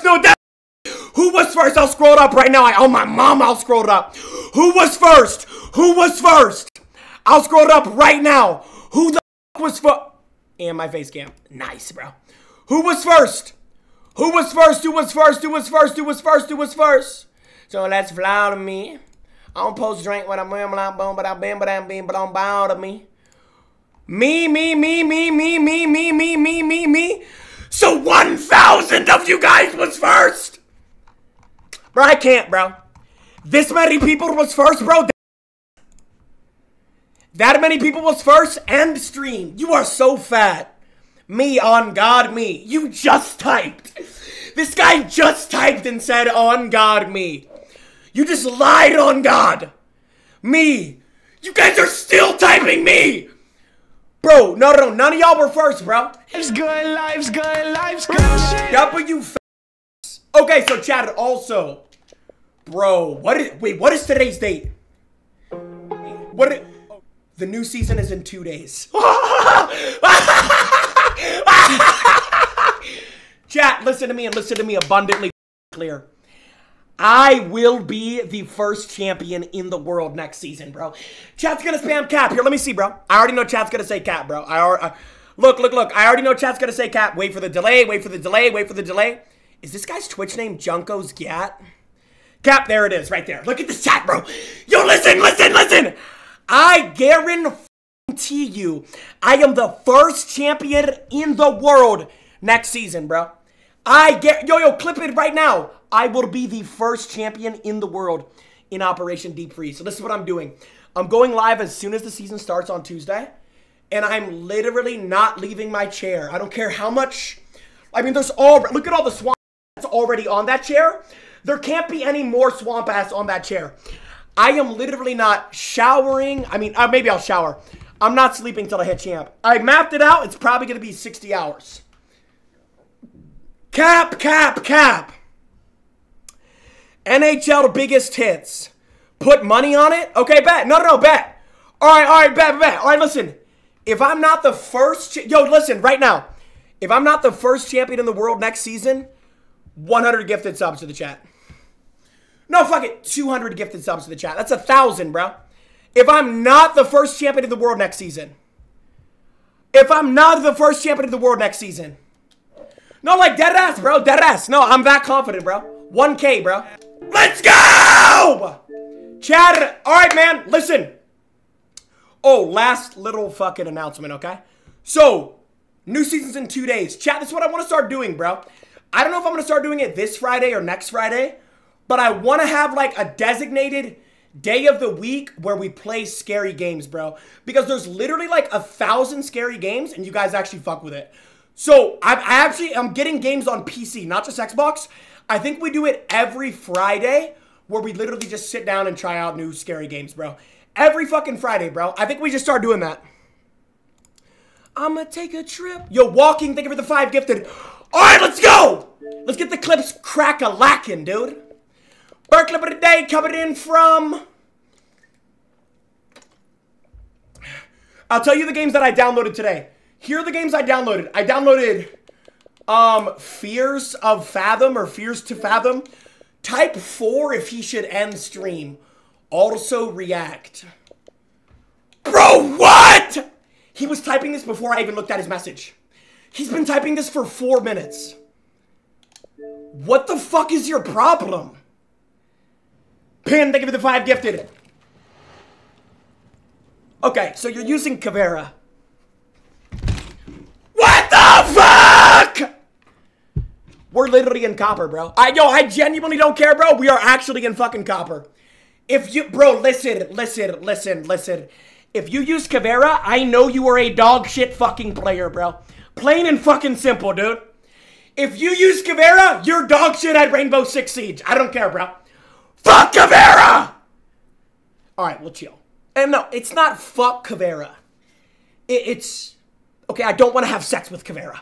first? No. Who was first? I'll scroll it up right now. I, oh, my mom, I'll scroll it up. Who was first? Who was first? I'll scroll it up right now. Who the was first? And my face cam. Nice, bro. Who was first? Who was first? Who was first? Who was first? Who was first? Who was first? So let's fly to me. I don't post drink when I'm rambling out boom, but I'm bam, but I'm being, but I'm bound to me. Me, me, me, me, me, me, me, me, me, me, me. So 1,000 of you guys was first. Bro, I can't, bro. This many people was first, bro. That many people was first and stream. You are so fat. Me on God me. You just typed. This guy just typed and said on God me. You just lied on God. Me. You guys are still typing me. Bro, no, no, no. None of y'all were first, bro. Life's good, life's good, life's good. W. Okay, so chat also. Bro, what is, wait, what is today's date? What is, the new season is in two days. Chat, listen to me and listen to me abundantly clear. I will be the first champion in the world next season, bro. Chat's gonna spam cap. Here, let me see, bro. I already know chat's gonna say cap, bro. I already, uh, look, look, look. I already know chat's gonna say cap. Wait for the delay, wait for the delay, wait for the delay. Is this guy's Twitch name Junko's Gat? Cap, there it is, right there. Look at this chat, bro. Yo, listen, listen, listen. I guarantee you, I am the first champion in the world next season, bro. I get yo yo clip it right now. I will be the first champion in the world in Operation Deep Freeze. So this is what I'm doing. I'm going live as soon as the season starts on Tuesday, and I'm literally not leaving my chair. I don't care how much. I mean, there's all look at all the swamp that's already on that chair. There can't be any more swamp ass on that chair. I am literally not showering. I mean, uh, maybe I'll shower. I'm not sleeping till I hit champ. I mapped it out. It's probably going to be 60 hours. Cap, cap, cap. NHL biggest hits. Put money on it? Okay, bet. No, no, no, bet. All right, all right, bet, bet. All right, listen. If I'm not the first, yo, listen, right now. If I'm not the first champion in the world next season, 100 gifted subs to the chat. No, fuck it. 200 gifted subs to the chat. That's a thousand, bro. If I'm not the first champion of the world next season. If I'm not the first champion of the world next season. No, like dead ass, bro. Dead ass. No, I'm that confident, bro. 1K, bro. Let's go! Chad, all right, man. Listen. Oh, last little fucking announcement, okay? So, new season's in two days. Chat, this is what I want to start doing, bro. I don't know if I'm going to start doing it this Friday or next Friday but I want to have like a designated day of the week where we play scary games, bro. Because there's literally like a thousand scary games and you guys actually fuck with it. So I, I actually, I'm getting games on PC, not just Xbox. I think we do it every Friday where we literally just sit down and try out new scary games, bro. Every fucking Friday, bro. I think we just start doing that. I'ma take a trip. Yo, walking, thank you for the five gifted. All right, let's go. Let's get the clips crack-a-lacking, dude. Bird clip of the day coming in from. I'll tell you the games that I downloaded today. Here are the games I downloaded. I downloaded um, Fears of Fathom or Fears to Fathom. Type 4 if he should end stream. Also react. Bro, what? He was typing this before I even looked at his message. He's been typing this for four minutes. What the fuck is your problem? Pin, thank you for the five gifted. Okay, so you're using Caveira. What the fuck? We're literally in copper, bro. I yo, I genuinely don't care, bro. We are actually in fucking copper. If you, bro, listen, listen, listen, listen. If you use Caveira, I know you are a dog shit fucking player, bro. Plain and fucking simple, dude. If you use Caveira, you're dog shit at Rainbow Six Siege. I don't care, bro. Fuck Caveira! Alright, we'll chill. And no, it's not fuck Caveira. It, it's. Okay, I don't want to have sex with Caveira.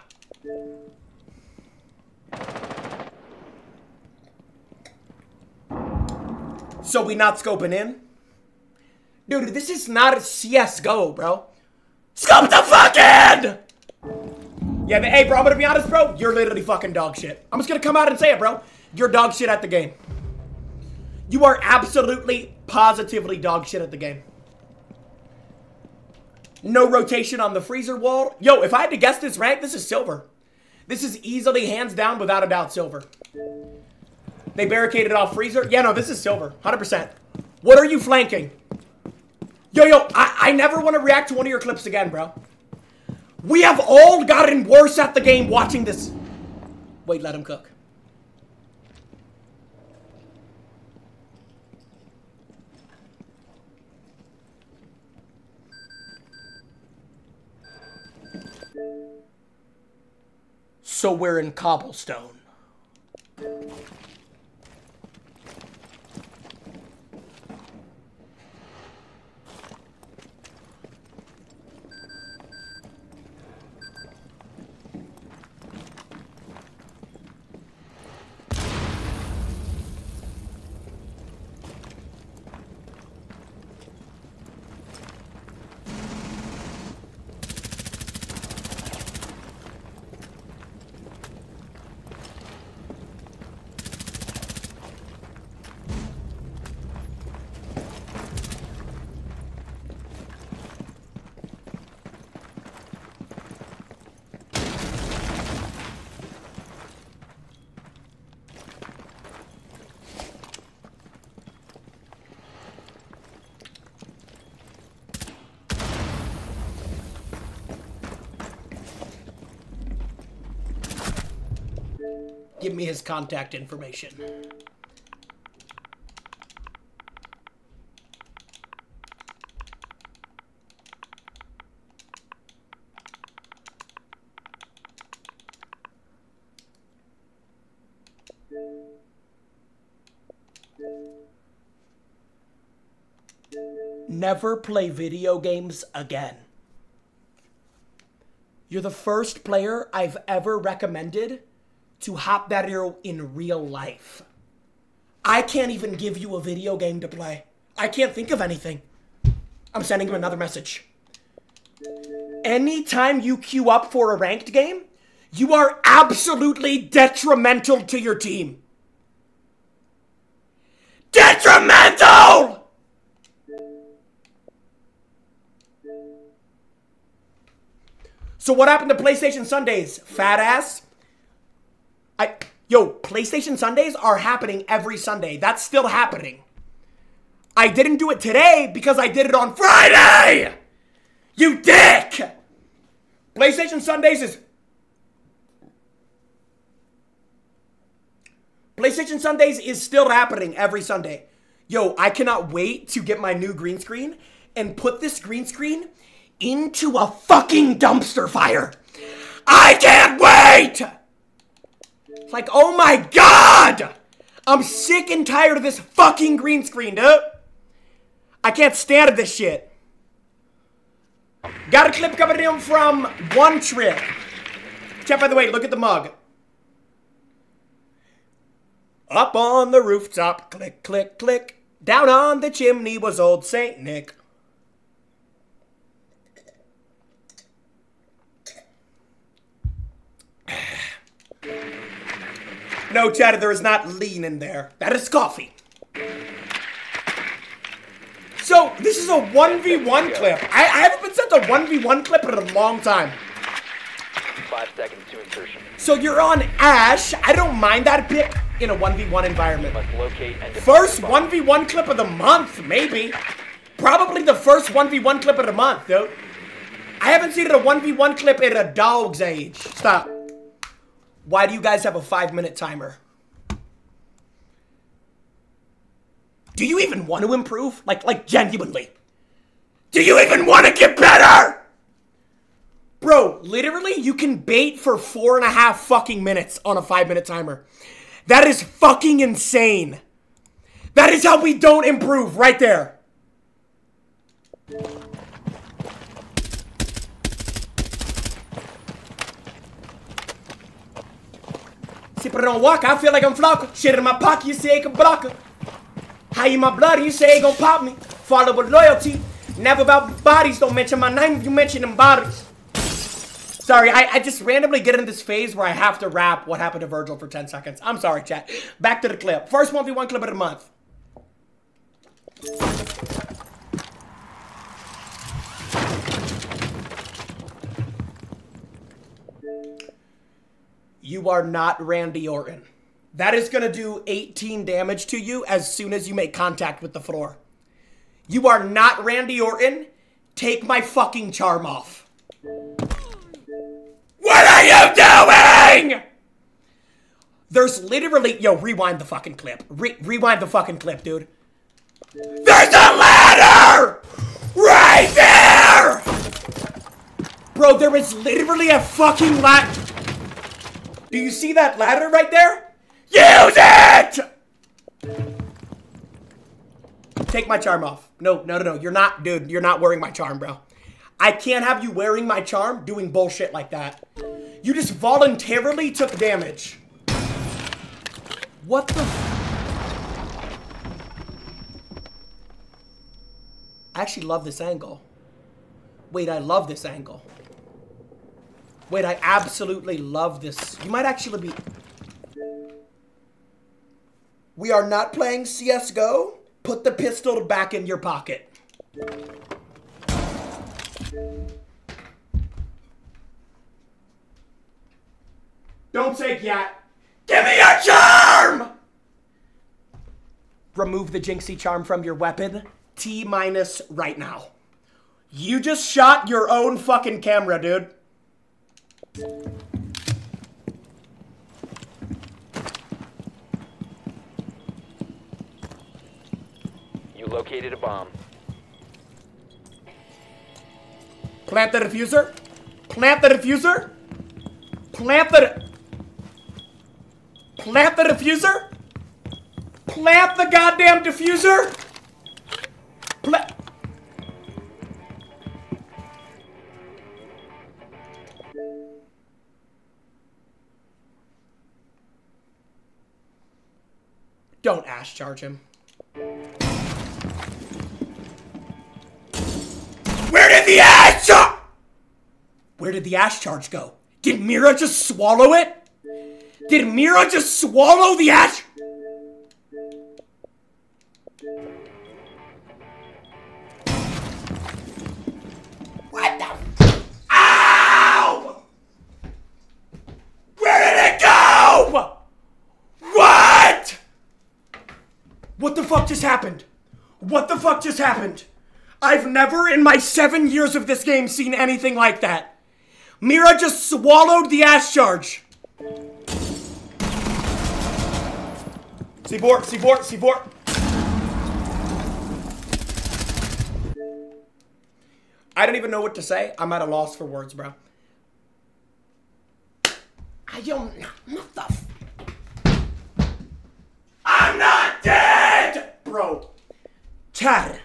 So we not scoping in? Dude, this is not a CSGO, bro. Scope the fuck in! Yeah, but, hey, bro, I'm gonna be honest, bro. You're literally fucking dog shit. I'm just gonna come out and say it, bro. You're dog shit at the game. You are absolutely, positively dog shit at the game. No rotation on the freezer wall. Yo, if I had to guess this rank, this is silver. This is easily, hands down, without a doubt, silver. They barricaded off freezer. Yeah, no, this is silver. 100%. What are you flanking? Yo, yo, I, I never want to react to one of your clips again, bro. We have all gotten worse at the game watching this. Wait, let him cook. So we're in cobblestone. Give me contact information. Never play video games again. You're the first player I've ever recommended to hop that arrow in real life. I can't even give you a video game to play. I can't think of anything. I'm sending him another message. Anytime you queue up for a ranked game, you are absolutely detrimental to your team. Detrimental! So what happened to PlayStation Sundays? Fat ass? I yo, PlayStation Sundays are happening every Sunday. That's still happening. I didn't do it today because I did it on Friday. You dick. PlayStation Sundays is PlayStation Sundays is still happening every Sunday. Yo, I cannot wait to get my new green screen and put this green screen into a fucking dumpster fire. I can't wait! Like, oh my god! I'm sick and tired of this fucking green screen, dude. I can't stand this shit. Got a clip coming in from One Trip. Check by the way, look at the mug. Up on the rooftop, click, click, click. Down on the chimney was old Saint Nick. No, Chad, there is not lean in there. That is coffee. So, this is a 1v1 clip. I, I haven't been sent a 1v1 clip in a long time. Five seconds to insertion. So you're on Ash. I don't mind that pick in a 1v1 environment. Must locate and defend First 1v1 clip of the month, maybe. Probably the first 1v1 clip of the month, dude. I haven't seen a 1v1 clip in a dog's age. Stop. Why do you guys have a five minute timer? Do you even want to improve? Like, like genuinely. Do you even want to get better? Bro, literally, you can bait for four and a half fucking minutes on a five minute timer. That is fucking insane. That is how we don't improve, right there. See, but it don't walk. I feel like I'm flocking. Shit in my pocket, you say it can block it. High in my blood, you say it gon' pop me. Follow with loyalty. Never about bodies, don't mention my name, if you mention them bodies. Sorry, I, I just randomly get in this phase where I have to rap what happened to Virgil for 10 seconds. I'm sorry, chat. Back to the clip. First 1v1 clip of the month. You are not Randy Orton. That is going to do 18 damage to you as soon as you make contact with the floor. You are not Randy Orton. Take my fucking charm off. What are you doing? There's literally, yo, rewind the fucking clip. Re rewind the fucking clip, dude. There's a ladder right there. Bro, there is literally a fucking ladder. Do you see that ladder right there? Use it! Take my charm off. No, no, no, no. You're not, dude. You're not wearing my charm, bro. I can't have you wearing my charm doing bullshit like that. You just voluntarily took damage. What the? I actually love this angle. Wait, I love this angle. Wait, I absolutely love this. You might actually be... We are not playing CSGO. Put the pistol back in your pocket. Don't take yet. Give me your charm! Remove the Jynxzi charm from your weapon. T minus right now. You just shot your own fucking camera, dude. You located a bomb. Plant the diffuser. Plant the diffuser. Plant the. Plant the diffuser. Plant the goddamn diffuser. Plant. Don't ash charge him. Where did the ash charge? Where did the ash charge go? Did Mira just swallow it? Did Mira just swallow the ash? Just happened? What the fuck just happened? I've never in my seven years of this game seen anything like that. Mira just swallowed the ash charge. C4, C4, C4. I don't even know what to say. I'm at a loss for words, bro. I don't. What the? I'm not dead, bro. Chad,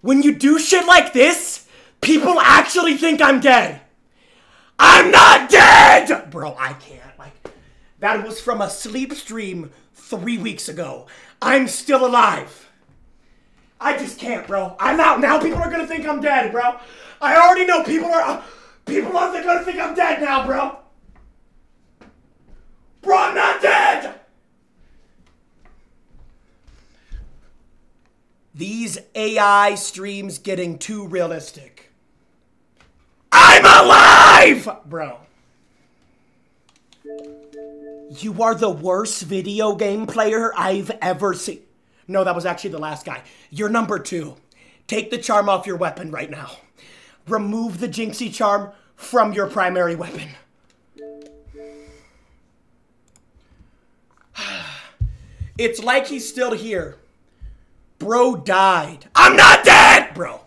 when you do shit like this, people actually think I'm dead. I'm not dead, bro. I can't. Like, that was from a sleep stream three weeks ago. I'm still alive. I just can't, bro. I'm out now. People are gonna think I'm dead, bro. I already know people are. Uh, people are gonna think I'm dead now, bro. Bro, I'm not dead. These AI streams getting too realistic. I'm alive, bro. You are the worst video game player I've ever seen. No, that was actually the last guy. You're number two. Take the charm off your weapon right now. Remove the Jynxzi charm from your primary weapon. It's like he's still here. Bro died. I'm not dead, bro.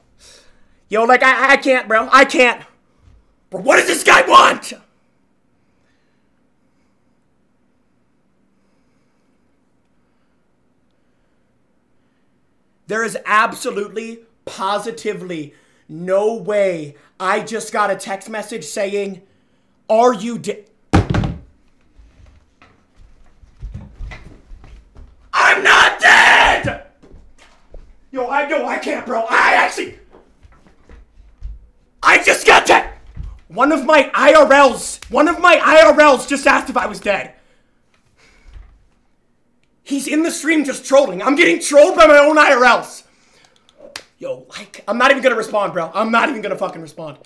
Yo, like, I, I can't, bro. I can't. Bro, what does this guy want? There is absolutely, positively no way I just got a text message saying, Are you dead? I'm not dead! Yo, I know I can't, bro. I actually. I just got that. One of my IRLs, one of my IRLs just asked if I was dead. He's in the stream just trolling. I'm getting trolled by my own IRLs. Yo, like, I'm not even gonna respond, bro. I'm not even gonna fucking respond.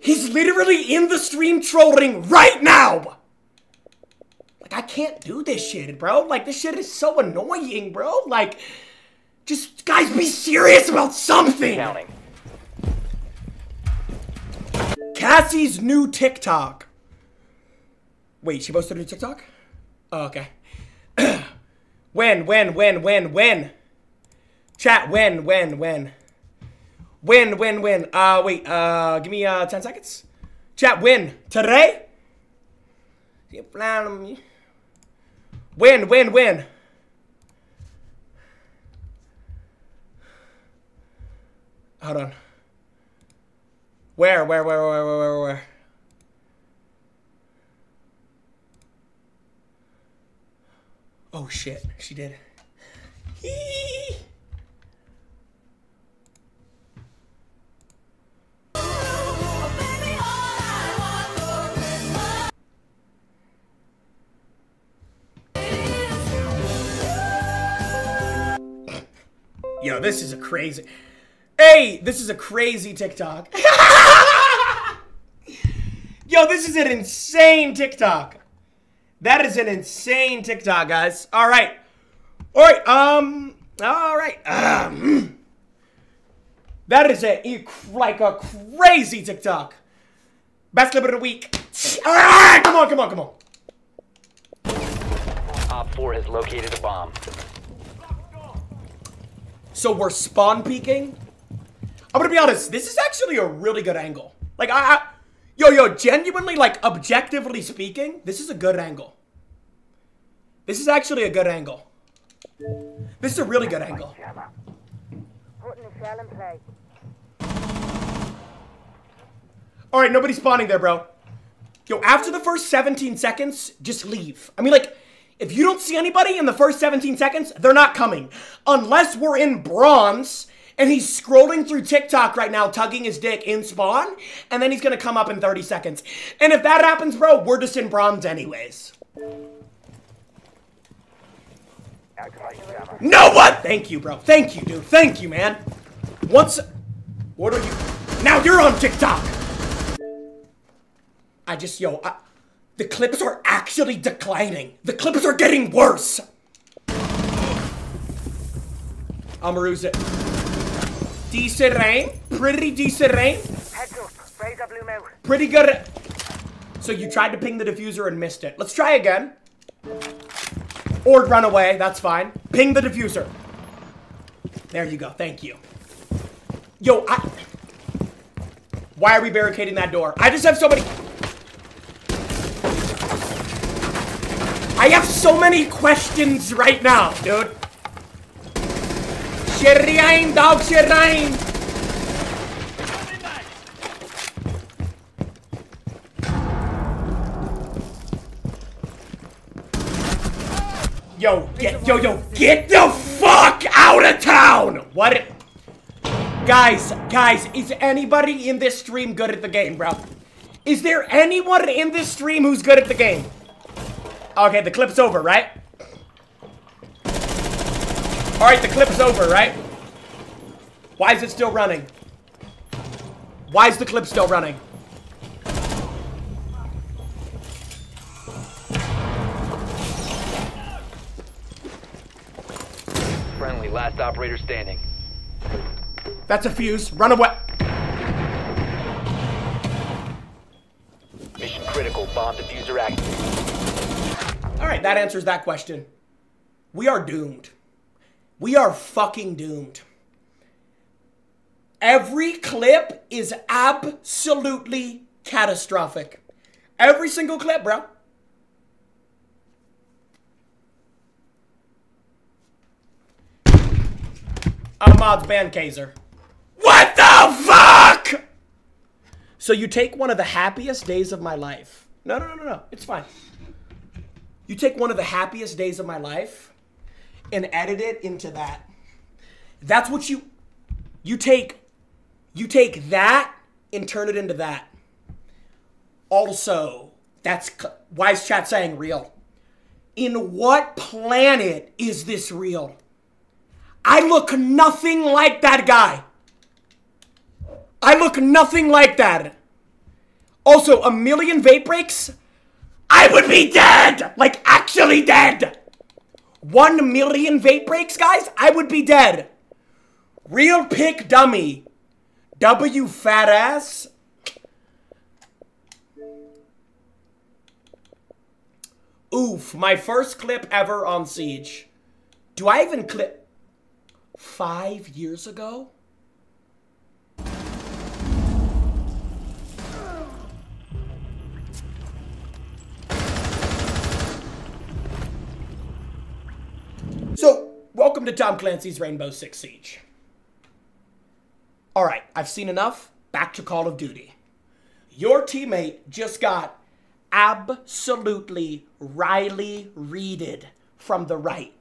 He's literally in the stream trolling right now. Like, I can't do this shit, bro. Like, this shit is so annoying, bro. Like, just, guys, be serious about something. Counting. Cassie's new TikTok. Wait, she posted a new TikTok? Oh, okay. when, when, when, when, when? Chat, when, when, when? When, when, when? Uh, wait, uh, give me, uh, 10 seconds. Chat, when? Today? You plan on me. When, when, when? Hold on. Where, where, where, where, where, where, where? Oh shit, she did. Hee. Yo, this is a crazy. Hey, this is a crazy TikTok. Yo, this is an insane TikTok. That is an insane TikTok, guys. All right. All right. Um. All right. Um. That is a like a crazy TikTok. Best clip of the week. All right. Come on. Come on. Come on. Op 4 has located a bomb. So we're spawn peeking. I'm gonna be honest. This is actually a really good angle. Like I, I yo, yo, genuinely, like objectively speaking, this is a good angle. This is actually a good angle. This is a really good angle. Putting the shell in play. All right, nobody's spawning there, bro. Yo, after the first 17 seconds, just leave. I mean, like, if you don't see anybody in the first 17 seconds, they're not coming. Unless we're in bronze and he's scrolling through TikTok right now, tugging his dick in spawn, and then he's gonna come up in 30 seconds. And if that happens, bro, we're just in bronze anyways. No what? Thank you, bro. Thank you, dude. Thank you, man. Once. What are you? Now you're on TikTok. I just, yo, I, the clips are actually declining. The clips are getting worse. Amaru's it. Decent rain. Pretty decent rain. Pretty good. So you tried to ping the diffuser and missed it. Let's try again. Or run away. That's fine. Ping the diffuser. There you go. Thank you. Yo, I... Why are we barricading that door? I just have so many... I have so many questions right now, dude. Shirine, dog, Shirine. Yo, get, yo, yo, get the fuck out of town! What? Guys, guys, is anybody in this stream good at the game, bro? Is there anyone in this stream who's good at the game? Okay, the clip's over, right? Alright, the clip's over, right? Why is it still running? Why is the clip still running? Friendly, last operator standing. That's a fuse. Run away. Mission critical, bomb diffuser active. Alright, that answers that question. We are doomed. We are fucking doomed. Every clip is absolutely catastrophic. Every single clip, bro. Ahmad's band Kaiser. What the fuck? So you take one of the happiest days of my life. No, no, no, no, no. It's fine. You take one of the happiest days of my life and edit it into that. That's what you you take you take that and turn it into that. Also, that's is chat saying real? In what planet is this real? I look nothing like that guy. I look nothing like that. Also, a million vape breaks, I would be dead! Like, actually dead! One million vape breaks, guys, I would be dead. Real pick dummy. W fat ass. Oof, my first clip ever on Siege. Do I even clip five years ago? So, welcome to Tom Clancy's Rainbow Six Siege. Alright, I've seen enough. Back to Call of Duty. Your teammate just got absolutely Riley Reeded from the right.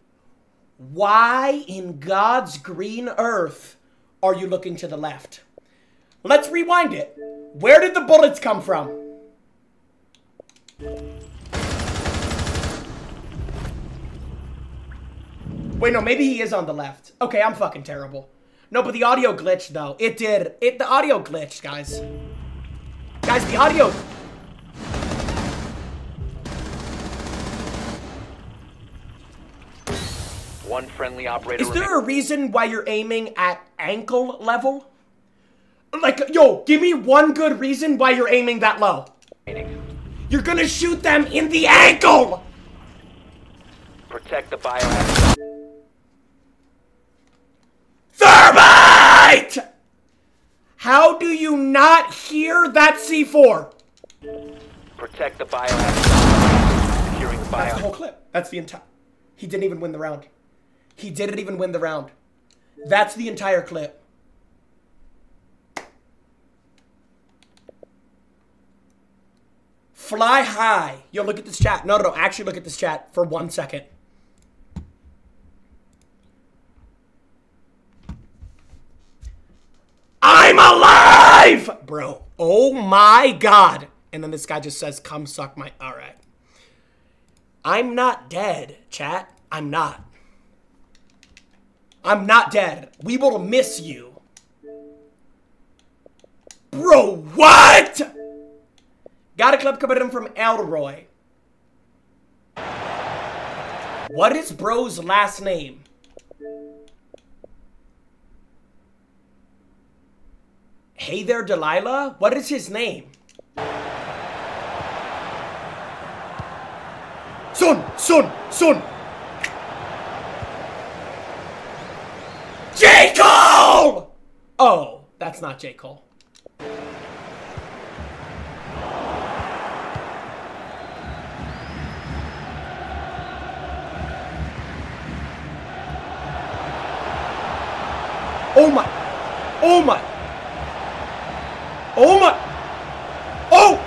Why in God's green earth are you looking to the left? Let's rewind it. Where did the bullets come from? Wait, no, maybe he is on the left. Okay, I'm fucking terrible. No, but the audio glitched though. It did. It the audio glitched, guys. Guys, the audio One friendly operator Is there a reason why you're aiming at ankle level? Like, yo, give me one good reason why you're aiming that low. You're gonna shoot them in the ankle! Protect the biohazard. Thermite! How do you not hear that C4? Protect the biohazard. Securing the That's the whole clip. That's the entire. He didn't even win the round. He didn't even win the round. That's the entire clip. Fly high. Yo, look at this chat. No, no, no. Actually, look at this chat for one second. I'm alive! Bro. Oh my god. And then this guy just says, come suck my. Alright. I'm not dead, chat. I'm not. I'm not dead. We will miss you. Bro, what? Got a club coming in from Elroy. What is bro's last name? Hey there, Delilah? What is his name? Son, son, son. J. Cole! Oh, that's not J. Cole. Oh my. Oh my. Oh my. Oh!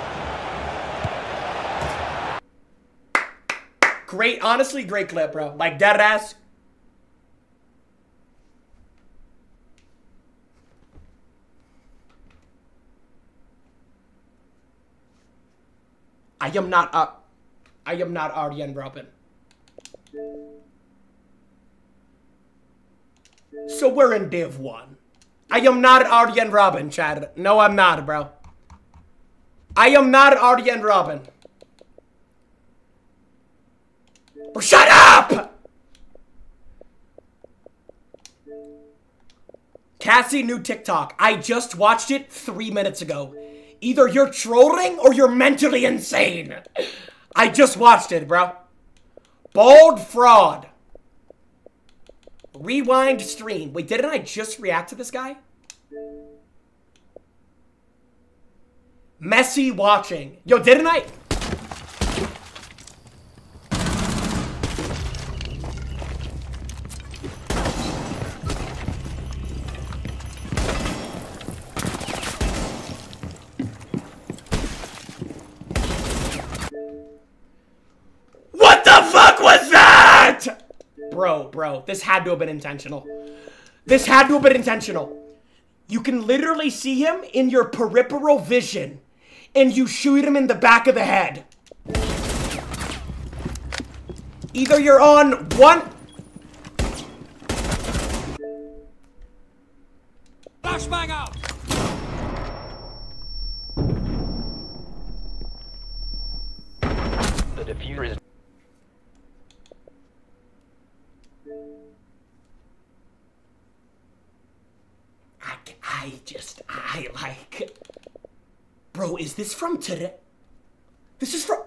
Great, honestly, great clip, bro. Like, dead ass. I am not up. I am not Arjen Robben. So we're in Div 1. I am not Arjen Robben, Chad. No, I'm not, bro. I am not Arjen Robben. Shut up! Cassie new TikTok. I just watched it three minutes ago. Either you're trolling or you're mentally insane. I just watched it, bro. Bald fraud. Rewind stream. Wait, didn't I just react to this guy? Messy watching. Yo, didn't I? This had to have been intentional. This had to have been intentional. You can literally see him in your peripheral vision. and you shoot him in the back of the head. Either you're on one. Flashbang out! The diffuser is I, I just, I like. Bro, is this from today? This is from.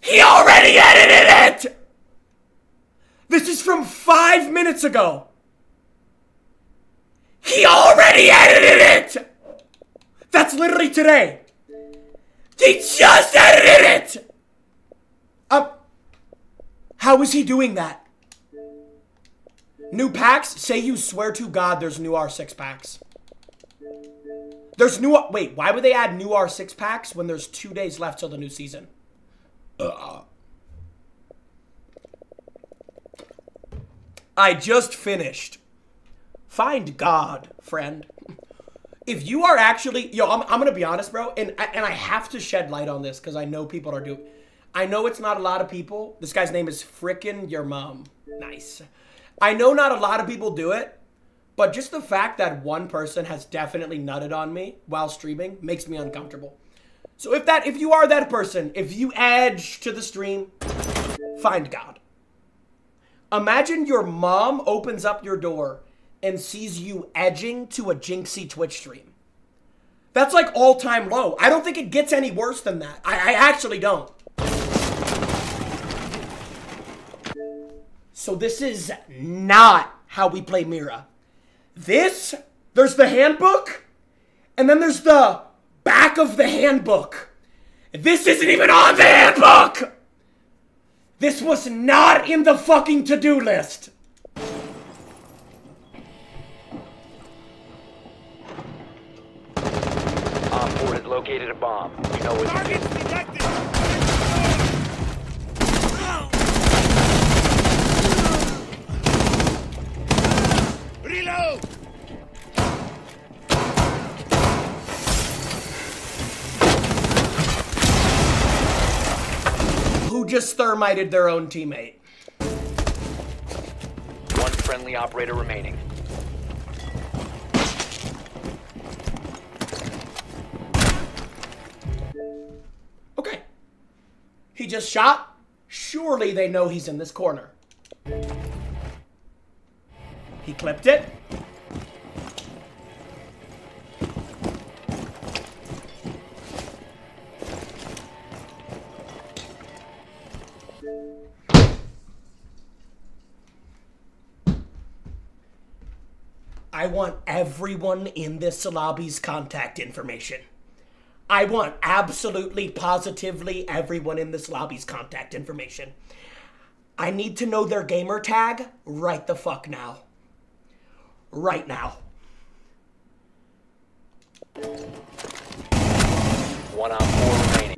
He already edited it! This is from five minutes ago. He already edited it! That's literally today. He just edited it! Um, how is he doing that? New packs? Say you swear to God there's new R6 packs. There's new. Wait, why would they add new R6 packs when there's two days left till the new season? Uh. I just finished. Find God, friend. If you are actually, yo, I'm, I'm gonna be honest, bro, and and I have to shed light on this because I know people are doing. I know it's not a lot of people. This guy's name is frickin' your mom. Nice. I know not a lot of people do it, but just the fact that one person has definitely nutted on me while streaming makes me uncomfortable. So if that if you are that person, if you edge to the stream, find God. Imagine your mom opens up your door and sees you edging to a Jynxzi Twitch stream. That's like all-time low. I don't think it gets any worse than that. I, I actually don't. So this is not how we play Mira. This, there's the handbook, and then there's the back of the handbook. This isn't even on the handbook! This was not in the fucking to-do list. Op 4 has located a bomb. You know what to do. Reload! Who just thermited their own teammate? One friendly operator remaining. Okay. He just shot. Surely they know he's in this corner. He clipped it. I want everyone in this lobby's contact information. I want absolutely, positively everyone in this lobby's contact information. I need to know their gamer tag right the fuck now. Right now. One op 4 remaining.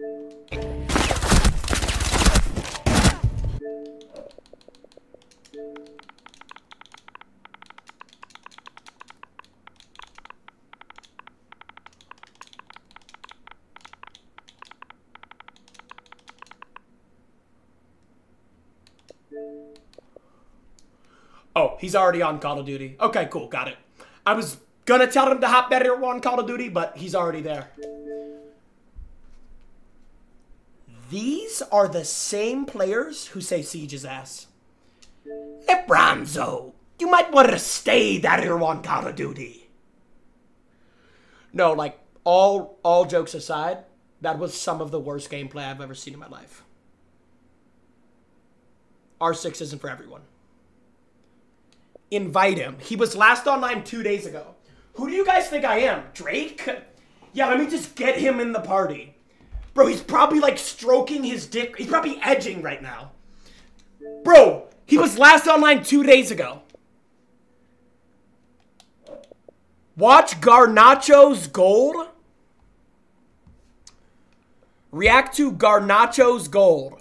He's already on Call of Duty. Okay, cool, got it. I was gonna tell him to hop better on Call of Duty, but he's already there. These are the same players who say Siege is ass. Lebronzo, you might want to stay there on Call of Duty. No, like all all jokes aside, that was some of the worst gameplay I've ever seen in my life. R6 isn't for everyone invite him. He was last online two days ago. Who do you guys think I am? Drake? Yeah, let me just get him in the party. Bro, he's probably like stroking his dick. He's probably edging right now. Bro, he was last online two days ago. Watch Garnacho's gold. React to Garnacho's gold.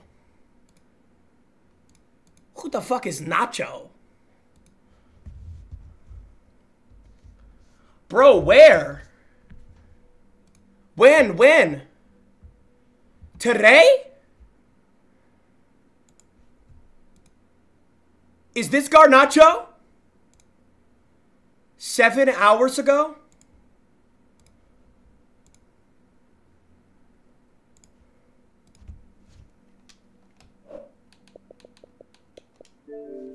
Who the fuck is Nacho? Bro, where? When? When? Today? Is this Garnacho? Seven hours ago?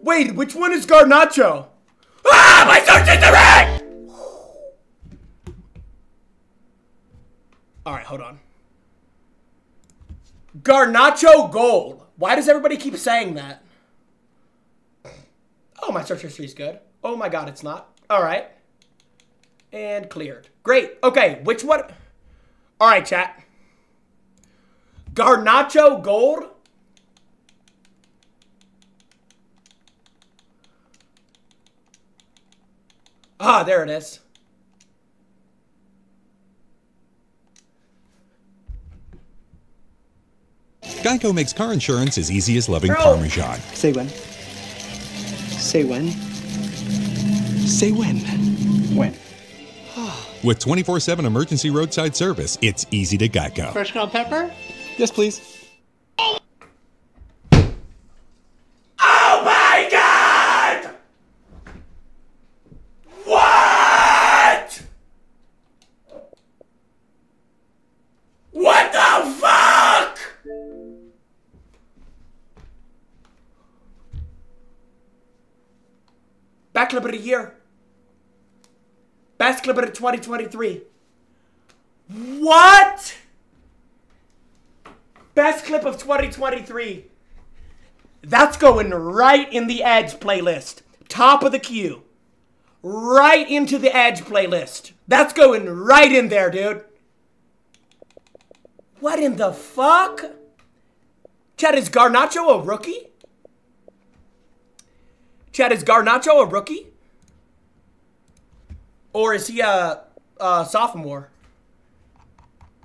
Wait, which one is Garnacho? Ah, my search is correct! All right, hold on. Garnacho Gold. Why does everybody keep saying that? Oh, my search history is good. Oh my god, it's not. All right. And cleared. Great. Okay, which one? All right, chat. Garnacho Gold. Ah, there it is. Geico makes car insurance as easy as loving Bro. Parmesan. Say when. Say when. Say when. When. With 24 7 emergency roadside service, it's easy to Geico. Fresh ground pepper? Yes, please. Clip of the year. Best clip of the 2023. What? Best clip of 2023. That's going right in the Edge playlist. Top of the queue. Right into the Edge playlist. That's going right in there, dude. What in the fuck? Chad, is Garnacho a rookie? Chad, is Garnacho a rookie? Or is he a, a sophomore?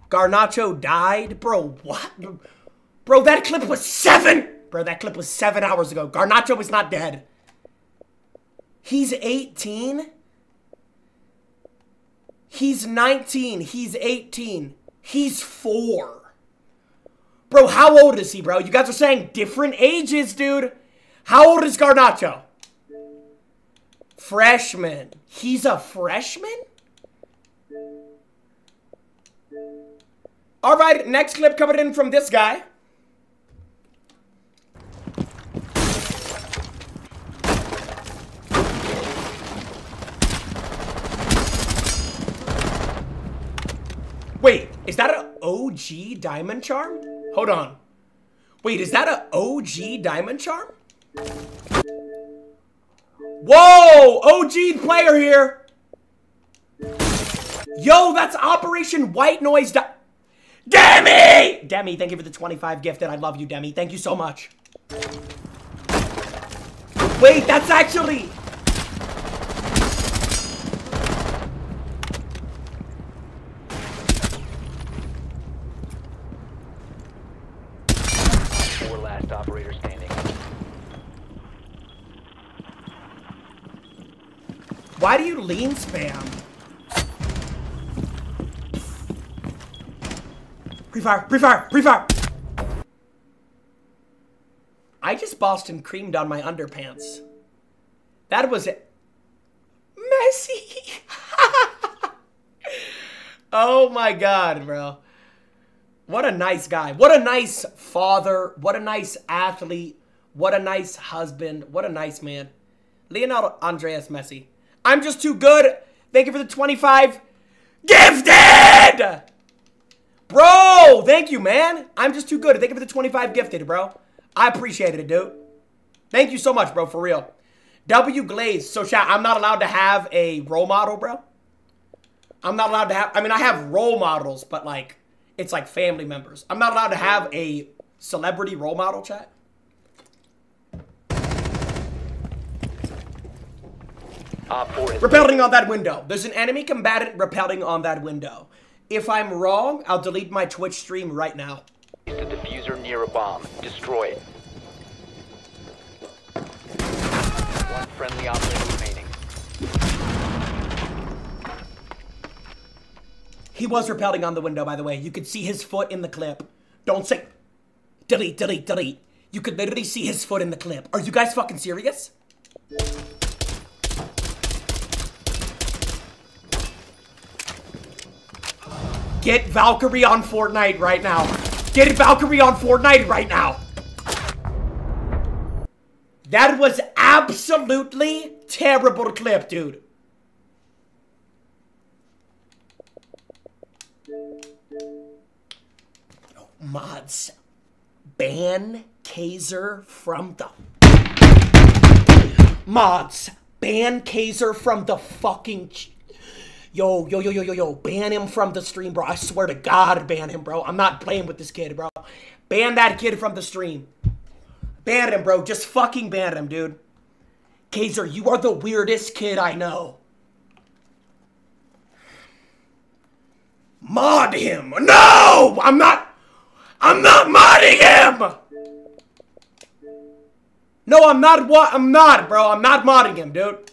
Garnacho died? Bro, what? Bro, that clip was seven! Bro, that clip was seven hours ago. Garnacho was not dead. He's 18? He's 19. He's 18. He's four. Bro, how old is he, bro? You guys are saying different ages, dude. How old is Garnacho? Freshman. He's a freshman? All right, next clip coming in from this guy. Wait, is that an OG diamond charm? Hold on. Wait, is that an OG diamond charm? Whoa! OG player here! Yo, that's Operation White Noise Demi! Demi, thank you for the 25 gifted. I love you, Demi. Thank you so much. Wait, that's actually... Four last operator standing. Why do you lean spam? Pre-fire, pre-fire, pre-fire! I just Boston creamed on my underpants. That was it. Messy. oh my god, bro. What a nice guy. What a nice father. What a nice athlete. What a nice husband. What a nice man. Leonardo Andreas Messi. I'm just too good. Thank you for the 25 gifted. Bro, thank you, man. I'm just too good. Thank you for the 25 gifted, bro. I appreciate it, dude. Thank you so much, bro, for real. W Glaze. So, chat, I'm not allowed to have a role model, bro. I'm not allowed to have, I mean, I have role models, but like, it's like family members. I'm not allowed to have a celebrity role model, chat. Op 4 has Repelling on that window. There's an enemy combatant repelling on that window. If I'm wrong, I'll delete my Twitch stream right now. placed a diffuser near a bomb. Destroy it. One friendly operator remaining. He was rappelling on the window, by the way. You could see his foot in the clip. Don't say delete, delete, delete. You could literally see his foot in the clip. Are you guys fucking serious? Get Valkyrie on Fortnite right now. Get Valkyrie on Fortnite right now. That was absolutely terrible clip, dude. Mods, ban Kaiser from the mods. Ban Kaiser from the fucking. Yo, yo, yo, yo, yo, yo. Ban him from the stream, bro. I swear to God, ban him, bro. I'm not playing with this kid, bro. Ban that kid from the stream. Ban him, bro. Just fucking ban him, dude. Kaiser, you are the weirdest kid I know. Mod him. No! I'm not. I'm not modding him! No, I'm not what I'm not, bro. I'm not modding him, dude.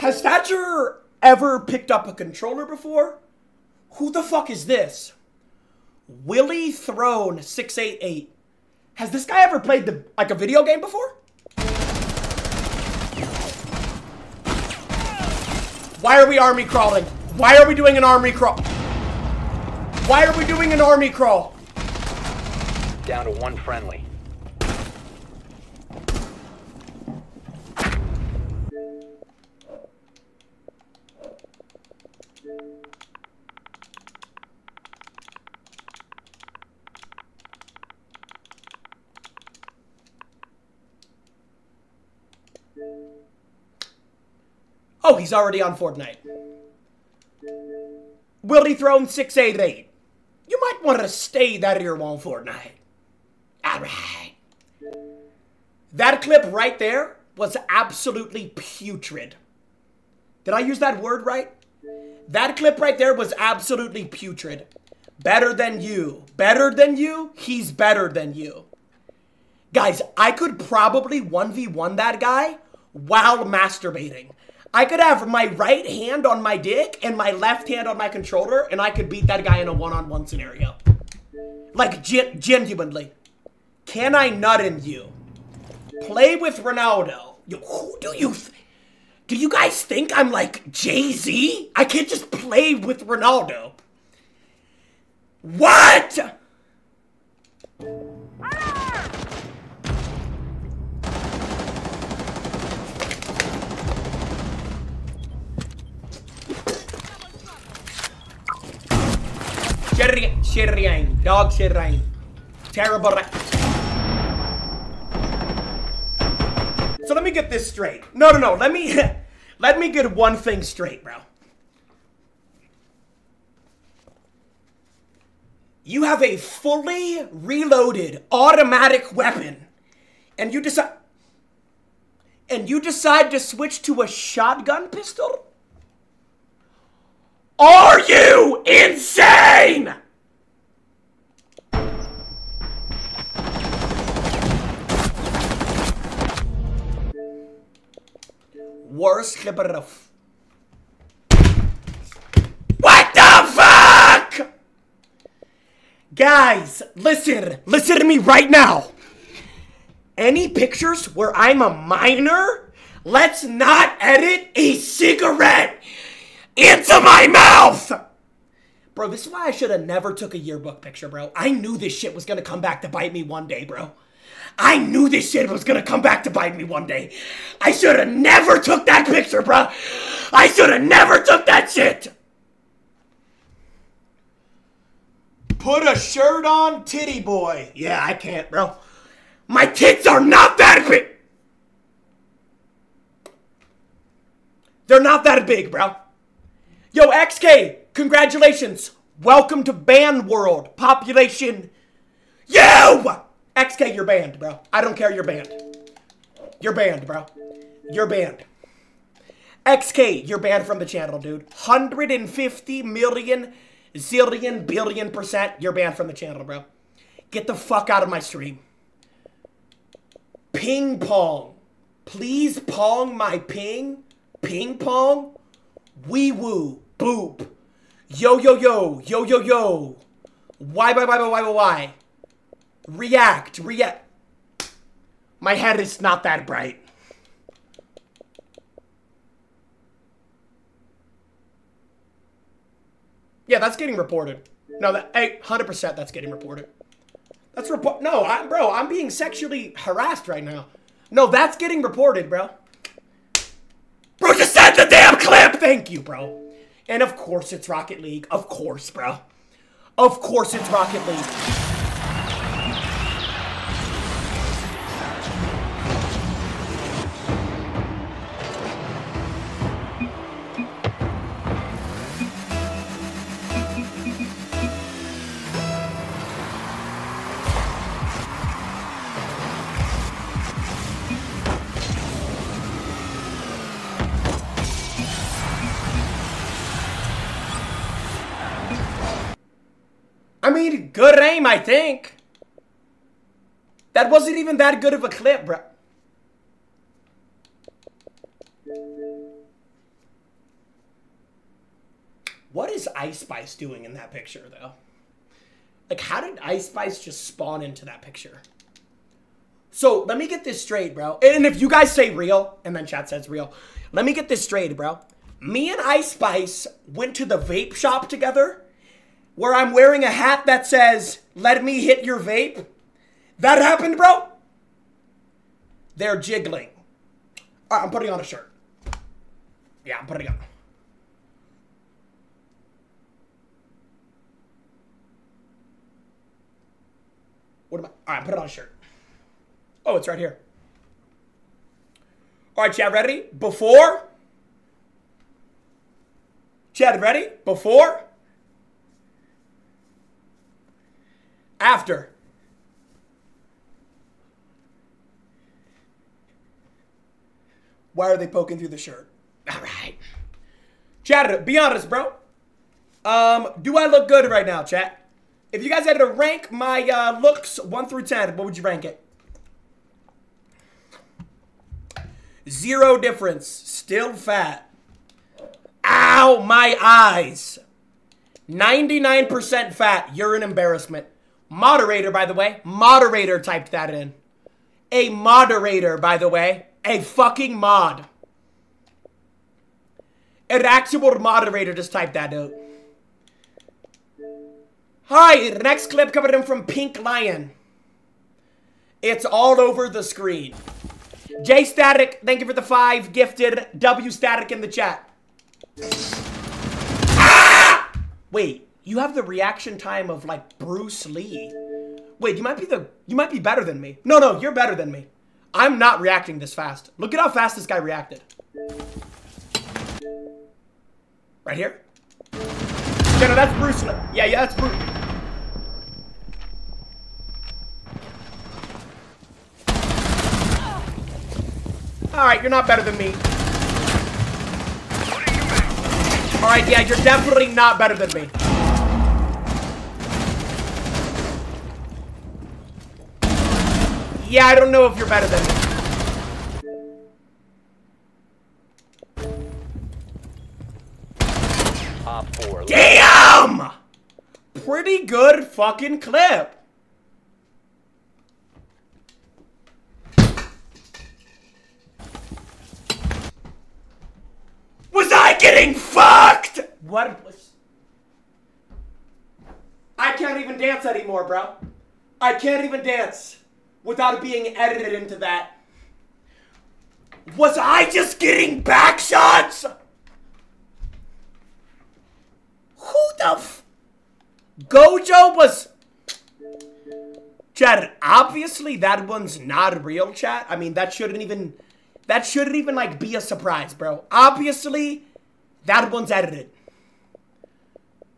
Has Thatcher ever picked up a controller before? Who the fuck is this? Willie Throne 688. Has this guy ever played the like a video game before? Why are we army crawling? Why are we doing an army crawl? Why are we doing an army crawl? Down to one friendly. Oh, he's already on Fortnite. Willie Throne 688. You might want to stay that here on Fortnite. Alright. That clip right there was absolutely putrid. Did I use that word right? That clip right there was absolutely putrid. Better than you. Better than you? He's better than you. Guys, I could probably 1v1 that guy while masturbating. I could have my right hand on my dick and my left hand on my controller, and I could beat that guy in a one on one scenario. Like, gen- genuinely. Can I nut in you? Play with Ronaldo. Yo, who do you. Do you guys think I'm like Jay Z? I can't just play with Ronaldo. What? Sherry, Sherryain, dog Sherryain. Terrible. So let me get this straight. No, no, no. Let me let me get one thing straight, bro. You have a fully reloaded automatic weapon, and you decide and you decide to switch to a shotgun pistol? Are you insane? Worst Liberov. What the fuck? Guys, listen, listen to me right now. Any pictures where I'm a minor? Let's not edit a cigarette into my mouth! Bro, this is why I should have never took a yearbook picture, bro. I knew this shit was gonna come back to bite me one day, bro. I knew this shit was gonna come back to bite me one day. I should have never took that picture, bro. I should have never took that shit. Put a shirt on, titty boy. Yeah, I can't, bro. My tits are not that big. They're not that big, bro. Yo, XK, congratulations. Welcome to Band World. Population. You! XK, you're banned, bro. I don't care, you're banned. You're banned, bro. You're banned. XK, you're banned from the channel, dude. 150 million zillion, billion percent, you're banned from the channel, bro. Get the fuck out of my stream. Ping pong. Please pong my ping. Ping pong. Wee woo. Boop. Yo yo yo. Yo yo yo. Why why why why why why? React. React. My head is not that bright. Yeah, that's getting reported. No, that hey, hundred percent, that's getting reported. That's report. No, I'm bro. I'm being sexually harassed right now. No, that's getting reported, bro. Bro, just send the damn clip. Thank you, bro. And of course, it's Rocket League. Of course, bro. Of course, it's Rocket League. Good aim, I think. That wasn't even that good of a clip, bro. What is Ice Spice doing in that picture, though? Like, how did Ice Spice just spawn into that picture? So, let me get this straight, bro. And if you guys say real, and then chat says real, let me get this straight, bro. Me and Ice Spice went to the vape shop together where I'm wearing a hat that says, let me hit your vape. That happened, bro? They're jiggling. All right, I'm putting on a shirt. Yeah, I'm putting on. What am I? All right, put it on a shirt. Oh, it's right here. All right, Chad, ready? Before. Chad, ready? Before. After. Why are they poking through the shirt? All right. Chat, be honest, bro. Um, do I look good right now, chat? If you guys had to rank my uh, looks 1 through 10, what would you rank it? Zero difference. Still fat. Ow, my eyes. 99% fat. You're an embarrassment. Moderator, by the way. Moderator typed that in. A moderator, by the way. A fucking mod. An actual moderator just typed that out. Hi, the next clip coming in from Pink Lion. It's all over the screen. J Static, thank you for the five gifted. W Static in the chat. Ah! Wait, you have the reaction time of like Bruce Lee. Wait, you might be the you might be better than me. No, no, you're better than me. I'm not reacting this fast. Look at how fast this guy reacted. Right here. Yeah, no, that's Bruce Lee. Yeah, yeah, that's Bruce. Alright, you're not better than me. Alright, yeah, you're definitely not better than me. Yeah, I don't know if you're better than me. Damn! Pretty good fucking clip. Was I getting fucked? What was... I can't even dance anymore, bro. I can't even dance without it being edited into that. Was I just getting back shots? Who the f- Gojo was. Chat, obviously that one's not real, chat. I mean, that shouldn't even. That shouldn't even, like, be a surprise, bro. Obviously, that one's edited.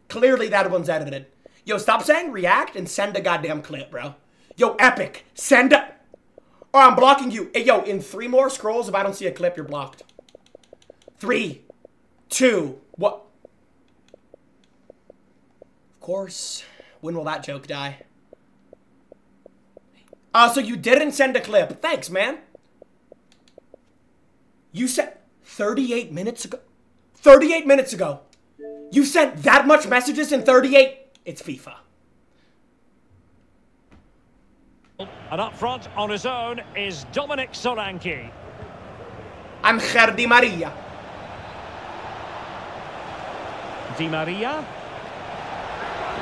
Clearly, that one's edited. Yo, stop saying react and send a goddamn clip, bro. Yo, Epic, send a. Oh, I'm blocking you. Hey, yo, in three more scrolls, if I don't see a clip, you're blocked. Three, two, what? Of course. When will that joke die? Uh, so you didn't send a clip. Thanks, man. You sent 38 minutes ago. 38 minutes ago. You sent that much messages in 38. It's FIFA. And up front on his own is Dominic Solanke. Angel Di Maria. Di Maria.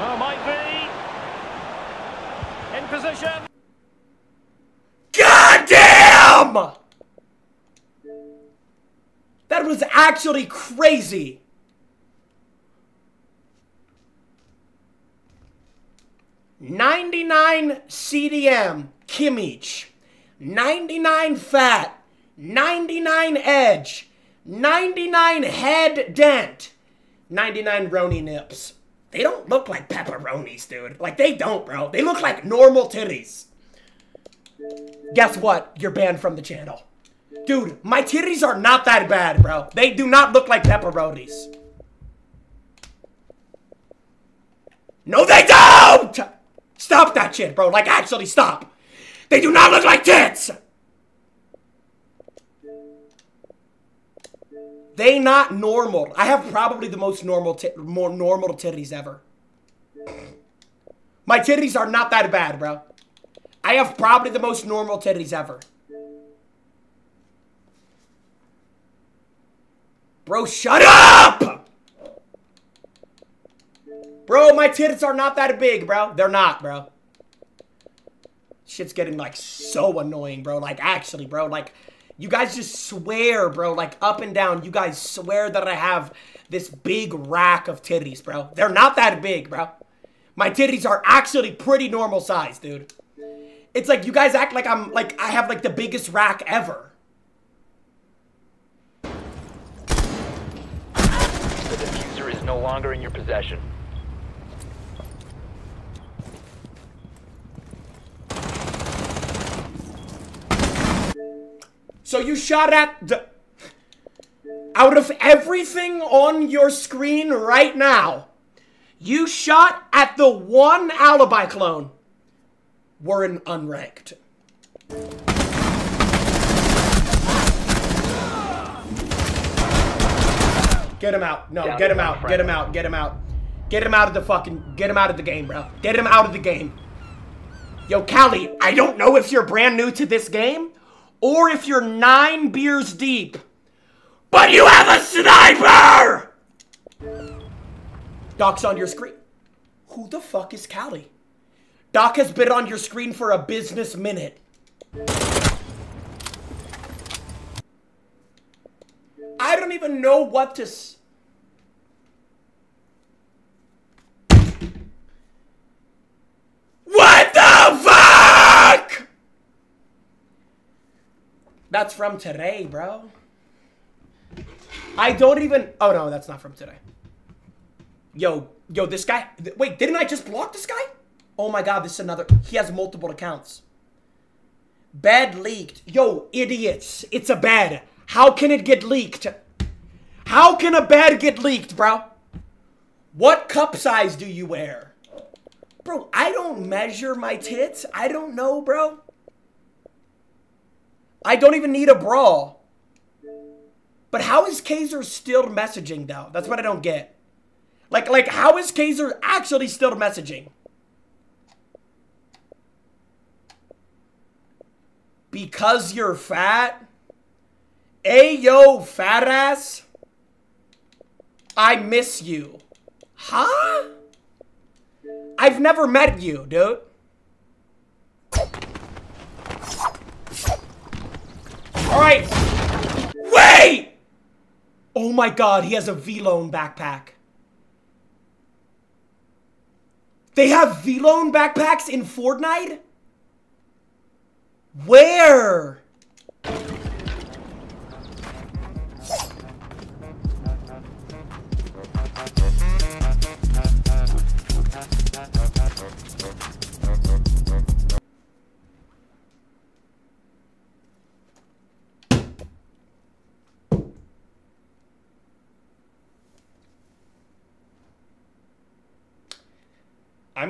Oh, might be. In position. God damn! That was actually crazy. Ninety-nine CDM Kimmich, ninety-nine fat, ninety-nine edge, ninety-nine head dent, ninety-nine Roni nips. They don't look like pepperonis, dude. Like they don't, bro. They look like normal titties. Guess what? You're banned from the channel. Dude, my titties are not that bad, bro. They do not look like pepperonis. No, they don't! Stop that shit, bro. Like, actually, stop. They do not look like tits! They not normal. I have probably the most normal, more normal titties ever. My titties are not that bad, bro. I have probably the most normal titties ever. Bro, shut up! Bro, my tits are not that big, bro. They're not, bro. Shit's getting, like, so annoying, bro. Like, actually, bro. Like, you guys just swear, bro. Like, up and down, you guys swear that I have this big rack of titties, bro. They're not that big, bro. My titties are actually pretty normal size, dude. It's like you guys act like I'm, like, I have, like, the biggest rack ever. The diffuser is no longer in your possession. So you shot at the. Out of everything on your screen right now, you shot at the one alibi clone. We're in unranked. Get him out. No, get him out. Get him out. Get him out. Get him out of the fucking. Get him out of the game, bro. Get him out of the game. Yo, Callie, I don't know if you're brand new to this game or if you're nine beers deep, but you have a sniper! Doc's on your screen. Who the fuck is Callie? Doc has been on your screen for a business minute. I don't even know what to. S- what the fuck? That's from today, bro. I don't even. Oh no, that's not from today. Yo, yo, this guy. wait, didn't I just block this guy? Oh my god, this is another. He has multiple accounts. Bed leaked. Yo, idiots. It's a bed. How can it get leaked? How can a bed get leaked, bro? What cup size do you wear? Bro, I don't measure my tits. I don't know, bro. I don't even need a bra. But how is Kaiser still messaging though? That's what I don't get. Like, like, how is Kaiser actually still messaging? Because you're fat? Hey, yo, fat ass. I miss you. Huh? I've never met you, dude. Alright. Wait! Oh my god, he has a Vlone backpack. They have Vlone backpacks in Fortnite? Where?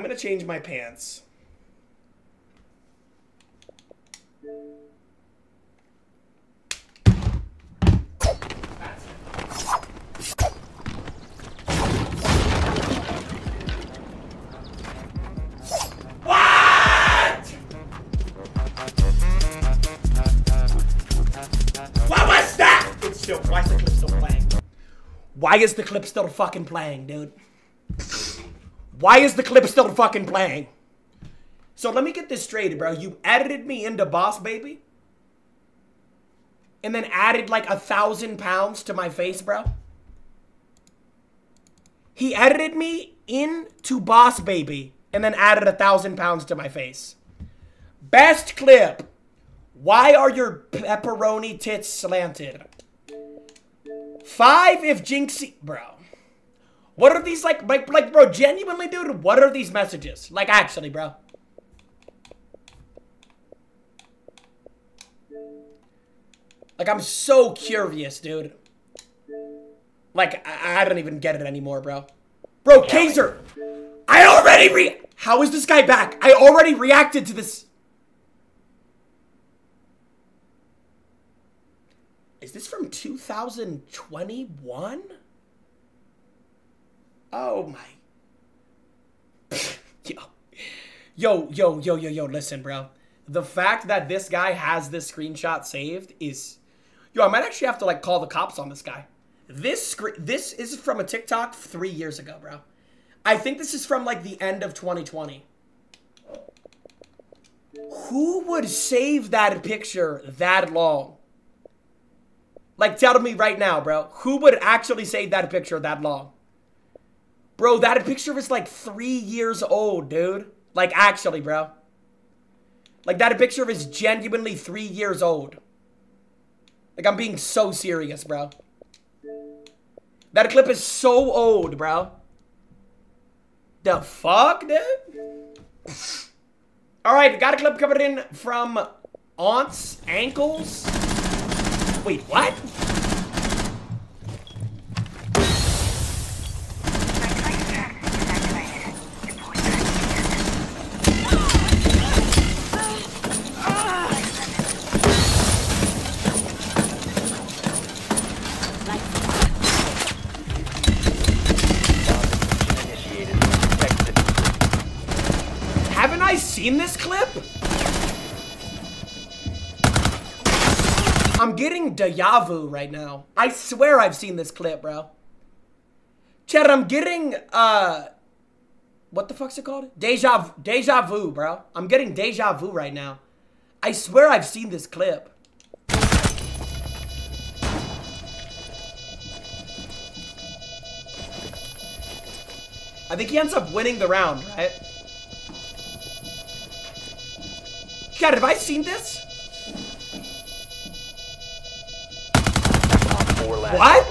I'm gonna change my pants. Why is the clip still playing? Why is the clip still fucking playing, dude? Why is the clip still fucking playing? So let me get this straight, bro. You edited me into Boss Baby? And then added like a thousand pounds to my face, bro? He edited me into Boss Baby and then added a thousand pounds to my face. Best clip. Why are your pepperoni tits slanted? Five if Jynxzi. Bro. What are these like, like, like, bro, genuinely, dude, what are these messages? Like, actually, bro. Like, I'm so curious, dude. Like, I, I don't even get it anymore, bro. Bro, Kaiser! I already re- How is this guy back? I already reacted to this. Is this from 2021? Oh my. yo. Yo, yo, yo, yo, yo, listen, bro. The fact that this guy has this screenshot saved is. Yo, I might actually have to, like, call the cops on this guy. This screen. This is from a TikTok three years ago, bro. I think this is from, like, the end of 2020. Who would save that picture that long? Like, tell me right now, bro. Who would actually save that picture that long? Bro, that picture was like three years old, dude. Like, actually, bro. Like, that picture is genuinely three years old. Like, I'm being so serious, bro. That clip is so old, bro. The fuck, dude? Alright, got a clip coming in from Aunt's Ankles. Wait, what? I'm getting deja vu right now. I swear I've seen this clip, bro. Chad, I'm getting, uh, what the fuck's it called? Deja, deja vu, bro. I'm getting deja vu right now. I swear I've seen this clip. I think he ends up winning the round, right? God, have I seen this? What?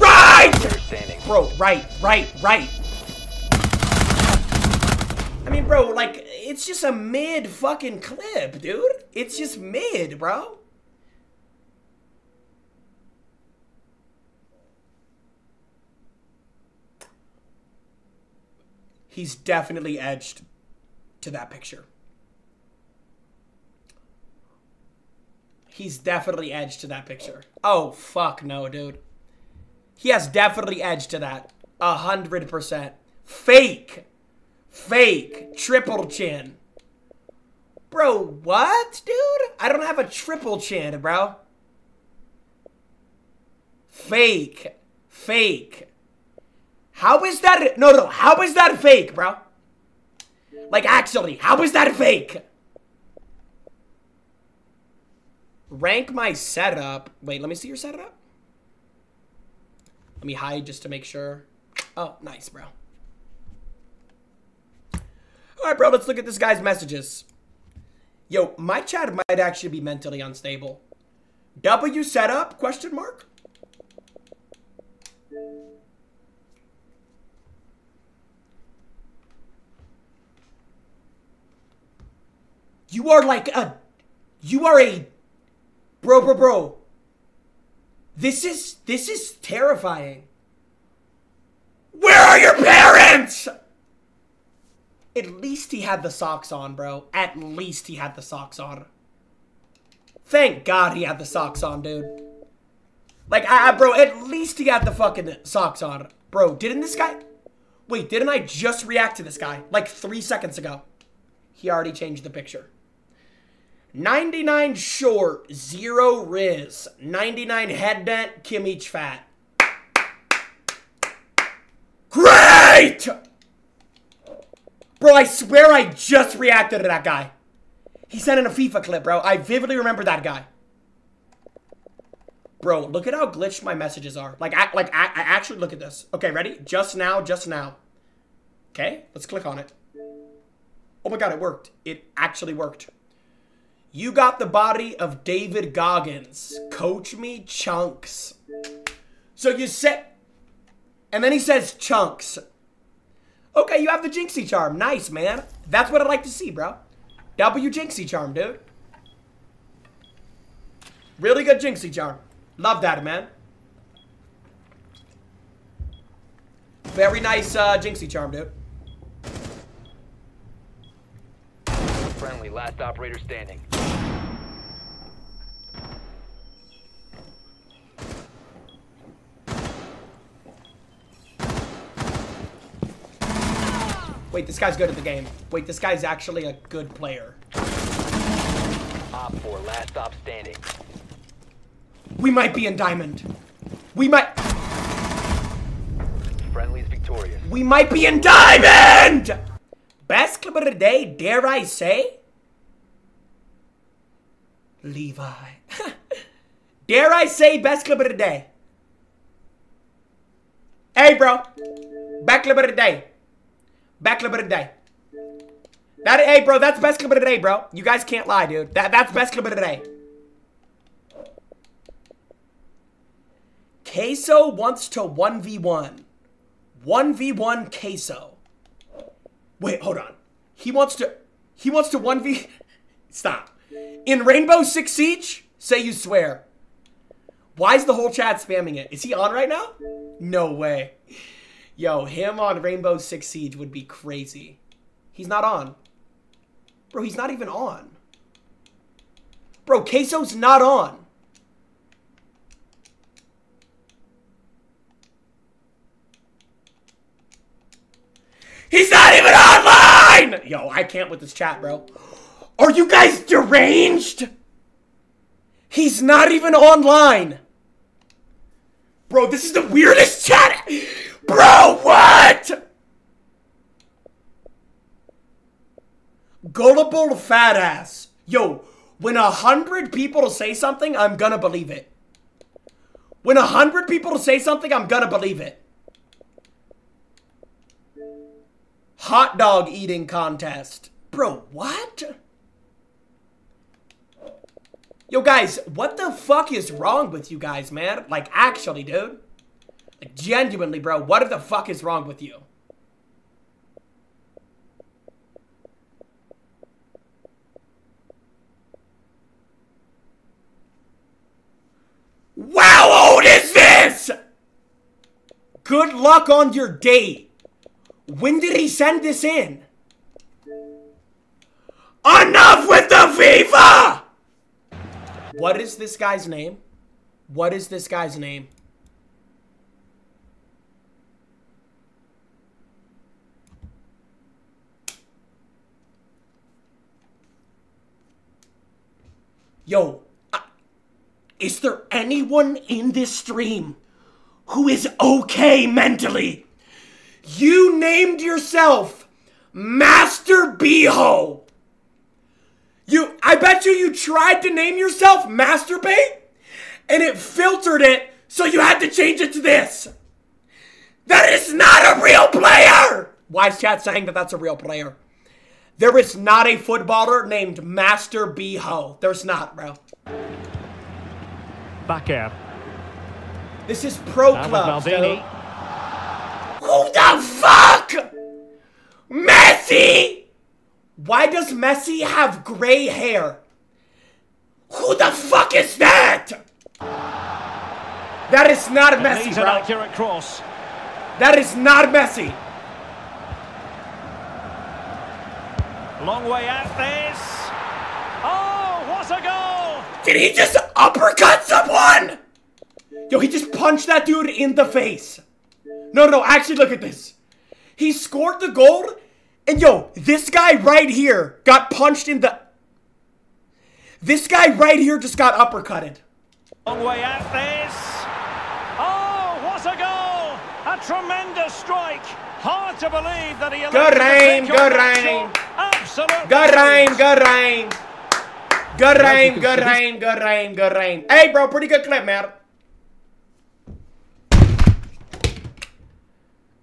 Right! standing. Bro, right, right, right. I mean, bro, like, it's just a mid fucking clip, dude. It's just mid, bro. He's definitely edged to that picture. He's definitely edged to that picture. Oh, fuck no, dude. He has definitely edged to that. A hundred percent. Fake. Fake. Triple chin. Bro, what, dude? I don't have a triple chin, bro. Fake. Fake. How is that? No, no. How is that fake, bro? Like, actually, how is that fake? Rank my setup. Wait, let me see your setup. Let me hide just to make sure. Oh, nice, bro. All right, bro, let's look at this guy's messages. Yo, my chat might actually be mentally unstable. W setup? Question mark? You are like a you are a bro bro bro. This is this is terrifying. Where are your parents? At least he had the socks on, bro. At least he had the socks on. Thank God he had the socks on, dude. Like, I, I- bro, at least he had the fucking socks on. Bro, didn't this guy... Wait, didn't I just react to this guy? Like three seconds ago. He already changed the picture. 99 short, 0 Riz. 99 head dent, Kimmich fat. Great! Bro, I swear I just reacted to that guy. He sent in a FIFA clip, bro. I vividly remember that guy. Bro, look at how glitched my messages are. Like, I, like I, I actually look at this. Okay, ready? Just now, just now. Okay, let's click on it. Oh my god, it worked. It actually worked. You got the body of David Goggins. Coach me chunks. So you said, and then he says chunks. Okay, you have the Jynxzi charm. Nice, man. That's what I like to see, bro. W Jynxzi charm, dude. Really good Jynxzi charm. Love that, man. Very nice uh, Jynxzi charm, dude. Friendly, last operator standing. Wait, this guy's good at the game. Wait, this guy's actually a good player. Op 4, last stop standing. We might be in diamond. We might. Friendly's victorious. We might be in diamond. Best clip of the day, dare I say? Levi. dare I say best clip of the day? Hey, bro. Best clip of the day. Best clip of the day. That hey, bro. That's best clip of the day, bro. You guys can't lie, dude. That that's best clip of the day. Queso wants to 1v1. 1v1 Queso. Wait, hold on. He wants to he wants to 1v Stop. In Rainbow Six Siege, say you swear. Why is the whole chat spamming it? Is he on right now? No way. Yo, him on Rainbow Six Siege would be crazy. He's not on. Bro, he's not even on. Bro, Queso's not on. He's not even online! Yo, I can't with this chat, bro. Are you guys deranged? He's not even online. Bro, this is the weirdest chat. Bro, what? Gullible fat ass. Yo, when a hundred people say something, I'm gonna believe it. When a hundred people say something, I'm gonna believe it. Hot dog eating contest. Bro, what? Yo, guys, what the fuck is wrong with you guys, man? Like, actually, dude. Genuinely, bro, what the fuck is wrong with you? Wow, old is this? Good luck on your date. When did he send this in? Enough with the FIFA! What is this guy's name? What is this guy's name? Yo, I- is there anyone in this stream who is okay mentally? You named yourself Master Beho. You, I bet you you tried to name yourself Masturbate, and it filtered it, so you had to change it to this. That is not a real player. Is chat saying that that's a real player? There is not a footballer named Master Beho. There's not, bro. Back air. This is pro club. Who the fuck? Messi! Why does Messi have gray hair? Who the fuck is that? That is not Messi, bro. That is not Messi. Long way out this. Oh, what a goal! Did he just uppercut someone? Yo, he just punched that dude in the face. No, no, actually, look at this. He scored the goal, and yo, this guy right here got punched in the. This guy right here just got uppercutted. Long way out this. Oh, what a goal! A tremendous strike. Hard to believe that he Good elected to rain, take good rain. shot. Absolutely. Good rain, brilliant. good rain. Good rain, good rain, good rain, good rain. Hey, bro, pretty good clip, man.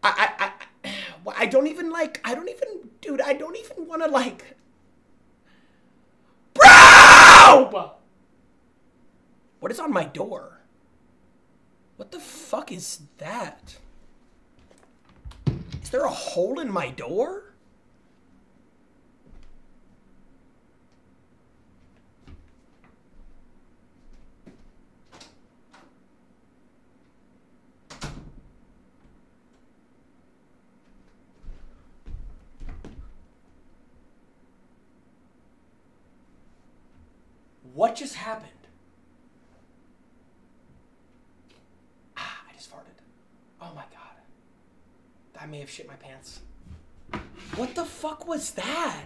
I, I, I, I don't even like, I don't even, dude, I don't even want to like. Bro! What is on my door? What the fuck is that? There a hole in my door? What just happened? Ah, I just farted. Oh my god. I may have shit my pants. What the fuck was that?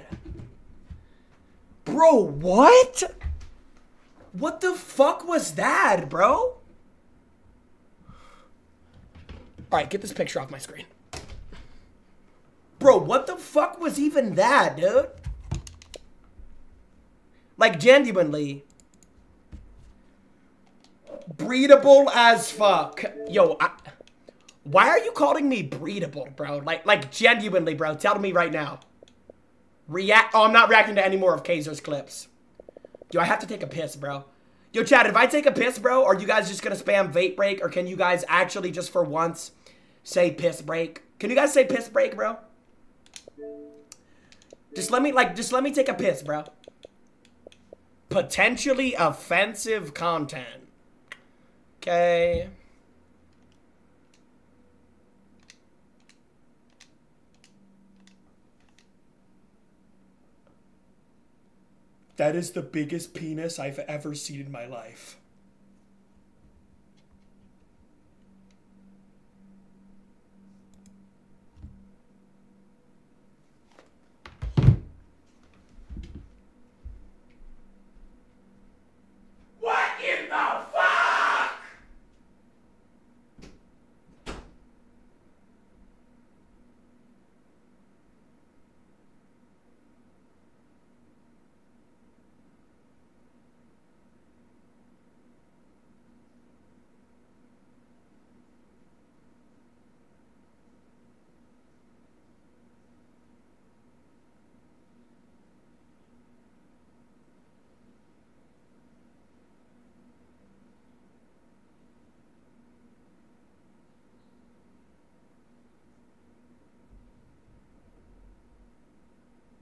Bro, what? What the fuck was that, bro? Alright, get this picture off my screen. Bro, what the fuck was even that, dude? Like, genuinely. Breedable as fuck. Yo, I, why are you calling me breedable, bro? Like, like genuinely, bro. Tell me right now. React. Oh, I'm not reacting to any more of Kaiser's clips. Do I have to take a piss, bro? Yo, Chad, if I take a piss, bro, are you guys just gonna spam vape break, or can you guys actually just for once say piss break? Can you guys say piss break, bro? Just let me like, just let me take a piss, bro potentially offensive content. Okay. That is the biggest penis I've ever seen in my life. What in the fuck?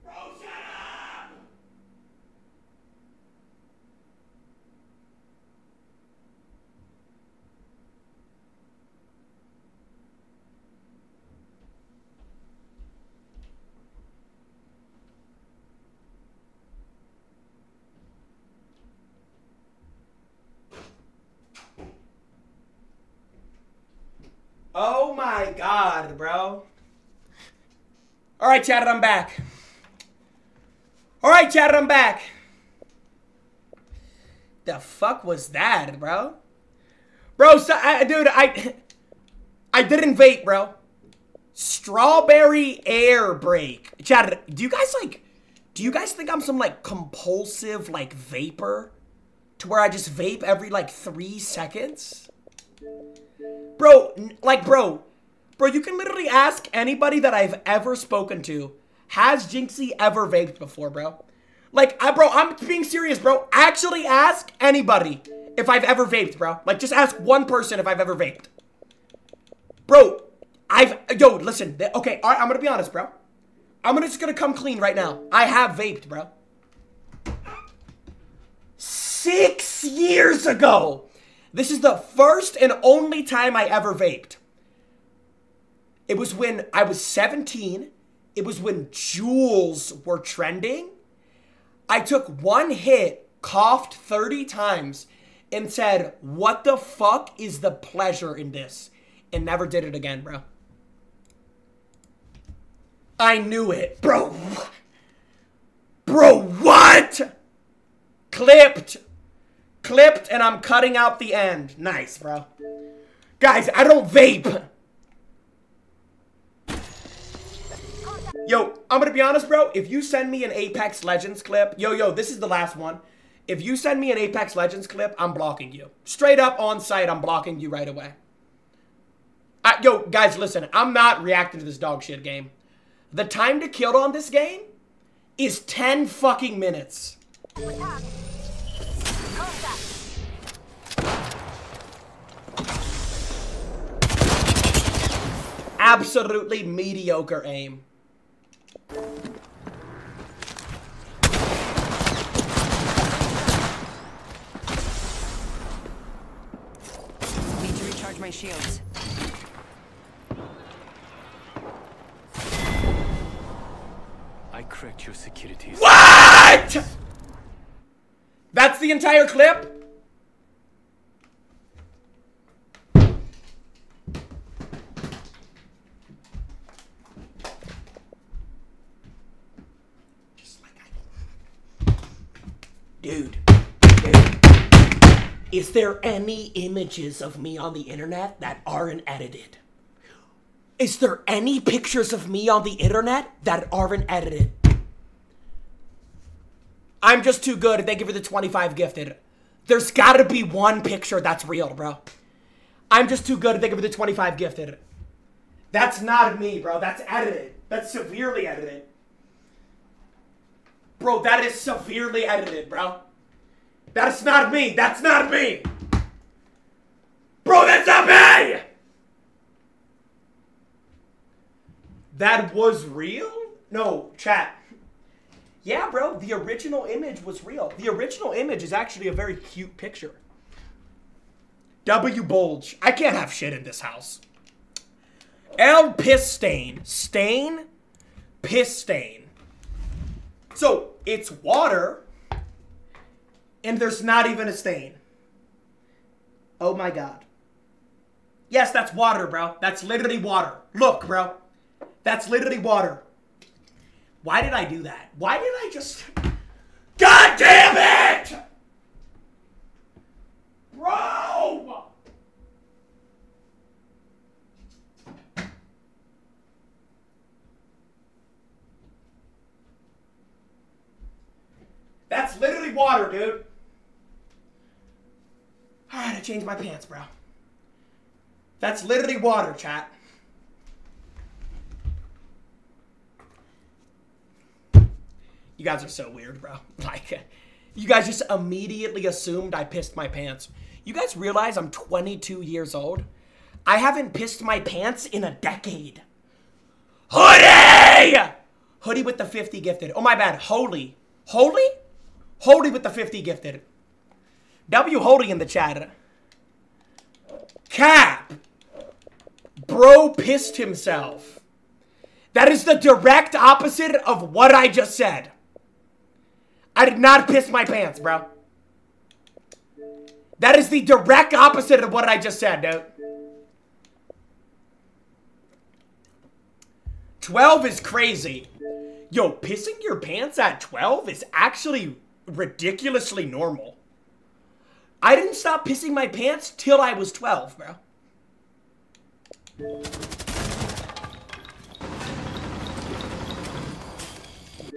Bro, shut up! Oh my god, bro. All right, Chad, I'm back. All right, Chad, I'm back. The fuck was that, bro? Bro, so, I, dude, I, I didn't vape, bro. Strawberry air break. Chad, do you guys like, do you guys think I'm some like compulsive like vapor? To where I just vape every like three seconds? Bro, like, bro, bro, you can literally ask anybody that I've ever spoken to. Has Jynxzi ever vaped before, bro? Like, I, bro, I'm being serious, bro. Actually ask anybody if I've ever vaped, bro. Like, just ask one person if I've ever vaped. Bro, I've, yo, listen, okay, all right, I'm gonna be honest, bro. I'm gonna just gonna come clean right now. I have vaped, bro. Six years ago. This is the first and only time I ever vaped. It was when I was 17 It was when Juuls were trending. I took one hit, coughed 30 times, and said, What the fuck is the pleasure in this? And never did it again, bro. I knew it. Bro. Bro, what? Clipped. Clipped, and I'm cutting out the end. Nice, bro. Guys, I don't vape. Yo, I'm gonna be honest, bro. If you send me an Apex Legends clip, yo, yo, this is the last one. If you send me an Apex Legends clip, I'm blocking you. Straight up on site, I'm blocking you right away. I, yo, guys, listen. I'm not reacting to this dog shit game. The time to kill on this game is 10 fucking minutes. Absolutely mediocre aim. Need to recharge my shields. I cracked your securities. What? That's the entire clip? Dude. Dude. Is there any images of me on the internet that aren't edited? Is there any pictures of me on the internet that aren't edited? I'm just too good. Thank you for the 25 gifted. There's gotta be one picture that's real, bro. I'm just too good. Thank you for the 25 gifted. That's not me, bro. That's edited. That's severely edited. Bro, that is severely edited, bro. That's not me. That's not me. Bro, that's not me! That was real? No, chat. Yeah, bro, the original image was real. The original image is actually a very cute picture. W Bulge. I can't have shit in this house. L Piss Stain. Stain? Piss Stain. So, it's water, and there's not even a stain. Oh my god. Yes, that's water, bro. That's literally water. Look, bro. That's literally water. Why did I do that? Why did I just... God damn it! Bro! That's literally water, dude. Alright, I changed my pants, bro. That's literally water, chat. You guys are so weird, bro. Like, you guys just immediately assumed I pissed my pants. You guys realize I'm 22 years old? I haven't pissed my pants in a decade. Hoodie! Hoodie with the 50 gifted. Oh, my bad. Holy. Holy? Holy with the 50 gifted. W Holy in the chat. Cap. Bro pissed himself. That is the direct opposite of what I just said. I did not piss my pants, bro. That is the direct opposite of what I just said, dude. 12 is crazy. Yo, pissing your pants at 12 is actually ridiculously normal. I didn't stop pissing my pants till I was 12, bro.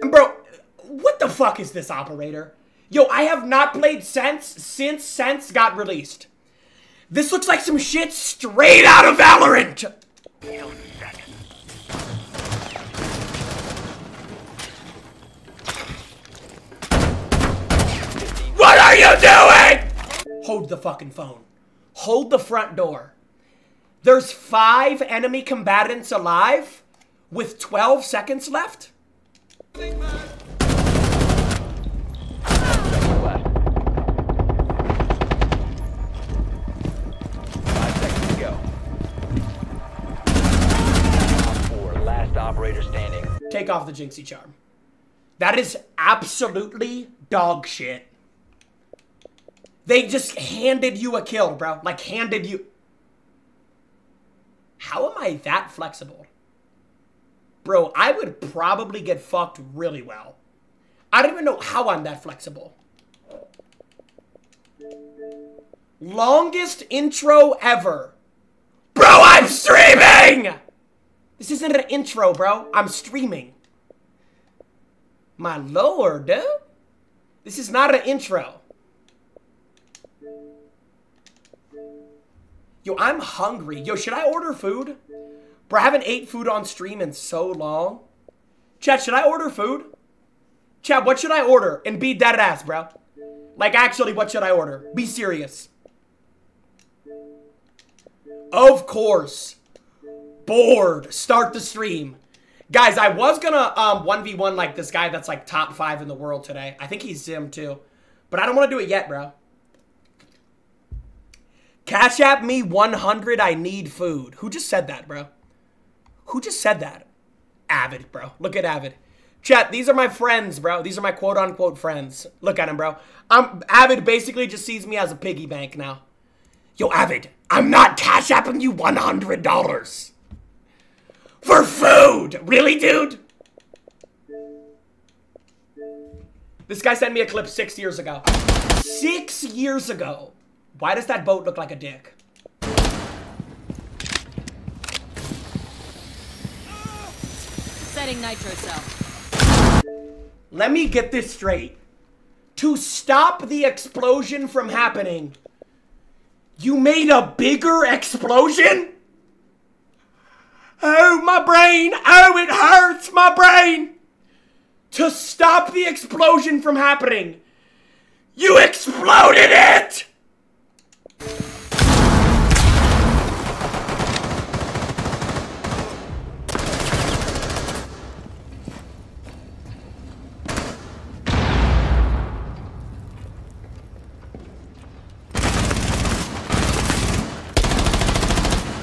And bro, what the fuck is this operator? Yo, I have not played Sens since Sens got released. This looks like some shit straight out of Valorant! What are you doing? Hold the fucking phone. Hold the front door. There's five enemy combatants alive with 12 seconds left? Take off the Jynxzi charm. That is absolutely dog shit. They just handed you a kill, bro. Like, handed you. How am I that flexible? Bro, I would probably get fucked really well. I don't even know how I'm that flexible. Longest intro ever. Bro, I'm streaming! This isn't an intro, bro. I'm streaming. My lord, dude. This is not an intro. Yo, I'm hungry. Yo, should I order food? Bro, I haven't ate food on stream in so long. Chat, should I order food? Chat, what should I order? And be dead ass, bro. Like, actually, what should I order? Be serious. Of course. Bored. Start the stream. Guys, I was gonna um 1v1 like this guy that's like top 5 in the world today. I think he's XIM too. But I don't want to do it yet, bro. Cash app me 100, I need food. Who just said that, bro? Who just said that? Avid, bro. Look at Avid. Chat, these are my friends, bro. These are my quote unquote friends. Look at him, bro. I'm Avid basically just sees me as a piggy bank now. Yo, Avid, I'm not cash apping you $100 for food. Really, dude? This guy sent me a clip six years ago. Six years ago. Why does that boat look like a dick? Setting nitro cell. Let me get this straight. To stop the explosion from happening, you made a bigger explosion? Oh, my brain. Oh, it hurts my brain. To stop the explosion from happening, you exploded it!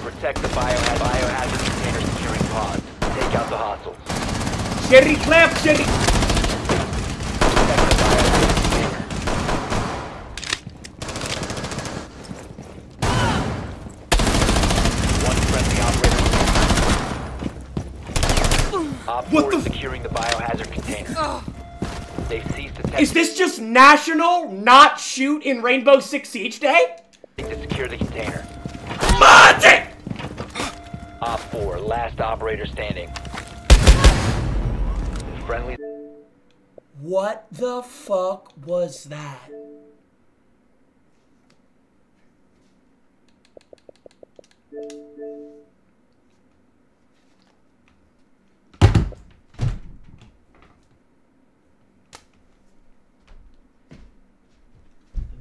Protect the biohazard, biohazard container securing pods. Take out the hostiles. Jerry Clamp, Jerry. Protect the biohazard container. One friendly operator. Op What 4 the securing the biohazard container. They've ceased Is this just National Not Shoot in Rainbow Six Siege Day? to secure the container. Monty! Op 4, last operator standing. Friendly. What the fuck was that?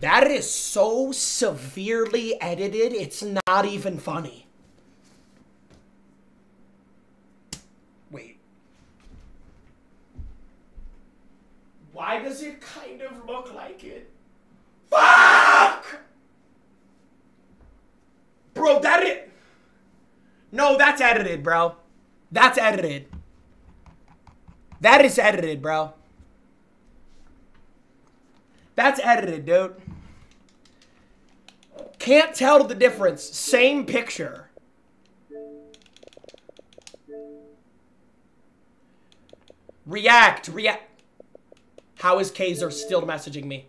That is so severely edited, it's not even funny. Wait. Why does it kind of look like it? Fuck! Bro, that it. No, that's edited, bro. That's edited. That is edited, bro. That's edited, dude. Can't tell the difference. Same picture. React, react. How is Kaiser still messaging me?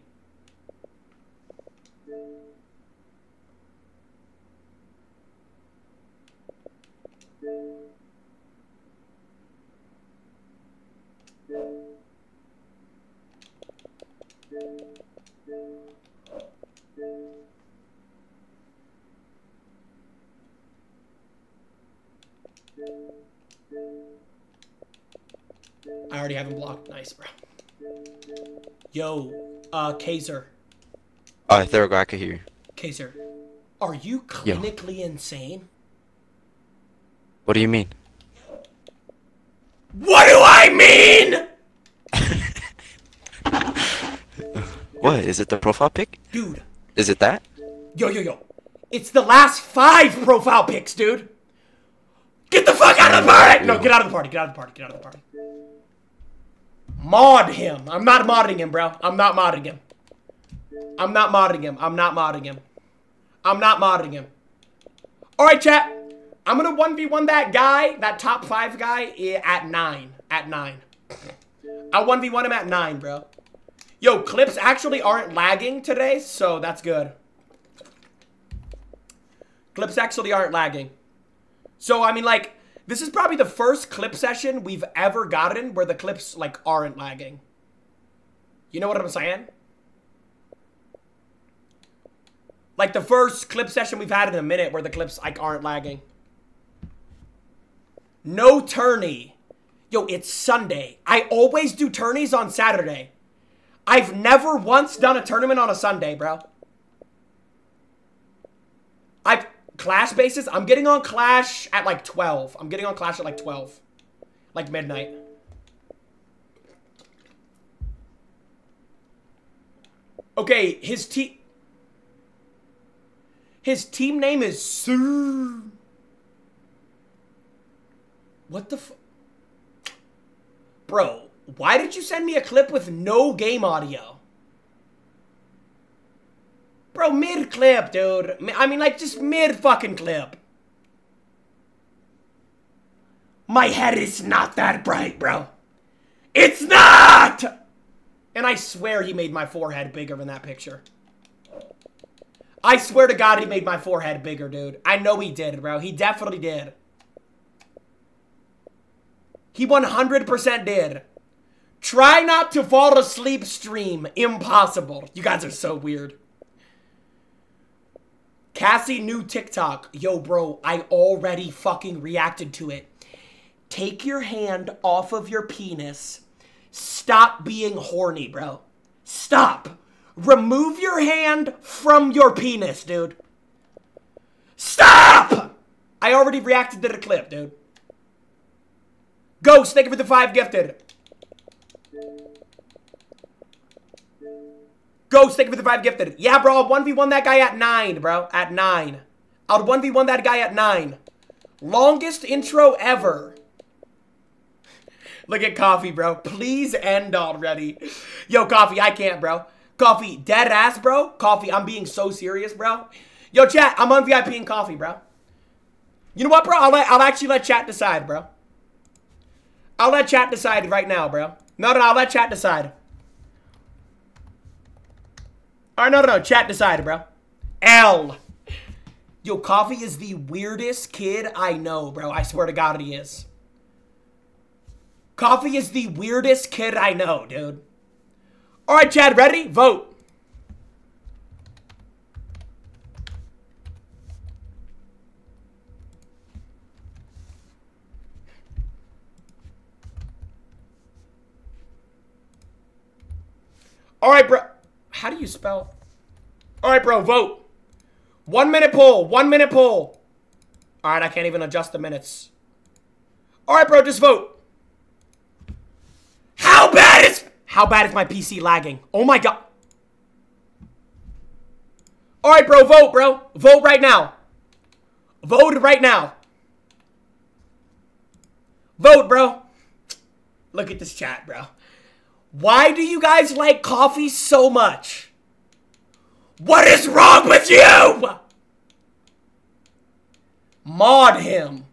Kaiser. Oh, there we go. I can hear you. Kaiser, are you clinically insane? What do you mean? What do I mean? What is it? The profile pic? Dude, Is it that? yo, yo, yo. It's the last five profile pics, dude. Get the fuck out of the party! No, get out of the party, get out of the party, get out of the party. Mod him. I'm not modding him, bro. I'm not modding him. I'm not modding him. I'm not modding him. I'm not modding him. Alright, chat. I'm gonna 1v1 that guy, that top five guy, eh, at 9. At 9. I'll 1v1 him at 9, bro. Yo, clips actually aren't lagging today, so that's good. Clips actually aren't lagging. So, I mean, like, this is probably the first clip session we've ever gotten where the clips, like, aren't lagging. You know what I'm saying? Like, the first clip session we've had in a minute where the clips, like, aren't lagging. No tourney. Yo, it's Sunday. I always do tourneys on Saturday. I've never once done a tournament on a Sunday, bro. I've Clash basis. I'm getting on Clash at like 12. I'm getting on Clash at like 12. Like midnight. Okay, his team His team name is Sir What the Bro, why did you send me a clip with no game audio? Bro, mid clip, dude. I mean, like, just mid fucking clip. My head is not that bright, bro. It's not! And I swear he made my forehead bigger in that picture. I swear to God he made my forehead bigger, dude. I know he did, bro. He definitely did. He 100% did. Try not to fall asleep stream. Impossible. You guys are so weird. Cassie new TikTok. Yo, bro, I already fucking reacted to it. Take your hand off of your penis. Stop being horny, bro. Stop. Remove your hand from your penis, dude. Stop! I already reacted to the clip, dude. Ghost, thank you for the five gifted. Ghost, thank you for the five gifted. Yeah, bro, I'll 1v1 that guy at 9, bro. At 9. I'll 1v1 that guy at 9. Longest intro ever. Look at Coffee, bro. Please end already. Yo, Coffee, I can't, bro. Coffee, dead ass, bro. Coffee, I'm being so serious, bro. Yo, chat, I'm on VIP and Coffee, bro. You know what, bro? I'll, let, I'll actually let chat decide, bro. I'll let chat decide right now, bro. No, no, no, I'll let chat decide. Alright, no, no, no. Chat decided, bro. L. Yo, Coffee is the weirdest kid I know, bro. I swear to God he is. Coffee is the weirdest kid I know, dude. Alright, Chad, ready? Vote. Alright, bro. How do you spell? Alright, bro, vote. One minute poll. One minute poll. Alright, I can't even adjust the minutes. Alright, bro, just vote. How bad is... How bad is my PC lagging? Oh my god. Alright, bro, vote, bro. Vote right now. Vote right now. Vote, bro. Look at this chat, bro. Why do you guys like coffee so much? What is wrong with you? Mod him.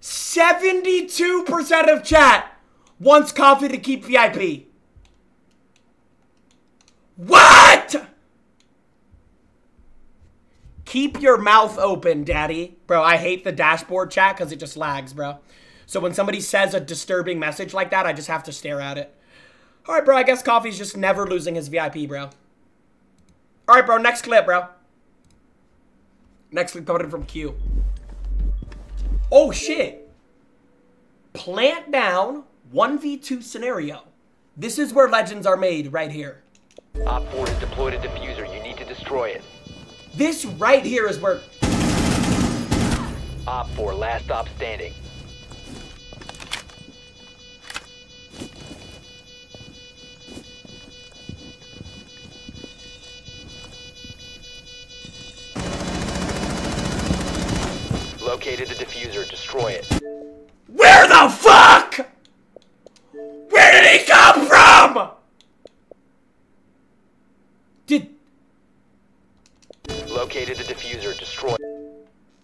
72% of chat wants coffee to keep VIP. What? Keep your mouth open, daddy. Bro, I hate the dashboard chat because it just lags, bro. So when somebody says a disturbing message like that, I just have to stare at it. All right, bro. I guess Coffee's just never losing his VIP, bro. All right, bro. Next clip, bro. Next clip coming from Q. Oh, shit. Plant down 1v2 scenario. This is where legends are made right here. Op 4 has deployed a diffuser. You need to destroy it. This right here is where... Op 4, last stop standing. Located the diffuser. Destroy it. Where the fuck? Where did he he come from? Did Located the diffuser. Destroy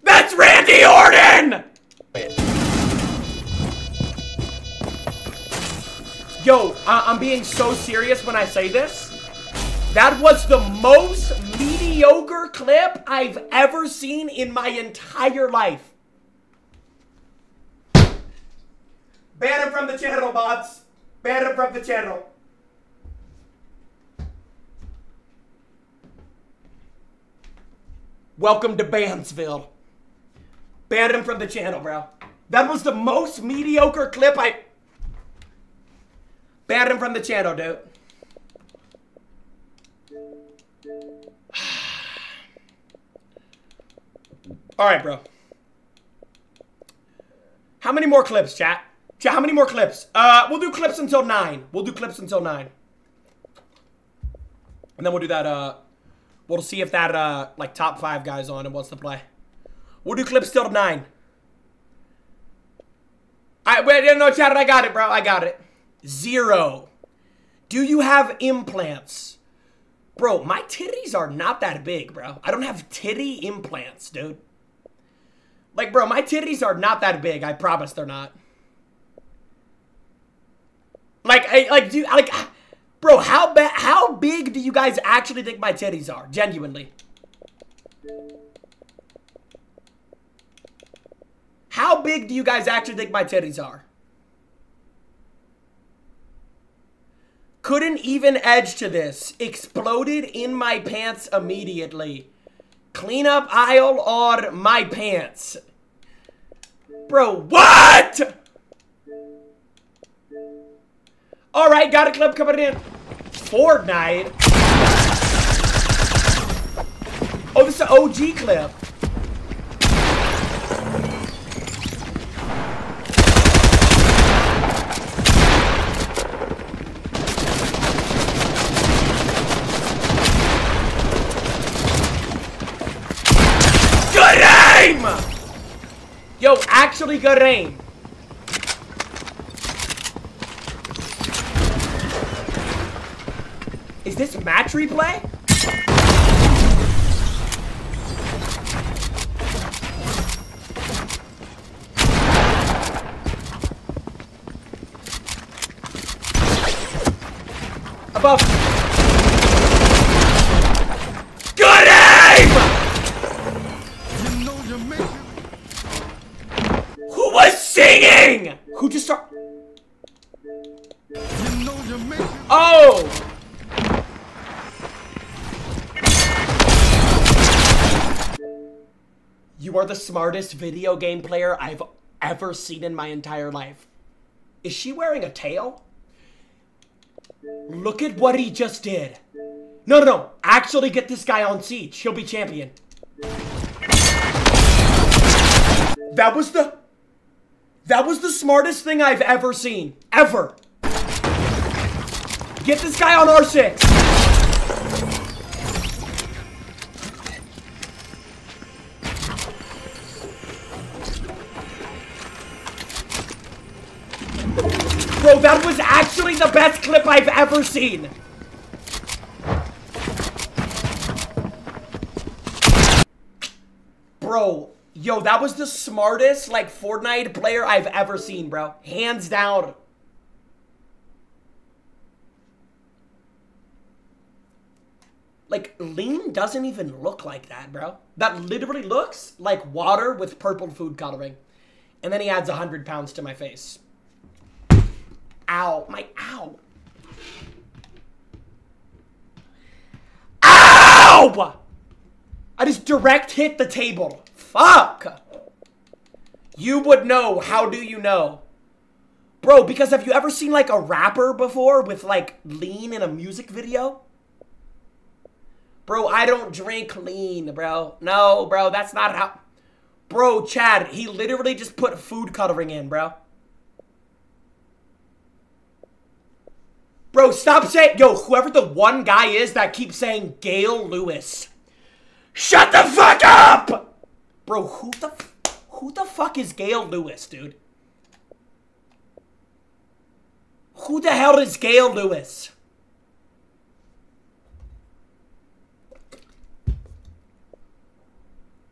that's Randy Orton? Yo, I- I'm being so serious when I say this. That was the most mediocre clip I've ever seen in my entire life. Ban him from the channel, bots. Ban him from the channel. Welcome to Bansville. Ban him from the channel, bro. That was the most mediocre clip I. Ban him from the channel, dude. All right, bro. How many more clips, chat? Chat, how many more clips? Uh, we'll do clips until nine. We'll do clips until nine. And then we'll do that, uh, we'll see if that, uh, like, top five guy's on and wants to play. We'll do clips till nine. I wait, no, chat, I got it, bro. I got it. Zero. Do you have implants? Bro, my titties are not that big, bro. I don't have titty implants, dude. Like, bro, my titties are not that big. I promise they're not. Like, I, like, do like, bro, how bad, how big do you guys actually think my titties are? Genuinely. How big do you guys actually think my titties are? Couldn't even edge to this. Exploded in my pants immediately. Cleanup aisle or my pants. Bro, what? Alright, got a clip coming in. Fortnite. Oh, this is an OG clip. Good aim! Yo, actually good aim. Is this match replay? Above. Good aim! Who was singing? Who just start? Oh! You are the smartest video game player I've ever seen in my entire life. Is she wearing a tail? Look at what he just did. No, no, no. Actually get this guy on siege. He'll be champion. That was the... That was the smartest thing I've ever seen. Ever. Get this guy on R6. That was actually the best clip I've ever seen. Bro, yo, that was the smartest, like, Fortnite player I've ever seen, bro. Hands down. Like, lean doesn't even look like that, bro. That literally looks like water with purple food coloring. And then he adds 100 pounds to my face. Ow. My ow. Ow! I just direct hit the table. Fuck! You would know. How do you know? Bro, because have you ever seen like a rapper before with like lean in a music video? Bro, I don't drink lean, bro. No, bro, that's not how. Bro, Chad, he literally just put food coloring in, bro. Bro, stop saying. Yo, whoever the one guy is that keeps saying Gail Lewis. Shut the fuck up! Bro, who the. Who the fuck is Gail Lewis, dude? Who the hell is Gail Lewis?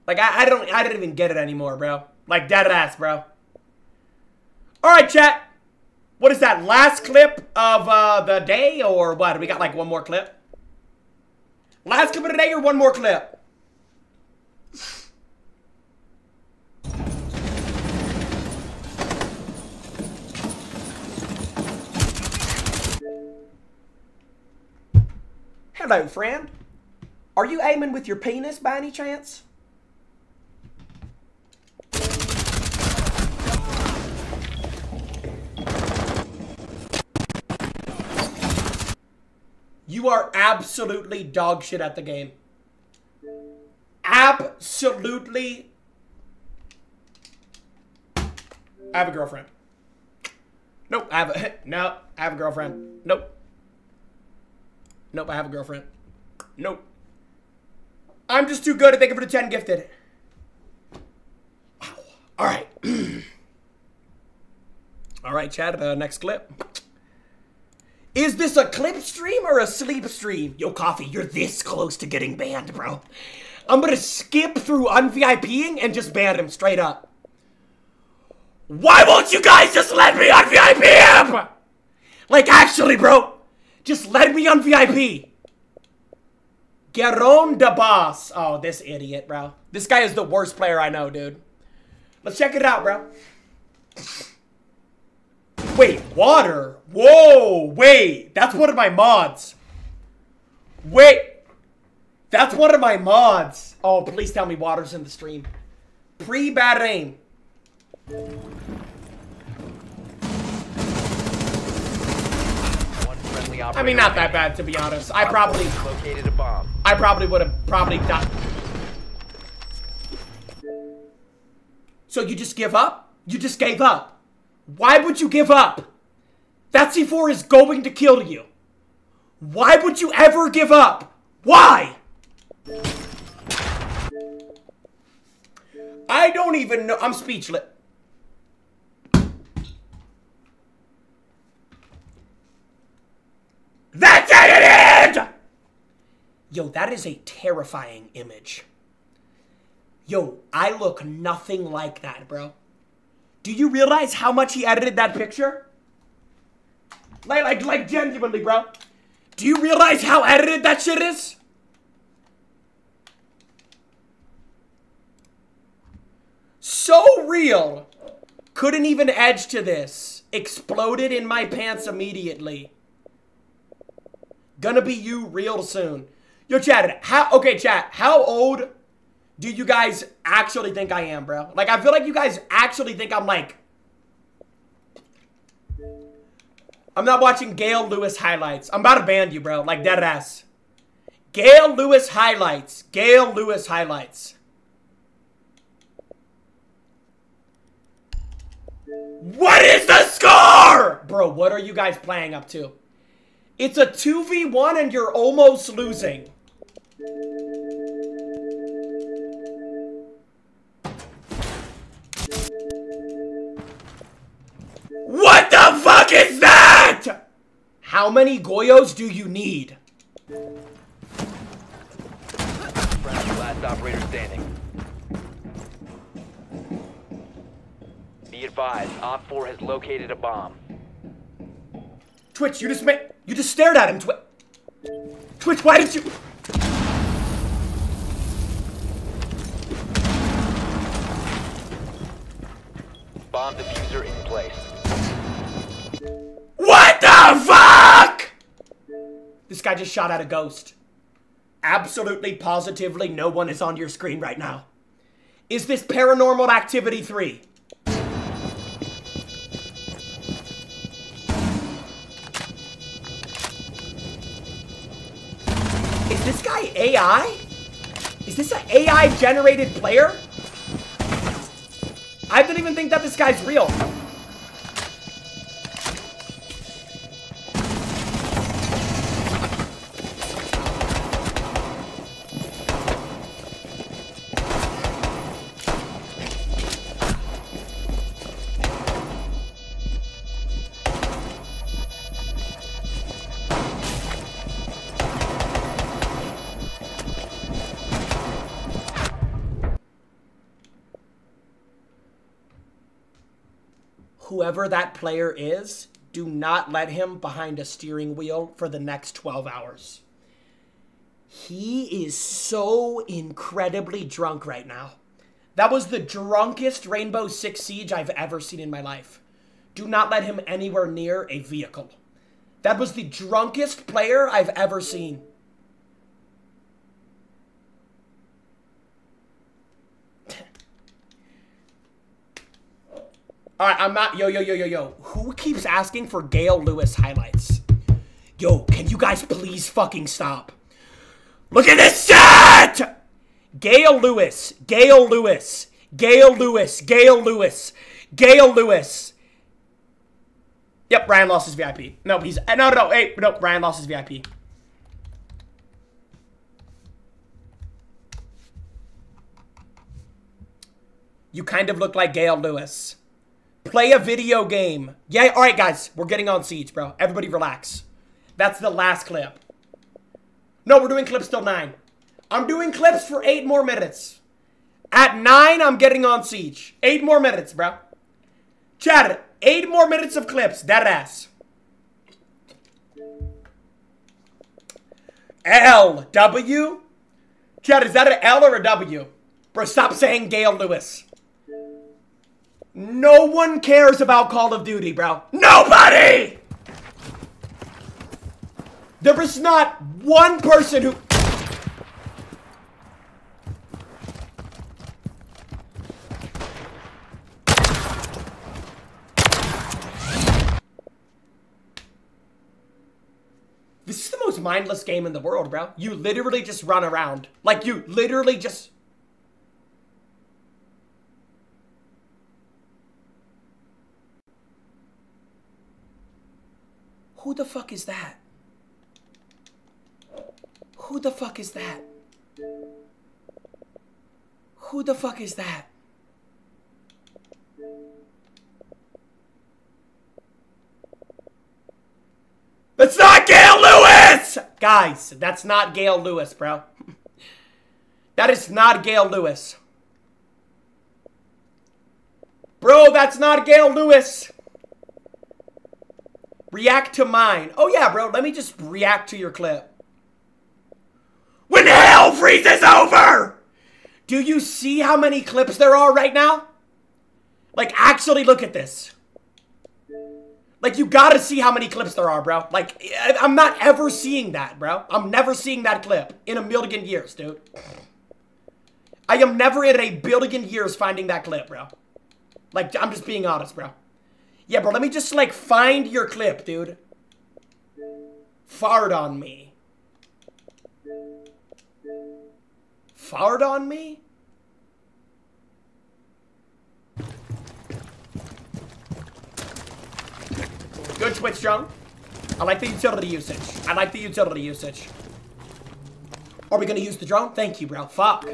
Like I, I don't I don't even get it anymore, bro. Like dead ass, bro. Alright, chat. What is that? Last clip of uh, the day or what? We got like one more clip? Last clip of the day or one more clip? Hello, friend. Are you aiming with your penis by any chance? You are absolutely dog shit at the game. Absolutely. I have a girlfriend. Nope, I have a no. I have a girlfriend. Nope. Nope, I have a girlfriend. Nope. I'm just too good. Thank you for the 10 gifted. Wow. All right. All right, Chad. Uh, next clip. Is this a clip stream or a sleep stream? Yo, Coffee, you're this close to getting banned, bro. I'm gonna skip through unVIPing and just ban him straight up. Why won't you guys just let me unVIP him? Like, actually, bro. Just let me unVIP. Geron de Boss. Oh, this idiot, bro. This guy is the worst player I know, dude. Let's check it out, bro. Wait, water? Whoa, wait. That's one of my mods. Wait. That's one of my mods. Oh, please tell me water's in the stream. Pre-bad aim. I mean, not that bad, to be honest. I probably, located a bomb. I probably would have probably died. So you just give up? You just gave up. Why would you give up? That C4 is going to kill you. Why would you ever give up? Why? I don't even know. I'm speechless. That's edited! Yo, that is a terrifying image. Yo, I look nothing like that, bro. Do you realize how much he edited that picture? Like, like, like, genuinely, bro. Do you realize how edited that shit is? So real. Couldn't even edge to this. Exploded in my pants immediately. Gonna be you real soon. Yo, chat. How? Okay, chat. How old do you guys actually think I am, bro? Like, I feel like you guys actually think I'm like. I'm not watching Gail Lewis highlights. I'm about to ban you, bro. Like dead ass. Gail Lewis highlights. Gail Lewis highlights. What is the score? Bro, what are you guys playing up to? It's a 2v1 and you're almost losing. What the fuck is that? How many Goyos do you need? Last operator standing. Be advised, Op 4 has located a bomb. Twitch, you just made you just stared at him, Twitch. Twitch, why did you Bomb diffuser in place. The fuck? This guy just shot at a ghost. Absolutely positively no one is on your screen right now. Is this Paranormal Activity 3? Is this guy AI? Is this an AI generated player? I didn't even think that this guy's real. Whoever that player is, do not let him behind a steering wheel for the next 12 hours. He is so incredibly drunk right now. That was the drunkest Rainbow Six Siege I've ever seen in my life. Do not let him anywhere near a vehicle. That was the drunkest player I've ever seen. All right, I'm not. Yo, yo, yo, yo, yo. Who keeps asking for Gail Lewis highlights? Yo, can you guys please fucking stop? Look at this shit! Gail Lewis, Gail Lewis, Gail Lewis, Gail Lewis, Gail Lewis. Yep, Ryan lost his VIP. No, he's no, no, no. hey, no, Ryan lost his VIP. You kind of look like Gail Lewis. Play a video game. Yeah, all right, guys, we're getting on siege, bro. Everybody relax. That's the last clip. No, we're doing clips till 9. I'm doing clips for 8 more minutes. At 9, I'm getting on siege. 8 more minutes, bro. Chat, 8 more minutes of clips. Dead ass. L. W? Chad, is that an L or a W? Bro, stop saying Gail Lewis. No one cares about Call of Duty, bro. Nobody! There is not one person who... This is the most mindless game in the world, bro. You literally just run around. Like, you literally just... Who the fuck is that? Who the fuck is that? Who the fuck is that? That's not Gail Lewis! Guys, that's not Gail Lewis, bro. that is not Gail Lewis. Bro, that's not Gail Lewis. React to mine. Oh yeah, bro, let me just react to your clip. When hell freezes over! Do you see how many clips there are right now? Like, actually look at this. Like, you gotta see how many clips there are, bro. Like, I'm not ever seeing that, bro. I'm never seeing that clip in a million years, dude. I am never in a billion years finding that clip, bro. Like, I'm just being honest, bro. Yeah, bro, let me just, like, find your clip, dude. Fart on me. Fart on me? Good Twitch drone. I like the utility usage. I like the utility usage. Are we gonna use the drone? Thank you, bro. Fuck.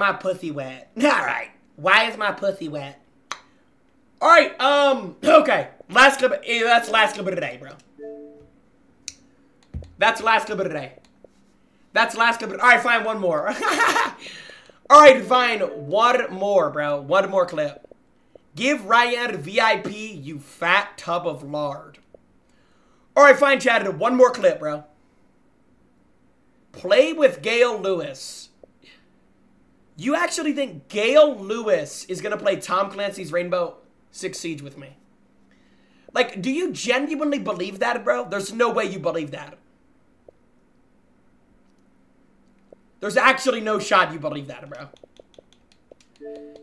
My pussy wet? Alright. Why is my pussy wet? Alright, um, okay. Last clip, eh, that's last clip of the day, bro. That's last clip of the day. That's last clip of Alright, fine, one more. Alright, fine, one more, bro. One more clip. Give Ryan VIP, you fat tub of lard. Alright, fine, Chad. One more clip, bro. Play with Gail Lewis. You actually think Gail Lewis is going to play Tom Clancy's Rainbow Six Siege with me? Like, do you genuinely believe that, bro? There's no way you believe that. There's actually no shot you believe that, bro.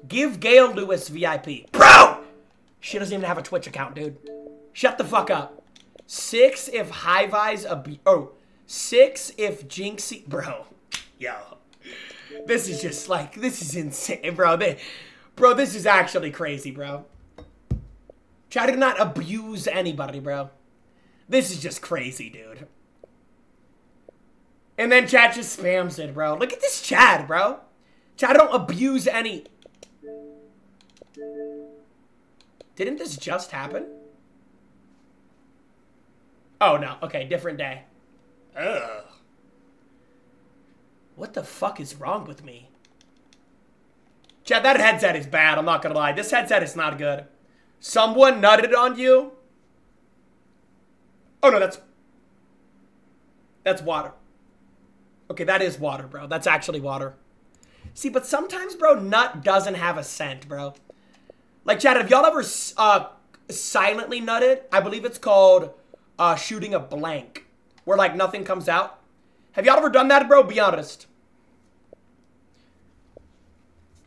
Give Gail Lewis VIP. Bro! She doesn't even have a Twitch account, dude. Shut the fuck up. Six if High Vi's a oh, six if Jynxzi bro. Yo. This is just like this is insane, bro. Bro, this is actually crazy, bro. Try to not abuse anybody, bro. This is just crazy, dude. And then chat just spams it, bro. Look at this chat, bro. Chat don't abuse any. Didn't this just happen? Oh, no. Okay, different day. Ugh. What the fuck is wrong with me? Chat, that headset is bad. I'm not gonna lie. This headset is not good. Someone nutted on you? Oh, no, that's... That's water. Okay, that is water, bro. That's actually water. See, but sometimes, bro, nut doesn't have a scent, bro. Like, Chad, have y'all ever uh, silently nutted? I believe it's called uh, shooting a blank, where, like, nothing comes out. Have y'all ever done that, bro? Be honest.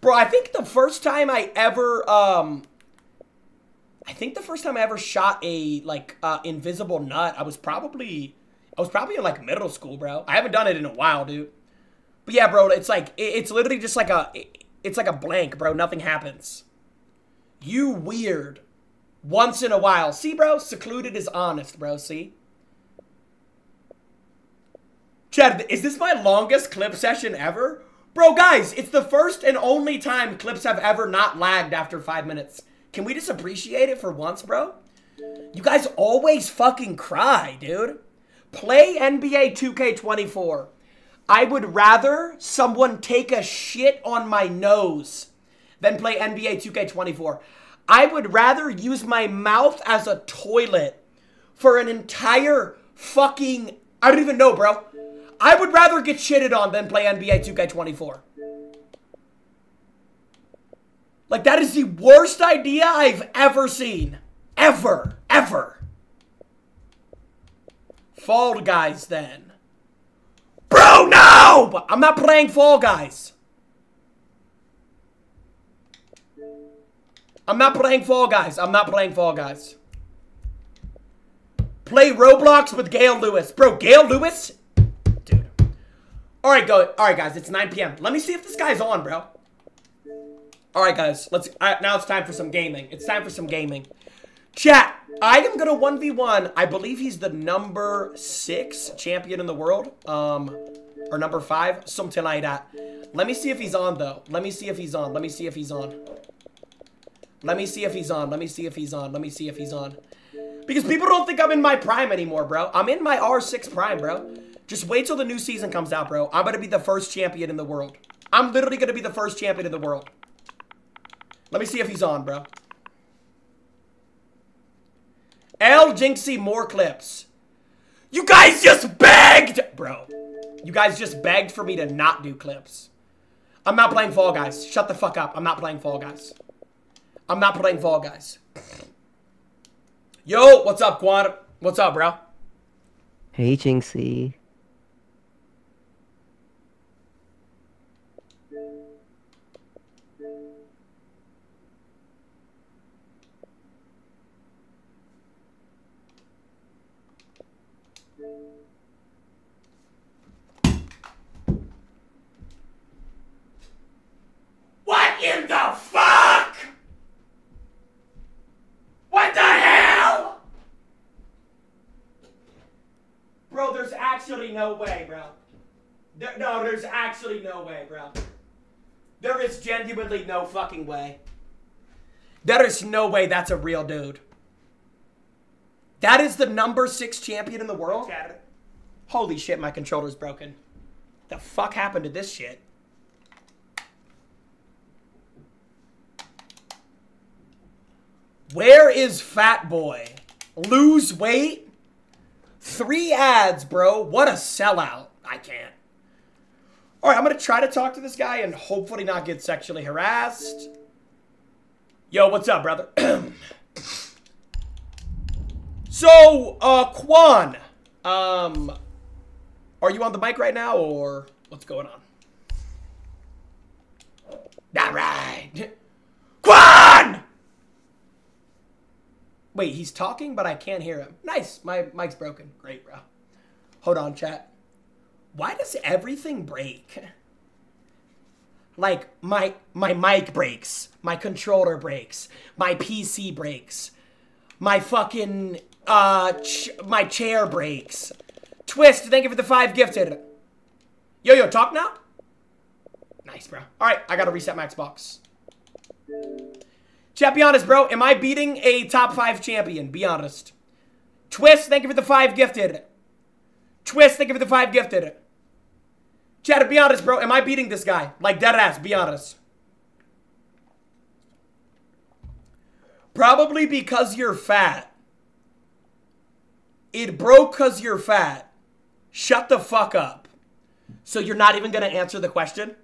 Bro, I think the first time I ever, um... I think the first time I ever shot a, like, uh, invisible nut, I was probably... I was probably in, like, middle school, bro. I haven't done it in a while, dude. But yeah, bro, it's like, it's literally just like a... It's like a blank, bro. Nothing happens. You weird. Once in a while. See, bro? Secluded is honest, bro. See? Chad, is this my longest clip session ever? Bro, guys, it's the first and only time clips have ever not lagged after five minutes. Can we just appreciate it for once, bro? You guys always fucking cry, dude. Play NBA 2K24. I would rather someone take a shit on my nose than play NBA 2K24. I would rather use my mouth as a toilet for an entire fucking. I don't even know, bro. I would rather get shitted on than play NBA 2K24. Like, that is the worst idea I've ever seen. Ever. Ever. Fall Guys, then. Bro, no! I'm not playing Fall Guys. I'm not playing Fall Guys. I'm not playing Fall Guys. Play Roblox with Gail Lewis. Bro, Gail Lewis? Dude. Alright, go. Alright, guys. It's 9 p.m. Let me see if this guy's on, bro. Alright, guys. Let's. Now it's time for some gaming. It's time for some gaming. Chat, I am gonna 1v1. I believe he's the number six champion in the world. Um, or number five, something like that. Let me see if he's on, though. Let me see if he's on. Let me see if he's on. Let me see if he's on. Let me see if he's on. Let me see if he's on. Because people don't think I'm in my prime anymore, bro. I'm in my R6 prime, bro. Just wait till the new season comes out, bro. I'm going to be the first champion in the world. I'm literally going to be the first champion in the world. Let me see if he's on, bro. L Jynxzi more clips. You guys just begged! Bro. You guys just begged for me to not do clips. I'm not playing Fall Guys. Shut the fuck up. I'm not playing Fall Guys. I'm not playing Fall Guys. Yo, what's up, Quad? What's up, bro? Hey, Jynxzi. What in the fuck? What the hell? Bro, there's actually no way, bro. There, no, there's actually no way, bro. There is genuinely no fucking way. There is no way that's a real dude. That is the number six champion in the world? Holy shit, my controller's broken. The fuck happened to this shit? Where is Fat Boy? Lose weight? Three ads, bro. What a sellout. I can't. All right, I'm going to try to talk to this guy and hopefully not get sexually harassed. Yo, what's up, brother? So, uh, Quan, um, are you on the mic right now, or what's going on? All right. Quan! Wait, he's talking, but I can't hear him. Nice. My mic's broken. Great, bro. Hold on, chat. Why does everything break? Like my my mic breaks, my controller breaks, my PC breaks, my fucking uh ch- my chair breaks. Twist, thank you for the five gifted. Yo yo, talk now. Nice, bro. All right, I gotta reset my Xbox. Chat, be honest, bro. Am I beating a top five champion? Be honest. Twist, thank you for the five gifted. Twist, thank you for the five gifted. Chat, be honest, bro. Am I beating this guy? Like, dead ass, be honest. Probably because you're fat. It broke because you're fat. Shut the fuck up. So you're not even going to answer the question?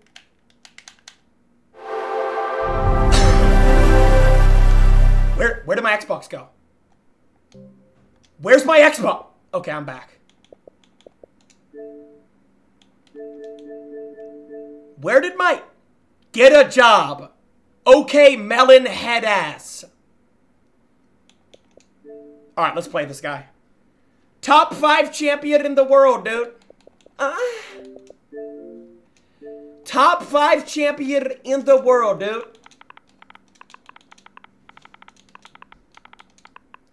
Where where did my Xbox go? Where's my Xbox? Okay, I'm back. Where did my get a job? Okay, melon head ass. All right, let's play this guy. Top five champion in the world, dude. Uh, top five champion in the world, dude.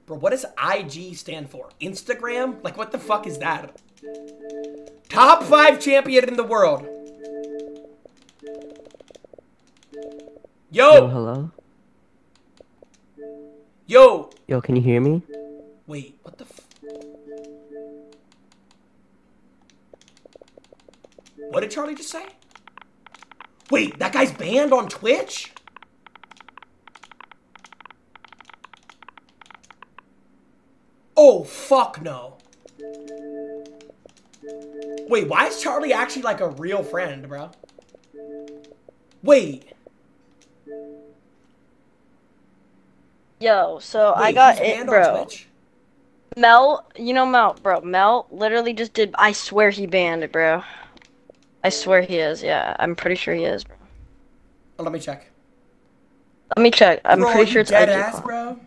Bro, what does IG stand for? Instagram? Like, what the fuck is that? Top five champion in the world. Yo, Yo, hello? yo. Yo, can you hear me? Wait, what the f- What did Charlie just say? Wait, that guy's banned on Twitch? Oh, fuck no. Wait, why is Charlie actually like a real friend, bro? Wait. Yo, so I got it, bro. Mel, you know Mel, bro. Mel literally just did. I swear he banned it, bro. I swear he is. Yeah, I'm pretty sure he is, bro. Oh, let me check. Let me check. I'm Bro, pretty sure it's dead ass, bro.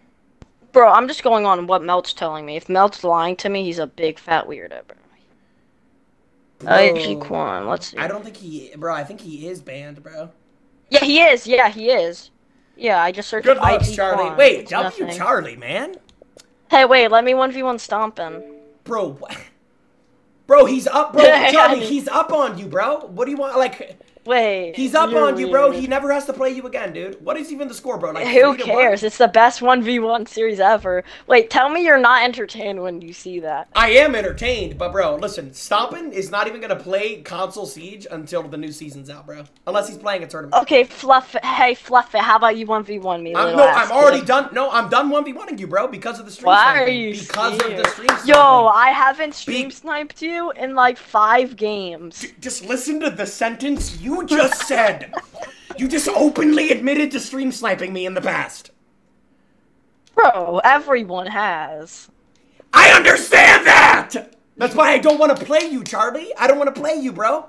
Bro, I'm just going on what Melt's telling me. If Melt's lying to me, he's a big fat weirdo, bro. IG Bro, Quan, let's see. I don't think he, bro. I think he is banned, bro. Yeah, he is. Yeah, he is. Yeah, I just searched Good looks, Charlie. Quan. Wait, It's W nothing. Charlie, man. Hey, wait, let me 1v1 stomping. Bro, what? Bro, he's up, bro. Charlie, he's up on you, bro. What do you want? Like, Wait. he's up on you, bro. He never has to play you again, dude. What is even the score, bro? Like, Who to cares? It's the best 1v1 series ever. Wait, tell me you're not entertained when you see that. I am entertained, but bro, listen, Stompn is not even gonna play console siege until the new season's out, bro. Unless he's playing a tournament. Okay, Fluff. Hey, Fluff. How about you 1v1 me, I'm, no, I'm already kid? done. No, I'm done one v oneing you, bro, because of the stream. Why are you Because of the stream. Yo. I haven't stream sniped you in like five games. Just listen to the sentence you just said. You just openly admitted to stream sniping me in the past. Bro, everyone has. I understand that. That's why I don't want to play you, Charlie. I don't want to play you, bro.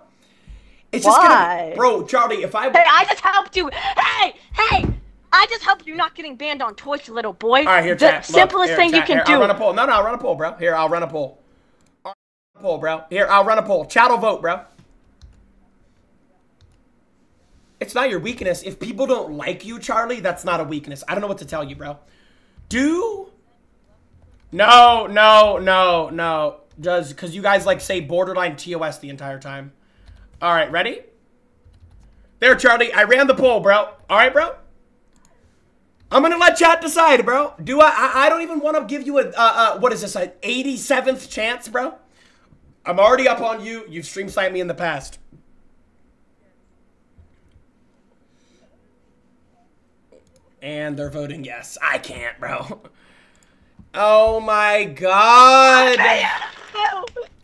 It's just Why? gonna, be, bro, Charlie. If I Hey, I just helped you. Hey, hey. I just helped you not getting banned on Twitch, little boy. All right, here, the. Look, simplest here, thing chat, you can here, do. I'll run a poll. No, no, I'll run a poll, bro. Here, I'll run a poll. I'll run a poll, bro. Here, I'll run a poll. Chat will vote, bro. It's not your weakness. If people don't like you, Charlie, that's not a weakness. I don't know what to tell you, bro. Do no, no, no, no. Does because you guys like say borderline TOS the entire time. All right, ready? There, Charlie. I ran the poll, bro. All right, bro. I'm gonna let chat decide, bro. Do I? I, I don't even want to give you a uh, uh, what is this? An 87th chance, bro. I'm already up on you. You've stream me in the past. And they're voting yes. I can't, bro. Oh my god.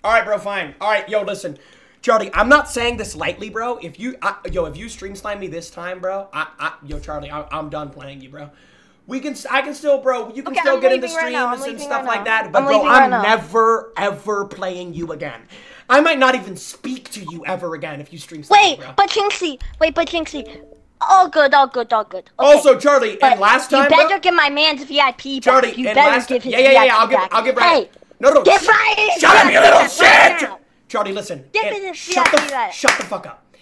All right, bro. Fine. All right, yo, listen, Charlie. I'm not saying this lightly, bro. If you, I, yo, if you stream slime me this time, bro, I, I yo, Charlie, I, I'm done playing you, bro. We can, I can still, bro. You can Okay, still I'm get into leaving right streams and stuff right like that. But I'm bro, I'm now. never ever playing you again. I might not even speak to you ever again if you stream. Something, Wait, bro. but Jynxzi, wait, but Jynxzi, all good, all good, all good. Okay. Also, Charlie, but and last time, you better give my man's VIP back. Charlie, you and better last give his yeah, yeah, yeah, yeah, I'll give, back. I'll give Ryan. Hey, no, no, give sh- Ryan Shut up, you little right shit! now. Charlie, listen. Give and me shut VIP the shut the fuck up.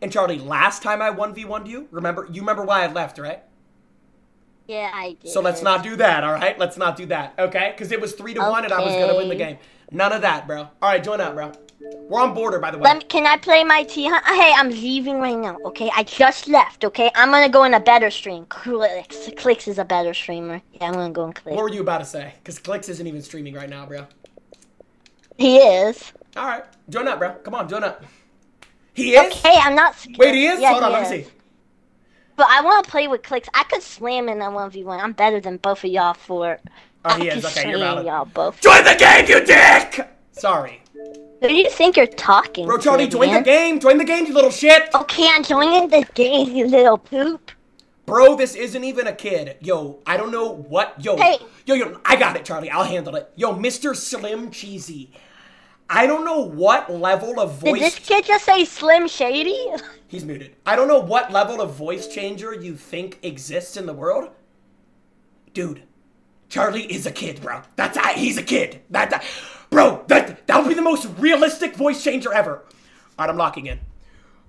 And Charlie, last time I one v one you, remember? You remember why I left, right? Yeah, I did. So let's not do that, all right? Let's not do that, okay? Because it was three to one, and I was gonna win the game. None of that, bro. All right, join up, bro. We're on border, by the way. Let me, can I play my T? Hunt? Hey, I'm leaving right now. Okay, I just left. Okay, I'm gonna go in a better stream. Clix, Clix is a better streamer. Yeah, I'm gonna go in Clix. What were you about to say? Because Clix isn't even streaming right now, bro. He is. All right, join up, bro. Come on, join up. He is. Okay, I'm not. scared. Wait, he is. Yeah, Hold on, he let me see. But I want to play with Clix. I could slam in a one v one. I'm better than both of y'all for. Oh, he I is. Okay, you're valid. Y'all both. Join the game, you dick. Sorry, Who do you think you're talking bro. to, Charlie, join the game. Join the game, you little shit. Oh, okay, I'm joining the game, you little poop. Bro, this isn't even a kid. Yo, I don't know what. Yo, Hey. yo, yo. I got it, Charlie. I'll handle it. Yo, Mr. Slim Cheesy. I don't know what level of voice. Did this kid just say Slim Shady? He's muted. I don't know what level of voice changer you think exists in the world. Dude, Charlie is a kid, bro. That's I, he's a kid. That, that bro, that that would be the most realistic voice changer ever. All right, I'm locking in.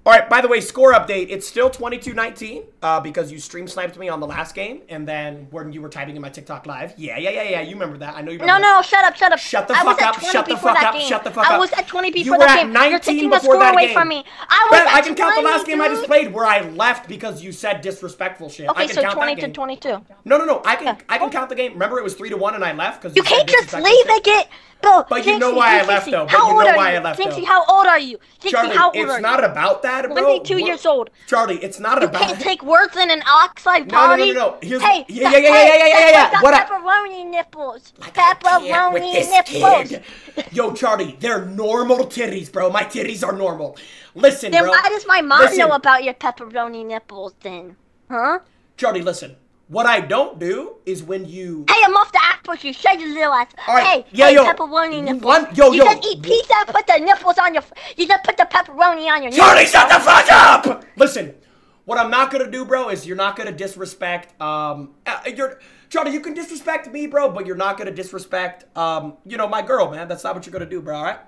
All right, by the way, score update. It's still 22-19 uh, because you stream sniped me on the last game, and then when you were typing in my TikTok live. Yeah, yeah, yeah, yeah. You remember that? I know you No, remember. no, shut up, shut up. Shut the I fuck up, shut the fuck up, game. shut the fuck up. I was at 20 You before that game. 19 You're taking the before score that away game. from me. I was Bet, I can count the 20, last game I just played where I left because you said disrespectful shit. I Okay, can so count 20 that to 22. No, no, no. I can I can count the game. Remember, it was three to one, and I left because You can't just leave it, But you know Jynxzi, why I left, though. But How you old know are why you? I left, Jynxzi, though. how old are you? Jynxzi, Charlie, how old it's are not you? about that, bro. 22 We're- years old. Charlie, it's not You about. can't take words in an oxide No, no, no, no, no. Here's- hey, yeah, yeah, yeah, hey, yeah, yeah, yeah, yeah. boy What got I- pepperoni nipples. with Pepperoni nipples. kid. Yo, Charlie, they're normal titties, bro. My titties are normal. Listen, Then bro. why does my mom Listen. know about your pepperoni nipples then? Huh? Charlie, listen. What I don't do is when you. Hey, I'm off the apple juice. Shut your little ass. All right, Hey, yeah, hey, yo, pepperoni nipples. one- yo, you yo. just eat pizza and put the nipples on your. You just put the pepperoni on your. Charlie, nipples. shut the fuck up! Listen, what I'm not gonna do, bro, is you're not gonna disrespect. Um, uh, you're Charlie. You can disrespect me, bro, but you're not gonna disrespect. Um, you know my girl, man. That's not what you're gonna do, bro. All right.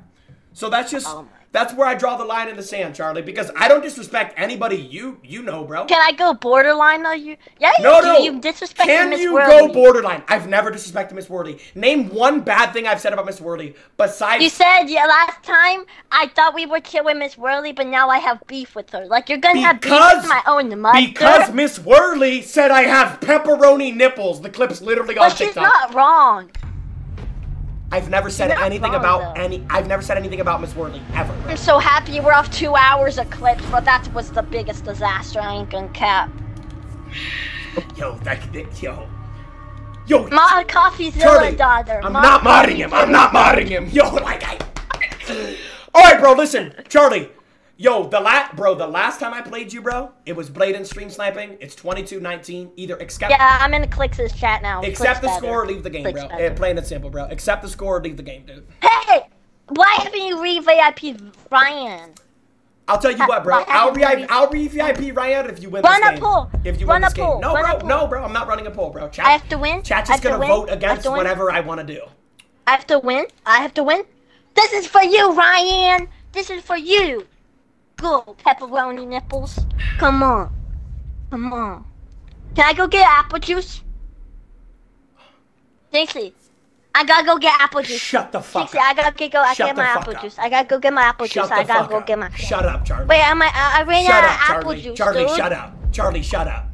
So that's just Oh that's where I draw the line in the sand, Charlie, because I don't disrespect anybody. You you know, bro. Can I go borderline on you? Yeah, you No, no. You disrespected Can Miss you Worley. go borderline? I've never disrespected Miss Worley. Name one bad thing I've said about Miss Worley besides. You said yeah, last time I thought we were chill with Miss Worley, but now I have beef with her. Like you're gonna have beef with my own mother. because Miss Worley said I have pepperoni nipples. The clip's literally on but she's not wrong. I've never said anything wrong, about though. any. I've never said anything about Miss Worley ever. I'm so happy we're off two hours of clips, but that was the biggest disaster. I ain't gonna cap. Yo, that yo, yo. Mod Coffee's Charlie, daughter. I'm Mod not modding him. I'm not modding him. Yo, like I. All right, bro. Listen, Charlie. Yo, the last bro, the last time I played you, bro, it was Blade and stream sniping. It's 22-19. Either accept Yeah, I'm in the Clix's chat now. accept Clix the better. score or leave the game, Clix bro. better. Eh, plain and simple, bro. Accept the score or leave the game, dude. Hey, why haven't you re-VIP Ryan? I'll tell you what, bro. I'll re I'll re VIP Ryan if you win the game. Run a poll. If you Run win a this game. No, Run bro. No, bro. I'm not running a poll, bro. Chat, I have to win. Chat I is have to gonna vote against win. whatever I want to do. I have to win. I have to win. This is for you, Ryan. This is for you. Go, pepperoni nipples. Come on. Come on. Can I go get apple juice? Dixie, I gotta go get apple juice. Shut the fuck Dixie, up. I gotta get go. I Shut get my apple up. juice. I gotta go get my apple Shut juice. the I gotta fuck go up. get my. Shut up, Charlie. Wait, I might. I I ran shut out up, of apple Charlie. juice, Charlie, dude. shut up. Charlie, shut up.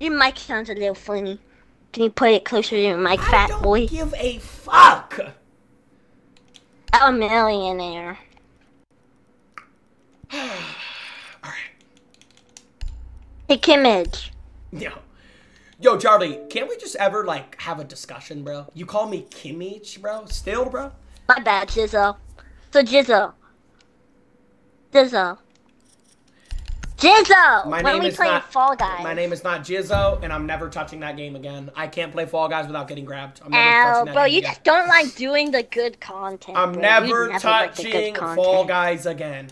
Your mic sounds a little funny. Can you put it closer to your mic, fat don't boy? give a fuck. I'm a millionaire. Hey, Kimmich. Yo. Yo, Charlie, can't we just ever like have a discussion, bro? You call me Kimmich, bro? Still, bro? My bad, Jizzle. So, Jizzle. Jizzle. Jizzo! My when name we is play not Fall Guys? My name is not Jizzo, and I'm never touching that game again. I can't play Fall Guys without getting grabbed. I'm never Ow, touching that bro, game you again. just don't like doing the good content. I'm bro. Never never the good touching content. Fall Guys again.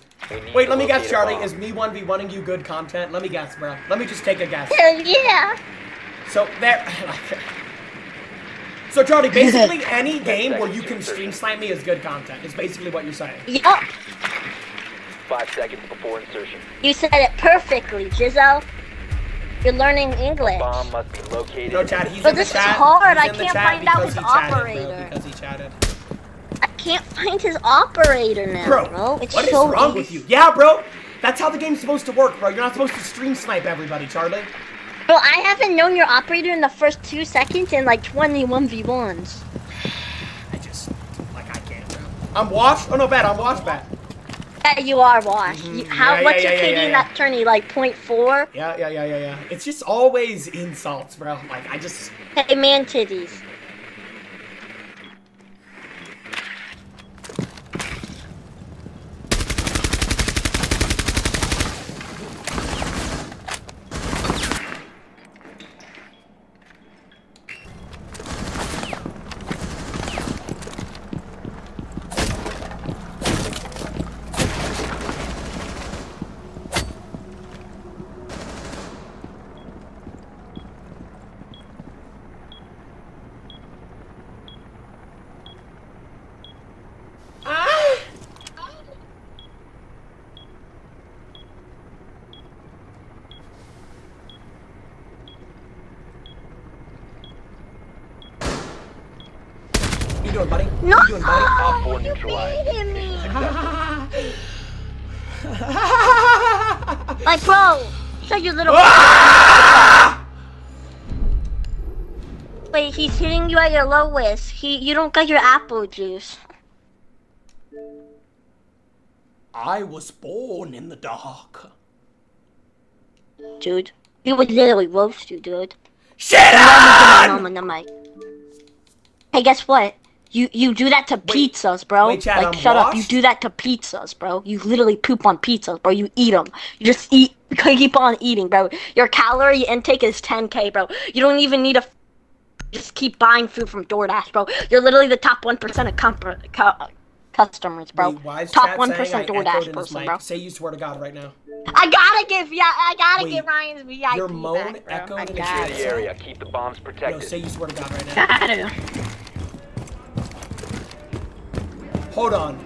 Wait, let me guess, Charlie. Is me one v oneing you good content? Let me guess, bro. Let me just take a guess. Hell yeah! So there. so Charlie, basically any game where you can stream slam me is good content. Is basically what you're saying. Yup, Five seconds before insertion. you said it perfectly, Jizzo. You're learning English. Bomb must be located. No, Chad. He's But in this the is chat. hard, He's I can't chat find out because his he chatted, bro, operator. because he chatted. I can't find his operator now, bro. Bro, It's what is so wrong easy. with you? Yeah, bro. That's how the game's supposed to work, bro. You're not supposed to stream snipe everybody, Charlie. Bro, I haven't known your operator in the first two seconds in like 21 v1s. I just like I can't, bro. I'm washed. Oh no, bad. I'm washed, bad. Yeah, you are washed. You, how Mm-hmm. Yeah, what's yeah, your yeah, KD in that tourney? Like 0.4? Yeah, yeah, yeah, yeah, yeah. It's just always insults, bro. Like I just. Hey man titties. You doing, buddy? No! You doing, buddy? Op 4 You neutralized. baited me! Like, bro, shut your little. Wait, he's hitting you at your lowest. He, you don't got your apple juice. I was born in the dark. dude. He would literally roast you, dude. Shit on! on the mic. Hey, guess what? You you do that to pizzas, bro. wait, Chad, like, I'm shut up. You do that to pizzas, bro. You literally poop on pizzas, bro. You eat them. You just eat. You Keep on eating, bro. Your calorie intake is 10k, bro. You don't even need a. Just keep buying food from DoorDash, bro. You're literally the top one percent of comp- cu- customers, bro. Wait, top one saying I percent echoed in DoorDash person, bro. Say you swear to God right now. I gotta give yeah, I gotta Wait, give Ryan's VIP your moan back, bro. echoed I in gotta. Secure the area. Keep the bombs No, protected. say you swear to God right now. Gotta. Hold on.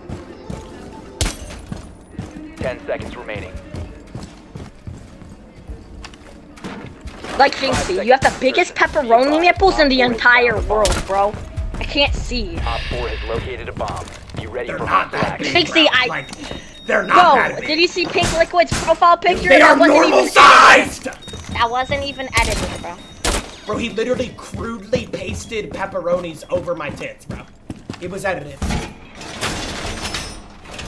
Ten seconds remaining. Like Jynxzi, you have the biggest pepperoni nipples in the entire world, bro. I can't see. Op 4 has located a bomb. Be ready They're for not hostile that big, Jynxzi, bro. I. Like, they're not that Bro, big. did you see Pink Liquid's profile picture? They That are wasn't normal even sized! edited. That wasn't even edited, bro. Bro, he literally crudely pasted pepperonis over my tits, bro. It was edited.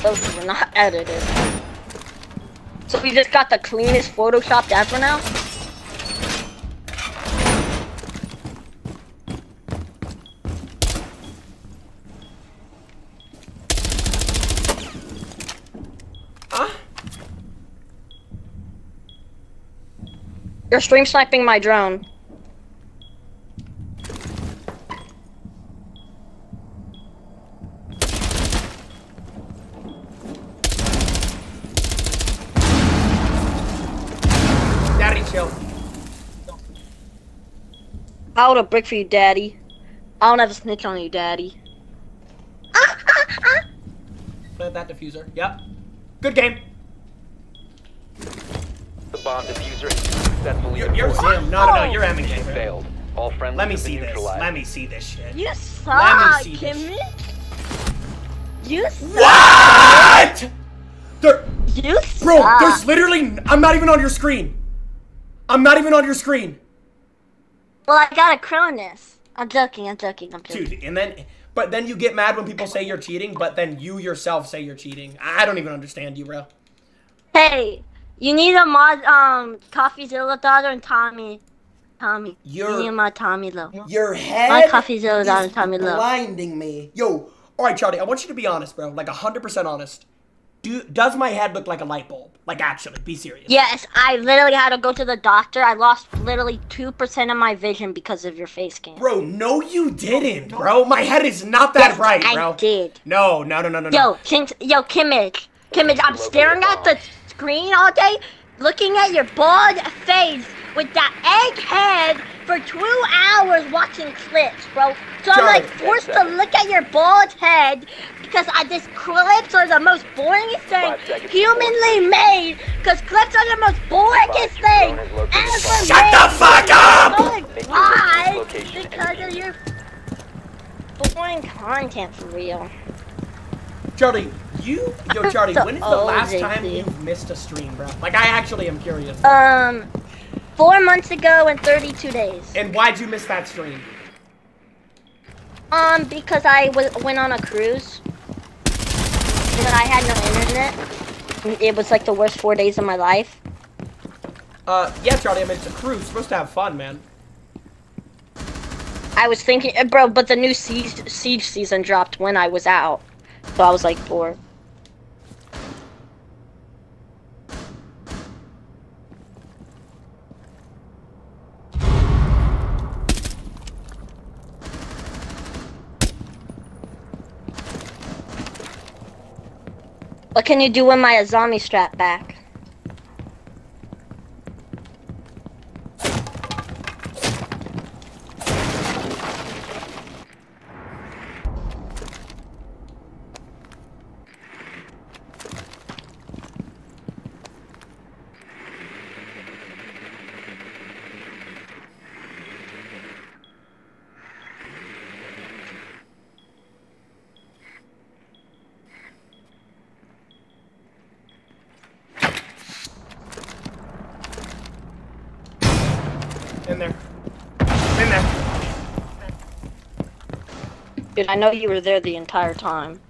Those were not edited. So we just got the cleanest photoshopped ever now? You're stream sniping my drone. Daddy, chill. I would a brick for you, daddy. I don't have a snitch on you, daddy. Plant that diffuser. Yep. Good game. The bomb diffuser has successfully You're, you're deployed. XIM. No, no, no, oh. you're Emming, Mission failed. All friendlies Let me see this. neutralized. Let me see this shit. You Let me see this. Kimmy. You suck. What? There, You bro, suck. there's literally. I'm not even on your screen. I'm not even on your screen, Well, I got a Cronus. I'm joking, I'm joking, I'm joking. dude. And then, but then you get mad when people say you're cheating, but then you yourself say you're cheating. I don't even understand you, bro. Hey, you need a mod, um, CoffeeZilla daughter and Tommy. Tommy. You're- Me and my Tommy Low. Your My head CoffeeZilla daughter is and Tommy Low. blinding me. Yo, all right, Charlie. I want you to be honest, bro. Like hundred percent honest. Do does my head look like a light bulb? Like actually, be serious. Yes, I literally had to go to the doctor. I lost literally 2% of my vision because of your face cam. Bro, no, you didn't, bro. My head is not that Yes, bright, I did. No, no, no, no, no. no. Yo, Kim, yo, Kimmich. Kimmich, I'm staring at the screen all day, looking at your bald face with that egg head for two hours watching clips, bro. So I'm like forced to look at your bald head because I just clips are the most boring thing humanly made. Because clips are the most boringest thing ever Shut made. the fuck up! My Make your way to God, this location and because of your boring content for real. Charlie, you, yo, Charlie, when is the last time you've missed a stream, bro? Like, I actually am curious. Um, four months ago and 32 days. and why'd you miss that stream? Um, because I was went on a cruise, and I had no internet. It was like the worst four days of my life. Uh, yeah, Charlie, I mean, it's a cruise. supposed to have fun, man. I was thinking, uh, bro, but the new siege siege season dropped when I was out, so I was like bored. Can you do when my Azami strap back? In there. In there. Dude, I know you were there the entire time.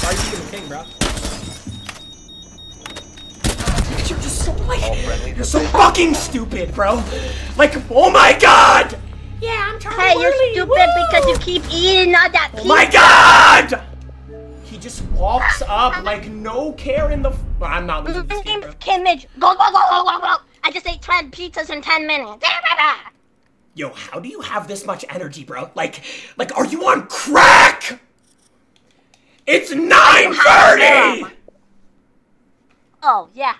Why are you keeping king, bro? You're just so, like, you're so fucking stupid, bro. Like, oh my god! Yeah, I'm Charlie Hey, you're stupid woo! because you keep eating all that pizza. Oh my god! He just walks up like no care in the. f- I'm not losing this game, bro. Kimmich. Go, go, go, go, go, go. I just ate 10 pizzas in 10 minutes. Yo, how do you have this much energy, bro? Like, like, are you on crack? It's 9:30. Oh, yeah.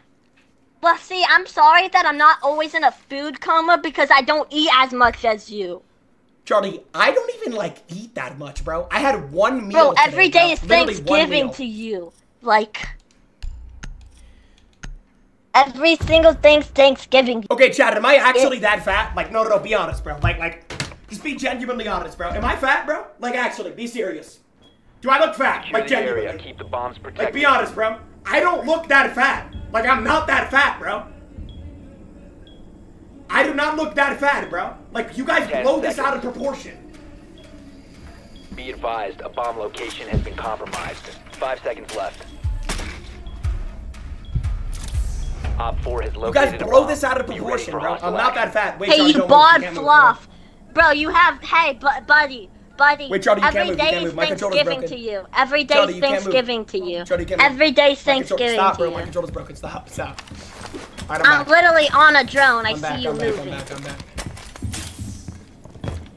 Well, see, I'm sorry that I'm not always in a food coma because I don't eat as much as you. Charlie, I don't even like eat that much, bro. I had one meal. Bro, today, every day bro. is Literally Thanksgiving to you. Like, every single thing's Thanksgiving. Okay, Chad, am I actually that fat? Like, no, no, no, be honest, bro. Like, like, just be genuinely honest, bro. Am I fat, bro? Like, actually, be serious. Do I look fat? Secure Like, genuinely. area. Keep the bombs protected. Like, be honest, bro. I don't look that fat. Like, I'm not that fat, bro. I do not look that fat, bro. Like, you guys Ten blow this out of proportion. Be advised, a bomb location has been compromised. Five seconds left. Op 4 has You guys blow this out of proportion, bro. I'm not that fat. Wait, Hey, Charlie, you don't bod can't move, fluff. Bro, you have, hey, bu- buddy, buddy. Wait, Charlie, you can't every move, you day can't is move. My controller's Thanksgiving to you. Every day Charlie, is you can't. Thanksgiving to you. Charlie, you can't move. Every day is My control- Thanksgiving Stop, to bro. you. My controller's broken. Stop, stop. All right, I'm, I'm literally on a drone. I I'm back, see you I'm back, moving. I'm back, I'm back.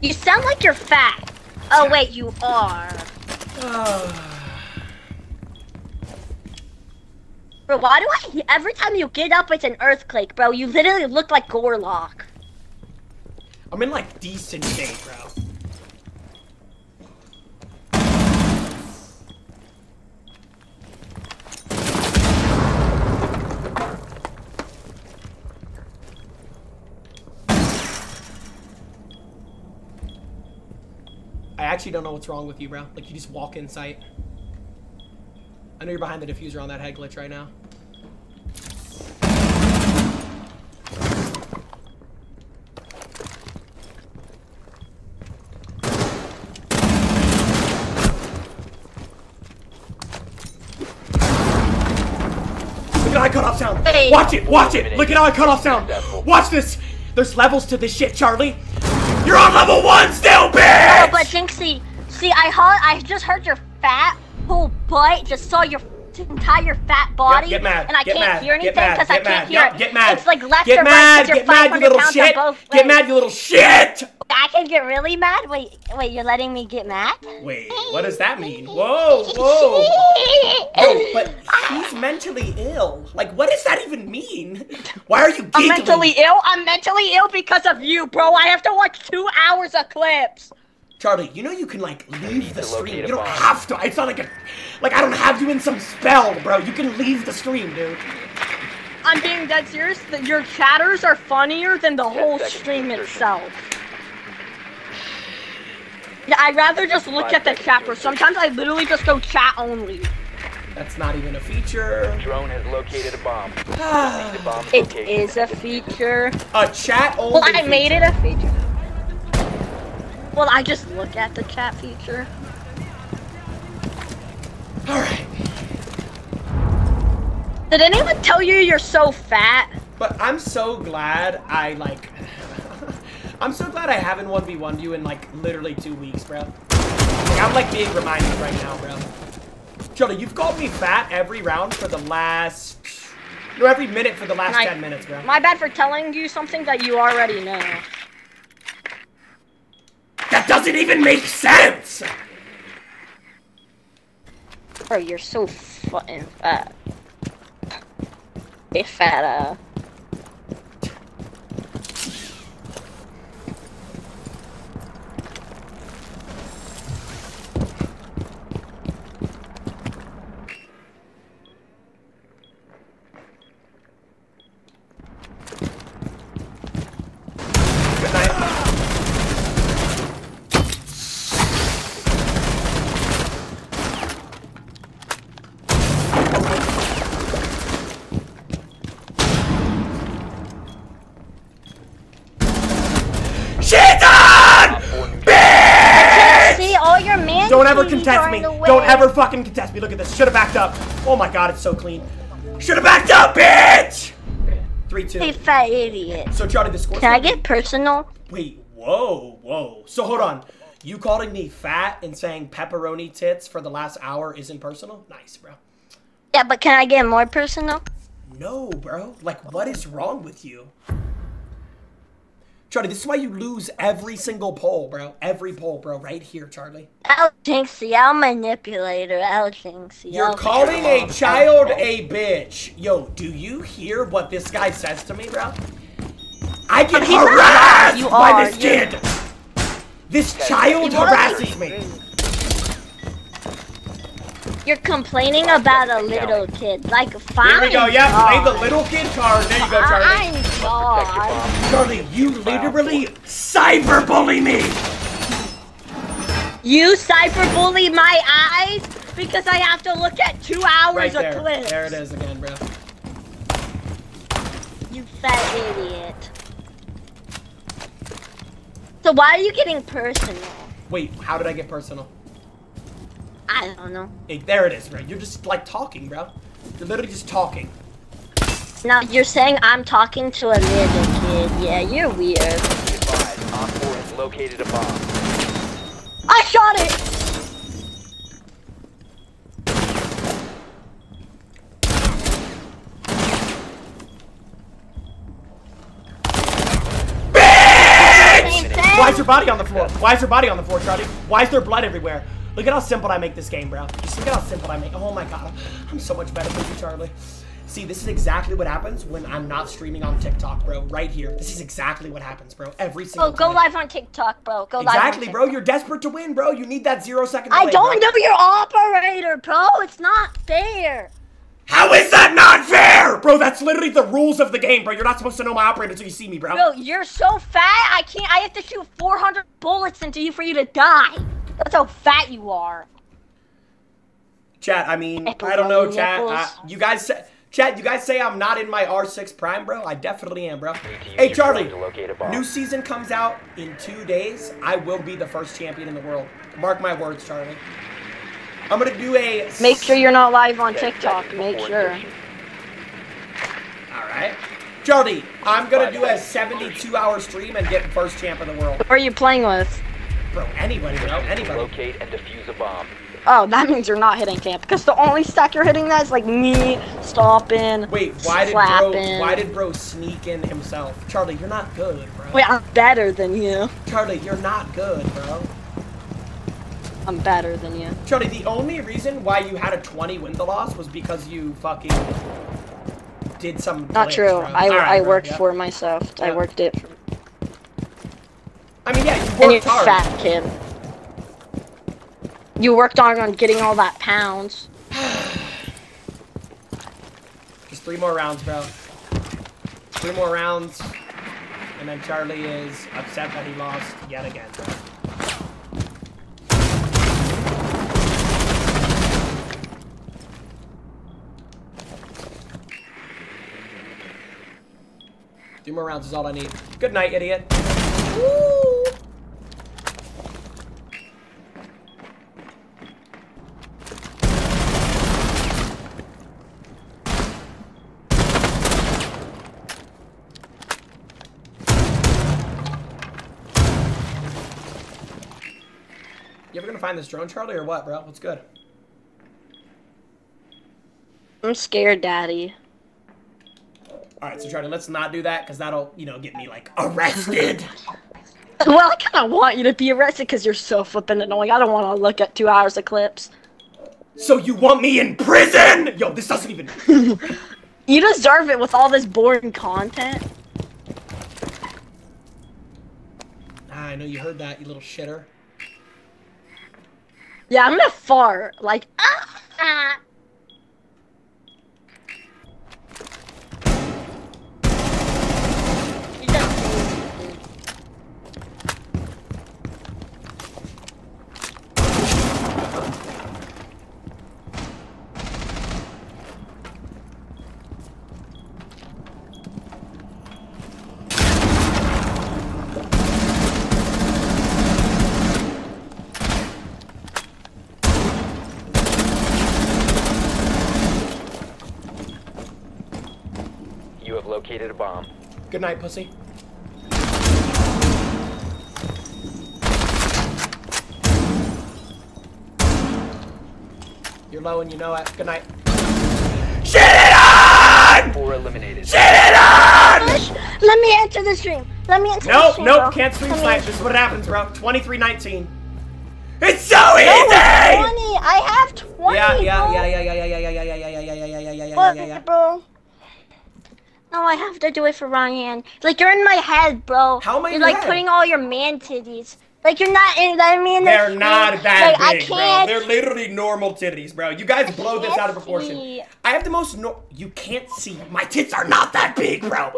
You sound like you're fat. Oh wait, you are. Bro, why do I every time you get up it's an earthquake, bro? You literally look like Gorlock. I'm in like decent shape, bro. I actually don't know what's wrong with you, bro. Like, you just walk in sight. I know you're behind the diffuser on that head glitch right now. Look at how I cutoff sound. Watch it, watch it. Look at how I cut off sound. Watch this. There's levels to this shit, Charlie. You're on level one still, Oh, bitch! but Jynxzi, see, I heard, I just heard your fat whole butt, just saw your entire fat body, get mad, and I get can't mad, hear anything because I get can't mad, hear yup, it. get mad. It's like left Get or right mad, you're get mad, you 500 little shit. Get mad, you little shit. I can get really mad. Wait, wait, you're letting me get mad? Wait, what does that mean? Whoa, whoa. Oh, but he's mentally ill. Like, what does that even mean? Why are you giggling? I'm mentally ill. I'm mentally ill because of you, bro. I have to watch two hours of clips. Charlie, you know you can like leave the stream. You don't bomb. have to. It's not like a, like I don't have you in some spell, bro. You can leave the stream, dude. I'm being dead serious. That your chatters are funnier than the whole stream itself. Yeah, I'd rather just look at the seconds chat, bro. Sometimes I literally just go chat only. That's not even a feature. Drone has located a bomb. Proceed to bomb's It location. is a feature. A chat only. Well, I made it a feature. Well, I just look at the chat feature. All right, Did anyone tell you you're so fat? but I'm so glad I like. I'm so glad I haven't one v one you in like literally two weeks, bro. Like, I'm like being reminded right now, bro. Charlie, you've called me fat every round for the last. No, every minute for the last My- ten minutes, bro. My bad for telling you something that you already know. That doesn't even make sense. Bro, you're so fucking fat. Hey, fat, uh. Good night. Shit on! Bitch! See, all your man Don't ever cheese contest are me. in the Don't way. ever fucking contest me. Look at this. Should have backed up. Oh my god, it's so clean. Should have backed up, bitch! 3 Hey, 2. fat idiot. So, Charlie, the score. Can I get personal? Wait, whoa, whoa. So, hold on. You calling me fat and saying pepperoni tits for the last hour isn't personal? Nice, bro. Yeah, but can I get more personal? No, bro. Like, what is wrong with you? Charlie, this is why you lose every single poll, bro. Every poll, bro. Right here, Charlie. I'll Jynxzi, I'll manipulate her. I'll Jynxzi. You're I'll- calling a child a bitch. Yo, do you hear what this guy says to me, bro? I get He's not harassed You by are. this kid. This child harasses me. You're complaining about a little kid. Like, fine. Here we go. Yeah, play the little kid card. There you go, Charlie. I'm Protect your God. Charlie, you literally cyberbully me. You cyberbully my eyes because I have to look at two hours Right of there. clips. There it is again, bro. You fat idiot. So why are you getting personal? Wait, how did I get personal? I don't know. Hey, there it is, bro. You're just like talking, bro. You're literally just talking. Now you're saying I'm talking to a little kid. Yeah, you're weird. Advised, Op 4 has located a bomb. I shot it. Why is your body on the floor? Why is your body on the floor, Charlie? Why is there blood everywhere? Look at how simple I make this game, bro. Just look at how simple I make. Oh my god, I'm so much better than you, Charlie. See, this is exactly what happens when I'm not streaming on TikTok, bro. Right here. This is exactly what happens, bro. Every oh, single Oh, go time. live on TikTok, bro. Go live. on Exactly, TikTok. bro. You're desperate to win, bro. You need that zero second I don't bro. know your operator, bro. It's not fair. How is that not fair? Bro, that's literally the rules of the game, bro. You're not supposed to know my operator until you see me, bro. Bro, you're so fat. I can't. I have to shoot 400 bullets into you for you to die. That's how fat you are. Chat, I mean, Nipples I don't know, on chat. nipples. Uh, you guys say, chat, you guys say I'm not in my R6 prime, bro. I definitely am, bro. Hey, Charlie, drone to locate a bomb. new season comes out in two days. I will be the first champion in the world. Mark my words, Charlie. I'm gonna do a. Make sure you're not live on TikTok. Make sure. Alright. Charlie, I'm gonna do a 72 hour stream and get first champ in the world. Who are you playing with? Bro, anybody, bro, anybody. Locate and defuse a bomb. Oh, that means you're not hitting camp because the only stack you're hitting that is like me stopping. Wait, why did bro why did bro sneak in himself? Charlie, you're not good, bro. Wait, I'm better than you. Charlie, you're not good, bro. I'm better than you. Charlie, the only reason why you had a 20 win the loss was because you fucking did some Not glitch, true. bro. I, Alright, I bro, worked yeah. for myself. I worked it. I mean, yeah, you and you worked hard. fat kid. You worked on on getting all that pounds. Just three more rounds, bro. Three more rounds, and then Charlie is upset that he lost yet again, bro. Three more rounds is all I need. Good night, idiot. You ever gonna find this drone, Charlie, or what, bro? What's good? I'm scared, Daddy. All right, so Charlie, let's not do that because that'll, you know, get me like arrested. Well, I kind of want you to be arrested because you're so flippin' annoying. I don't want to look at two hours of clips. so you want me in prison? Yo, this doesn't even. You deserve it with all this boring content. Ah, I know you heard that, you little shitter. Yeah, I'm gonna fart. Like, ah, ah. You just say it. You have located a bomb. Good night, pussy. You're low and you know it. Good night. Shit it on! Four eliminated. Shit it on! Let me enter the stream. Let me enter the Nope, stream. nope, bro. can't stream Let me This is what happens, bro. 23-19. It's so No, easy! it's 20. I have 20. Yeah, yeah, bro. yeah, yeah, yeah, yeah, yeah, yeah, yeah, yeah, yeah, yeah, yeah, yeah, yeah, yeah, What, yeah, yeah. bro? No, I have to do it for Ryan. Like you're in my head, bro. How am I You're like head? putting all your man titties. Like you're not in. I mean, They're not that like, big, I bro. They're literally normal titties, bro. You guys blow this out of proportion. see. I have the most no- You can't see. My tits are not that big, bro.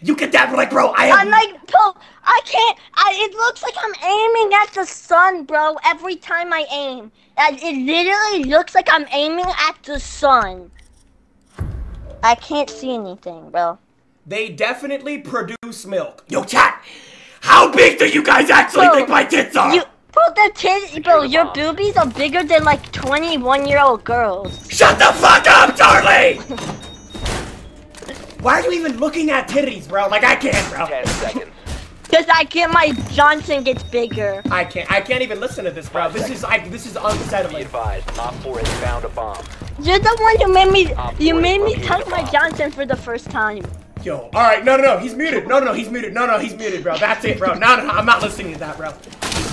You get that, like, bro, I have... I'm like, bro, I can't. I, it looks like I'm aiming at the sun, bro. Every time I aim, it literally looks like I'm aiming at the sun. I can't see anything, bro. They definitely produce milk. Yo, chat! How big do you guys actually Bro, think my tits are? You, bro, the tit, bro, your boobies are bigger than like 21 year old girls. Shut the fuck up, Charlie! Why are you even looking at titties, bro? Like, I can't, bro. Ten seconds. Cause I get my Johnson gets bigger. I can't. I can't even listen to this, bro. This is. I. This is Be unsettling. advised, Op 4 has found a bomb. You're the one who made me. You made me located touch my. Johnson for the first time. Yo. All right. No, no, no. He's muted. No, no, no. He's muted. No, no. He's muted, bro. That's it, bro. No, no, no. I'm not listening to that, bro.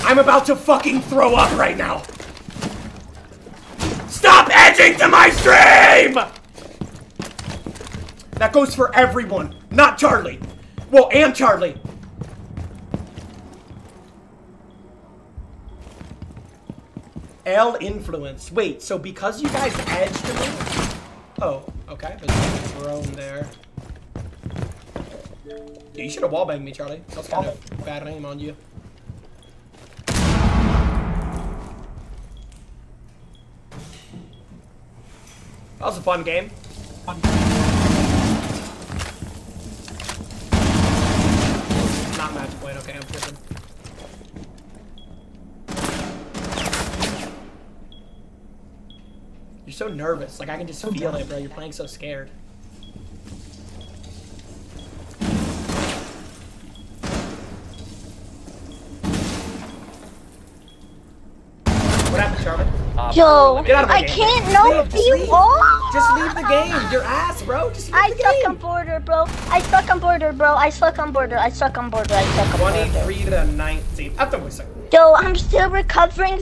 I'm about to fucking throw up right now. Stop edging to my stream. That goes for everyone, not Charlie. Well, and Charlie. L influence. Wait, so because you guys edged me? Oh, okay. There's a drone there. Yeah, you should have wallbanged me, Charlie. That's kind of bad aim on you. That was a fun game. Not so nervous. Like, I can just so feel it, bro. You're playing so scared. What happened, Charmin? Uh, Yo, Get out of I game. can't know if just leave. Just leave the game. Your ass, bro. Just leave I the suck on border, bro. I suck on border, bro. I suck on border. I suck on border. I suck on 23 border. 23 to 19. Yo, I'm still recovering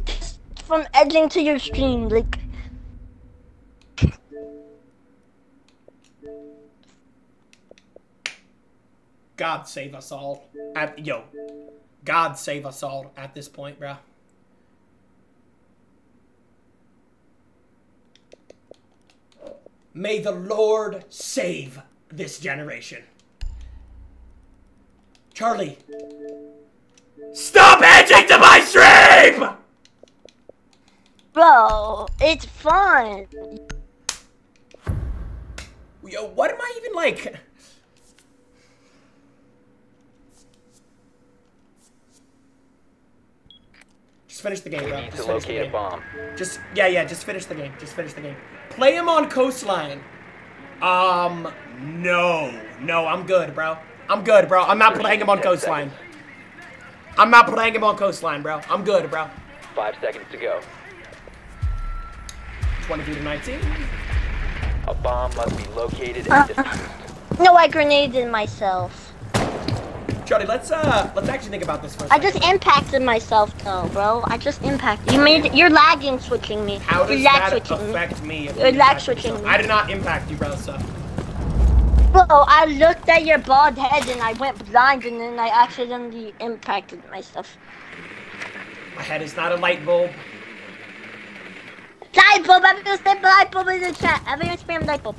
from edging to your stream. Like, God save us all. At yo, God save us all at this point, bro. May the Lord save this generation. Charlie, stop edging to my stream! bro, it's fun. Yo, what am I even like? Finish the game, bro. Need Just to finish the locate a game. bomb. Just yeah, yeah. Just finish the game. Just finish the game. Play him on coastline. Um, no, no. I'm good, bro. I'm good, bro. I'm not playing him on coastline. I'm not playing him on coastline, bro. I'm good, bro. Five seconds to go. 22 to 19. A bomb must be located Uh, and defused. No, I grenaded myself. Charlie, let's uh, let's actually think about this for a I just impacted myself, though, bro. I just impacted. You made. You're lagging, switching me. How does you're lag that switching me. affect me? if You're lag switching me. I did not impact you, bro. So Bro, I looked at your bald head and I went blind, and then I accidentally impacted myself. my head is not a light bulb. Light bulb. I'm gonna say light bulb in the chat. Everyone spam light bulb.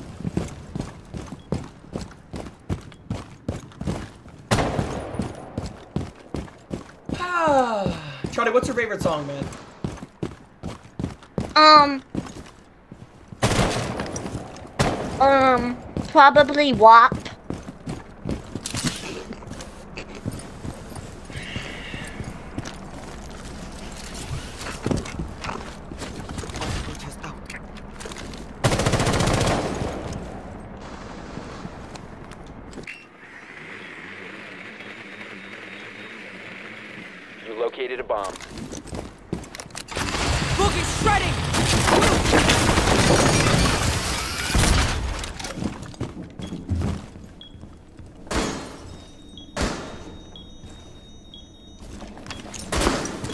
Charlie, what's your favorite song, man? Um. Um. Probably WAP. You located a bomb. Boogie shredding!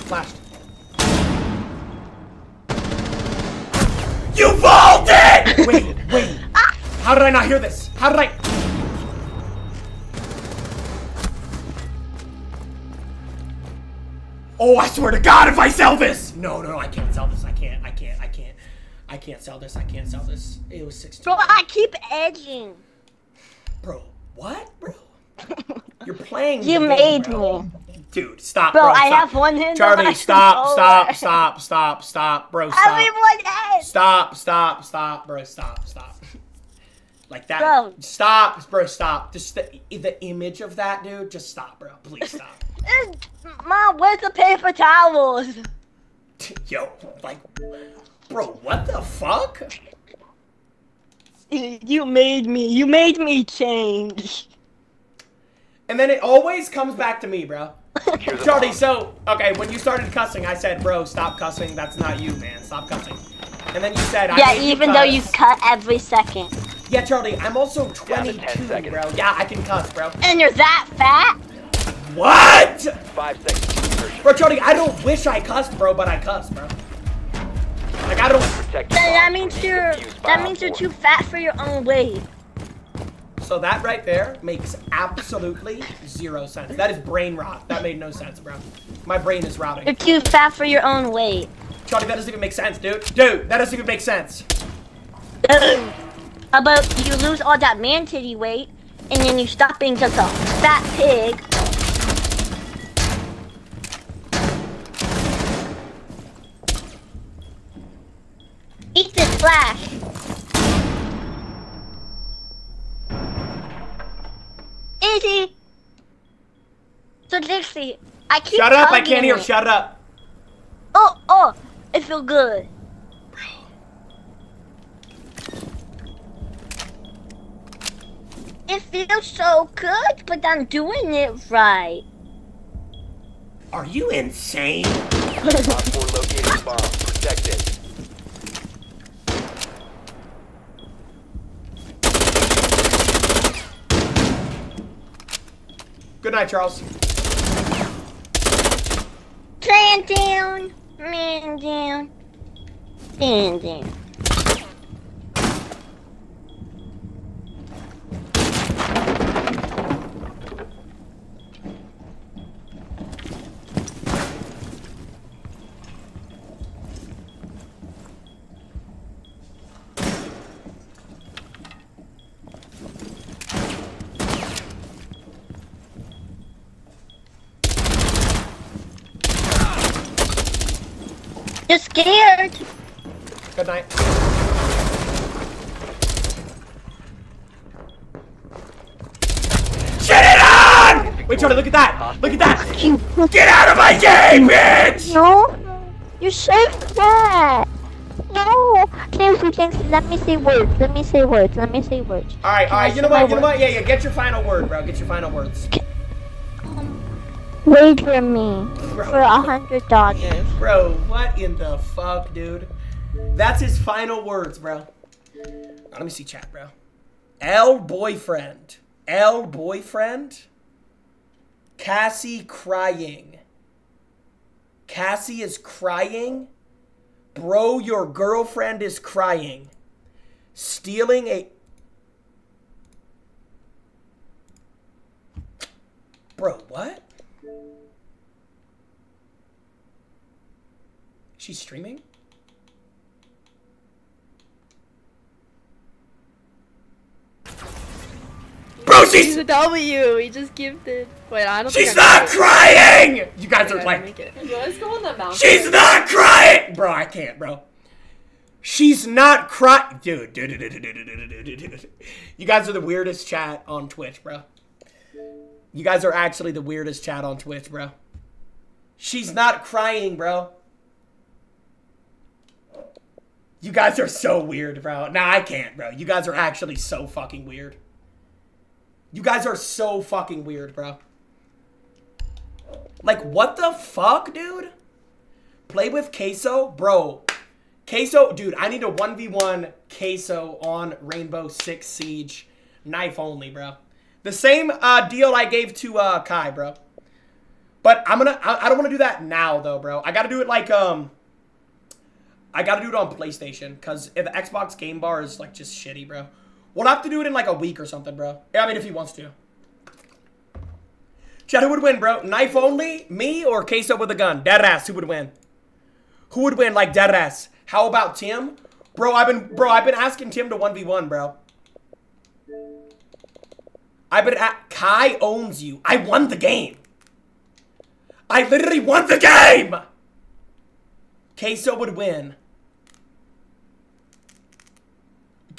Flashed. You vaulted! wait, wait. Ah! How did I not hear this? How did I? Oh, I swear to God, if I sell this! No, no, no, I can't sell this. I can't. I can't. I can't. I can't sell this. I can't sell this. It was 16. Bro, I keep edging. Bro, what, bro? You're playing. You the game, made bro. me. Dude, stop, Bro, bro. I stop. have one hand Charlie, my stop, stop, stop, stop, stop, bro, stop. Everyone has. Stop, stop, stop, bro, stop, stop. Like that. Bro. Stop, bro, stop. Just the, the image of that, dude, just stop, bro. Please stop. Mom, where's the paper towels? Yo, like, bro, what the fuck? You made me. You made me change. And then it always comes back to me, bro. Charlie, so, okay, when you started cussing, I said, bro, stop cussing. That's not you, man. Stop cussing. And then you said, I Yeah, even though you cut every second. Yeah, Charlie, I'm also 22, 10 bro. Yeah, I can cuss, bro. And you're that fat? What? Five seconds. Bro, Charlie, I don't wish I cussed, bro, but I cussed, bro. Like, I don't. Protect the that means you're that means you're too fat for your own weight. So that right there makes absolutely zero sense. That is brain rot. That made no sense, bro. My brain is rotting. You're too fat for your own weight. Charlie, that doesn't even make sense, dude. Dude, that doesn't even make sense. How about you lose all that man titty weight and then you stop being just a fat pig? Eat this flash. Easy. So Dixie, I keep Shut up, I can't hear. it. Shut up. Oh, oh, it feel good. It feels so good, but I'm doing it right. Are you insane? Op 4 located bomb. Protect it. Good night, Charles. Man down. Man down. Man down. You're scared. Good night. Shut it on! Wait, Charlie, look at that! Look at that! Get out of my game, bitch! No. You saved that. No. Thanks, thanks. Let me say words. Let me say words. Let me say words. All right, Can all right. you know what, you know what? Yeah, yeah, get your final word, bro. Get your final words. Wager me for a hundred dollars. Bro, what in the fuck, dude? That's his final words, bro. Let me see chat, bro. L boyfriend. L boyfriend. Cassie crying. Cassie is crying. Bro, your girlfriend is crying. Stealing a. Bro, what? She's streaming? she's. She's a W. We just gifted. Wait, I don't. She's not crying. You guys Wait, are like. Let's go on the. She's not crying, bro. I can't, bro. She's not crying, dude, dude, dude, dude. You guys are the weirdest chat on Twitch, bro. You guys are actually the weirdest chat on Twitch, bro. She's not crying, bro. You guys are so weird, bro. Nah, I can't, bro. You guys are actually so fucking weird. You guys are so fucking weird, bro. Like, what the fuck, dude? Play with Queso? Bro, Queso, dude, I need a 1v1 Queso on Rainbow Six Siege. Knife only, bro. The same uh, deal I gave to uh, Kai, bro. But I'm gonna, I, I don't wanna do that now, though, bro. I gotta do it like, um, I gotta do it on PlayStation, because if Xbox Game Bar is, like, just shitty, bro. We'll have to do it in, like, a week or something, bro. Yeah, I mean, if he wants to. Chad, who would win, bro? Knife only? Me or Queso with a gun? Dead ass, who would win? Who would win, like, dead ass? How about Tim? Bro, I've been, bro, I've been asking Tim to 1v1, bro. I've been at, Kai owns you. I won the game. I literally won the game! Queso would win.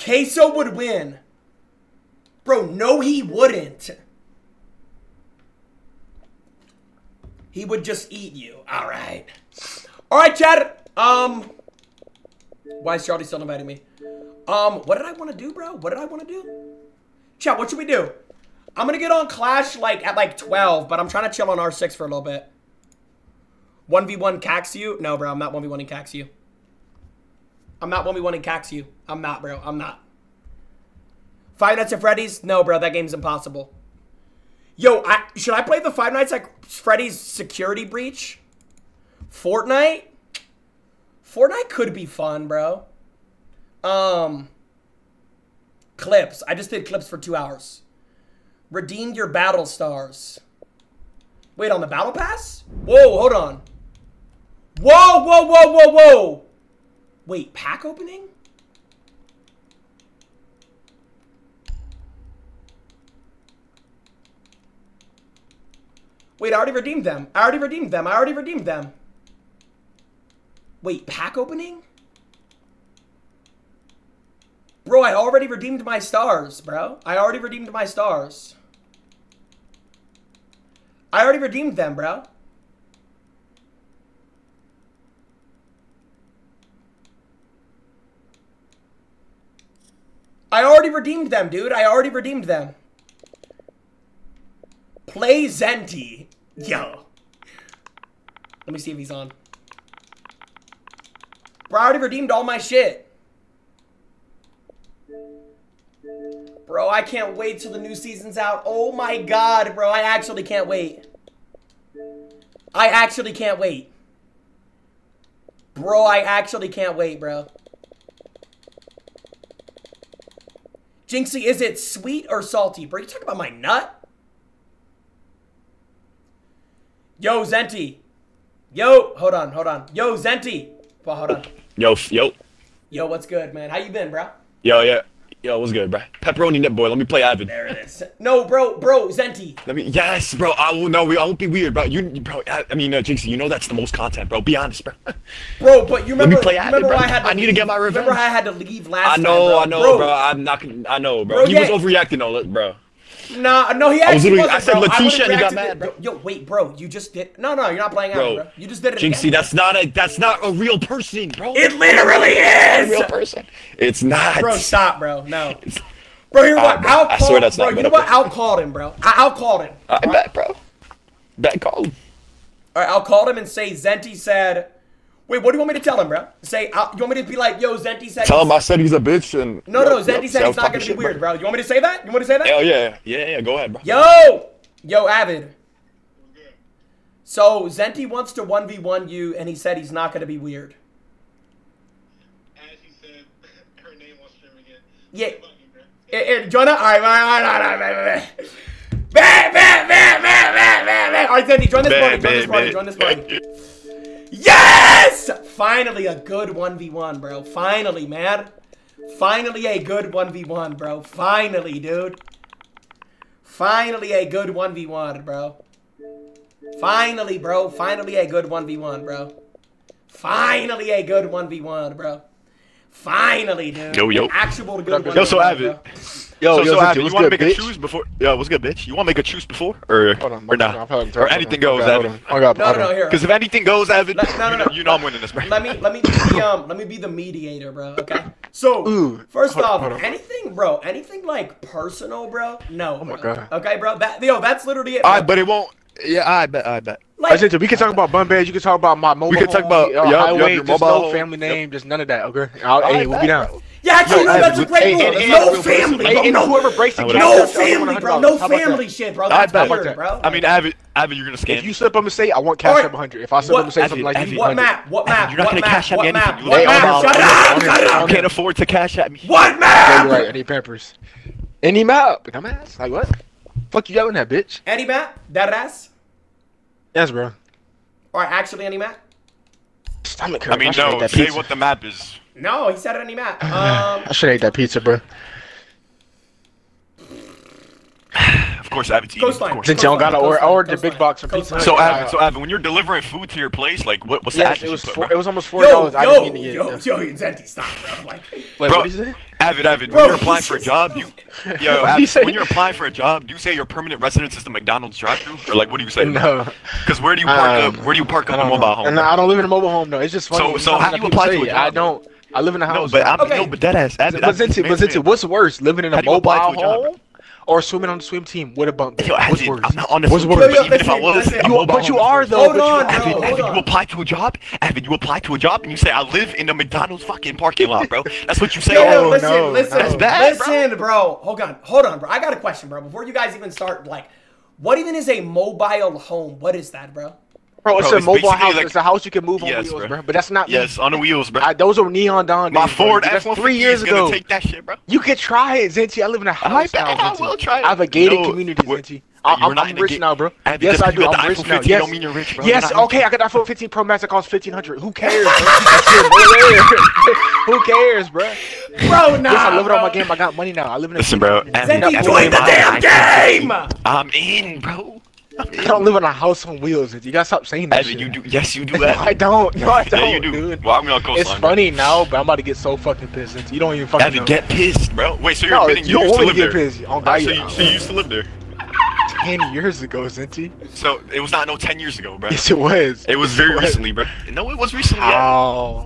Queso would win. Bro, no he wouldn't. He would just eat you. Alright. Alright, Chad. Um. Why is Charlie still inviting me? Um, what did I want to do, bro? What did I want to do? Chad, what should we do? I'm gonna get on Clash like at like 12, but I'm trying to chill on R6 for a little bit. 1v1 cax you? No, bro, I'm not 1v1 in cax you. I'm not 1v1ing cax you. I'm not, bro. I'm not. Five Nights at Freddy's? No, bro, that game's impossible. Yo, I, should I play the Five Nights at Freddy's Security Breach? Fortnite? Fortnite could be fun, bro. Um, clips. I just did clips for two hours. Redeemed your battle stars. Wait, on the battle pass? Whoa, hold on. Whoa, whoa, whoa, whoa, whoa. Wait, pack opening? Wait, I already redeemed them. I already redeemed them. I already redeemed them. Wait, pack opening? Bro, I already redeemed my stars, bro. I already redeemed my stars. I already redeemed them, bro. I already redeemed them, dude. I already redeemed them. Play Zenti. Yo. Let me see if he's on. Bro, I already redeemed all my shit. Bro, I can't wait till the new season's out. Oh my god, bro. I actually can't wait. I actually can't wait. Bro, I actually can't wait, bro. Jynxzi, is it sweet or salty? Bro, you talking about my nut? Yo, Zenti. Yo, hold on, hold on. Yo, Zenti. Well, hold on. Yo, yo, Yo, what's good, man? How you been, bro? yo, yeah, yo, what's good, bro? Pepperoni net boy. Let me play Avid. There it is. No, bro, bro, Zenti. Let me. Yes, bro. I will. No, we. I won't be weird, bro. You, bro. I, I mean, uh, Jynxzi, you know that's the most content, bro. Be honest, bro. Bro, but you remember? Let remember, me play Avid, remember bro. I had to I need to get my Remember revenge. I had to leave last I know, time, I know, bro. bro. I'm not. I know, bro. Bro, he yeah. was overreacting on it, bro. Nah, no, he actually literally- wasn't, I said bro. Letitia would've and he got mad, bro. Yo, wait, bro, you just did. No, no, you're not playing out, Bro, bro. You just did it Jynxzi, again. that's not a. That's not a real person, bro. It literally is. a real person. It's not. Bro, stop, bro. No. Bro, you know what? Alright, bro. Out I swear that's bro, not you know better. what? Out called him, bro. I out called him. I bet, bro. Bet call. him. All right, I'll call him and say Zenti said. Wait, what do you want me to tell him, bro? Say, uh, you want me to be like, yo, Zenti said. Tell him I said he's a bitch and. No, no, no. Yep, Zenti yep, said he's not gonna be weird, bro. You want me to say that? You want me to say that? Hell yeah, yeah, yeah. Go ahead, bro. Yo, yo, Avid. So Zenti wants to one v one you, and he said he's not gonna be weird. Yeah. Eh, eh, Jonah, all right, all right, all right, all right, all right, all right. Bam, bam, bam, bam, bam, bam, bam. All right, Zenti, join this party, join this party, join this party. Yes! Finally a good 1v1, bro. Finally, man. Finally a good 1v1, bro. Finally, dude. Finally a good 1v1, bro. Finally, bro. Finally a good 1v1, bro. Finally a good 1v1, bro. Finally, dude. Yo, yo. Actual good 1v1, Yo, so bro. Avid. Yo, So- so, yo, Zenti, Avid, what's you want to good, make a choose before? Yo, what's good, bitch? You want to make a choose before, or Hold on, or hold not, on, or anything goes, on, Avid? hold on. I got- No, no, no, here. Because if anything goes, Avid, No, no, no, you, know, no. you know I'm winning this, bro. Let me let me be the um let me be the mediator, bro. Okay. So Ooh, first hold- off, hold anything, bro, anything like personal, bro. No. Oh my bro. God. Okay, bro. That yo, that's literally it. All right, bro. but it won't. Yeah, I bet. I bet. Like- Like, we can talk about bum beds. You can talk about my mobile. We can talk about- uh, yup, yup, highway. your just mobile no family Yup. name. Just none of that. Okay. I'll, hey, we'll be down. Yeah, actually, Yo, no, Avid, that's a great hey, rule. and- no and- family, Hey, bro. No, whoever breaks the I no I'll tell you family, bro. No How about that? family shit, bro. I That's bet. weird, bro. I mean, Avid, Avid, you're gonna scam. If you slip up and say I want cash Alright. up 100, if I slip What- up and say something like Avid, you What 100. map? What map? you're not What gonna cash out What me anything. What Hey, map? Shut up! on Shut up! can't afford to cash at me. What Yeah, map? you're right. Any Pampers. Any map, dumbass. Like what? Fuck you yelling at, bitch. Any map? That ass? Yes, bro. Or actually any map? Stomach I mean, should ate no. that Say pizza. what the map is. No, he said any map. Um, I should ate that pizza, bro. Of course, Avid's eating. Of Coastline. Since y'all got to Coastline, order, I ordered the coastline, big box of pizza. coastline. So, Hut. So Avid, when you're delivering food to your place, like, what, what's the yes, address it was put, four, bro? it was almost four yo, dollars. I yo, didn't mean to get yo, it. yo, it's empty. Stop, bro. Like, Wait, Bro, what did you say? Avid, Avid, Bro, when you're applying for a job, you, yo, What did Avid, say? when you're applying for a job, do you say your permanent residence is the McDonald's drive-through, or like, what do you say? No. Because where do you park Um, up? Where do you park I up the don't mobile know. home? And? I don't live in a mobile home though. It's just funny. So- so how do you apply to a job, I don't. I live in a No, house. but I'm Okay. no, but dead ass. Avid, But Avid, Zinti, but Zinti, what's worse, living in a do you apply mobile to a job, home or swimming on the swim team with a bunk bed? Yo, What's Avid, worse? I'm not on the What's swim team, but even if I was, You, mobile but you are though. Hold but you on, are. bro. Avid, hold Avid, on. you apply to a job. Avid, you apply to a job, and you say, "I live in the McDonald's fucking parking lot, bro." That's what you say. Yo, yo, Oh, listen, no, listen, that's bad, bro. listen, bro. Hold on, hold on, bro. I got a question, bro. Before you guys even start, like, what even is a mobile home? What is that, bro? Bro, it's Bro, a it's mobile house. like- it's a house you can move on Yes, wheels, bro. bro. But that's not me. Yes, on the wheels, bro. I, those are neon dawn My days, bro. Ford F-150 three years ago. take that shit, bro. You could try it, Zinti. I live in a house I, now, I will try it. I have a gated No, community, we're- Zinti. I'm, I'm, not I'm rich ga- now, bro. Avid, yes, I do. got I'm rich iPhone now. 15 Yes, don't mean you're rich, bro. yes. Not Okay, I got the iPhone 15 Pro Max that costs 1500. Who cares, bro? That's it, bro. Who cares, bro? Bro, nah. Yes, I live it on my game. I got money now. I live in a Listen, bro. community. Avid, Zenty, Avid, join the Avid, damn game! I'm in, bro. I don't live in a house on wheels. You gotta stop saying that. Evan, shit. you do. Yes, you do No. I don't. No, I don't. Yeah, you do. Dude. Well, I'm gonna coastline. It's funny now, but I'm about to get so fucking pissed. You don't even fucking Evan, know. get pissed, bro. Wait, so you're No, admitting you you, used to live me to there? get pissed. Ah, God, so, you, so you used to live there. Ten years ago, Zinti. So it was not no 10 years ago, bro. Yes, it was. It was very What? recently, bro. No, it was recently. Yeah.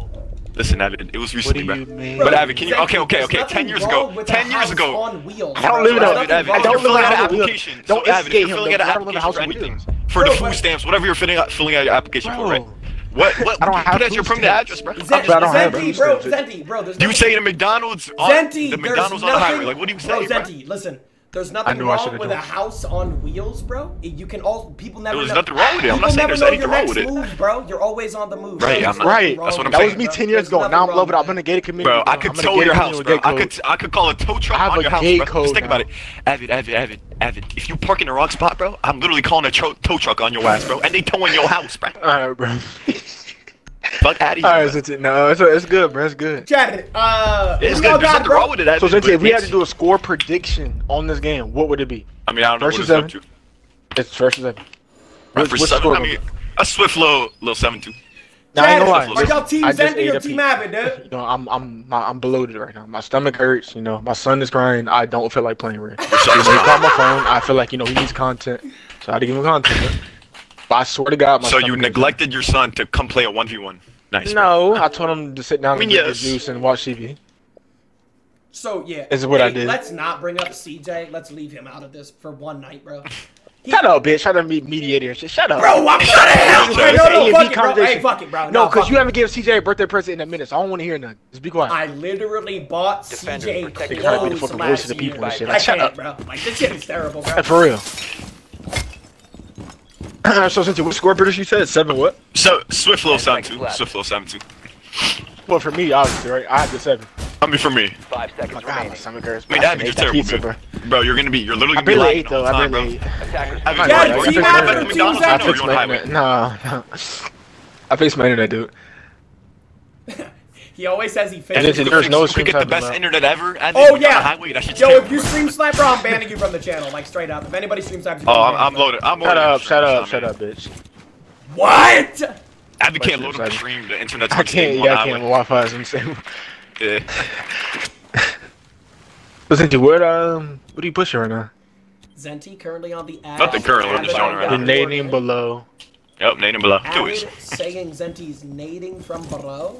Listen, Avid, it was recently, what do you bro. Mean? But Avid, can you? Okay, okay, okay. Ten years ago. Ten years ago. I don't live in a house. I don't live in a house. Don't escape him. Filling out an application for anything, for the food stamps, whatever you're filling out, filling out your application for, right? What? What? I don't have. Put as your permanent address, bro. Zenti, I don't have. Bro, Zenti, bro. You say the McDonald's? Zenti, the McDonald's on the highway. Like, what do you say, bro? Zenti, listen. There's nothing wrong with a house on wheels, bro. You can all people never. There's know, nothing wrong with it. I'm not saying there's anything wrong with it, bro. You're always on the move. Right, right. Not, right. That's what I'm that saying. That was me ten years ago. Now I'm loving. I'm in a gated community. Bro, I could tow your house, bro. I could I could call a tow truck on your house, bro. Just think about it, Avid, Avid, Avid, Avid. If you park in the wrong spot, bro, I'm literally calling a tow truck on your ass, bro, and they towing your house, bro. All right, bro. Fuck out of here. All right, no, it's, it's good, bro. It's good. Chat it. Uh, it's good. There's nothing wrong with it. So, if we had to do a score prediction on this game, what would it be? I mean, I don't know versus what it's seven. up to. It's versus seven. Right, for seven, I mean, a swift low, little seven two. Nah, I ain't gonna lie. Are y'all team Zendy or team Avid, dude? You know, I'm I'm my, I'm bloated right now. My stomach hurts. You know, my son is crying. I don't feel like playing red. he called my phone. I feel like you know he needs content, so I had to give him content. Bro. I swear to God, my So you neglected your son to come play a 1v1. Nice. No, bro. I told him to sit down I mean, and yes. juice and watch TV. So yeah, is what hey, I did. Let's not bring up CJ. Let's leave him out of this for one night, bro. Shut up, bitch. Try to be mediator. Shut up. Bro, I'm trying to hell no, no, fuck it, bro. Hey, fuck it, bro. No, because no, you haven't given CJ a birthday present in a minute, so I don't want to hear nothing. Just be quiet. I literally bought Defender, CJ clothes and shit. Like, shut up. bro. Like, this shit is terrible, bro. For real. so since what score British you said seven what? So Swift little seventeen. Swift little seventeen. Well, for me, obviously, right? I have the seven. I mean, for me. Five seconds oh, remaining. God, my stomach hurts. That'd be just terrible, bro. bro. You're gonna be, you're literally gonna be late. I barely ate though. I barely ate. Yeah, team out better teams out. I fixed no. I fixed my internet, dude. He always says he fishes. And if there's no stream get the best about. internet ever. oh yeah. Highway, Yo, if you stream sniper, I'm banning you from the channel. Like straight up. If anybody stream snipers. Oh, I'm, I'm loaded. I'm loaded. Shut up. Shut up. Shut up, bitch. What? I can't load up the stream. The internet's. I can't. Yeah, I can't. Wi-Fi is insane. Yeah. Listen, what um, what are you pushing right now? Zenti currently on the ad. Nothing currently, I'm just showing around. The nading below. Yep, nading below. Do it. saying Zenti's nading from below.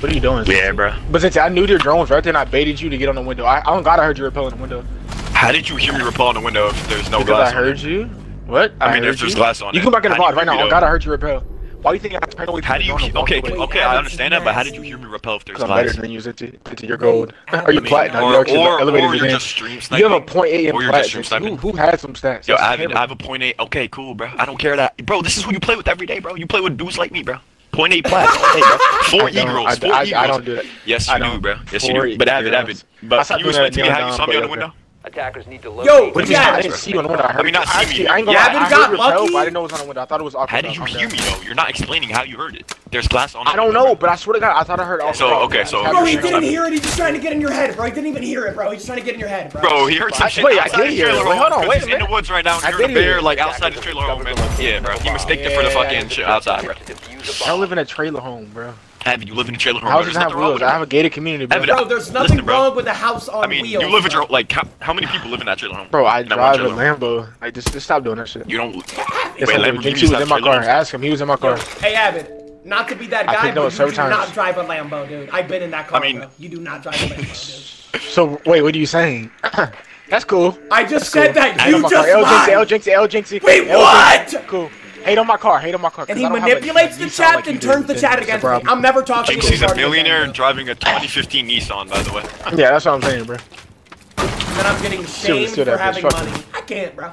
What are you doing? Yeah, bro. But since I knew your drone right then, I baited you to get on the window, I, I don't got I heard you repelling the window. How did you hear me repel the window if there's no because glass? I heard you. What? I, I mean, if there's you? glass on you it. You come back in the pod right now. Oh I got I heard you repel. Why do you think I have paranoid? How do you? Okay, okay, okay I understand that, but how did you hear me repel if there's I'm better than you, Zitty. your gold. Are you platinum? Or, you're or, elevated or you're just stream sniping. You have a point eight in or you're just stream. Who, who has some stats? Yo, I have, I have a point eight. Okay, cool, bro. I don't care that, bro. This is who you play with every day, bro. You play with dudes like me, bro. Point eight plat. hey. Four e-girls. Four e-girls. I, I, don't do that. Yes, you do, bro. Yes, you do. But Avid, Avid. But you explain to me how you saw me on the window. Attackers need to locate. Yo, what yeah, I didn't see you on the window. I heard I mean, not see me. I got lucky. I didn't know it was on the window. I thought it was off. How did you hear me though? You're not explaining how you heard it. There's glass on. I don't know, but I swear to God, I thought I heard. So okay, so. Bro, he didn't hear it. He's just trying to get in your head, bro. He didn't even hear it, bro. He's trying to get in your head, bro. Bro, he heard some shit. Wait, I did hear it. Hold on, wait a minute. In the woods right now, and heard a bear like outside the trailer home. Yeah, bro. He mistaked it for the fucking shit outside, bro. I live in a trailer home, bro. Evan, you live in a trailer home. Houses have wheels. I have a gated community. Bro, Evan, bro there's nothing listen, bro. wrong with a house on I mean, wheels. you live in your like. How, how, many people live in that trailer home? Bro, I drive a Lambo. Home. Like, just, just stop doing that shit. You don't. Wait, Lamborghini was, was in my car. Homes? Ask him. He was in my car. Hey, Evan. Not to be that guy, but you do times. not drive a Lambo, dude. I've been in that car. I mean, bro. you do not drive a Lambo, dude. So wait, what are you saying? That's cool. I just That's said cool. that. You just L Jynxzi, L Jynxzi, L Jynxzi. Wait, what? Cool hate on my car. Hate on my car. And he manipulates the chat like and turns the chat against me. I'm never talking. Jinx He's a millionaire driving a 2015 Nissan, by the way. Yeah, that's what I'm saying, bro. And then I'm getting shamed for having money. I can't, bro.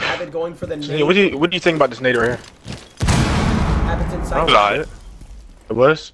I've been going for the. Nate. What do you What do you think about this Nate right here? Happens in It was.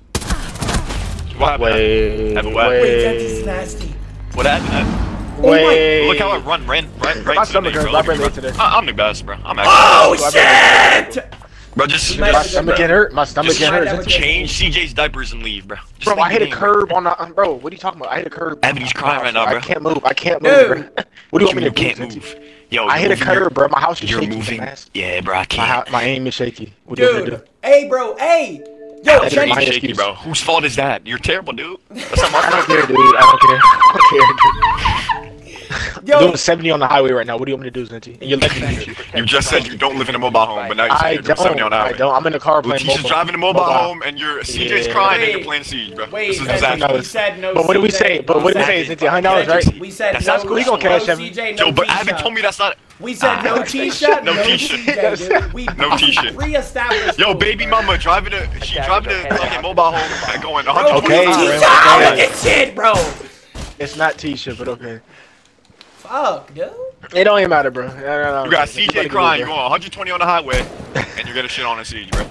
What happened? Wait, wait. Wait, that's nasty. What happened? Oh Wait. Look how I run, ran, ran, ran today, bro. I ran late today. I, am the best, bro. I'm oh, actually. Oh shit! Bro, just my stomach get hurt. My stomach get hurt. Change CJ's diapers and leave, bro. Just bro, I hit a curb on the. Um, bro, what are you talking about? I hit a curb. Ebony's crying right now, bro. I can't move. I can't move, bro. What do you want me to do? Can't move. Yo, I hit a curb, bro. My house is you're shaky. Moving. Yeah, bro, I can't. My, my aim is shaky. What dude, do you do? Hey, bro, hey. Yo, that check is shaky, bro. Whose fault is that? You're terrible, dude. That's not my fault. I don't care, dude. I don't care. I don't care, dude. Yo. doing 70 on the highway right now. What do you want me to do, Zinty? And you're letting me shoot. You just said you don't live in a mobile home, but now you I say you're doing 70 on don't. the I highway. don't. I'm in the car playing Letitia's mobile. driving a mobile, Mobile. home, and you're CJ's Yeah. crying, and you're playing Siege, bro. Wait, this is Zenty, disaster. we said no But what did we say? But what did we say? Zenty. Zinty, $100, right? We said That no, sounds cool. We gonna no cash him. CJ, no Yo, but Tisha. Avid told me that's not. We said no. Tisha, No no Tisha. CJ, dude. We No Tisha. Re-established. Yo, baby mama driving a she driving a fucking mobile home and going Bro, 120 Okay, miles. Tisha, okay. look at shit, bro. It's not Tisha, but okay. Fuck, dude. It don't even matter, bro. You got You CJ crying, you're going 120 on the highway, and you're gonna shit on a Siege, bro.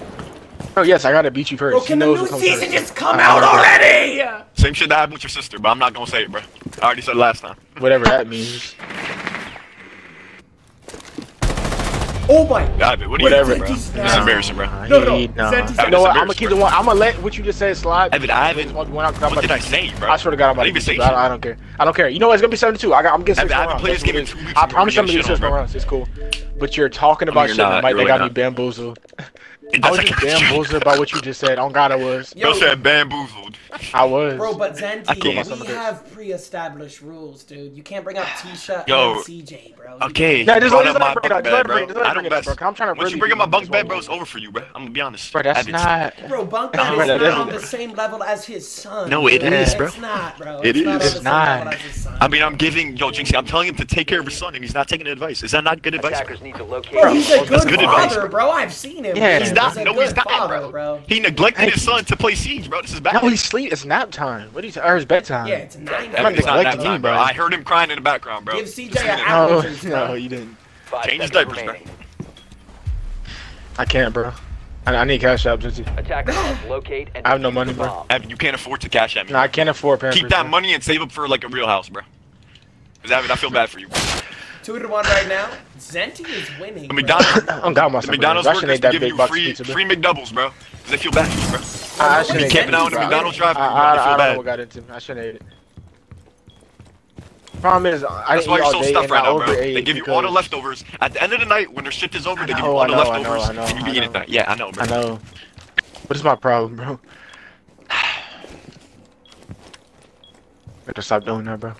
Oh yes, I gotta beat you first. Bro, He can the new season just come I out already? Same shit that happened with your sister, but I'm not gonna say it, bro. I already said it last time. Whatever that means. Oh my. Avid, what are Whatever, you bro. doing, bro? This is embarrassing, bro. No, no, He- nah. Zenty's- You know what? I'm gonna Zenty's keep the one. I'm gonna let what you just said slide. Evan, I haven't. One- one I'm What did to- I say, bro? I swear to God, I'm about I to didn't beat even you, say I, I don't care. I don't care. You know what? It's gonna be 72. I got. I'm getting Evan, six I more haven't rounds. played That's this game what in it two is. weeks, I bro. promise You're I'm gonna do gonna six more rounds. It's cool. But you're talking about you're shit that might they got me bamboozled. I That's was like just a bamboozled about what you just said. On God, I was. Yo, Bill said bamboozled. I was. Bro, but I Zenty, can't. we have pre-established rules, dude. You can't bring up Tisha Yo. and CJ, bro. Okay. Yeah, just brought let- up just let my it bring it up, bunk just let bed, it bring- bro. just let it I bring don't it up, best. bro, 'cause I'm trying to Once you bring up my bunk bed, involved. bro, it's over for you, bro. I'm gonna be honest. Bro, that's not. Bro, Bunk Bed is not on the same level as his son. No, it is, bro. It's not, bro. It's Not on is. the It's not. level as his son. I mean, I'm giving yo Jynxzi. I'm telling him to take care of his son, and he's not taking advice. Is that not good advice? Attackers need to locate. Bro, he's a good, That's good advice, father, bro. I've seen him. Yeah. He's He's not. No, good he's not, father, bro. He neglected his son to play Siege, bro. This is bad. No, he's sleep. It's nap time. What do you? Or it's bedtime. Yeah, it's nine. I'm not It's not neglecting that time, me, bro. I heard him crying in the background, bro. Give CJ an No, apple oh, juice, no, you didn't. Five Change his seconds diapers, bro. I can't, bro. I, I need cash out, Jinty. Attackers must locate and I have no money, bro. Evan, you can't afford to cash at me. No, I can't afford Pampers. Keep that bro. money and save up for like a real house, bro. Cause Evan, I feel bad for you. Two to one right now. Zenti is winning. The. McDonald's, I'm got my the McDonald's I shouldn't workers ate that give big you box free pizza, free McDoubles, bro. Cause they feel bad for you, bro. I, I shouldn't Be ate camping that, out in the. McDonald's drive-thru, I, bro. I, They I feel don't know what got into me. I shouldn't ate it. Problem is, I That's didn't why you're so stuffed right now, bro. They give you all the leftovers. At the end of the night, when their shift is over, they give you all the I know, I know, leftovers, I know, and you I be eating that. Yeah, I know, bro. I know. What is my problem, bro? Better stop doing that, bro.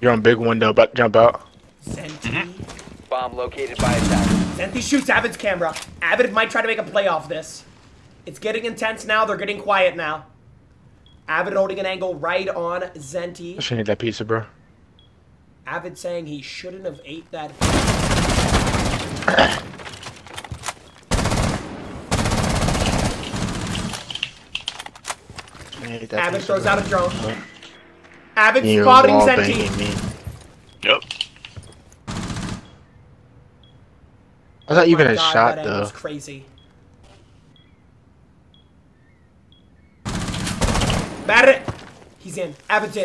You're on big window, but jump out. Zenti. Bomb located by attackers. Zenti shoots Avid's camera. Avid might try to make a play off this. It's getting intense now. They're getting quiet now. Avid holding an angle right on I Zenti. should eat that pizza, bro. Avid saying he shouldn't have ate that. I that Avid throws out a drone. Avid You spotting wall Zenti. banging me. Yep. That's not even My a God, shot, that though. angle's crazy. Batter it. He's in. Avid's in.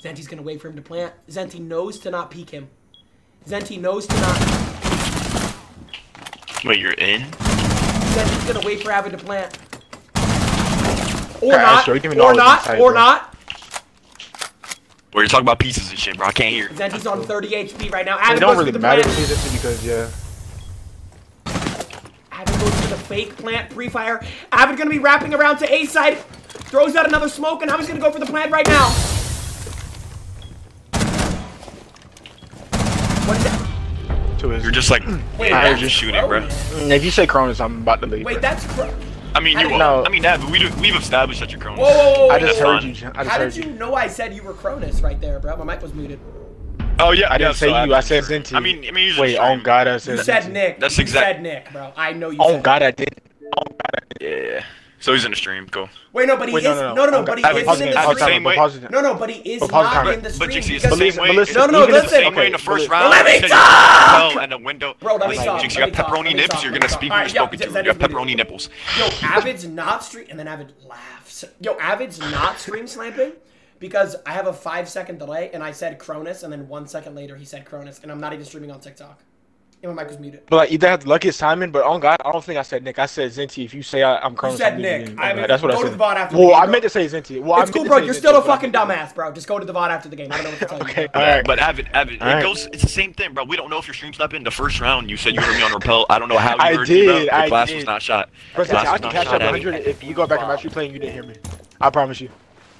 Zenti's gonna wait for him to plant. Zenti knows to not peek him. Zenti knows to not. Wait, you're in? Zenti's gonna wait for Avid to plant. Or Yeah, not. sure, you can even Or not. inside, Or bro. not. Where you're talking about pieces and shit, bro. I can't hear. Zenti's on 30 HP right now. It Avid don't goes really for the matter to plant. me just because, yeah. Avid goes for the fake plant pre-fire. Avid gonna be wrapping around to A side. Throws out another smoke, and Avid's gonna go for the plant right now. What is that? To his. You're just like, Wait, yeah, that's you're just shooting, bro. If you say Cronus, I'm about to leave. Wait, bro. that's. Cr- I mean, you. No. I mean, that, but we do, we've established that you're Cronus. whoa, whoa, whoa, whoa. I just whoa. heard you. I just How heard did you. you know I said you were Cronus right there, bro? My mic was muted. Oh yeah, I yeah, didn't say so you. I said Zinti. I mean, I mean, you Wait, on God, I said You said Nick. That's exactly. exact- said Nick, bro. I know you On said God, I did. On God, I did. Yeah. So he's in the stream. Cool. Wait, no, but he Wait, is. no, No, no, but he Pause it, is pause in the stream. Same way. pause it. No, no, but he is not in the stream. Jynxzi, it's because- the same way. listen, No, no, even the listen. same way in the first round. Let me you said you talk! fell And the window. Bro, let me talk, Jinx, let you me got talk, pepperoni let me nips. talk, You're let gonna me speak talk. when you're spoken to. You got pepperoni nipples. Yo, Avid's not stream, and then Avid laughs. Yo, Avid's not stream slamping because I have a five second delay, and I said Cronus, and then one second later he said Cronus, and I'm not even streaming on TikTok. Yeah, my mic was muted. But like, either had the luckiest timing, but on God, I don't think I said Nick. I said Zenti. If you say I, I'm Cronus, said Nick. I mean, that's what go I to said. the VOD after the well, game, I meant to say Zenti. Well, I it's meant cool, bro. You're Zenti, still a that's what I fucking dumbass, bro. Just go to the VOD after the game. I don't know what to tell you. Okay, bro. all right. But Evan, Evan, All it right. goes. It's the same thing, bro. We don't know if you're stream snapping. The first round, you said you heard me on repel. I don't know how you I heard me, bro. did, Your I class did. was not shot. Bro, Class I was can not catch shot up 100 if you go back and match you playing. You didn't hear me. I promise you.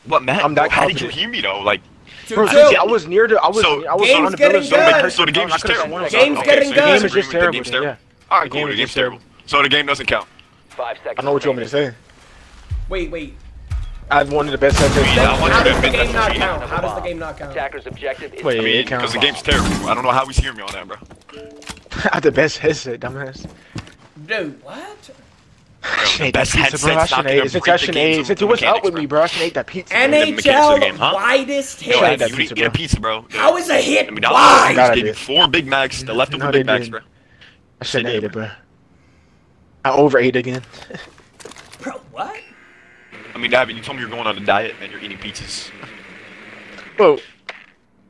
What, Matt? I'm that how did you hear me though? Like, Bro, Two, Zenti. I was near the. I was. So, I was game's on the getting building. so, good. the, so the game's just terrible. Game's okay, getting so good. you Game is just terrible, game's terrible. yeah. All right, The cool. game The is game's just terrible. So the game doesn't count. Five seconds. I know what you want me to say. Wait, wait. I had one of the best sets. Yeah, How does the game not count? How does the game not count? Attacker's objective is Wait, I mean, because the game's terrible. I don't know how he's hearing me on that, bro. I had the best headset, dumbass. Dude, what? I best that pizza, bro. I headset's not gonna ate. Since break I the shouldn't game's ate. Since what's up with bro. me, bro? I ate that pizza. And they- mechanics of the game, NHL huh? widest hit. up, that you pizza, eat a pizza, bro. How is a hit I mean, wide? I gave you four Big Macs, the leftover No, they Big Macs, didn't. bro. I shouldn't ate it, bro. I overate again. Bro, what? I mean, Davin, you told me you're going on a diet and you're eating pizzas. Well,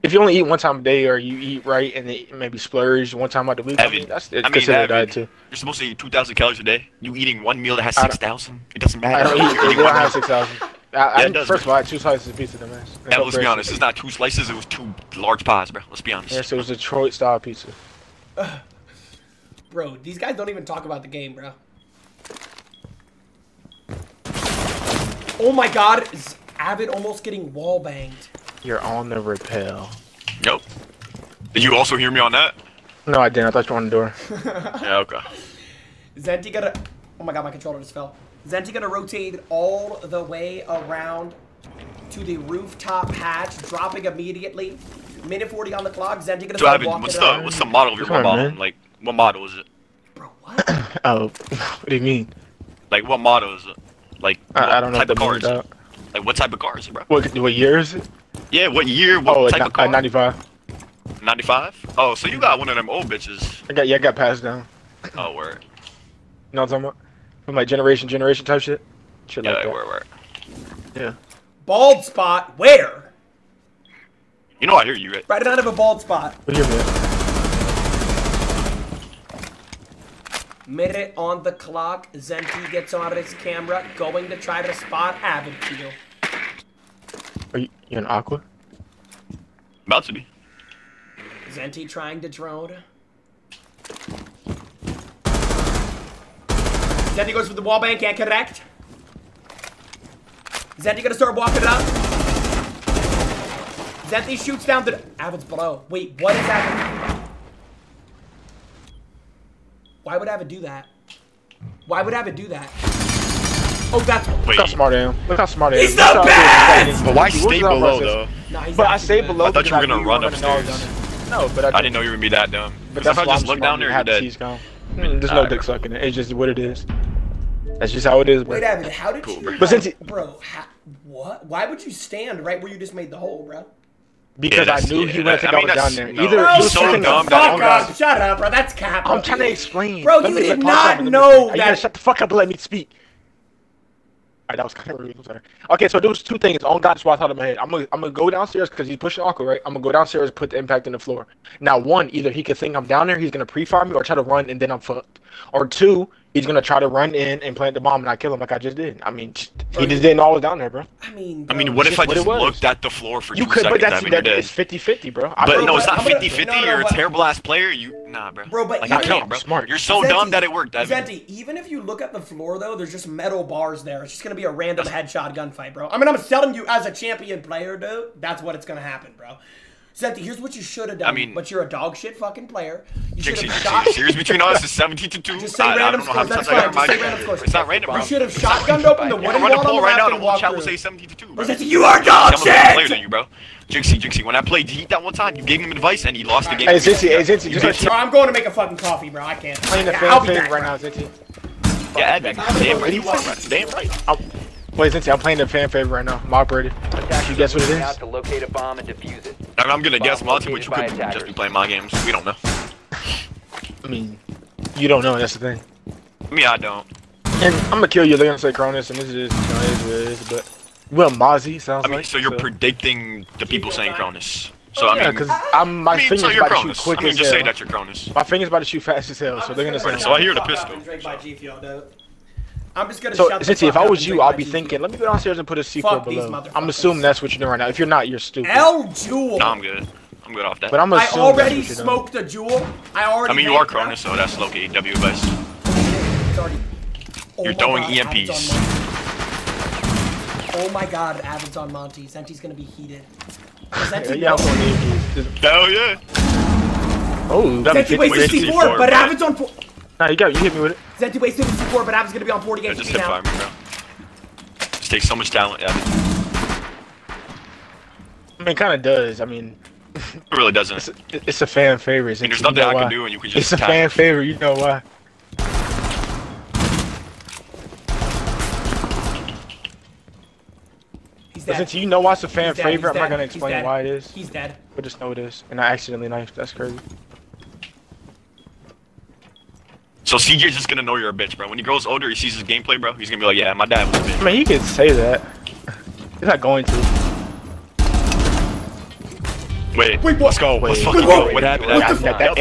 if you only eat one time a day, or you eat right and then maybe splurge one time out the week, I Evan, mean, that's I mean, considered a diet too. you're supposed to eat 2,000 calories a day. You eating one meal that has 6,000? It doesn't matter. I matter. don't You're eat. They eating don't one have meal. six thousand. I, Yeah, I, first of all, I had two slices of pizza, dumbass. Yeah, let's be honest. It's not two slices. It was two large pies, bro. Let's be honest. Yes, it was Detroit style pizza. Bro, these guys don't even talk about the game, bro. Oh my god, is Avid almost getting wall banged? You're on the repel. Nope. Did you also hear me on that? No, I didn't. I thought you were on the door. Yeah, okay. Zenti gonna. Oh my god, my controller just fell. Zenti gonna rotate all the way around to the rooftop hatch, dropping immediately. Minute 40 on the clock. Zenti gonna So, start Evan, walking what's the what's the model of your Come on, model? man. Like, what model is it? Bro, what? oh, what do you mean? Like, what model is it? Like, I, what I don't know type what of that car means. is it? Like, what type of car is it, bro? What, what year is it? Yeah, what year? What Oh, type a, of car? 95. 95? Oh, so you got one of them old bitches. I got yeah, I got passed down. Oh, word. You know what I'm talking about? From like generation, generation type shit. Shit Yeah, like that. word, word. Yeah. Bald spot. Where? You know I hear you, right? Right out of a bald spot. What year, man? Minute on the clock. Zenti gets on his camera, going to try to spot Avid Keel. Are you, you in Aqua? About to be. Zenti trying to drone. Zenti goes for the wall bank, can't connect. Zenti gonna start walking it up. Zenti shoots down the. Avid's below. Wait, what is happening? Why would Avid do that? Why would Avid do that? Oh, that's. Look how smart I am. Look how smart I am. He's Look the how- best! But why What was stay below, though? Nah, he's But I actually stayed below. I thought you were gonna run were running all upstairs. No, but I, I didn't know you were gonna be that dumb. But that's if I why just I'm look down there, and you're have the dead. T's gone. Mm, There's no dick sucking it. It's just what it is. That's just how it is, bro. Wait, Avid, how did you? But since it- bro, ha, what? Why would you stand right where you just made the hole, bro? Because Yeah, I knew yeah, he went to go down there. no. Either Bro, he was so thinking- dumb Fuck that- up! Shut up, bro. That's cap. I'm trying to explain. Bro, Let you did not time, let me know speak. You gotta that- shut the fuck up and let me speak. Alright, that was kind of rude. I'm sorry. Okay, so was two things. On God, I thought in my head. I'm gonna, I'm gonna go downstairs because he's pushing Uncle, right? I'm gonna go downstairs, put the impact in the floor. Now, one, either he could think I'm down there, he's gonna pre-fire me, or try to run, and then I'm fucked. Or two, he's gonna try to run in and plant the bomb, and I kill him like I just did. I mean, he just didn't know I was down there, bro. I mean, I mean, what if I just looked at the floor for You two could, but seconds? that's I mean, that, it's 50-50, bro. I But feel no, it's not I'm gonna- 50-50. no, no, You're a terrible ass player. You nah, bro. Bro, but like, even I can't, bro. smart. You're so Zenti- dumb that it worked. Evan. Zenti, even if you look at the floor though, there's just metal bars there. It's just gonna be a random headshot gunfight, bro. I mean, I'm telling you, as a champion player, dude, that's what it's gonna happen, bro. Zenti, here's what you should have done. I mean- but you're a dog shit fucking player. You should have Jynxzi, shot. the series between us is 17 to 2. Just say I, I random don't know how scores. That's fine. Just say random scores. It's not random, bro. You should have shotgunned open the I'm wooden running wall a on poll the right now. and The whole walk chat will through. say 17 to 2, bro. Bro, you are dog I'm a better player shit. than you, bro. Jynxzi, Jynxzi, when I played Heat that one time, you gave him advice and he lost the game. Hey, Zinzi, hey, Zinzi, You just did like too. Bro, I'm going to make a fucking coffee, bro. I can't. playing the Yeah, fan I'll be favorite back, right bro. now, Zinzi. Yeah, Evan. Damn right. You right. Damn right. Wait, since I'm playing the fan favorite right now. I'm operating. Attack you guess what it is? To locate a bomb and defuse it. And I'm gonna bomb guess Monty, which could attackers. just be playing my games. We don't know. I mean, you don't know, that's the thing. Me, I don't. And I'm gonna kill you, they're gonna say Cronus, and this is just, you know, is what it is, but... Well, Mozzie sounds like. I mean, like, so you're so. predicting the people saying Cronus. So, oh, I mean, because I'm my I mean, finger's so about Cronus. to shoot quick I mean, as just hell. say that you're Cronus. My finger's about to shoot fast as hell, so they're gonna say. Wait, so I hear the pistol. So. I'm just gonna so, shut if I was you, I'd be thinking, let me go downstairs and put a C4 Fuck below. I'm assuming that's what you're doing right now. If you're not, you're stupid. L Juul! No, I'm good. I'm good off that. But I'm I already smoked a Juul. I already. I mean, you are Cronus, so that's low key W advice. Oh you're throwing god, EMPs. Oh my god, Avid's on Monty. Zenti's gonna be heated. Zenti yeah, yeah, Hell yeah. Oh, that Zenti C4, but Avid's on 4. Nah, you go. You hit me with it. Zenti wasted 64, but I was gonna be on 40 games. Yeah, just hit fire bro. Just takes so much talent Yeah. I mean, it kind of does. I mean, it really doesn't. It's a, it's a fan favorite. And there's nothing I why. can do, and you can just. It's a fan favorite. You know why? Listen, you know why it's a fan favorite. I'm not gonna explain why it is. He's dead. But just know it is, and I accidentally knifed. That's crazy. So CJ's just gonna know you're a bitch, bro. When he grows older, he sees his gameplay, bro. He's gonna be like, yeah, my dad was a bitch. I mean, he can say that. He's not going to. Wait, wait, what? Let's go. Let's fucking go. What happened?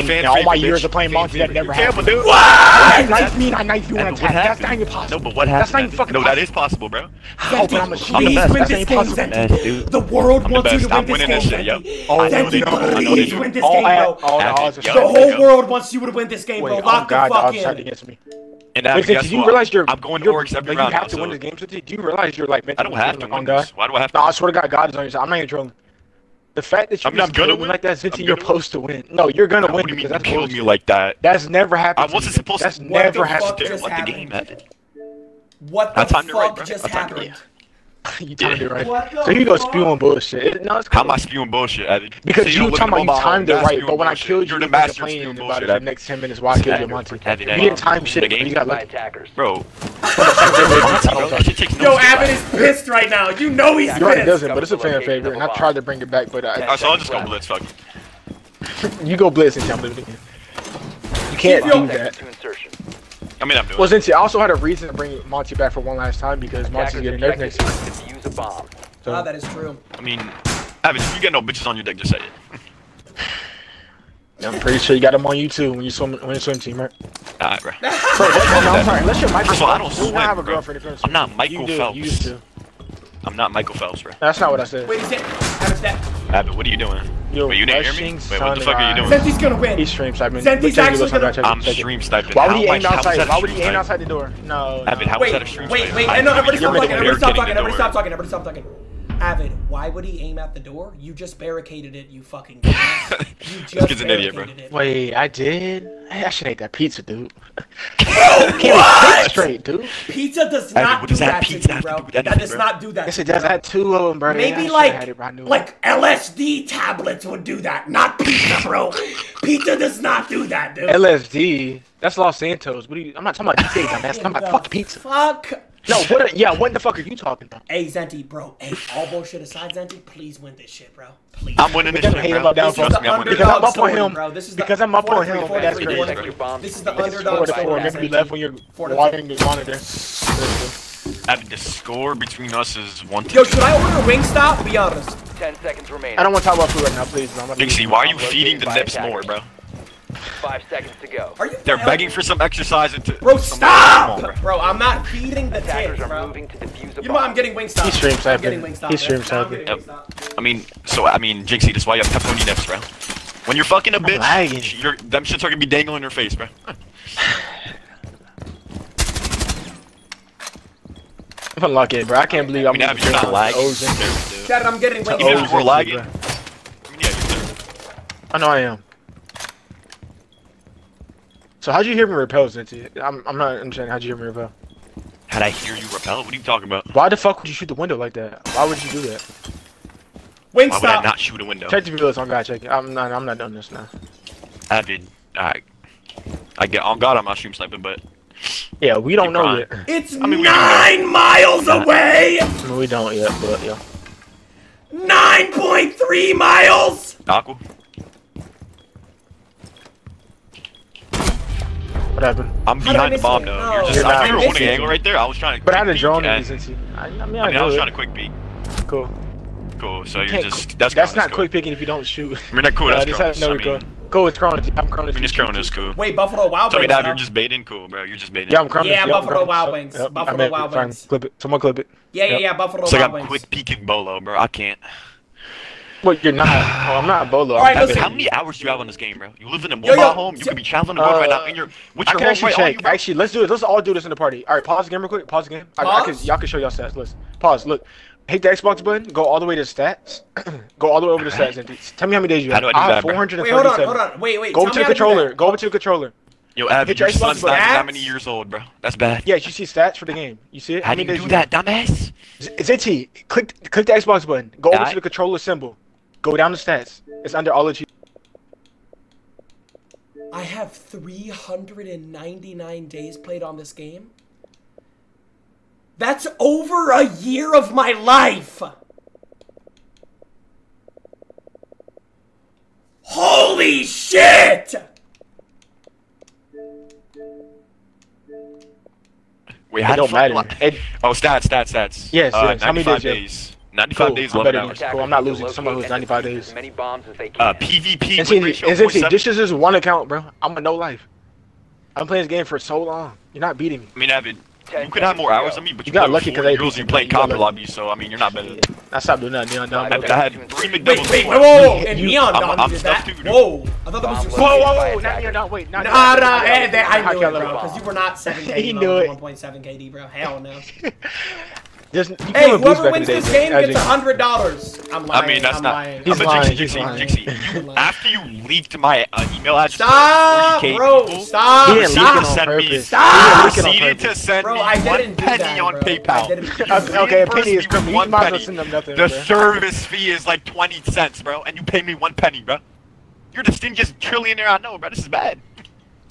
In all my years of playing Monks, that never happened. Dude. What? Knife me and I knife you on attack. That's not even possible. No, but what happened? That's not even fucking no, possible. No, that is possible, bro. I please win this game, Zenti? The world wants you to win this game, Zenti. Zenti, please win this game, bro. The whole world wants you to win this game, bro. Lock oh the fuck in. And Wait, guess do you what? realize you're I'm going to orcs every round. You have to so. win this game. Do you realize you're like? I don't have to. Win God. Why do I have to? No, I swear to God, God is on your side. I'm not even trolling. The fact that you I'm not gonna win like that isn't you're supposed to win. No, you're gonna win. What do you mean you killed me like that? That's never happened. I wasn't supposed to. That's never happened. What the fuck just happened? What the fuck just happened? you timed yeah. it right. So you go spewing bullshit. No, it's cool. How am I spewing bullshit? Because you, you talking about you timed it right, but when bullshit. I killed you, you're the master complaining about bullshit, the next 10 minutes while I killed your Monty. You didn't time shit, you got like... attackers. Bro. Yo, Abbott is pissed right now. You know he's pissed. Right, doesn't, but it's a fan favorite, and I tried to bring it back, but I... So I'll just go blitz, fuck you. You go blitz and jump it again. You can't do that. I mean, I'm doing. Well, since I also had a reason to bring Monty back for one last time because Monty's getting nerfed next season. Use a bomb. So, ah, that is true. I mean, Evan, if you got no bitches on your deck, just say it. I'm pretty sure you got them on you too when you swim when you swim team, right? Alright, bro. bro no, I'm sorry. Let's your Michael. First of all, I don't swim, do have a girlfriend bro. I'm not Michael you Phelps. Do, you used to. I'm not Michael Phelps, bro. That's not what I said. Wait, is what are you doing? Yo, but you didn't hear me? Wait, what the fuck are you doing? Senti's gonna win. He's stream sniping. Senti's actually gonna win. I'm stream sniping. Why would he aim outside? Why would he aim outside the door? No. Evan, how Wait, wait, wait. Everybody stop talking. Everybody stop talking. Everybody stop talking. Everybody stop talking. Avid, why would he aim at the door? You just barricaded it, you fucking. you just an idiot, bro. It. Wait, I did. I should ate that pizza, dude. what? Straight, dude. Pizza does not Avid, do that, that pizza you, bro. Do that, that does bro. not do that. Yes, it does. That two of them, bro. Maybe like it, bro. like LSD tablets would do that, not pizza, bro. pizza does not do that, dude. LSD. That's Los Santos. What you? I'm not talking about pizza. I'm talking about fuck pizza. Fuck no, what? A, yeah, what the fuck are you talking about? Hey, Zenti, bro. Hey, all bullshit aside, Zenti, please win this shit, bro. Please. I'm winning this shit, bro. Down this is the underdog because I'm up on him, bro. This is because I'm up on him. That's crazy. This is the underdog story. Remember, you left when you're watering your monitor. Abby, the score between us is one. Yo, should I order Wingstop? Be honest. Ten seconds remaining. I don't want to talk about food right now, please. Dixie, why are you feeding the lips more, bro? Five seconds to go. Are you? They're begging for some exercise and to. Bro, stop! Bro. I'm not feeding the Attackers tank, bro. moving to defuse You know what? I'm getting Wingstop. He streams happy. He stream happy. Yep. I mean, so I mean, Jynxzi, that's why you have pepperoni nips, bro. When you're fucking a bitch, lagging. You're, them shits are gonna be dangling in your face, bro. I'm gonna lock it, bro. I can't believe I'm I like. gonna lag. I'm getting wing. Even if we're lagging. I. I know I am. So how'd you hear me repel, Zinti? I'm, I'm not understanding. How'd you hear me repel? How'd I hear you repel? What are you talking about? Why the fuck would you shoot the window like that? Why would you do that? Wing Why stop. would I not shoot a window? Check the videos on God. Check it. I'm not. I'm not doing this now. I did. I. I get on God. I'm stream sniping, but. Yeah, we don't know yet. It's I mean, nine miles away. I mean, we don't yet, but yeah. Nine point three miles. Aqua. Whatever. I'm behind the bomb it? though. No. You're just oh. You're I, you were holding an angle right there. I was trying to. But I had a drone since you. I, I mean, I, I, mean, I was it. trying to quick beat. Cool. Cool. So you are just that's that's not quick picking if you don't shoot. I mean, that cool. That's uh, no, I mean, Go with Cronus. I'm Cronus. I mean, just Cronus, cool. Wait, Buffalo Wild Wings. Tell me you're just baiting, cool, bro. You're just baiting. Yeah, I'm Cronus. Yeah, Buffalo Wild Wings. Buffalo Wild Wings. Clip it. Someone clip it. Yeah, yeah, yeah. Buffalo Wild Wings. It's like I'm quick peeking Bolo, bro. I can't. Well, you're not. Oh, I'm not Bolo. All right, listen. How many hours do you have on this game, bro? You live in a mobile yo, yo, home. You could be traveling the world uh, right now. Uh, in your, what's your I can actually right check. Actually, let's do it. Let's all do this in the party. All right, pause the game real quick. Pause the game. Pause? can y'all can show y'all stats. Let's pause. Look, hit the Xbox button. Go all the way to stats. go all the way over to stats. Right. Tell me how many days you have. How do I do I have 437. Wait, hold on, hold on. Wait, wait. Go over to the controller. Go over to the controller. Yo, Ab, have your, your son's not that many years old, bro. That's bad. Yeah, you see stats for the game. You see it? How do you do that, dumbass? Zitty, click click the Xbox button. Go over to the controller symbol. Go down the stairs. It's under all the. I have 399 days played on this game. That's over a year of my life! Holy shit! We had it don't matter. It, oh, stats, stats, stats. Yes, uh, yes. How many days? days. 95 cool. days, 11 hours. Cool, I'm not losing someone who's 95 days. Many bombs as they uh, can. Uh, PvP and see, and see this is just one account, bro. I'm a no life. I'm playing this game for so long. You're not beating me. I mean, Evan, you could have more hours than me, but you, you got lucky because I girls you played copper lobby, so I mean, you're not better. Yeah. I stopped doing that, Neon Dom. I, I had three McDoubles. Wait, wait, whoa, whoa, and Neon Dom I'm, did that. Too, whoa, I thought that was your. Whoa, whoa, whoa, not Neon Dom. Wait, not. Nah, nah, eh, I knew it, bro, because you were not 7k. He knew it. 1.7 KD, bro. Hell no. There's, hey, whoever wins this game gets hundred dollars. I'm lying. I mean, that's I'm not. Lying. He's I'm lying. Jynxzi, Jynxzi, Jynxzi. After you leaked my uh, email address, stop, bro. People, stop. He proceeded to send me. Stop. Proceeded to send bro, me I one penny that, on. PayPal. okay, a penny is me one penny. Nothing, the bro. service fee is like twenty cents, bro, and you pay me one penny, bro. You're the stingiest trillionaire I know, bro. This is bad.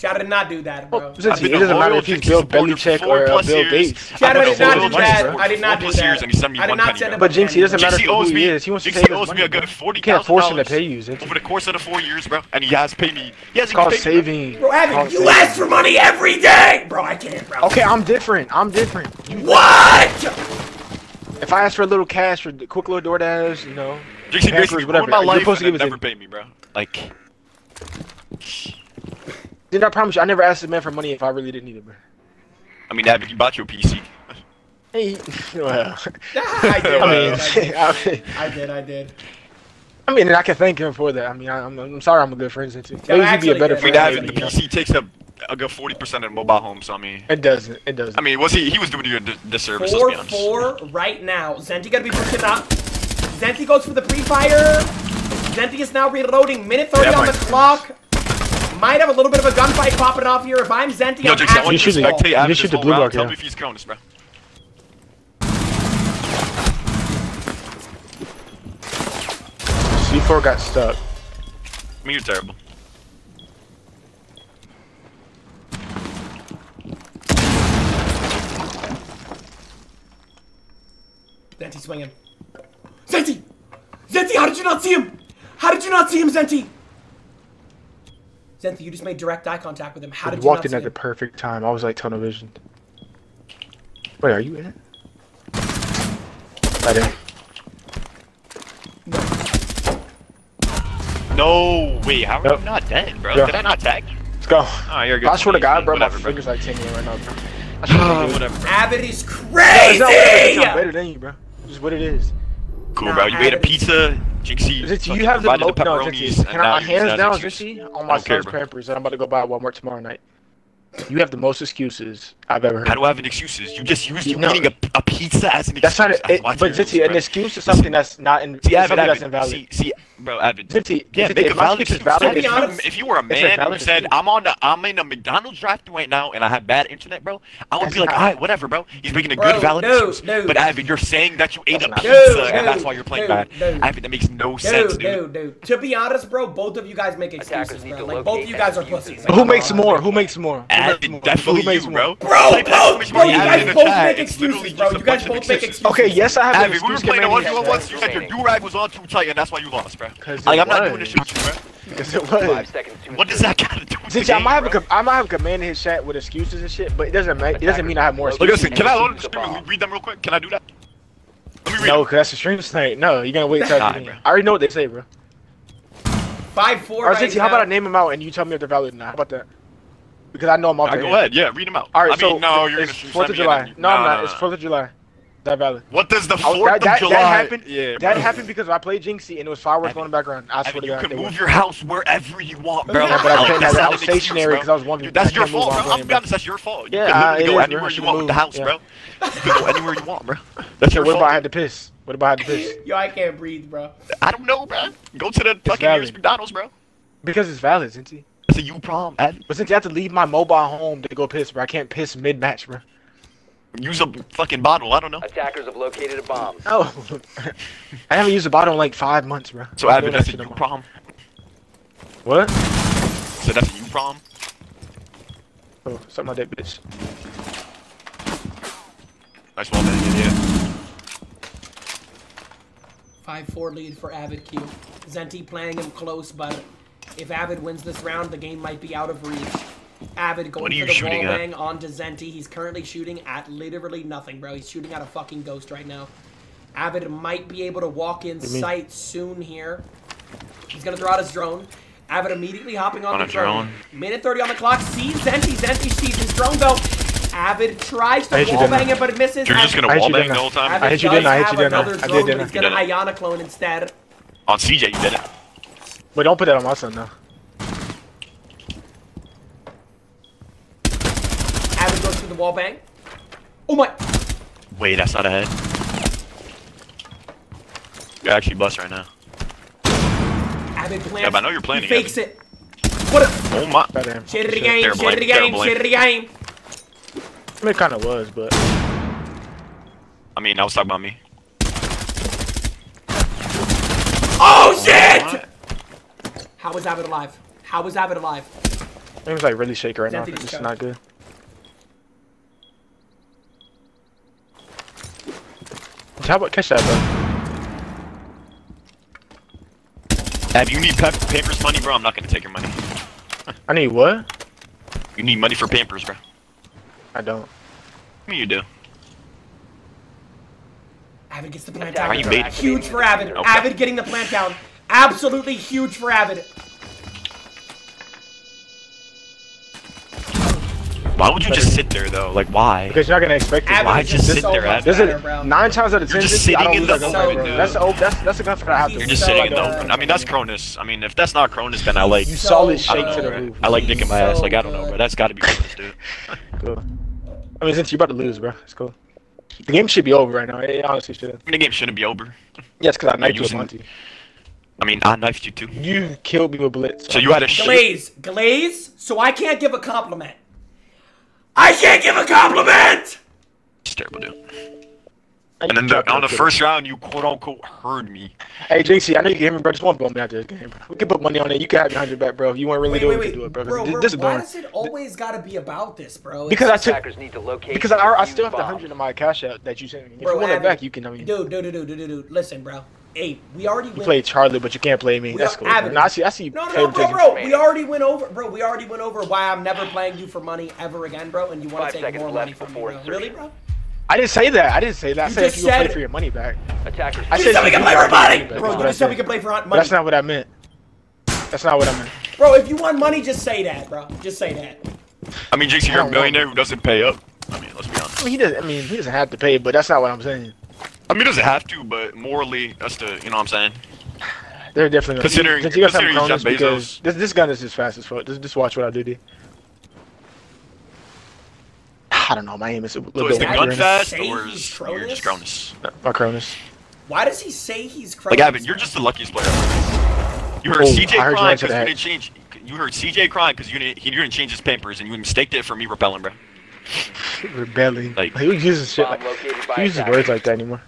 Chowder did not do that, bro. Well, uh, it doesn't matter if he's Bill Belichick or uh, Bill Gates. Chowder did not do that. I did not do that. I did not send him. But Jynxzi, it doesn't matter who owes me, he is. He wants Jynxzi to pay owes money, me a good forty. You can't force him to pay you. Jynxzi. Over the course of the four years, bro, and he has paid me. He has called saving. Bro, Evan, you ask for money every day, bro. I can't, bro. Okay, I'm different. I'm different. What? If I ask for a little cash for quick little DoorDash, you know, Jynxzi, Pampers, whatever, you're supposed to give it to me, bro. Like. I promise you, I never asked a man for money if I really didn't need it, bro. I mean, have you bought your PC? Hey, well, I, did, I, mean, I, did, I did, I mean, I can thank him for that. I mean, I, am I'm, I'm sorry I'm a good friend since yeah, Maybe he'd be a better friend. I mean, the PC takes up a good 40% of mobile home. so I mean. It doesn't, it doesn't. I mean, was he, he was doing you a disservice, 4 4 right now. Zenti gotta be pushing up. Zenti goes for the pre-fire. Zenti is now reloading. Minute 30 yeah, on the clock might have a little bit of a gunfight popping off here. If I'm Zenti, no, I'm Jackson, I want you to shoot the blue. Block, Tell yeah. me if he's counting us, bro. C4 got stuck. I mean, you're terrible. Zenti swinging. Zenti! Zenti, how did you not see him? How did you not see him, Zenti? Xanthi, you just made direct eye contact with him. How did you, you walked in at him? the perfect time. I was like tunnel vision. Wait, are you in it? I didn't. No, way. how are yep. you not dead, bro? Yeah. Did I not tag? Let's go. Oh, you're good. I swear to God, bro, whatever, my fingers are like tingling right now, bro. I swear to God, whatever. Abbott is crazy! No, it's not better than you, bro. It's just what it is. Cool, no, bro. You made a pizza, Jynxzi. Jynxzi, you have the, mo- pepperonis, no, Jynxzi. Can I, hands down, Jynxzi, on my son's pampers, and I'm about to go buy at Walmart tomorrow night. You have the most excuses I've ever heard. How do I have an excuses? You just used you eating a, a pizza as an excuse. That's not a, it, but Jitsi, an excuse is something that's not in, see, something that's invalid. See, see, Bro, uh, Evan. 50, yeah, 50, make a valid valid. To if you were a man a who said, "I'm on the, I'm in a McDonald's drive-thru right now, and I have bad internet, bro," I would that's be like, "All right, whatever, bro." He's making a good valid no, excuse. No, but Evan, you're saying that you ate a pizza, no, and that's why you're playing bad. Evan, that makes no sense, dude. dude. To be honest, bro, both of you guys make excuses, bro. Like both of you guys are pussies. Who makes more? Who makes more? Evan, definitely you, bro. Bro, bro, bro, you guys both make excuses, bro. You guys both make excuses. Okay, yes, I have. excuses. Evan, we were playing one v one once. You said your do rag was on too tight, and that's why you lost, bro bro. Like, I'm not doing this shit with you, bro. Because it was. Five seconds, what does that got to do with I might, have a, I might have commanded his chat with excuses and shit, but it doesn't make, it doesn't mean I have more excuses. Look, listen, can I load the stream and read them real quick? Can I do that? Let me read No, because that's a stream tonight. No, you're going to wait until I right, I already know what they say, bro. 5-4 Or right how about I name them out and you tell me if they're valid or not? How about that? Because I know I'm off Go ahead, yeah, read them out. All right, I mean, so no, you're going to 4th of July. No, I'm not. It's 4th of July. Is that valid? What does the Fourth that, of that, July? that happened. Yeah, that bro. happened because I played Jinxie and it was fireworks going in the background. I swear Evan, to you God. can move were. your house wherever you want, bro. Yeah, but I Like, couldn't that's have- I not was an excuse, stationary bro. 'cause I was one v- Dude, That's I your can't move fault, while bro. I'm I'm playing, be honest, that's your fault. You Yeah, can uh, literally it go is, anywhere bro. you Should've want with the moved, house, yeah. bro. You can go anywhere you want, bro. That's your What about I fault. had to piss? What about I had to piss? Yo, I can't breathe, bro. I don't know, bro. Go to the fucking valid. nearest McDonald's, bro. Because it's valid, Zinty. That's a you problem, Evan. But since you have to leave my mobile home to go piss, bro, I can't piss mid match, bro. Use a fucking bottle. I don't know. Attackers have located a bomb. Oh, I haven't used a bottle in like five months, bro. So, I'm Evan, doing that's that a shit you problem. What? So that's a you problem. Oh, something like that, bitch. Nice one, man. Yeah. Five four lead for Avid Q. Zenti playing him close, but if Avid wins this round, the game might be out of reach. Avid going for the wall shooting at? bang onto Zenti. He's currently shooting at literally nothing, bro. He's shooting at a fucking ghost right now. Avid might be able to walk in sight soon here. He's gonna throw out his drone. Avid immediately hopping on, On the a drone. drone. Minute 30 on the clock. Sees Zenti. Zenti sees his drone go. Avid tries to I hit you, wall didn't I? bang it, but it misses. You're just Avid- gonna I hit wall you, bang didn't the I? whole time? Avid I hit you, does didn't I? I hit have you, didn't I? another I did, drone, didn't but I? He's gonna You did it. Iana clone instead. On CJ, you did it. But don't put that on my son, though. Avid goes through the wall bang. Oh my! Wait, that's not a head. You're actually bust right now. Avid plants. Yeah, but I know you're playing He again. fakes it. What a Oh my. Goddamn. shitty Shit. game, Terrible aim, shitty game, terrible aim. shitty game. I mean, it kind of was, but I mean, I was talking about me. Oh shit! How was Avid alive? How was Avid alive? it was like really shaky right now. Zenty It's just just not good. How about catch that, bro? Ab, you need pep- Pampers money, bro. I'm not gonna take your money. I need what? You need money for Pampers, bro. I don't. I mean, you do. Avid gets the plant Attackers down. you made- Huge for Avid. the Okay. Avid getting the plant down. Absolutely huge for Avid. Why would you just sit there though? Like, why? Because you're not gonna expect it. Avid Why is just sit there, much This is nine times out of ten. You're just I sitting don't in lose the that open, dude. That's the that's that's the gun fight I have to. You're You're just sitting in the open. I mean, that's Cronus. I mean, if that's not Cronus, then I like. You saw it So shake I to the know, roof. I like dick in my ass. Like, I don't know, good. bro. That's gotta be Cronus, dude. Cool. I mean, since you're about to lose, bro, it's cool. The game should be over right now. It honestly should. I mean, the game shouldn't be over. Yes, because I knifed you with Monty. I mean, I knifed you too. You killed me with Blitz. So you had a. Glaze, glaze. So I can't give a compliment. I can't give a compliment. It's terrible, dude. And then the, on the first round, you quote unquote heard me. Hey, JC, I know you can hear me, bro. Just one bum after this game, bro. We can put money on it. You can have your hundred back, bro. If you want to really Wait, do it, we wait, can do it, bro. bro. this, bro, this is why does it always gotta be about this, bro? Because I took. Need to locate. Because I, I still have the hundred in my cash out that you sent me. If Bro, you want it back, you can. I mean, Dude, dude, dude, dude, dude, dude. Listen, bro. Hey, we already you went. play Charlie, but you can't play me. We That's are cool. Avid. No, I see. I see. No, no, no, favoritism. bro, bro. We already went over, bro. We already went over why I'm never playing you for money ever again, bro. And you want to take more money from me, bro. Really, bro? I didn't say that. I didn't say that. I You said if just you gonna said- play for your money back. Attackers. I You said just said we if can you play for got money, bro. that's You I just said we can play for But money, that's not what I meant. That's not what I meant. bro. If you want money, just say that, bro. Just say that. I mean, Jinx, I you're a don't millionaire who doesn't pay up. I mean, let's be honest. I mean, he doesn't. I mean, he doesn't have to pay, but that's not what I'm saying. I mean, he doesn't have to, but morally, that's the, you know what I'm saying? They're definitely gonna- Considering- since you guys have Cronus Jeff Bezos. because this this gun is just fast as fuck. Just, just watch what I do. D. I don't know. My aim is a little So is the gun weaker. fast, Say or he's is you're just Cronus? My uh, Cronus. Why does he say he's Like, Cronus? Evan, you're just the luckiest player. You heard Oh, CJ I heard you crying because you didn't change. You heard CJ crying because you didn't. He didn't change his papers, and you mistaked it for me repelling, bro. Rebelling. Like- Like, who uses shit Bomb like located by who uses attackers. words like that anymore?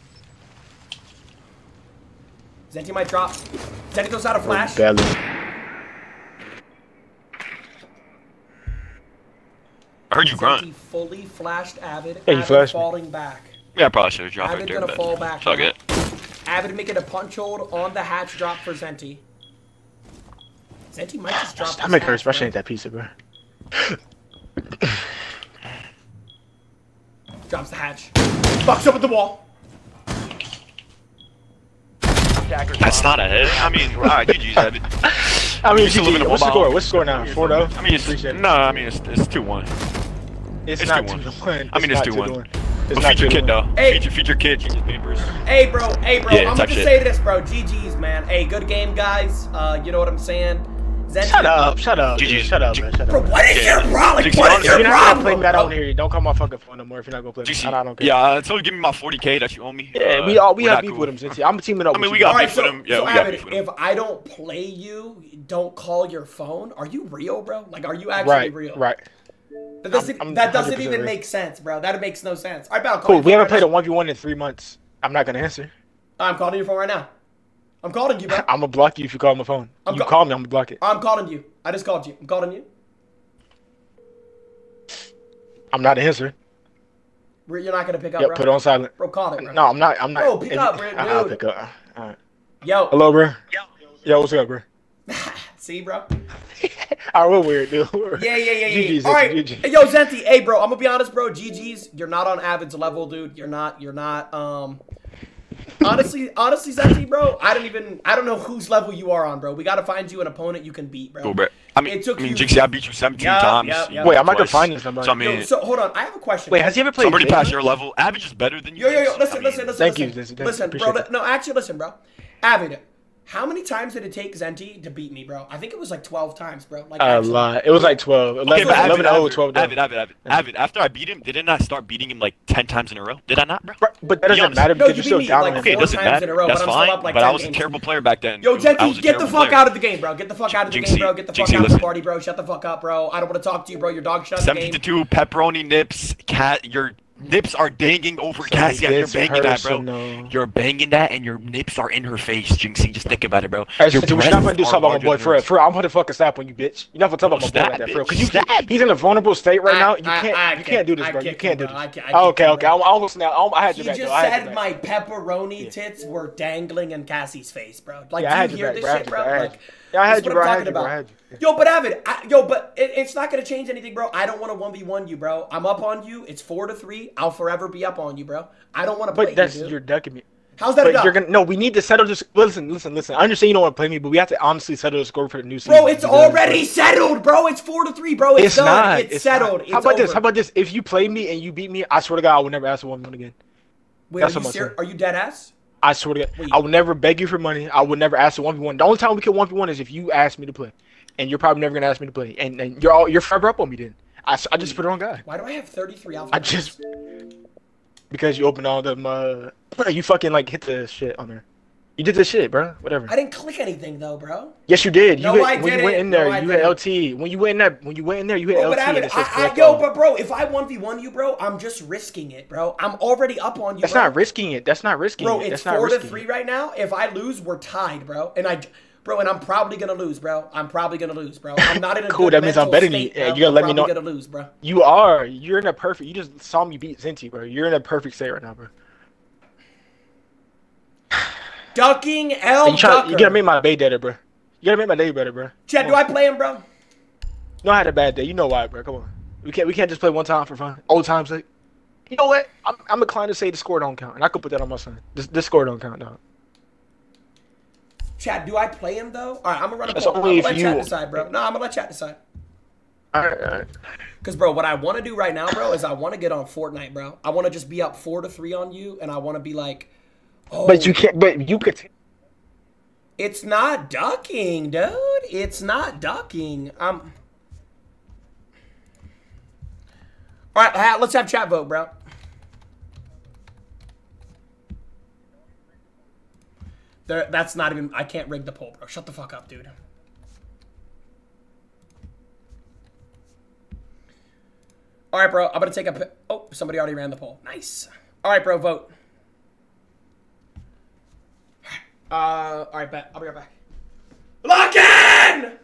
Zenti might drop. Zenti throws out a oh, flash. Rebelling. I heard you Zenti grunt. fully flashed Avid. Yeah, you Avid flashed me. falling back. Yeah, I probably should have dropped Avid right there, gonna but fall back fuck it. now. Avid making a punch hold on the hatch drop for Zenti. Zenti might just drop. Stomach this hurts, bro. I hatch, should eat that pizza, bro. Drops the hatch. Bucks up at the wall. attackers. That's not a hit. I mean, alright, GG's. Evan. I mean, You used to live in GG, a what's the score? What's the score now? Four though. I mean, it's Appreciate it. no. I mean, it's it's two one. It's, it's not 2-1. two one. I mean, it's two two to one. one. It's not feature kid though. Hey. Feature feature kid changes papers. Hey, bro. Hey, bro. Yeah, I'm gonna just shit. say this, bro. GG's, man. Hey, good game, guys. Uh, you know what I'm saying? Zenty- Shut up! Shut up! GG. dude, Shut up, man! Shut up. Bro, what is Yeah. your problem? Jinx, What is honestly, your If you're not gonna play problem? me, I don't bro? hear you. Don't call my fucking phone no more if you're not gonna play me. GC. I don't care. Yeah, uh, so give me my 40k that you owe me. Yeah, Uh, we all we have beef cool. with him, Zinty. I'm teaming up. I mean, we got All right, beef so, with him. Yeah, so we got beef with him. if I don't play you, don't call your phone. Are you real, bro? Like, are you actually Right, real? right. That doesn't, I'm- I'm that doesn't even real. make sense, bro. That makes no sense. All right, bet I'll call Cool. We haven't right played a one v one in three months. I'm not gonna answer. I'm calling your phone right now. I'm calling you, bro. I'm gonna block you if you call my phone. I'm you ca- call me, I'm gonna block it. I'm calling you. I just called you. I'm calling you. I'm not answering. You're not gonna pick up, Yep, bro. put it on silent. Bro, call it, bro. No, I'm not. I'm not. Bro, pick if- up, bro, I'll dude. pick up. All right. Yo, Hello, bro. Yo, Yo, what's up, bro? see, bro. Alright, we're weird, dude. Yeah, yeah, yeah, yeah. GG's, All right, GG. yo, Zenti. Hey, bro. I'm gonna be honest, bro. GG's. You're not on Avid's level, dude. You're not. You're not. Um. Honestly, honestly, Zenti, bro. I don't even. I don't know whose level you are on, bro. We gotta find you an opponent you can beat, bro. Cool, bro. I mean, It took I mean, you- Jynxzi, I beat you 17 Yup, times. yup, yup. you Wait, I'm not gonna find this somebody. So I mean, Yo, so hold on. I have a question. Wait, has he ever played? somebody Big? past your level. Avid is better than you. Yo, yo, yo. I Listen, mean, listen, listen. Thank you, listen. You. Listen, bro. Appreciate li- No, actually, listen, bro. Avid. How many times did it take Zenti to beat me, bro? I think it was like 12 times, bro. Like A actually. lot. It was like 12. 11, Okay, but 11 Avid, 0, Avid, 12 0. Avid, Avid, Avid, Avid. After I beat him, didn't I start beating him like 10 times in a row? Did I not, bro? But that doesn't honest. matter No, because you you're still beat me, down like, on. Okay, it doesn't times in matter. a row, That's but I'm still fine. up, like, but I was a terrible player back then. Yo, It was- I was Jenti, a get the fuck player. out of the game, bro. Get the fuck out of the game, bro. Get the fuck Jynxzi, out of the party, bro. Shut the fuck up, bro. I don't want to talk to you, bro. Your dog shut the game. to 2, pepperoni nips, cat, your nips are dangling over Cassie. You're gets banging that, bro. personal. You're banging that, and your nips are in her face, Jynxzi. Just think about it, bro. Hey, your Zinty, we're not gonna do something about my boy for real. For real, I'm gonna fucking snap on you, bitch. You're not gonna talk about my boy Snap, like that, for real. Cause you, Snap. he's in a vulnerable state right I- now. You can't, I you can't do this, bro. You can't him, do this. I I okay, okay. I'm, I'm gonna snap. I'm, I had He your back, just though. I had said my pepperoni tits were dangling in Cassie's face, bro. Like, Yeah, I do had you your hear this bro. I shit, had bro? you, I had Like, you. I had you, bro. I had you, bro. I about. had you. Yo, but Avid, I, yo, but it, it's not gonna change anything, bro. I don't want to one v one you, bro. I'm up on you. It's four to three. I'll forever be up on you, bro. I don't want to play But that's you, you're ducking me. How's that But you're gonna no. We need to settle this. Listen, listen, listen. I understand you don't want to play me, but we have to honestly settle the score for the new season. Bro, it's already settled, bro. It's four to three, bro. It's, It's done. not. It's, It's settled. not. It's How about this? How about this? If you play me and you beat me, I swear to God, I will never ask for one again. Wait, That's are you, saying. are you dead ass? I swear to God, Wait. I will never beg you for money. I will never ask for one v one. The only time we can one v one is if you ask me to play, and you're probably never gonna ask me to play, and, and you're all you're forever up on me then. I just put it on God. Why do I have 33 alpha? I just because you opened all them. Uh, you fucking like hit the shit on there. You did the shit, bro. Whatever. I didn't click anything though, bro. Yes, you did. You No, hit, I when you didn't. went in there, No, you hit didn't. LT. When you went in that, when you went in there, you hit Bro, LT. but I, haven't- I, I, yo, but bro, if I one v one you, bro, I'm just risking it, bro. I'm already up on you. That's bro. not risking it. That's not risking Bro, it. it's That's not four to three it. right now. If I lose, we're tied, bro. And I, bro, and I'm probably gonna lose, bro. I'm probably gonna lose, bro. I'm not in a Cool, that means I'm mental betting you. bro. you gotta I'm let me know- Gonna lose, bro. You are. You're in a perfect. You just saw me beat Zinty, bro. You're in a perfect state right now, bro. Ducking L. you, you gotta make my day better, bro. You gotta make my day better, bro. Chad, do I play him, bro? No, I had a bad day. You know why, bro? Come on. We can't. We can't just play one time for fun. Old times sake. You know what? I'm, I'm inclined to say the score don't count, and I could put that on my son. This, this score don't count, dog. Chad, do I play him though? All right, I'm gonna run a poll. I'm gonna let Chad you- decide, bro. No, I'm gonna let Chad decide. All right, all right. Cause, bro, what I want to do right now, bro, is I want to get on Fortnite, bro. I want to just be up four to three on you, and I want to be like, oh, But you can't. But you could. It's not ducking, dude. It's not ducking. Um. All right, let's have chat vote, bro. There, that's not even. I can't rig the poll, bro. Shut the fuck up, dude. All right, bro. I'm gonna take a. Oh, somebody already ran the poll. Nice. All right, bro. Vote. Uh, all right, bet. I'll be right back. Lock in!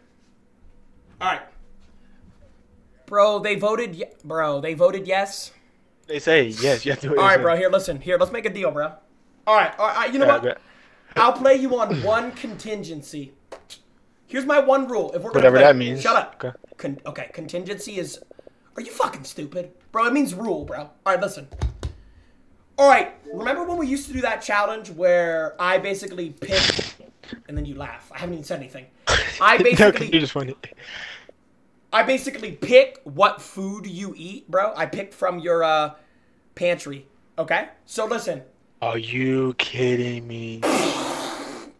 All right. Bro, they voted. Bro, they voted yes. They say yes. You have to. All right, bro. Here, listen. Here, let's make a deal, bro. All right. All right. You know right, what? I'll play you on one contingency. Here's my one rule. If we're Whatever play- that means. Shut up. Okay. Con- okay. Contingency is. Are you fucking stupid, bro? It means rule, bro. All right, listen. All right. Remember when we used to do that challenge where I basically pick, and then you laugh. I haven't even said anything. I no, basically you just funny. I basically pick what food you eat, bro. I picked from your uh, pantry. Okay? So listen. Are you kidding me?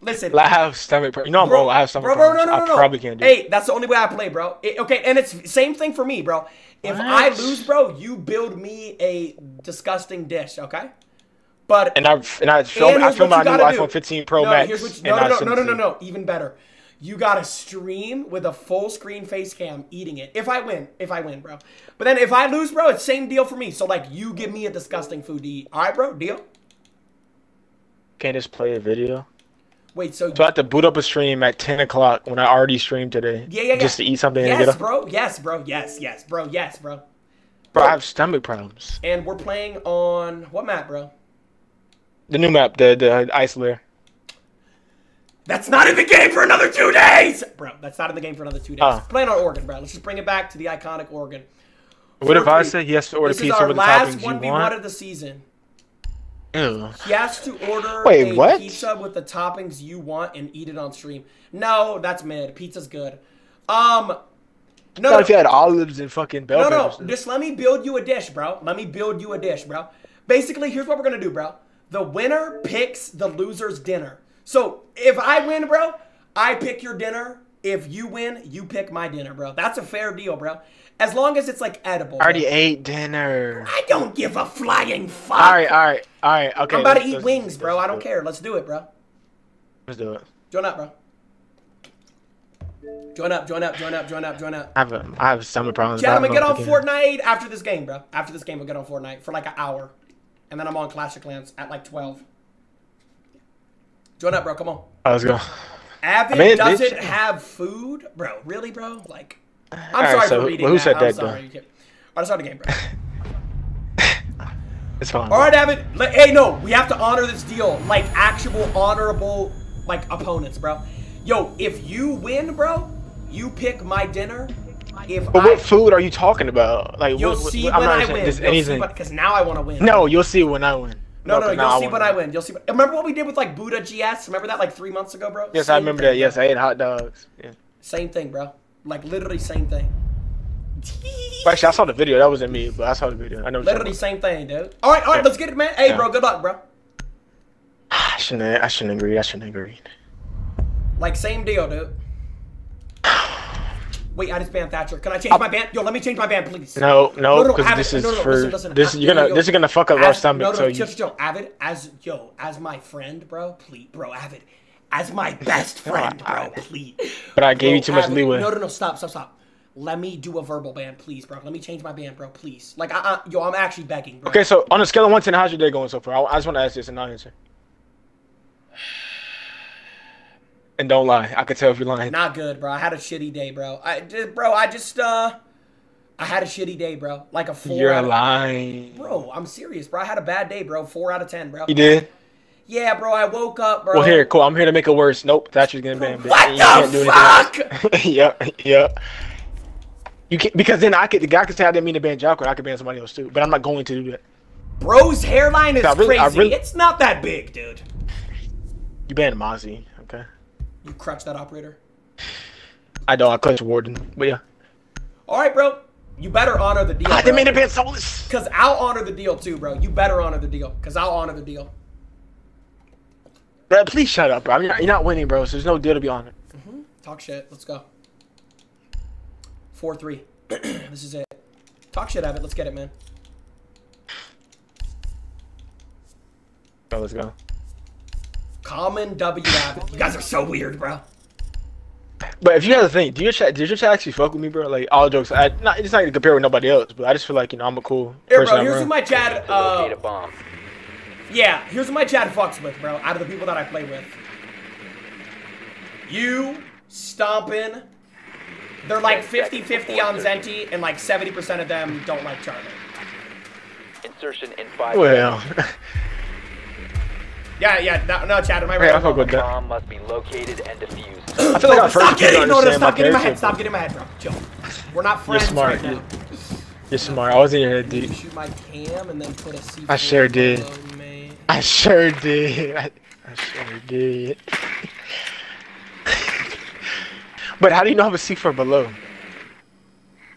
Listen. I have stomach. You know I'm Bro. I have stomach bro, bro, no, problems. no, no, I probably can't do. Hey, that's the only way I play, bro. It- okay, and it's same thing for me, bro. If I lose, bro, you build me a disgusting dish, okay? But And I and I and I what my new iPhone 15 Pro no, Max. Here's what you, no, no, no, no, no, no, no. Even better. You gotta stream with a full screen face cam eating it. If I win, if I win, bro. But then if I lose, bro, it's same deal for me. So like, you give me a disgusting food to eat. All right, bro. Deal. Can't just play a video. Wait, so So I have to boot up a stream at 10 o'clock when I already streamed today. yeah, yeah, yeah. Just to eat something Yes, and get up. bro. Yes, bro. Yes, yes, bro. Yes, bro. Bro, I have stomach problems. And we're playing on what map, bro? The new map, the the ice layer. That's not in the game for another two days, bro. That's not in the game for another two days. Ah. Playing on Oregon, bro. Let's just bring it back to the iconic Oregon. What if I say he has to order this is pizza our with the last one we want? of the season. Ew. He has to order Wait, a what? pizza with the toppings you want and eat it on stream. No, that's mid. Pizza's good. Um, no, Not if you had olives and fucking bell peppers. no, peppers. no. Just let me build you a dish, bro. Let me build you a dish, bro. Basically, here's what we're gonna do, bro. The winner picks the loser's dinner. So if I win, bro, I pick your dinner. If you win, you pick my dinner, bro. That's a fair deal, bro. As long as it's like edible. I already ate dinner. I don't give a flying fuck. All right, all right, all right. Okay. I'm about to eat let's- wings, bro. let's I do don't it. care. Let's do it, bro. Let's do it. Join up, bro. Join up, join up, join up, join up, join up. I have a, I have stomach problems. Chat, I'm but gonna get on don't know if I Fortnite after this game, bro. After this game, we'll get on Fortnite for like an hour. And then I'm on Clash of Clans at like 12. Join up, bro. Come on. can. All right, let's go. Avid doesn't have food? Bro, really, bro? Like, I'm All right, sorry so for reading who that. said I'm that, sorry. though? All right, start the game, bro. It's fine. All right. Like, hey, no, we have to honor this deal. Like, actual honorable, like, opponents, bro. Yo, if you win, bro, you pick my dinner. If But I, what food are you talking about? Like, you'll what, what, see I'm when not I win. anything. because now I want to win. No, you'll see when I win. No, no, now you'll I see when I win. You'll see. Remember what we did with like Buddha GS? Remember that like three months ago, bro? Yes, I remember thing, that. Yes, bro. I ate hot dogs. Yeah. Same thing, bro. Like literally same thing. Actually, I saw the video. That wasn't me, but I saw the video. I know. Literally same thing, dude. All right, all right, let's get it, man. Hey, Yeah. bro, good luck, bro. I shouldn't. I shouldn't agree. I shouldn't agree. Like same deal, dude. Wait, I just banned Thatcher. Can I change my ban? Yo, let me change my ban, please. No, no, because Avid, this is no, no, no, for listen, listen. this. I- You're uh, gonna yo, this is gonna fuck up our as- stomach. No, no, so no, you. chill. Avid, as yo, as my friend, bro, please, bro, Avid, as my best friend, bro, please. But I gave Bro, you too much Avid, leeway. No, no, no, stop, stop, stop. Let me do a verbal ban, please, bro. Let me change my ban, bro, please. Like, I, I, yo, I'm actually begging, bro. Okay, so on a scale of one to ten, how's your day going so far? I, I just want to ask this and not answer. And don't lie. I could tell if you're lying. Not good, bro. I had a shitty day, bro. I, just, bro, I just, uh, I had a shitty day, bro. Like a 4 You're out of- lying. Bro, I'm serious, bro. I had a bad day, bro. Four out of ten, bro. You did. Yeah, bro. I woke up, bro. Well, here, cool. I'm here to make it worse. Nope, Thatcher's getting banned. What You the can't do anything else. yep, yep. You can because then I could the guy could say I didn't mean to ban Jocko. I could ban somebody else too, but I'm not going to do that. Bro's hairline is I really- crazy. really- It's not that big, dude. You banned Mozzie, okay? You crutch that operator. I don't. I clutch Warden, but yeah. All right, bro. You better honor the deal. I didn't mean to ban Solis. Cause I'll honor the deal too, bro. You better honor the deal. Cause I'll honor the deal. Bro, please shut up, bro. I mean, you're not winning, bro. So there's no deal to be on it. Talk shit. Let's go. Four three. this is it. Talk shit, Abbott. Let's get it, man. So let's go. Common W Abbott. You guys are so weird, bro. But if you guys think, do your chat, did your chat actually fuck with me, bro? Like all jokes, I, not, it's not to compare with nobody else, but I just feel like you know I'm a cool Here, person. bro. Here's who my chat. Uh, Locate a bomb. Yeah, here's what my chat fucks with, bro. Out of the people that I play with. You, Stompn. They're like 50-50 on Zenti, and like 70% of them don't like Charlie. Insertion in five. Well, Yeah, yeah, no, no Chad, am I Yeah, right? I fuck with that. Bomb must be located and defused. I feel like No, I'm stop first to getting, no, no, stop my getting my head, stop getting my head, bro. Chill. We're not You're smart. right now. You're smart. I was in your head, dude. Shoot my cam and then put a C4 I sure did. below me. I sure did. I, I sure did. but how do you know I have a C4 below?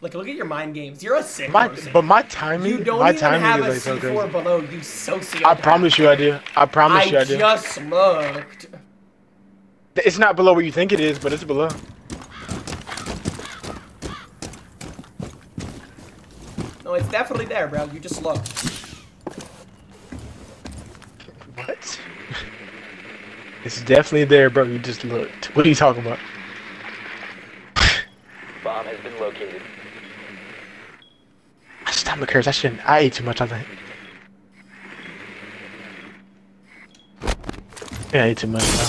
Look, look at your mind games. You're a sick My, person. but my timing, you don't my even timing have a is like so C4 crazy. below, you sociopath. I promise you I do. I promise you I do. I just looked. It's not below where you think it is, but it's below. No, it's definitely there, bro. You just looked. What? It's definitely there, bro. You just looked. What are you talking about? Bomb has been located. My stomach hurts. I shouldn't. I ate too much. I think. Yeah, I ate too much. Bro.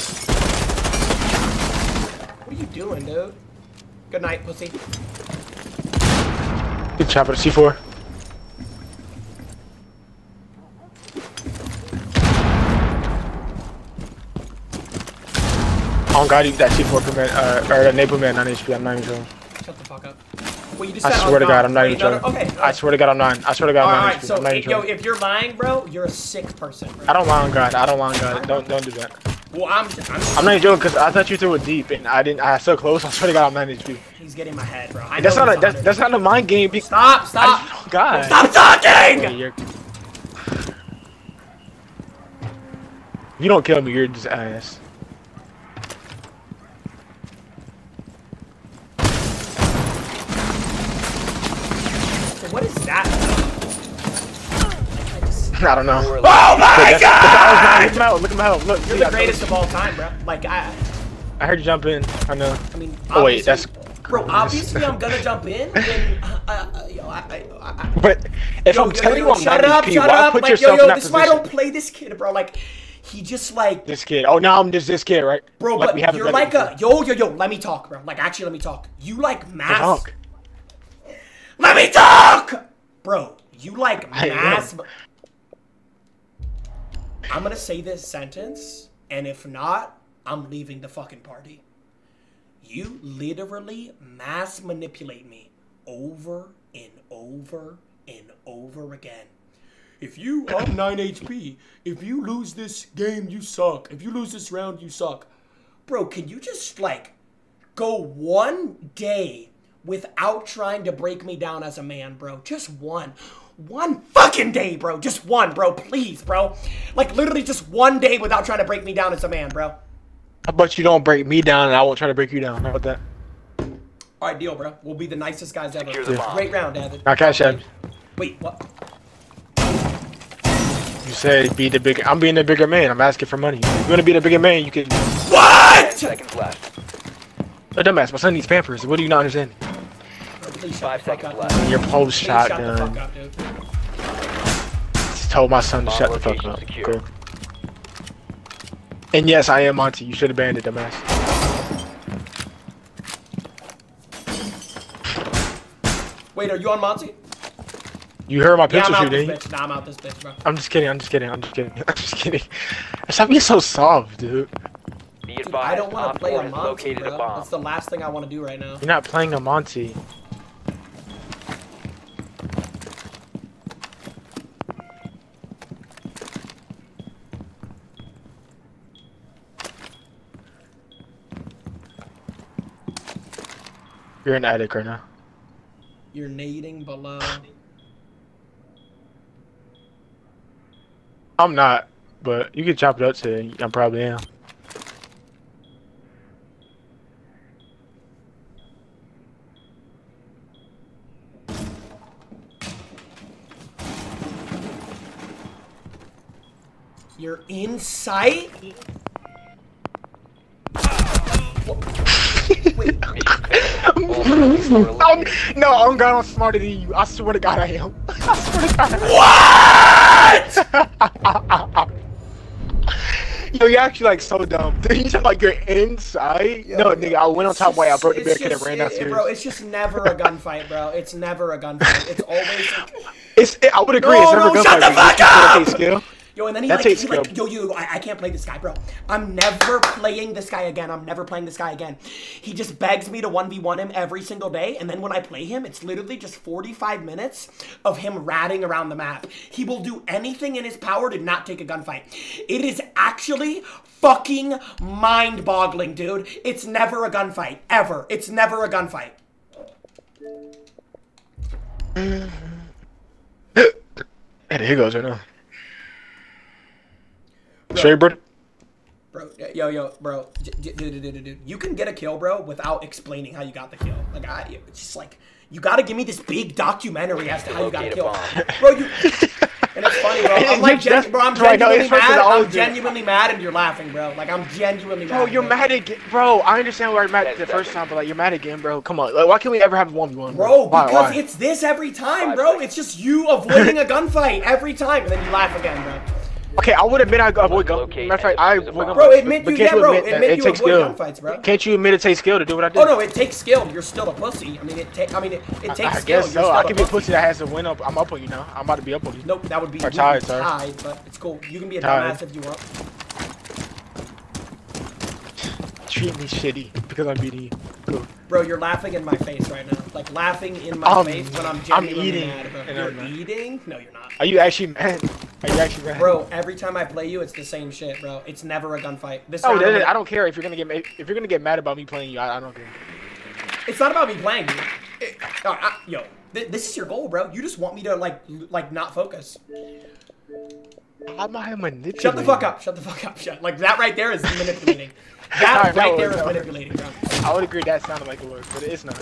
What are you doing, dude? Good night, pussy. Good chopper. C4. Oh God, you that C4 permit, uh, or that nade permit, not HP. I'm not even sure. Shut the fuck up. Well, you just I said swear to was God, not. I'm not Wait, even no, no, joking. Okay. I swear to God, I'm not. I swear to God, I'm not Alright, HP. so I'm not if, even yo, if you're lying, bro, you're a sick person. Bro. I don't lie on God. I don't lie on God. Don't don't do that. Well, I'm. I'm, I'm not even joking because I thought you threw it deep and I didn't. I was so close. I swear to God, I'm not HP. He's getting my head, bro. I That's not a that's, that's not a mind game. Be- Stop! Stop! Oh, God. Stop talking! Hey, If you don't kill me, you're just ass. What is that? I don't know. Oh my god! Look at my health. Look at my health. Look, You're the I- greatest of all time, bro. Like I, I heard you jump in. I know. I mean, Oh wait, that's. bro. Obviously, I'm gonna jump in. And, uh, uh, yo, I, I, I, But if yo, I'm yo, telling yo, you I'm shut not up, HP, shut why up. put like, yourself yo, in yo, that this is why I don't play this kid, bro. Like, he just like, This kid. Oh, now I'm just this kid, right? bro. Like but we haven't you're like it a yo, yo, yo. Let me talk, bro. Like, actually, let me talk. You like mass. Talk. Let me talk, bro. You like I mass. I'm gonna say this sentence, and if not, I'm leaving the fucking party. You literally mass manipulate me over and over and over again. If you, I'm 9 HP. If you lose this game, you suck. If you lose this round, you suck. Bro, can you just, like, go one day without trying to break me down as a man, bro? Just one. One fucking day, bro. Just one, bro. Please, bro. Like, literally just one day without trying to break me down as a man, bro. How about you don't break me down and I won't try to break you down? How about that? All right, deal, bro. We'll be the nicest guys ever. Secure the bomb. Great round, Evan. Now, Cash App, Wait, what? you said be the bigger. I'm being the bigger man. I'm asking for money. If you want to be the bigger man, you can. What? Seconds left. Oh, dumbass, my son needs pampers. What do you not understand? Please Five the fuck up. left. Your post Please shut the shotgun. fuck up. Just told my son to Bomb shut the fuck up. Cool. And yes, I am Monty. You should have banned it, dumbass. Wait, are you on Monty? You heard my Yeah, pencil I'm out shooting. Nah, I'm out this bitch, bro. I'm just kidding. I'm just kidding. I'm just kidding. I'm just kidding. Stop being so soft, dude. Dude, I don't want to play a Monty, located a That's the last thing I want to do right now. You're not playing a Monty. You're an addict right now. You're nading below. I'm not, but you can chop it up to. I probably am. You're in sight? I'm, no, I'm God, I'm smarter than you. I swear to God, I am. I swear to God. What? Yo, you're actually like so dumb. Did you talk like you're inside? no, nigga, I went on top white, I broke the It's barricade and just- ran it- Bro, it's just never a gunfight, bro. It's never a gunfight. It's always like, It's, it, I would agree. No, it's never no, a shut gunfight, the but fuck you up! Still okay skill. Yo, and then he like, he like yo, yo, I, I can't play this guy, bro. I'm never playing this guy again. I'm never playing this guy again. He just begs me to 1v1 him every single day, and then when I play him, it's literally just 45 minutes of him ratting around the map. He will do anything in his power to not take a gunfight. It is actually fucking mind-boggling, dude. It's never a gunfight. Ever. It's never a gunfight. Hey, here goes right now. Straight, bro. Bro, yo, yo, bro, d- d- dude, dude, dude, dude, you can get a kill, bro, without explaining how you got the kill. Like, I, it's just like, you gotta give me this big documentary as to how you got a kill, bro. You, and it's funny, bro. I'm like, gen- bro, I'm right, no, genuinely mad. I'm genuinely mad, and you're laughing, bro. Like, I'm genuinely mad. Bro, you're mad again, bro. I understand why you're mad the first time, but like you're mad again, bro. Come on, like why can't we ever have one v one, Bro, Why, because why? it's this every time, bro. It's just you avoiding a gunfight every time, and then you laugh again, bro. Okay, I would admit I avoid gun. Matter of fact, I avoid gun. Bro, admit you- yeah, bro, admit that admit it you takes avoid skill. gunfights, bro. Can't you admit it takes skill to do what I do? Oh no, it takes skill. You're still a pussy. I mean, it take. I mean, it, it takes I skill. guess You're still I a can be a pussy. pussy that has to win up. I'm up on you now. I'm about to be up on you. Nope, that would be Or you tied, would be sorry. tied, but it's cool. You can be a Tied. dumbass if you want. Treat me shitty because I'm beating you. Bro, you're laughing in my face right now. Like laughing in my Um, face when I'm I'm genuinely eating, mad about You're I'm eating? No, you're not. Are you actually mad? Are you actually mad? Bro, every time I play you, it's the same shit, bro. It's never a gunfight. This Oh, then I'm I don't care if you're gonna get if you're gonna get mad about me playing you. I, I don't care. It's not about me playing you. It- uh, I- yo, th- this is your goal, bro. You just want me to like, like not focus. How am I manipulating? Shut the fuck up. Shut the fuck up. Shut. Like that right there is manipulating. That right there is manipulating, bro. I would agree that sounded like it was, but it's not.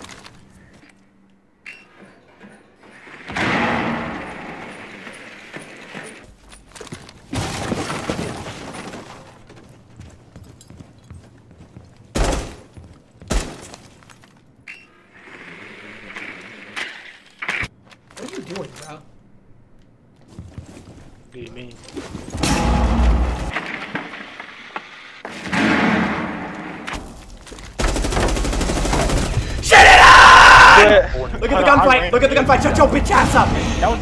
What are you doing, bro? What do you mean? Shut it up! Yeah. Look at the gunfight. Look at the gunfight. Shut your bitch ass up.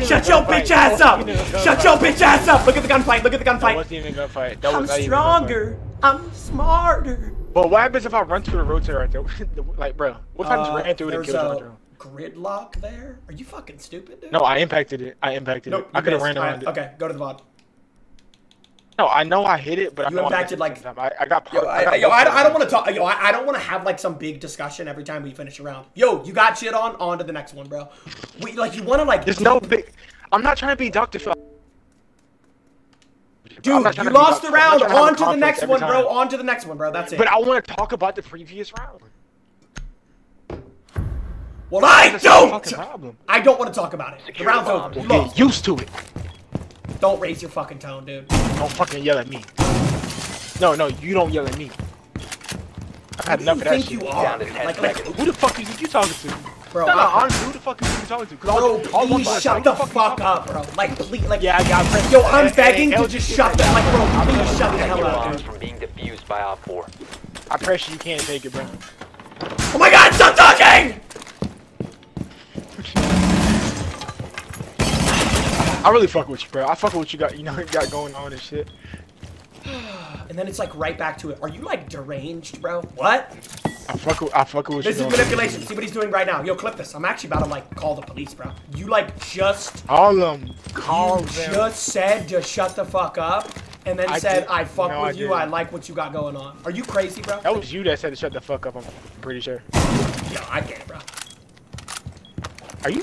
Shut your bitch ass That up. wasn't even a Shut your bitch ass up. Look at the gunfight. Look at the That gunfight. wasn't even a gunfight. That I'm was not gunfight. stronger. I'm smarter. But what happens if I run through the rotator right there? like, bro, what if I just Uh, ran through it and killed a John gridlock there. Are you fucking stupid, dude? No, I impacted it. I impacted Nope, it. I could have ran around it. Okay, go to the VOD. No, I know I hit it, but You I know impacted, I like- missed it sometime. I, I got. Yo, I, I, yo, I, don't want to talk. Yo, I, I don't want to have like some big discussion every time we finish a round. Yo, you got shit on. On to the next one, bro. We like you want to like. There's no big. I'm not trying to be Dr. Phil. Dude, you lost the Dr. Phil. I'm round. not trying to have a On to the next one, bro. On to the next one, bro. That's it. But I want to talk about the previous round. well, I That's the fucking don't. I don't want to talk about it. The round's over. Get used to it. Don't raise your fucking tone, dude. Don't fucking yell at me. No, no, you don't yell at me. I've had enough of you that think shit. you are? Down to 10 Like, like. Who the fuck is you talking to? bro. no, no, honestly, who the fuck is you talking to? all- Bro, all please person- shut the fuck you up, bro. Like, please, like, Yeah, I got pressed. yo, I'm begging to just shut the, like, bro, please shut the hell up, dude. from being defused by Op 4. I pressure you can't take it, bro. Oh my God, stop talking! I really fuck with you, bro. I fuck with what you got, you know, you got going on and shit. And then it's like right back to it. Are you like deranged, bro? What? I fuck with, I fuck with This you is doing. manipulation. See what he's doing right now. Yo, clip this. I'm actually about to like call the police, bro. You like just All of them. Call you them. just said just shut the fuck up, and then I said did- I fuck no, I with you. didn't. I like what you got going on. Are you crazy, bro? That was you that said to shut the fuck up, I'm pretty sure. Yo, I get it, bro. Are you?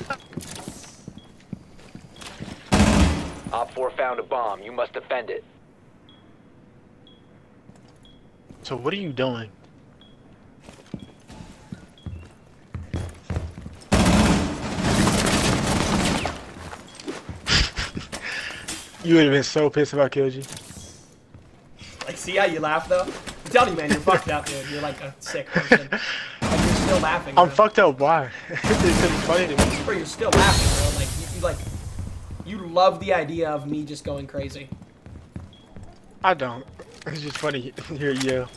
Op 4 found a bomb. You must defend it. So what are you doing? you would have been so pissed if I killed you. Like, see how you laugh though? I'm telling you, man, you're fucked up, dude. You're like a sick person. Like, you're still laughing. I'm bro. fucked up. Why? it's funny to me. Bro, you're still laughing, bro. Like, you, you like, you love the idea of me just going crazy. I don't. It's just funny to hear you.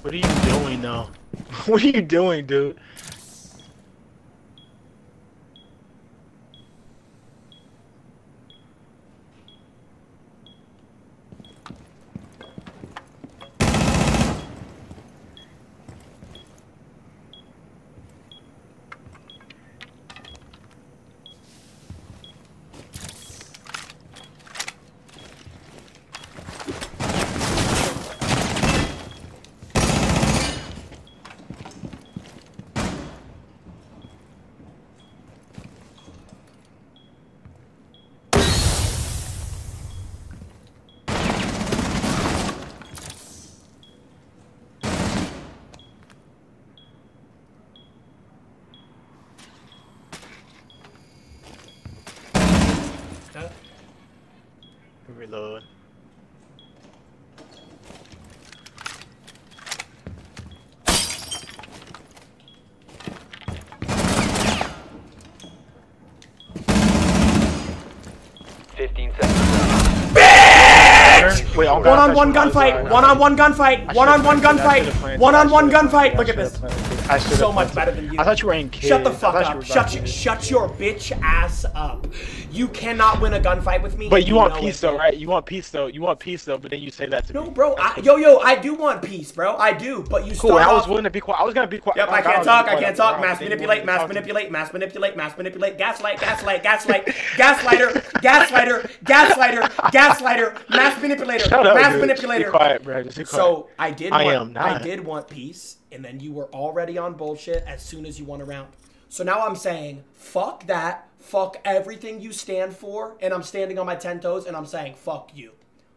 What are you doing though? what are you doing, dude? Wait, on One on one gunfight. One on one gunfight. One on one gunfight. One on one gunfight. Look at this. I should've So much better than you. I thought you were in kids. Shut the fuck up. Shut your, shut your bitch ass up. You cannot win a gunfight with me. But and you want peace though, right? You want peace though. You want peace though, but then you say that to No, me. No, bro. I, yo, yo, I do want peace, bro. I do. But you Cool. start I was off. willing to be quiet. I was gonna be quiet. Yep, I can't talk. I can't talk. Mass manipulate. Mass talk to me. manipulate. Mass manipulate. Mass manipulate. Gaslight. Gaslight. Gaslight. Gaslighter. Gaslighter. Gaslighter. Gaslighter. Mass manipulator. Shut up, Mass manipulator. Be quiet, bro. Just be quiet. So I did. I am not. I did want peace, and then you were already on bullshit as soon as you won a round. So now I'm saying, fuck that. Fuck everything you stand for, and I'm standing on my ten toes, and I'm saying, fuck you.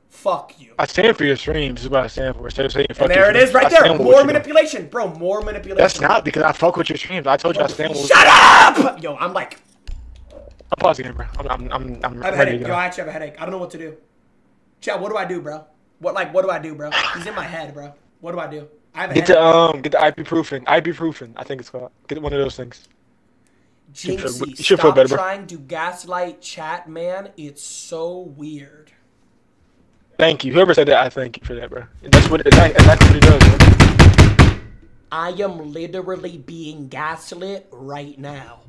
Fuck you. I stand for your streams. Is what I stand for. Instead of saying fuck And there it is, right there. More manipulation, bro. More manipulation. That's not because I fuck with your streams. I told you I stand with. Shut up! Yo, I'm like, I'm pausing it, bro. I'm, I'm, I'm, I'm I have a headache. Yo. I actually have a headache. I don't know what to do. Chat, what do I do, bro? What like what do I do, bro? He's in my head, bro. What do I do? I have a Get the um, get the ibuprofen. Ibuprofen. I think it's called. Get one of those things. Jynxzi, you should feel better, bro. trying to gaslight chat, man. It's so weird. Thank you. Whoever said that, I thank you for that, bro. That's what. And that's what he does. Bro. I am literally being gaslit right now.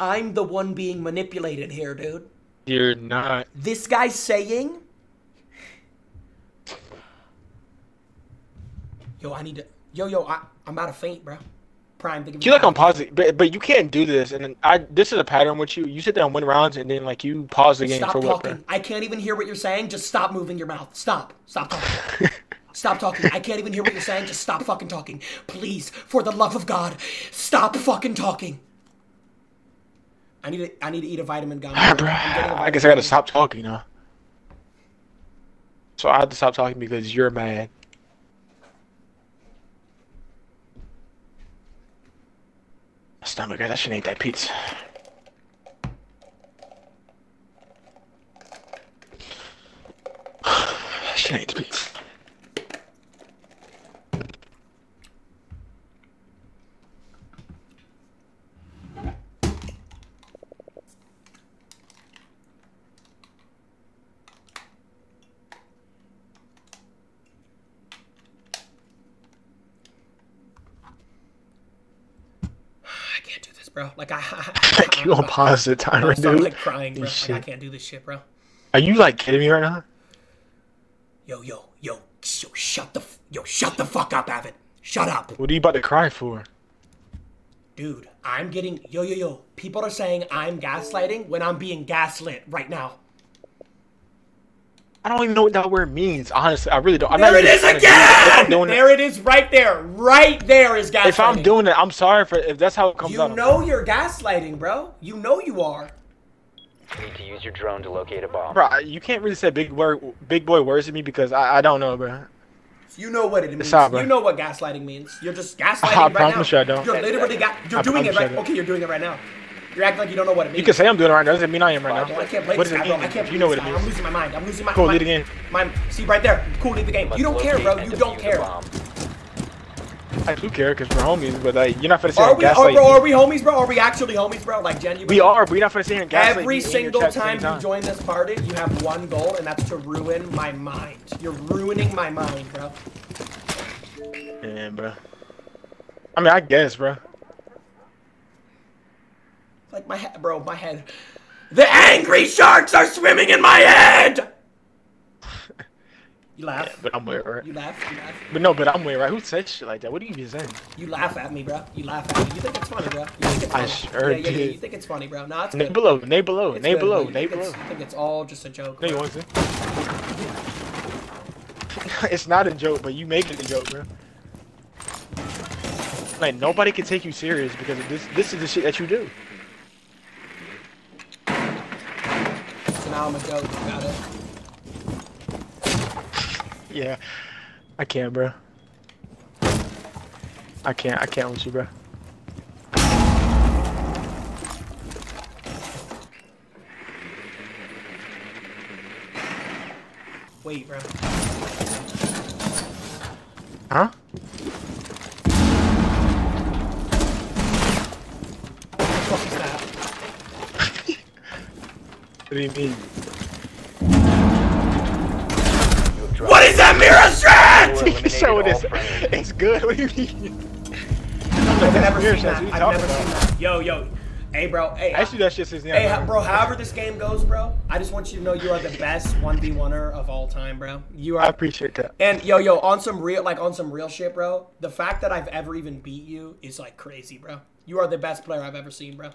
I'm the one being manipulated here, dude. You're not. This guy's saying, "Yo, I need to." Yo, yo, I, I'm out of faint, bro. Prime, think of You like on pause, it, but but you can't do this. And I this is a pattern with you. You sit there and win rounds, and then like you pause the game Stop for what, bro? talking. I can't even hear what you're saying. Just stop moving your mouth. Stop. Stop talking. stop talking. I can't even hear what you're saying. Just stop fucking talking. Please, for the love of God, stop fucking talking. I need to. I need to eat a vitamin gum. Ah, bro. I guess I gotta stop talking now. So I have to stop talking because you're mad. Stomach, that shit eat that pizza. that shit ain't the pizza. I can't do this, bro. Like I. I, I you on pause the I'm timer, dude. like crying, bro. Like, I can't do this shit, bro. Are you like kidding me right now? Yo, yo, yo, yo, shut the, yo, shut the fuck up, Avid. Shut up, What are you about to cry for? dude. I'm getting, yo, yo, yo. People are saying I'm gaslighting when I'm being gaslit right now. I don't even know what that word means. Honestly, I really don't. I'm there not it even is trying to do it. If I'm again. doing it, There it is, right there, right there is gaslighting. if I'm doing it, I'm sorry for if that's how it comes you out. I'm know you're gaslighting, bro. You know you are. Need to use your drone to locate a bomb. Bro, you can't really say big word, big boy words to me because I, I don't know, bro. You know what it means. out, bro. you know what gaslighting means. You're just gaslighting I right now. I promise you I don't. You're literally ga- You're I doing it promise you right. Okay, you're doing it right now. You're acting like you don't know what it means. You can say I'm doing it right now. Doesn't mean I am right Well, now. I can't play What this guy, it bro. I can't. You know what this it guy. I'm losing my mind. I'm losing my. Mind. Cool, my, lead the game. My, see right there. Cool, lead the game. You don't care, bro. You don't care. I do care because we're homies, but like you're not gonna say Are I'm we, are, bro, me. are we homies, bro? Are we actually homies, bro? Like genuinely. We are, but you're not gonna sit here and gaslight Every in single chat at time you join this party, you have one goal, and that's to ruin my mind. You're ruining my mind, bro. Yeah, bro. I mean, I guess, bro. Like my head, bro, my head. The angry sharks are swimming in my head. You laugh. But I'm weird, right? You laugh. You laugh. But no, but I'm weird, right? Who says shit like that? What are you even saying? You laugh at me, bro. You laugh at me. You think it's funny, bro. You think it's I funny. sure yeah, yeah, yeah, did. You think it's funny, bro. No, it's Name good. below, name below, It's name good, below, bro. You name think it's- below. I think it's all just a joke. No, you want to? it's not a joke, but you make it a joke, bro. Like nobody can take you serious because this. This is the shit that you do. So now I'm a joke. Got it. Yeah, I can't, bro. I can't. I can't with you, bro. Wait, bro. Huh? What is that? What do you mean? What is that mirror strat? so it is. It's good. What do you mean? I've never mirror seen that. I've never seen that. Yo, yo. Hey, bro. Hey, I used to do that shit since now. Hey, ho- bro, however this game goes, bro, I just want you to know you are the best 1v1er of all time, bro. You are. I appreciate that. And yo, yo, on some real, like on some real shit, bro. The fact that I've ever even beat you is like crazy, bro. You are the best player I've ever seen, bro.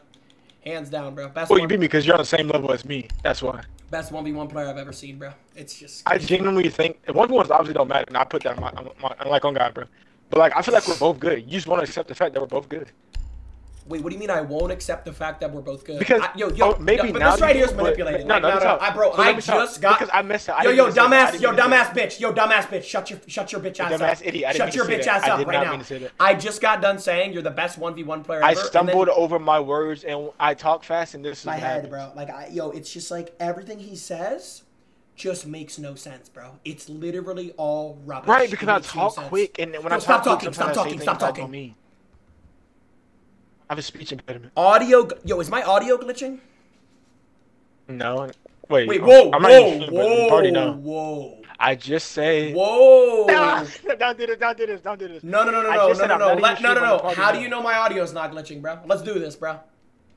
Hands down, bro. Best Well, you beat me because you're on the same level as me. That's why. best 1v1 player I've ever seen, bro. It's just. I genuinely think one v ones obviously don't matter, and I put that on my, on my, like on God, bro. But like, I feel like we're both good. You just want to accept the fact that we're both good. Wait, what do you mean I won't accept the fact that we're both good? Because I, yo, yo, oh, maybe yo, but now this right here is manipulating. no, like, no, no, no. I, bro, So I me talk, just got. because I messed up. I Yo, yo, mean to say that. I dumbass, yo, dumbass bitch, yo, dumbass bitch, shut your, shut your bitch ass dumbass up. idiot, I didn't shut your bitch ass I up did right not now. mean to say that. I just got done saying you're the best one v one player I ever. and stumbled over my words and I talk fast, and this is my head, bro. Like, I, yo, it's just like everything he says just makes no sense, bro. It's literally all rubbish. Right, because I makes no talk quick, and when Yo, I stop talk talking, stop I talking, stop talking. Mean. I have a speech impediment. Audio, yo, is my audio glitching? No, wait. Wait, whoa, I'm not whoa, even sure, but you already know. whoa. I just say. Whoa. No, don't do this. Don't do this. Don't do this. No, no, no, no, no, no, no, no, Let- no, no, no. the party How do you know my audio is not glitching, bro? Let's do this, bro.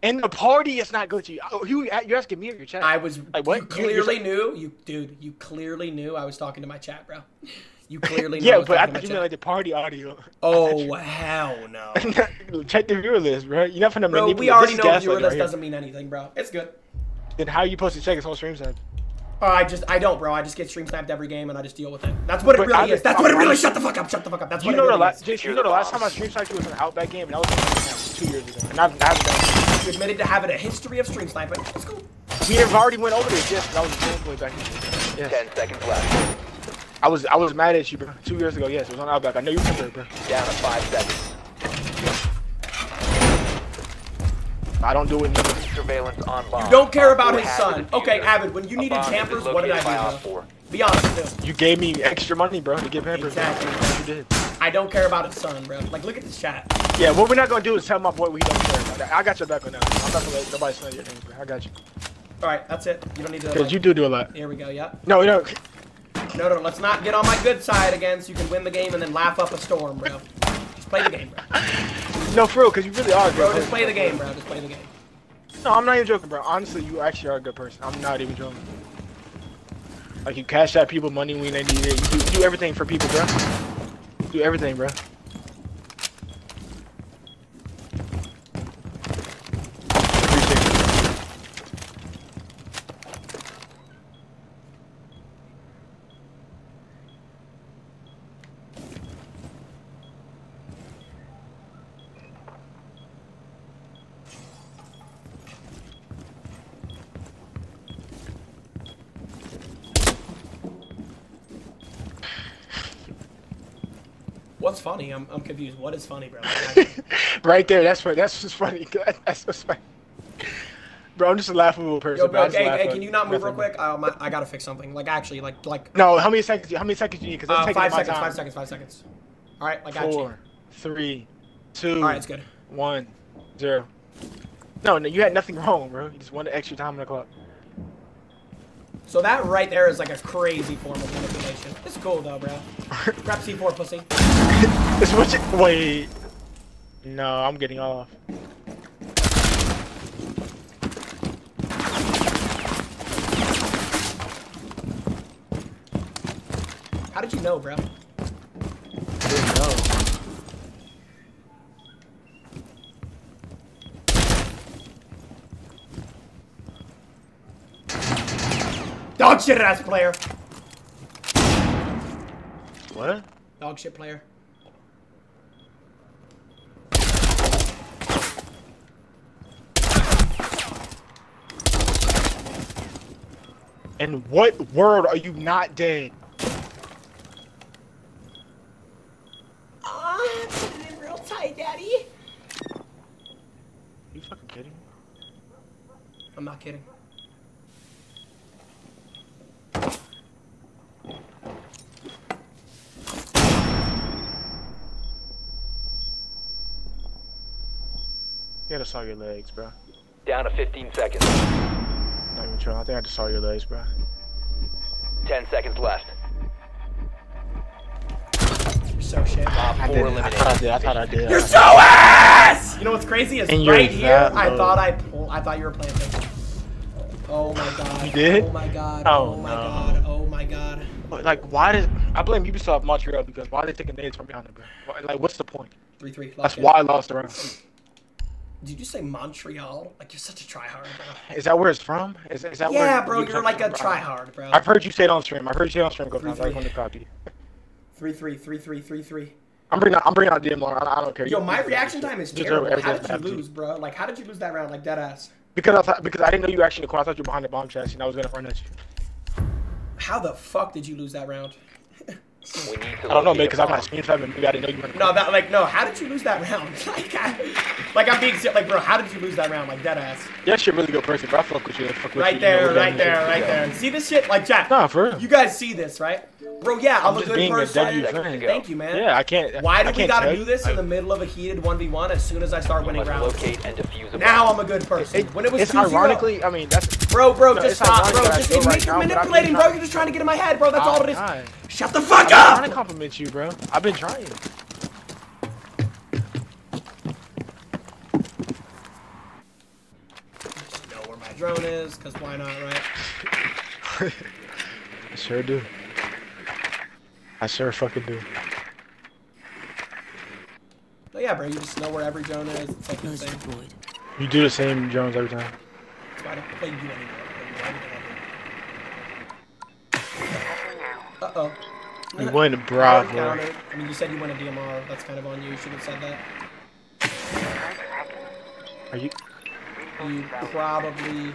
In the party, it's not glitchy. Oh, you, uh, you're asking me or your chat? I was. Like what? You You- you're clearly saying- knew, you dude. You clearly knew I was talking to my chat, bro. You clearly knew. I Yeah, but I talking thought you my meant like the party audio. Oh hell no, Check the viewer list, bro. You're not finna bro. manipulate. We already this know is viewer list right doesn't mean anything, bro. It's good. Then how are you supposed to check his whole stream time? Oh, I just, I don't, bro. I just get stream sniped every game and I just deal with it. That's what it But really I is. just- That's what it really. Shut the fuck up. Shut the fuck up. That's You what know it the really last, is. Jason, you know the last time I stream sniped you was an Outback game, and that was, that was two years ago. And I've, I haven't done it. You admitted to having a history of stream sniping. It's cool. We have already went over this, yes, but I was a boy back then. Yes. Ten seconds left. I was I was mad at you, bro. Two years ago, yes, it was on Outback. I know you remember, it, bro. Down to five seconds. I don't do it anymore. Surveillance on bomb. You don't care about his son. Okay. Avid. When you needed bomb campers, what did I Op do? four. Be honest, dude. You gave me extra money, bro, to get Pampers. Exactly. That's you did. I don't care about his son, bro. Like, look at this chat. Yeah, what we're not gonna do is tell my boy we don't care about that. I got your back on that. I'm not gonna let nobody smell your things, bro. I got you. All right, that's it. You don't need to. Because like- you do do a lot. Here we go. Yeah. No, no. No, no. Let's not get on my good side again, so you can win the game and then laugh up a storm, bro. Just play the game, bro. No, for real, because you really are good Bro, person. just play the game, bro. Just play the game. No, I'm not even joking, bro. Honestly, you actually are a good person. I'm not even joking. Like, you cash out people money when they need it. You do, do everything for people, bro. Do everything, bro. Appreciate it. What's funny? I'm, I'm confused. What is funny, bro? Right there, that's what that's what's funny. That's what's funny. Bro, I'm just a laughable person. Yo, bro. Hey, can you not move real quick? Um, I, I gotta fix something. Like, actually, like, like. No, how many seconds? How many seconds do you need? Because Uh, five seconds. Five seconds. Five seconds. All right, I got you. Four, three, two. All right, it's good. One, zero. No, no, you had nothing wrong, bro. You just wanted extra time on the clock. So that right there is like a crazy form of manipulation. It's cool though, bro. Grab C4, pussy. It's what you wait. No, I'm getting off. How did you know, bro? Dog shit ass player. What? Dog shit player. In what world are you not dead? Ah, put it in real tight, daddy. you fucking kidding me? I'm not kidding. You had to saw your legs, bro. Down to 15 seconds. Not even trying. I think I just saw your legs, bro. 10 seconds left. You're so shit. Op I did. I thought I did. I thought I did. You're so ass! You know what's crazy is And right here, that I low. thought I pulled, I thought you were playing planting. Oh my god. You did? Oh my god. Oh, Oh, my no. god. Oh my god. But, like, why did I blame Ubisoft Montreal because why are they taking nades from behind them, bro? Like, what's the point? 3-3. That's why I lost the round. Did you say Montreal? Like you're such a tryhard, bro. Is that where it's from? Is, is that where Yeah, bro, you're like a tryhard, bro. I've heard you say it on stream. I've heard you say it on stream. Go. I Three, want to copy. 3-3, 3-3, 3-3. I'm bringing out. I'm bringing out DM I, I don't care. Yo, You- my reaction time is terrible. How did you lose, bro? Like, how did you lose that round? Like, dead ass. Because I thought, because I didn't know you actually. I thought you were behind the bomb chest, and I was gonna run at you. How the fuck did you lose that round? We need to I don't know, man, because I'm not screen time, and maybe I didn't know you were. No, that like no. How did you lose that round? like, I, like I'm being like, bro. How did you lose that round? Like, dead ass. Yeah, a really good person, bro. I fuck with you. I fuck with Right you. you know, there, right there, right there. See this shit? Like, Jack. Nah, for real. You guys see this, right? Bro, yeah, I'm, I'm a good a person. W fan. Thank you, man. Yeah, I can't. Why I do we gotta do this in the middle of a heated 1v1 as soon as I start winning rounds? Now. I'm a good person. It, when it was it's 2-0. ironically, I mean, that's Bro, bro, No, just stop, bro. Just admit right you're now, but I've been manipulating, bro. You're just trying to get in my head, bro. That's all it I'm is. Shut the fuck up! Been trying to compliment you, bro. I've been trying. Just know where my drone is, cause why not, right? I sure do. I sure fucking do. But yeah, bro, you just know where every drone is. It's like the same. You do the same Jones every time. That's why I don't play you anymore. Uh oh. You win, bravo. I mean, you said you won a DMR. That's kind of on you. You should have said that. Are you? You probably.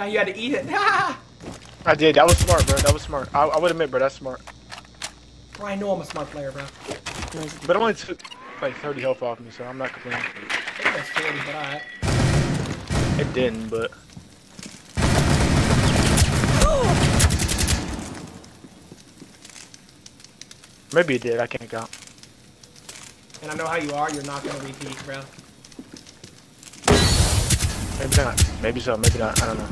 Now you had to eat it. I did. That was smart, bro. That was smart. I, I would admit, bro. That's smart. bro, I know I'm a smart player, bro. But it only took like 30 health off me, so I'm not complaining. I that's 40, but alright. It didn't, but maybe it did. I can't count. And I know how you are. You're not gonna repeat, bro. Maybe not. Maybe so. Maybe not. I don't know.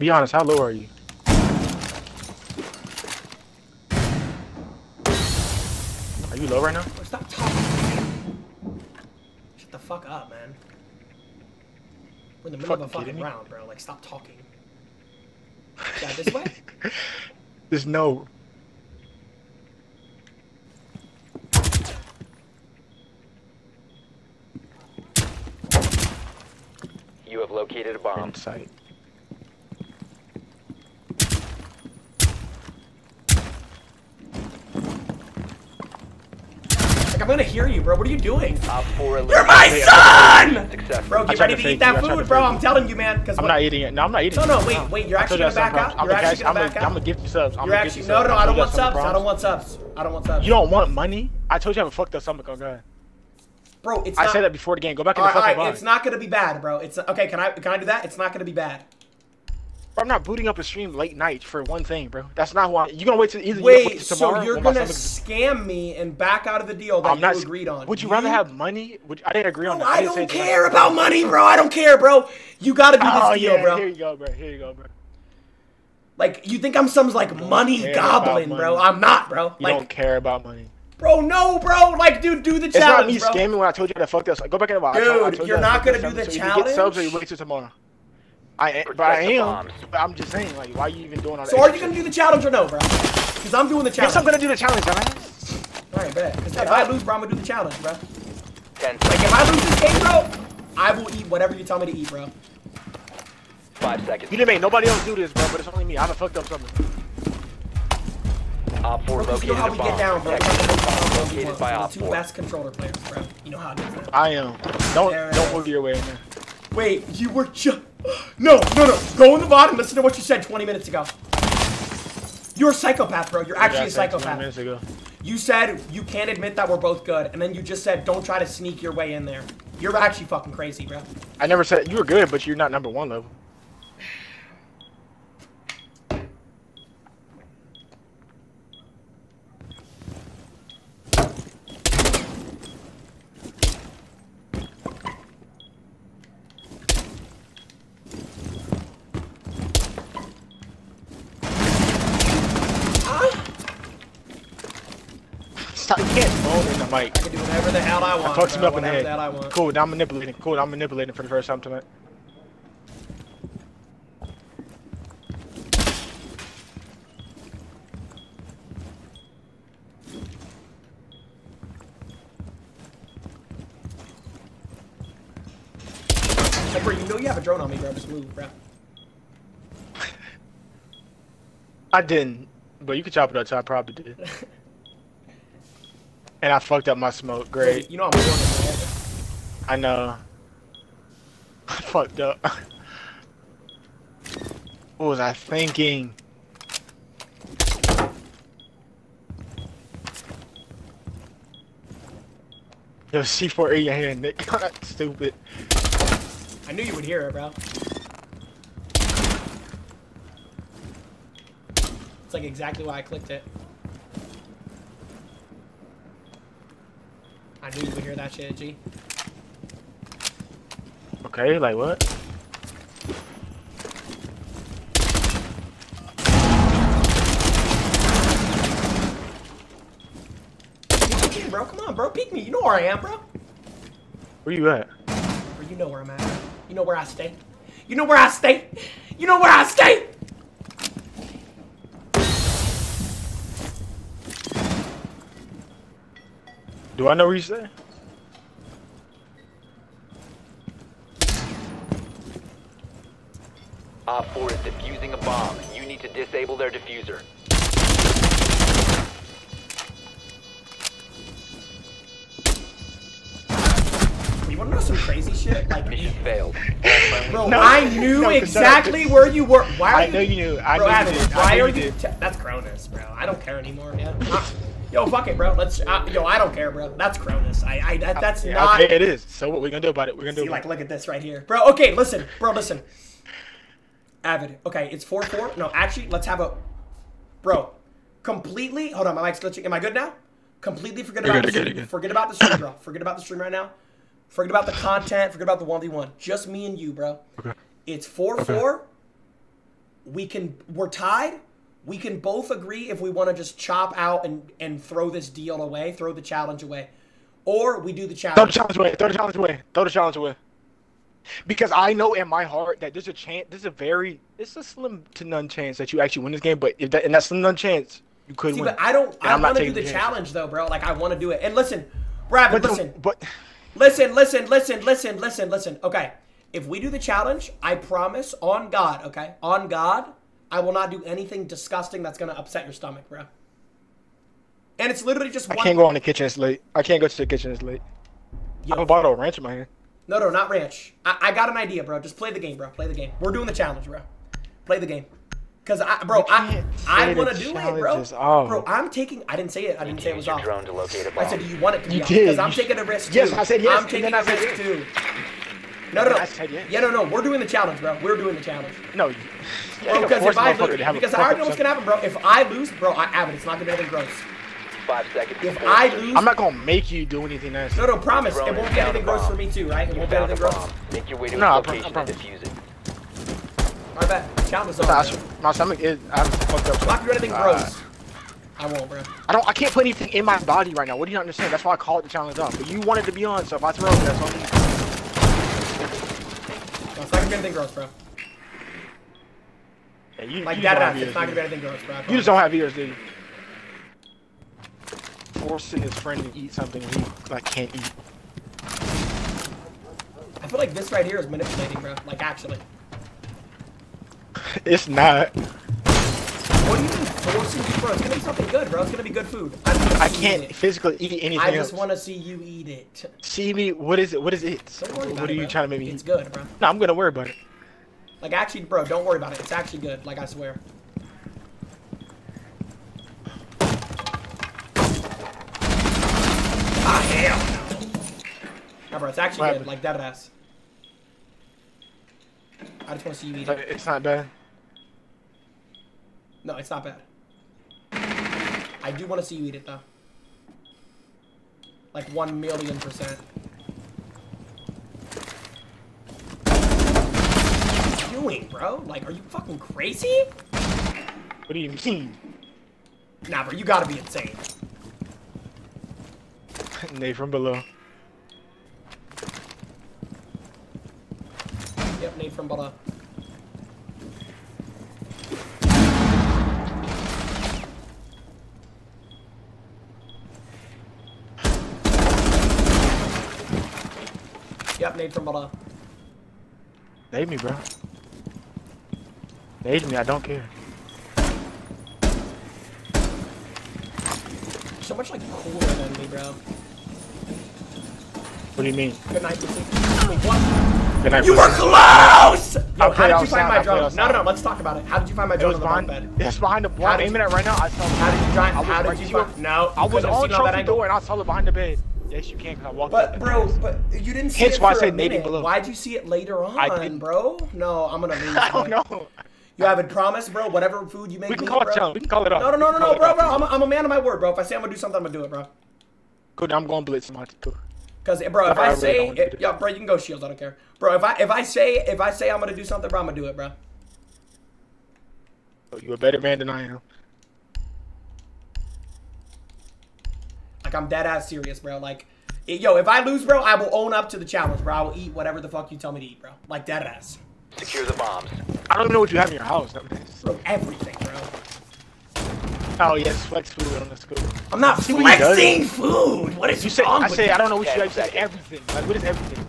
Be honest. How low are you? Are you low right now? Bro, stop talking. Shut the fuck up, man. We're in the middle of a Fucking kidding fucking me? round, bro. Like, stop talking. Yeah, this way? There's no. You have located a bomb. in sight. I got gonna hear you, bro. What are you doing? Op 4 You're my son! Successful. Bro, I get ready to to eat that you. I tried food, bro. I'm telling you, man. Cause I'm what- not eating it. No, I'm not eating it. no, no, wait, wait. You're actually you gonna I back some out. promise. You're actually gonna gonna back I'm out. I'm gonna give you subs. I'm You're actually no, no. I I don't want some subs. I don't want subs. I don't want subs. You don't want money? I told you I have a fucked up stomach. Oh god. bro. It's I not, said that before the game. Go back in All the right, all fucking right, line. it's not gonna be bad, bro. It's okay. Can I can I do that? It's not gonna be bad. I'm not booting up a stream late night for one thing, bro. That's not why. you're gonna wait till either you Wait, wait till so you're gonna scam me and back out of the deal that I'm you agreed on? Would you rather have money? Would I didn't agree on that. I didn't don't care about money, bro. I don't care, bro. You gotta do this Oh deal, yeah, bro. here you go, bro. Here you go, bro. Like you think I'm some like money goblin, bro? I'm not, bro. You Like, don't care about money. bro, no, bro. Like, dude, do the It's not challenge, me bro. scamming when I told you to fuck this. Go back in the box. I told- I Dude, told you're you not gonna do this, the so you can get subs or you wait till tomorrow. I but I am. bombs. But I'm just saying, like, why are you even doing all that? So are you gonna do the challenge or no, bro? Because I'm doing the challenge. Yes, I'm gonna do the challenge, dumbass. All right, bet. Because if I lose, bro, I'm gonna do the challenge, bro. 10 Like if I lose this game, bro, I will eat whatever you tell me to eat, bro. 5 seconds. You didn't make nobody else do this, bro. But it's only me. I haven't fucked up something. Op 4 Bro, 'cause you located know how we bomb. get down, bro. We Protect got the the bomb bomb located by the Op two best controller players, bro. You know how it is. bro. I am. Don't There don't move your way in there. Wait, you were just. No, no, no. Go in the bottom. Listen to what you said 20 minutes ago. You're a psychopath, bro. You're actually a Yeah, I said 20 psychopath. Minutes ago. You said you can't admit that we're both good, and then you just said don't try to sneak your way in there. You're actually fucking crazy, bro. I never said you were good, but you're not number one level. Stop! You can't moan in the mic. I can do whatever the I want. I fucked him up in head. the hell I want. Cool, now I'm manipulating. Cool, now I'm manipulating for the first time tonight. Like, bro, you know you have a drone on me, bro. Just move, bro. I didn't, but you could chop it up, so I probably did. and I fucked up my smoke. Great. You know I'm doing. I know. I fucked up. what was I thinking? Yo, C4 in your hand, Nick. That's stupid. I knew you would hear it, bro. It's like exactly why I clicked it. I knew you would hear that shit, G. Okay, like what? Peek me, bro. Come on, bro. Peek me. You know where I am, bro. Where you at? Bro, you know where I'm at. You know where I stay. You know where I stay. You know where I stay. Do I know where you stay? Op 4 is defusing a bomb. You need to disable their diffuser. You wanna know some crazy shit? Like, Mission failed. bro, No, I knew no, 'cause exactly that- where you were. Why are I you? know you knew. I bro, know you Adam, did. I Why are you you? did. That's Cronus, bro. I don't care anymore, man. Uh, yo, fuck it, bro. Let's. Uh, yo, I don't care, bro. That's Cronus. I. I. That, that's Yeah, not. okay, it is. So what we gonna do about it? We're gonna do See, about like, it. look at this right here, bro. Okay, listen, bro. Listen. Avid. Okay, it's four four. No, actually, let's have a. Bro, completely. Hold on, my mic's glitching. Am I good now? Completely forget about the stream. good, you're good. Forget about the stream, bro. Forget about the stream right now. Forget about the content. Forget about the one v one. Just me and you, bro. Okay. It's four four. We can. We're tied. We can both agree if we want to just chop out and and throw this deal away, throw the challenge away, or we do the challenge. Throw the challenge. away. Throw the challenge away. Throw the challenge away. Because I know in my heart that there's a chance. There's a very. It's a slim to none chance that you actually win this game. But if that and that's slim to none chance, you could See, win. but I don't. And I want to do the the challenge though, bro. Like I want to do it. And listen, Brad, But the- listen, but listen, listen, listen, listen, listen, listen. Okay, if we do the challenge, I promise on God. Okay, on God, I will not do anything disgusting that's gonna upset your stomach, bro. and it's literally just I can't go in the kitchen. It's late. I can't go to the kitchen. It's late. I have a bottle of ranch in my hand. No, no, not ranch. I, I got an idea, bro. Just play the game, bro. Play the game. We're doing the challenge, bro. Play the game. Cause I, bro, I, I say the want to do it, bro. challenge is off. Bro, I'm taking. I didn't say it. I didn't say it was off. drone to locate a I bomb. said, do you want it to be You off? did. Because I'm taking a risk Yes, too. I said yes, I'm taking then I a said risk too. No, no, no. I said yes. Yeah, no, no. We're doing the challenge, bro. We're doing the challenge. No. you- Bro, because if I motherfucker lose, to because I fuck already know what's gonna happen, bro. If I lose, bro, I Abbott, it's not gonna be anything gross. Five seconds. If I lose, I'm not gonna make you do anything else. no, no, promise, it won't be anything gross for me too, right? It You won't be anything gross. Make your way to No, I its prom- I location and promise. defuse it. I bet. Challenge is Nah, on. My stomach is. I'm fucked up. I'm not do anything gross. I won't, bro. I don't. I can't put anything in my body right now. What do you not understand? That's why I call it the challenge off. But you wanted to be on, so if I throw it, that's on me. Gonna be anything gross, bro. Yeah, you, Like you that ass, it's not gonna be anything gross, bro. You just don't have ears, do you? Forcing his friend to eat something he like can't eat. I feel like this right here is manipulating, bro. Like actually. It's not. What do you mean forcing you, bro? It's gonna be something good, bro. It's gonna be good food. I, I can't it. physically eat anything I just else. want to see you eat it. See me? What is it? What is it? Don't worry about What it, are you bro. trying to make me eat? It's eat? good, bro. No, I'm gonna worry about it. Like actually, bro, don't worry about it. It's actually good. Like I swear. Ah hell no. Bro, it's actually What good. happened? Like dead ass. I just want to see you eat It's, it. it's not bad. No, it's not bad. I do want to see you eat it though. Like one million percent. What are you doing, bro? Like, are you fucking crazy? What do you mean? Nah, bro, you gotta be insane. Nade from below. Yep, Nade from below. Yep, Nade from below. Nade me, bro. Nade me. I don't care. So much like cooler than me, bro. What do you mean? Good night, Lucy. What? Good night, You were close! Yo, how did you find my drone? No, no, no, let's talk about it. How did you find my It drone on the behind. bed? It's behind the. Well, I'm aiming at right now. I saw. How did you was How did you find? No, I was on seen all that trophy door and I saw it behind the bed. Yes, you can, cause I walked. But bro, and- but you didn't see Hence it why I said a maybe minute. below. Why'd you see it later on, I didn't. bro? No, I'm gonna leave. I don't know. You have a promise, bro. Whatever food you make, We can me call eat, it bro. challenge. We can call it off. No, no, no, no, no, bro, bro. I'm a, I'm a man of my word, bro. If I say I'm gonna do something, I'm gonna do it, bro. Good, I'm going blitz, Monty. Cool. Cause, bro, if I I really say, if, yeah, bro, you can go shields. I don't care, bro. If I if I say if I say I'm gonna do something, bro, I'm gonna do it, bro. You're a better man than I am. Like I'm dead ass serious, bro. Like, it- yo, if I lose, bro, I will own up to the challenge, bro. I will eat whatever the fuck you tell me to eat, bro. Like dead ass, Secure the bombs. I don't even know what you have in your house. bro. Everything, bro. Oh yes, flex food on the school. I'm not See what he does? flexing food. What is You said wrong I say? I don't know what you Ten have. You said everything. Like what is everything?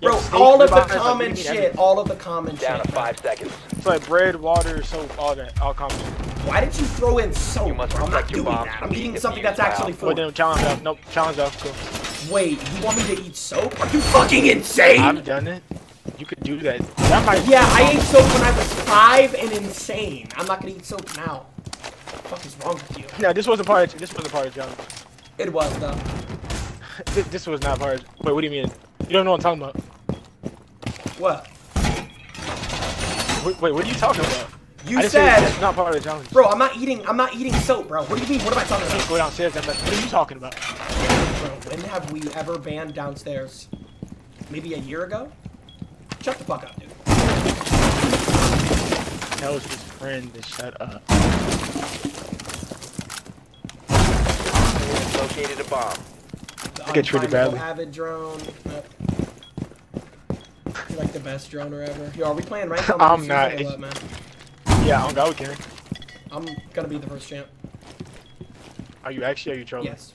Bro, Yeah, all of the ribeyes, like, what do you common shit, all of the common Down shit. to bro. five seconds. It's like bread, water, soap, all that, all common. Why did you throw in soap? You must bro? I'm not protect your doing bombs that. I'm eating something that's actually Op Well, food. then challenge off. Nope, challenge off. Cool. Wait, you want me to eat soap? Are you fucking insane? I've done it. You could do that. That might. Yeah, I ate soap when I was five and insane. I'm not gonna eat soap now. What the fuck is wrong with you? No, this wasn't part. Of, this wasn't part of the challenge. It was though. This, this was not part. Of, wait, what do you mean? You don't know what I'm talking about. What? Wait, wait what are you talking about? You I said, it's not part of the challenge. bro. I'm not eating. I'm not eating soap, bro. What do you mean? What am I talking about? Go downstairs. I'm like, what are you talking about? Bro, when have we ever banned downstairs? Maybe a year ago? Shut the fuck up, dude. Tells his friend to shut up. Located a bomb. The I get treated badly. Avid drone. Yep. You're like the best droner ever. Yo, are we playing right now? I'm not. What, man? Yeah, on God we can. I'm gonna be the first champ. Are you actually? Are you trolling? Yes.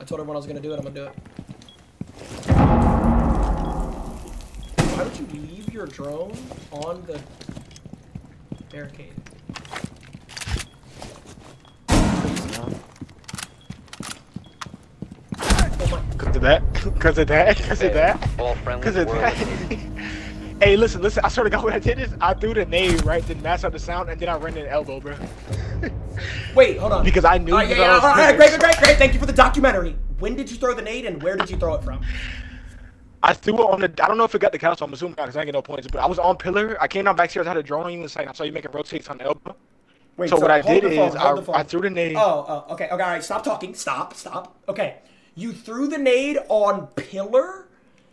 I told everyone I was gonna do it. I'm gonna do it. Why would you leave your drone on the barricade? Of that. Because of that. Because of that. All Because friendlies of that. hey, listen, listen. I swear to God, what I did is I threw the nade right, then matched out the sound, and then I ran an elbow, bro. Wait, hold on. Because I knew. All right, yeah, because I yeah, was all right, great, great, great, great. Thank you for the documentary. When did you throw the nade and where did you throw it from? I threw it on the. I don't know if it got the couch. I'm assuming because I ain't get no points. But I was on pillar. I came down back backstairs. I had a drone on you. and I saw you making rotates on the elbow. Wait, so, what I did phone, is I. I threw the nade. Oh, oh, okay, okay, all right. Stop talking. Stop, stop. Okay, you threw the nade on pillar.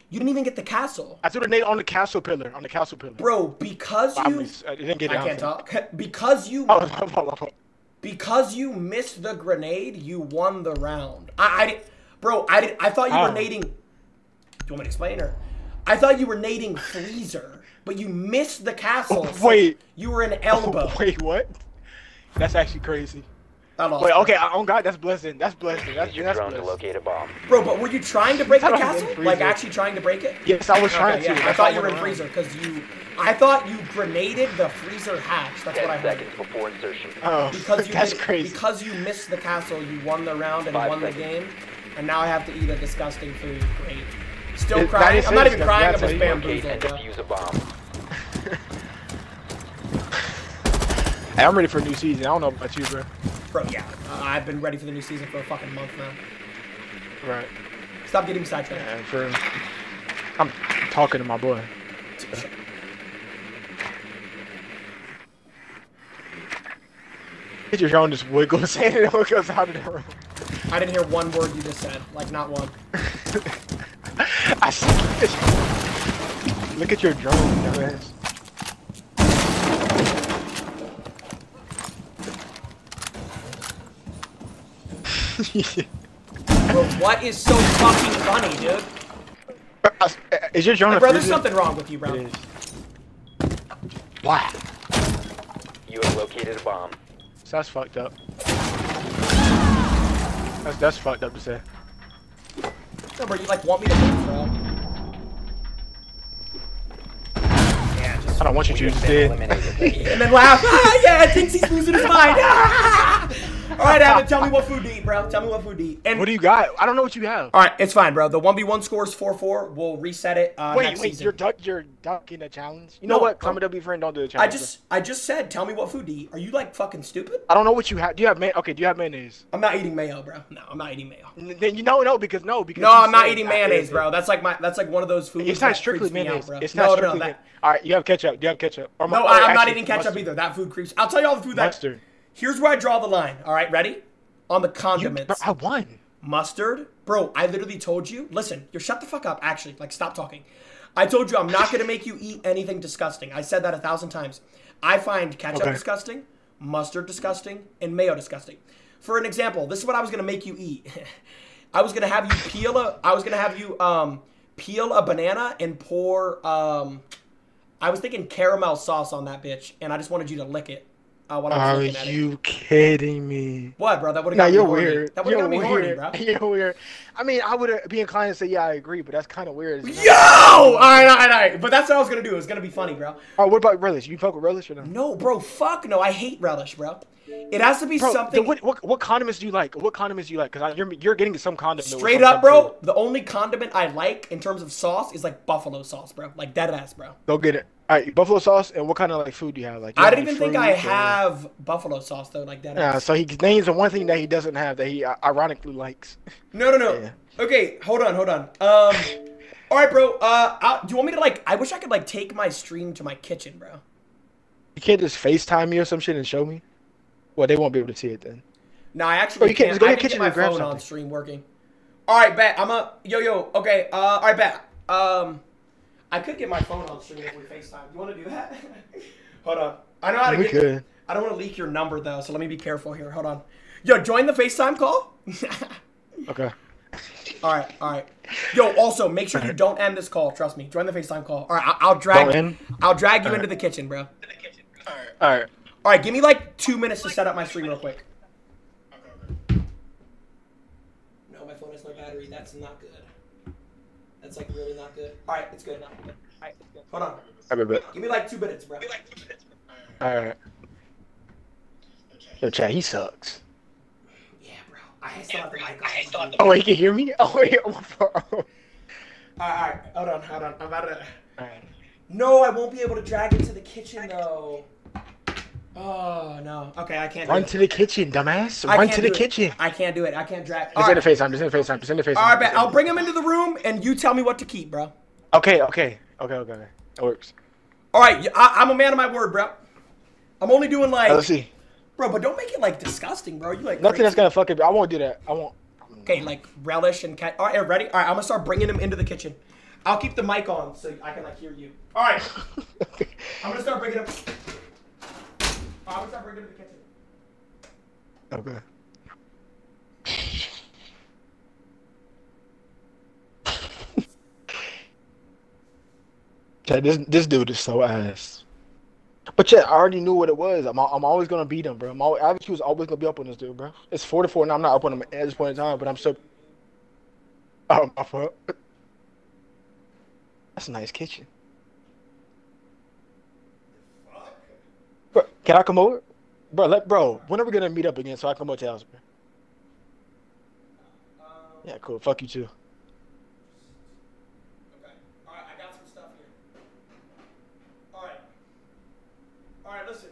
You didn't even get the castle, I threw the nade on the castle pillar. On the castle pillar. bro. Because you, I uh, didn't get it I can't talk. Because you, because you missed the grenade, you won the round. I, I did, bro. I did. I thought you were nading. Do you want me to explain or? I thought you were nading freezer, but you missed the castle. so Wait. you were an elbow. Wait, what? That's actually crazy. I lost. Wait, okay. I- Oh God, that's blessing. That's blessing. That's, Use your that's drone to locate a bomb. Bro, but were you trying to break the I was in castle? Like actually trying to break it? Yes, I was trying Okay, to. yeah, I thought you were in freezer because you. I thought you grenaded the freezer hatch. That's what I Ten heard. seconds before insertion. Oh, Because you that's did- crazy. Because you missed the castle, you won the round and Five won the game, and now I have to eat a disgusting food. Great. Still It- crying. I'm not even crying. I'm that's just how you Locate bamboozled. and bro. a bomb. Hey, I'm ready for a new season. I don't know about you, bro. Bro, yeah. Uh, I've been ready for the new season for a fucking month now. Right. Stop getting sidetracked. For, I'm talking to my boy. Get your drone just wiggles and it goes out of the room. I didn't hear one word you just said. Like not one. I see. Look at your drone, dumbass. Bro, what is so fucking funny, dude? Is your drone Hey, a bro, there's something wrong with you, bro. It is. Wow. You have located a bomb. So that's fucked up. That's that's fucked up to say. No, bro, you like want me to move, bro? Yeah, just I don't want you to. You just did. and then laugh. Ah, yeah, thinks he's losing his mind. Ah! All right, Evan, tell me what food to eat, bro. Tell me what food to eat. And What do you got? I don't know what you have. all right, it's fine, bro. The one v one scores four four. We'll reset it uh, wait, next wait, season. you're duck, you're ducking a challenge. You know what? bro. Comment W friend, don't do the challenge. I just, I just said, tell me what food to eat. Are you like fucking stupid? I don't know what you have. Do you have man? Okay, do you have mayonnaise? I'm not eating mayo, bro. No, I'm not eating mayo. N- Then you know, no, because no, because No, I'm not eating mayonnaise, bro. That's like my, that's like one of those foods. It's not that strictly creeps out, mayonnaise. bro. It's not no, strictly. no, that, All right, you have ketchup. Do you have ketchup? Or no, mu- I, or I'm not eating ketchup mustard. either. That food creeps. I'll tell you all the food that. Mustard. Here's where I draw the line. All right, ready? On the You, condiments. bro, I won. mustard, bro. I literally told you. Listen, you're shut the fuck up. Actually, like stop talking. I told you I'm not gonna make you eat anything disgusting. I said that a thousand times. I find ketchup Okay. disgusting, mustard disgusting, and mayo disgusting. For an example, this is what I was gonna make you eat. I was gonna have you peel a. I was gonna have you um peel a banana and pour um. I was thinking caramel sauce on that bitch, and I just wanted you to lick it uh, while I was Are at it. you kidding me? What, bro? That would have Nah, got you're horny. weird. That would have got me horny, weird. bro. You're weird. I mean, I would be inclined to say yeah, I agree, but that's kind of weird. Yo! All right, all right, all right. But that's what I was gonna do. It was gonna be funny, bro. Oh, what about relish? You fuck with relish or no? No, bro. Fuck no. I hate relish, bro. It has to be Bro, something the- what, what what condiments do you like? What condiments do you like? Because you're you're getting some condiment. straight up, bro. food. The only condiment I like in terms of sauce is like buffalo sauce, bro. Like dead ass, bro. Go get it. All right, buffalo sauce. And what kind of like food do you have? Like you I any even think I or- have buffalo sauce though, like that. Yeah, so he names the one thing that he doesn't have that he uh, ironically likes. No, no, no. Yeah. Okay, hold on, hold on. Um, all right, bro. Uh, i do you want me to like? I wish I could like take my stream to my kitchen, bro. You can't just FaceTime me or some shit and show me. Well, they won't be able to see it then. No, I actually Bro, you can't- can't. just go to can kitchen and grab phone on stream working. All right, bet. I'm a yo yo. Okay. Uh, all right, bet. Um, I could get my phone on stream if we FaceTime. You want to do that? Hold on. I know how to We get. could. I don't want to leak your number though, so let me be careful here. Hold on. Yo, join the FaceTime call. Okay. all right, all right. Yo, also make sure you don't end this call. Trust me. Join the FaceTime call. All right, I- I'll drag. Don't? I'll drag you All into right. the kitchen, bro. All right. All right, give me like two minutes to set up my stream real quick. No, my phone has no battery. That's not good. That's like really not good. All right, it's good now. All right, it's good. hold on. I bet. Give me like two minutes, bro. All right. Yo, Chad, he sucks. I I still have the mic on. Oh, he can hear me. Oh wait. Oh, Alright, alright, hold on, hold on. I'm about to. No, I won't be able to drag it to the kitchen though. Oh no. Okay, I can't. Run do it. to the kitchen, dumbass. I Run to the it. kitchen. I can't do it. I can't drag. Just in the FaceTime. Just in the FaceTime. Just in the FaceTime. all right. I'll bring him into the room and you tell me what to keep, bro. Okay, okay, okay, okay. okay. It works. All right, I, I'm a man of my word, bro. I'm only doing like, let's see. bro, but don't make it like disgusting, bro. You like Nothing that's gonna fuck it. I won't do that. I won't. Okay, like relish and cat. All right, ready? All right, I'm gonna start bringing him into the kitchen. I'll keep the mic on so I can like hear you. All right, I'm gonna start bringing him. I'm gonna him to the kitchen. Okay. Yeah, this this dude is so ass. But yeah, I already knew what it was. I'm I'm always gonna beat him, bro. I'm always, Average was always gonna be up on this dude, bro. It's four to four, and I'm not up on him at this point in time. But I'm so. Oh my fault. That's a nice kitchen. Bro, can I come over? Bro, let bro. When are we gonna meet up again so I can come over to your house, bro? Yeah, cool. Fuck you too. All right, I got some stuff here. All right. All right, listen.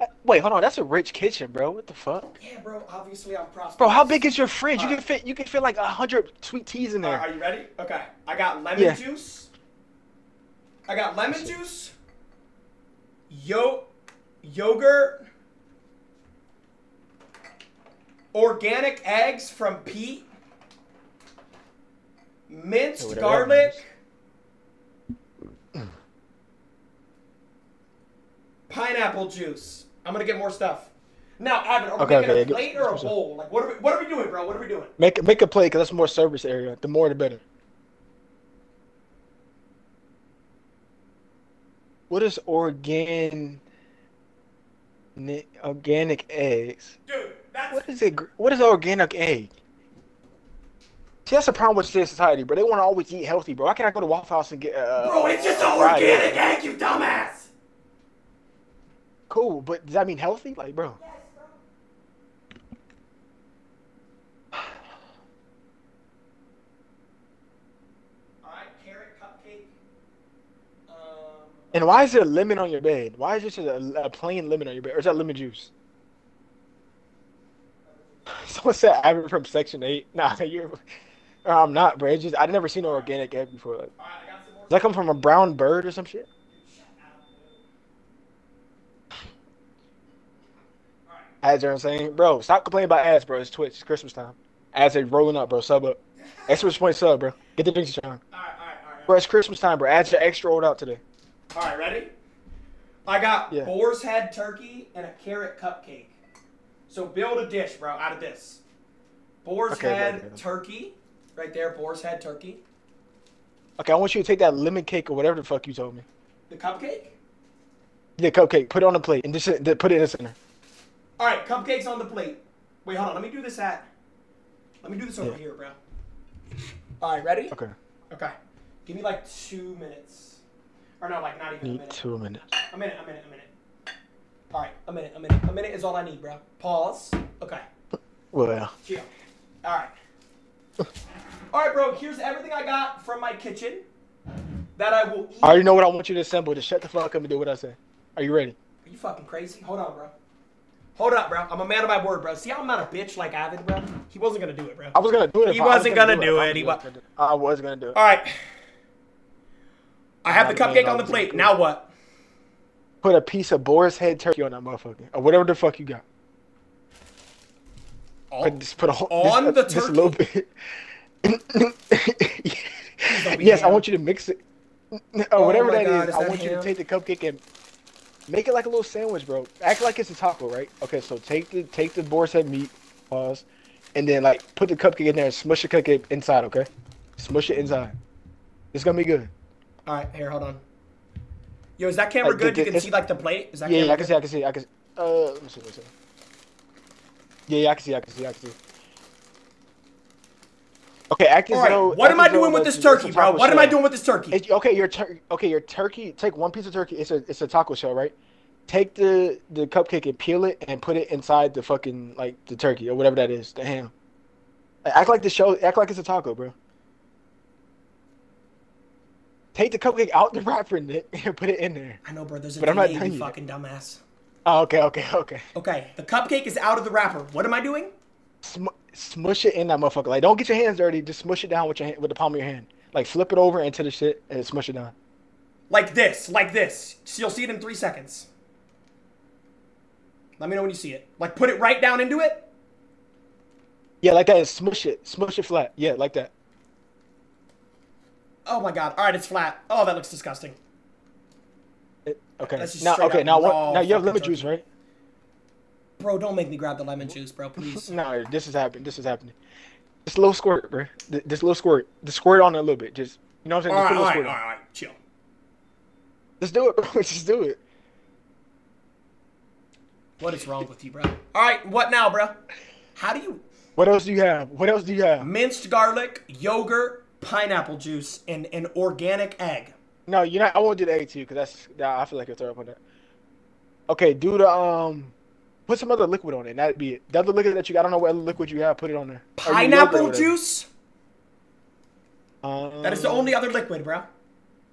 Uh, Wait, hold on. That's a rich kitchen, bro. What the fuck? Yeah, bro. Obviously, I'm prosperous. Bro, how big is your fridge? You Alright. can fit you can fit like a hundred sweet teas in there. right, are you ready? Okay. I got lemon Yeah. juice. I got lemon juice. Yo, yogurt. Organic eggs from Pete. Minced oh, whatever that garlic. Pineapple juice. I'm gonna get more stuff. Now, Ivan, are we Okay, making okay, a get- plate or a bowl? Like, what are we? What are we doing, bro? What are we doing? Make make a plate because that's more service area. The more the better. What is organ organic eggs? Dude, that's What is it? What is an organic egg? See, that's the problem with today's society, bro. They want to always eat healthy, bro. Why can't I go to Waffle House and get? Uh, Bro, it's just an organic egg, you dumbass. Cool, but does that mean healthy? Like, bro carrot cupcake. Um, And why is there a lemon on your bed? Why is there just a, a plain lemon on your bed? Or is that lemon juice? Someone said Ivan from Section 8. Nah, you're. I'm not, bro. It's just, I've never seen an organic egg before. Like, does that come from a brown bird or some shit? As they're saying, bro, stop complaining about ads, bro. It's Twitch. It's Christmas time. Ads are rolling up, bro. Sub up. Extra point sub, bro. Get the drinks on. Bro, it's Christmas time, bro. Ads are extra rolled out today. Alright, ready? I got Yeah. boar's head turkey and a carrot cupcake. So build a dish, bro, out of this. Boar's Okay, head turkey. Right there, boar's head turkey. Okay, I want you to take that lemon cake or whatever the fuck you told me. The cupcake? The cupcake. Put it on the plate and just uh, put it in the center. Alright, cupcakes on the plate. Wait, hold on. Let me do this at. Let me do this over Yeah. here, bro. Alright, ready? Okay. Okay. Give me like two minutes. Or no, like not even a minute. two minutes. A minute, a minute, a minute. Alright, a minute, a minute. A minute is all I need, bro. Pause. Okay. Well, Chill. Alright. Alright, bro, here's everything I got from my kitchen that I will eat. I already know what I want you to assemble. Just shut the fuck up and do what I say. Are you ready? Are you fucking crazy? Hold on, bro. Hold up, bro. I'm a man of my word, bro. See how I'm not a bitch like Avid, bro? He wasn't gonna do it, bro. I was gonna do it. He I- I was wasn't gonna do it. He was wa- gonna do it. I was gonna do it. Alright. I have the Not a man, cupcake on the plate. Now what? Put a piece of boar's head turkey on that motherfucker, or whatever the fuck you got. Put, just put a whole on just, the just a little bit. be yes, I want you to mix it, or Oh whatever my that is. God, is I that want you to take the cupcake and make it like a little sandwich, bro. Act like it's a taco, right? Okay, so take the take the boar's head meat, pause, and then like put the cupcake in there and smush the cupcake inside. Okay, smush it inside. It's gonna be good. Alright, here, hold on. Yo, is that camera Like, good? the- You can see like the plate? Is that Yeah, yeah, I can good? see, I can see, I can. See. Uh, let me see, let me see. Yeah, yeah, I can see, I can see, I can see. Okay, act as All right, though. what am I doing with this turkey, bro? What am I doing with this turkey? It's- okay, your tur- okay, your turkey. Take one piece of turkey. It's a it's a taco shell, right? Take the the cupcake and peel it and put it inside the fucking like the turkey or whatever that is, the ham. Act like the show. Act like it's a taco, bro. Take the cupcake out the wrapper and put it in there. I know, bro. There's a But I'm not delay, done you yet. fucking dumbass. Oh, okay, okay, okay. Okay, the cupcake is out of the wrapper. What am I doing? Sm- smush it in that motherfucker. Like, don't get your hands dirty. Just smush it down with your hand, with the palm of your hand. Like, flip it over into the shit and smush it down. Like this, like this. So you'll see it in three seconds. Let me know when you see it. Like, put it right down into it. Yeah, like that. And smush it. Smush it flat. Yeah, like that. Oh my god. All right, it's flat. Oh, that looks disgusting. Okay. Now, okay. Now, what? Now you have lemon turkey. juice, right? Bro, don't make me grab the lemon juice, bro, please. No, this is happening. This is happening. Just a little squirt, bro. Th- This little squirt. Just squirt on it a little bit. Just you know what I'm saying? All Just right, put a all little right, all squirt right, on. all right. Chill. Just do it, bro. Let's just do it. What is wrong with you, bro? All right, what now, bro? How do you What else do you have? What else do you have? minced garlic, yogurt, pineapple juice, and an organic egg? No, you're not. I won't do the egg too because that's. Nah, I feel like you're throw up on that. Okay, do the um. Put some other liquid on it. That'd be it. The other liquid that you. Got, I don't know what other liquid you have. Put it on there. Or your yogurt or Pineapple juice? Um, That is the only other liquid, bro.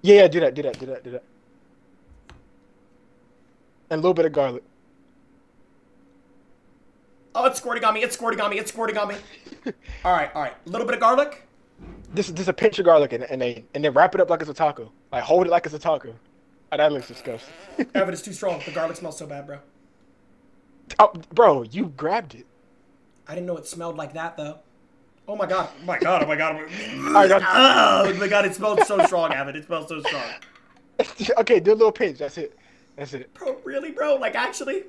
Yeah, yeah. Do that. Do that. Do that. Do that. And a little bit of garlic. Oh, it's squirting on me. It's squirting on me. It's squirting on me. all right, all right. A little bit of garlic. This is this a pinch of garlic and and they and then wrap it up like it's a taco. Like hold it like it's a taco. Oh, that looks disgusting. Evan, it's too strong. The garlic smells so bad, bro. Oh, bro, you grabbed it. I didn't know it smelled like that, though. Oh my god. Oh my god. Oh my god. Alright, that's- Oh my god. It smells so strong, Evan. It smells so strong. okay, do a little pinch. That's it. That's it. Bro, really, bro? Like, actually?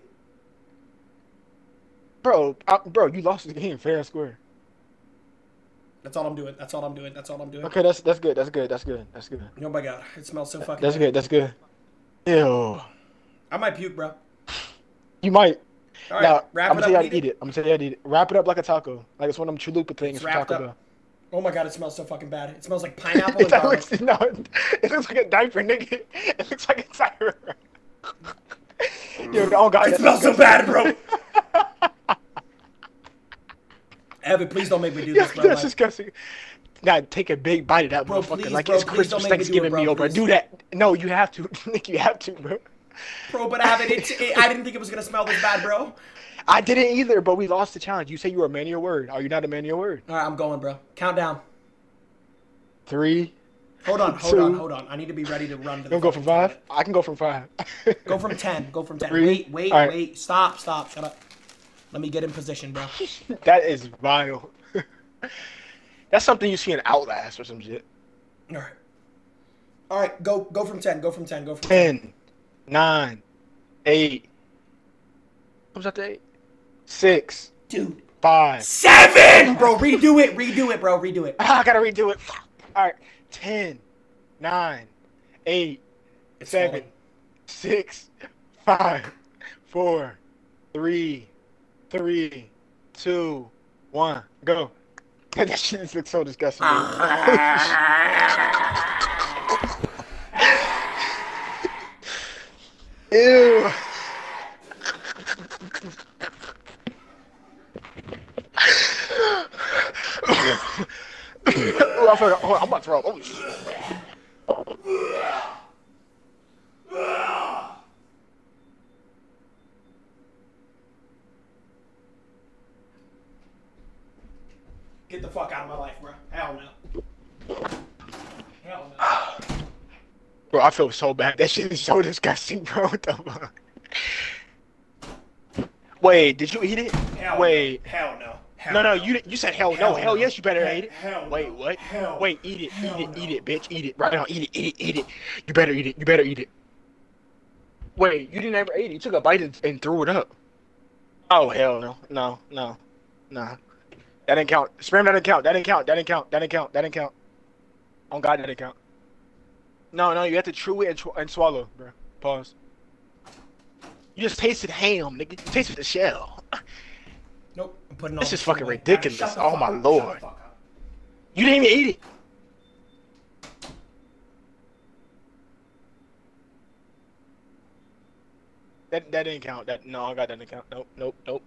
Bro, uh, bro, you lost the game fair and square. That's all I'm doing. That's all I'm doing. That's all I'm doing. Okay, that's that's good. That's good. That's good. That's good. Oh my god. It smells so fucking That's bad. good. That's good. Ew. I might puke, bro. You might. All right, now, wrap I'm gonna tell you how to eat it. I'm gonna tell you how to eat it. Wrap it up like a taco. Like it's one of them chalupa things from Taco up. Bell. Oh my god. It smells so fucking bad. It smells like pineapple and garlic. looks, no, it looks like a diaper, nigga. It looks like a diaper. Mm. Yo, oh god, It smells so bad, bro. Evan, please don't make me do this, bro. that's disgusting. Now take a big bite of that Bro, motherfucker please, like bro, it's Christmas don't me do it, bro, meal, bro. Do that. No, you have to. You have to, bro. bro, but Evan, it's, it, I didn't think it was gonna smell this bad, bro. I didn't either, but we lost the challenge. You say you were a man of your word. Are you not a man of your word? All right, I'm going, bro. Countdown. Three. Hold on, hold on, hold on. I need to be ready to run to the go from five? I can go from five. Go from 10. Go from 10. Three. Wait, wait, right. wait. Stop, stop. Shut up. Let me get in position, bro. that is vile. That's something you see in Outlast or some shit. All right. All right, go go from 10. Go from 10. Go from 10. 10, 9, 8. Comes out to 8. 6. Dude. 5. 7! Bro, redo it. Redo it, bro. Redo it. Ah, I gotta redo it. Alright. 10, 9, 8, It's 7, falling. 6, 5, 4, 3, 3, 2, 1. Go. that shit looks so disgusting. Ew. I'm about to throw up. Oh, shit. Get the fuck out of my life, bro. Hell no. Hell no. Bro, I feel so bad. That shit is so disgusting, bro. What the fuck? Wait, did you eat it? Hell Wait. No. Hell no. Hell No, no, you didn't- you said hell, Hell no. Hell yes, you better Hell- eat it. hell. Wait, what? Hell- Wait, eat it, eat it, no. eat it, bitch, eat it right now. Eat it, eat it, eat it. You better eat it. You better eat it. Wait, you didn't ever eat it. You took a bite and, and threw it up. Oh hell no, no, no, no. That didn't count. Spam that didn't count. That didn't count. That didn't count. That didn't count. That didn't count. On God, that didn't count. No, no, you have to chew it and, and swallow, bro. Pause. You just tasted ham, nigga. You tasted the shell. Nope. I'm putting all This this is fucking ridiculous. Oh my up. Lord. the fuck up. You didn't even eat it. That that didn't count. That no, I got that didn't count. Nope, nope, nope.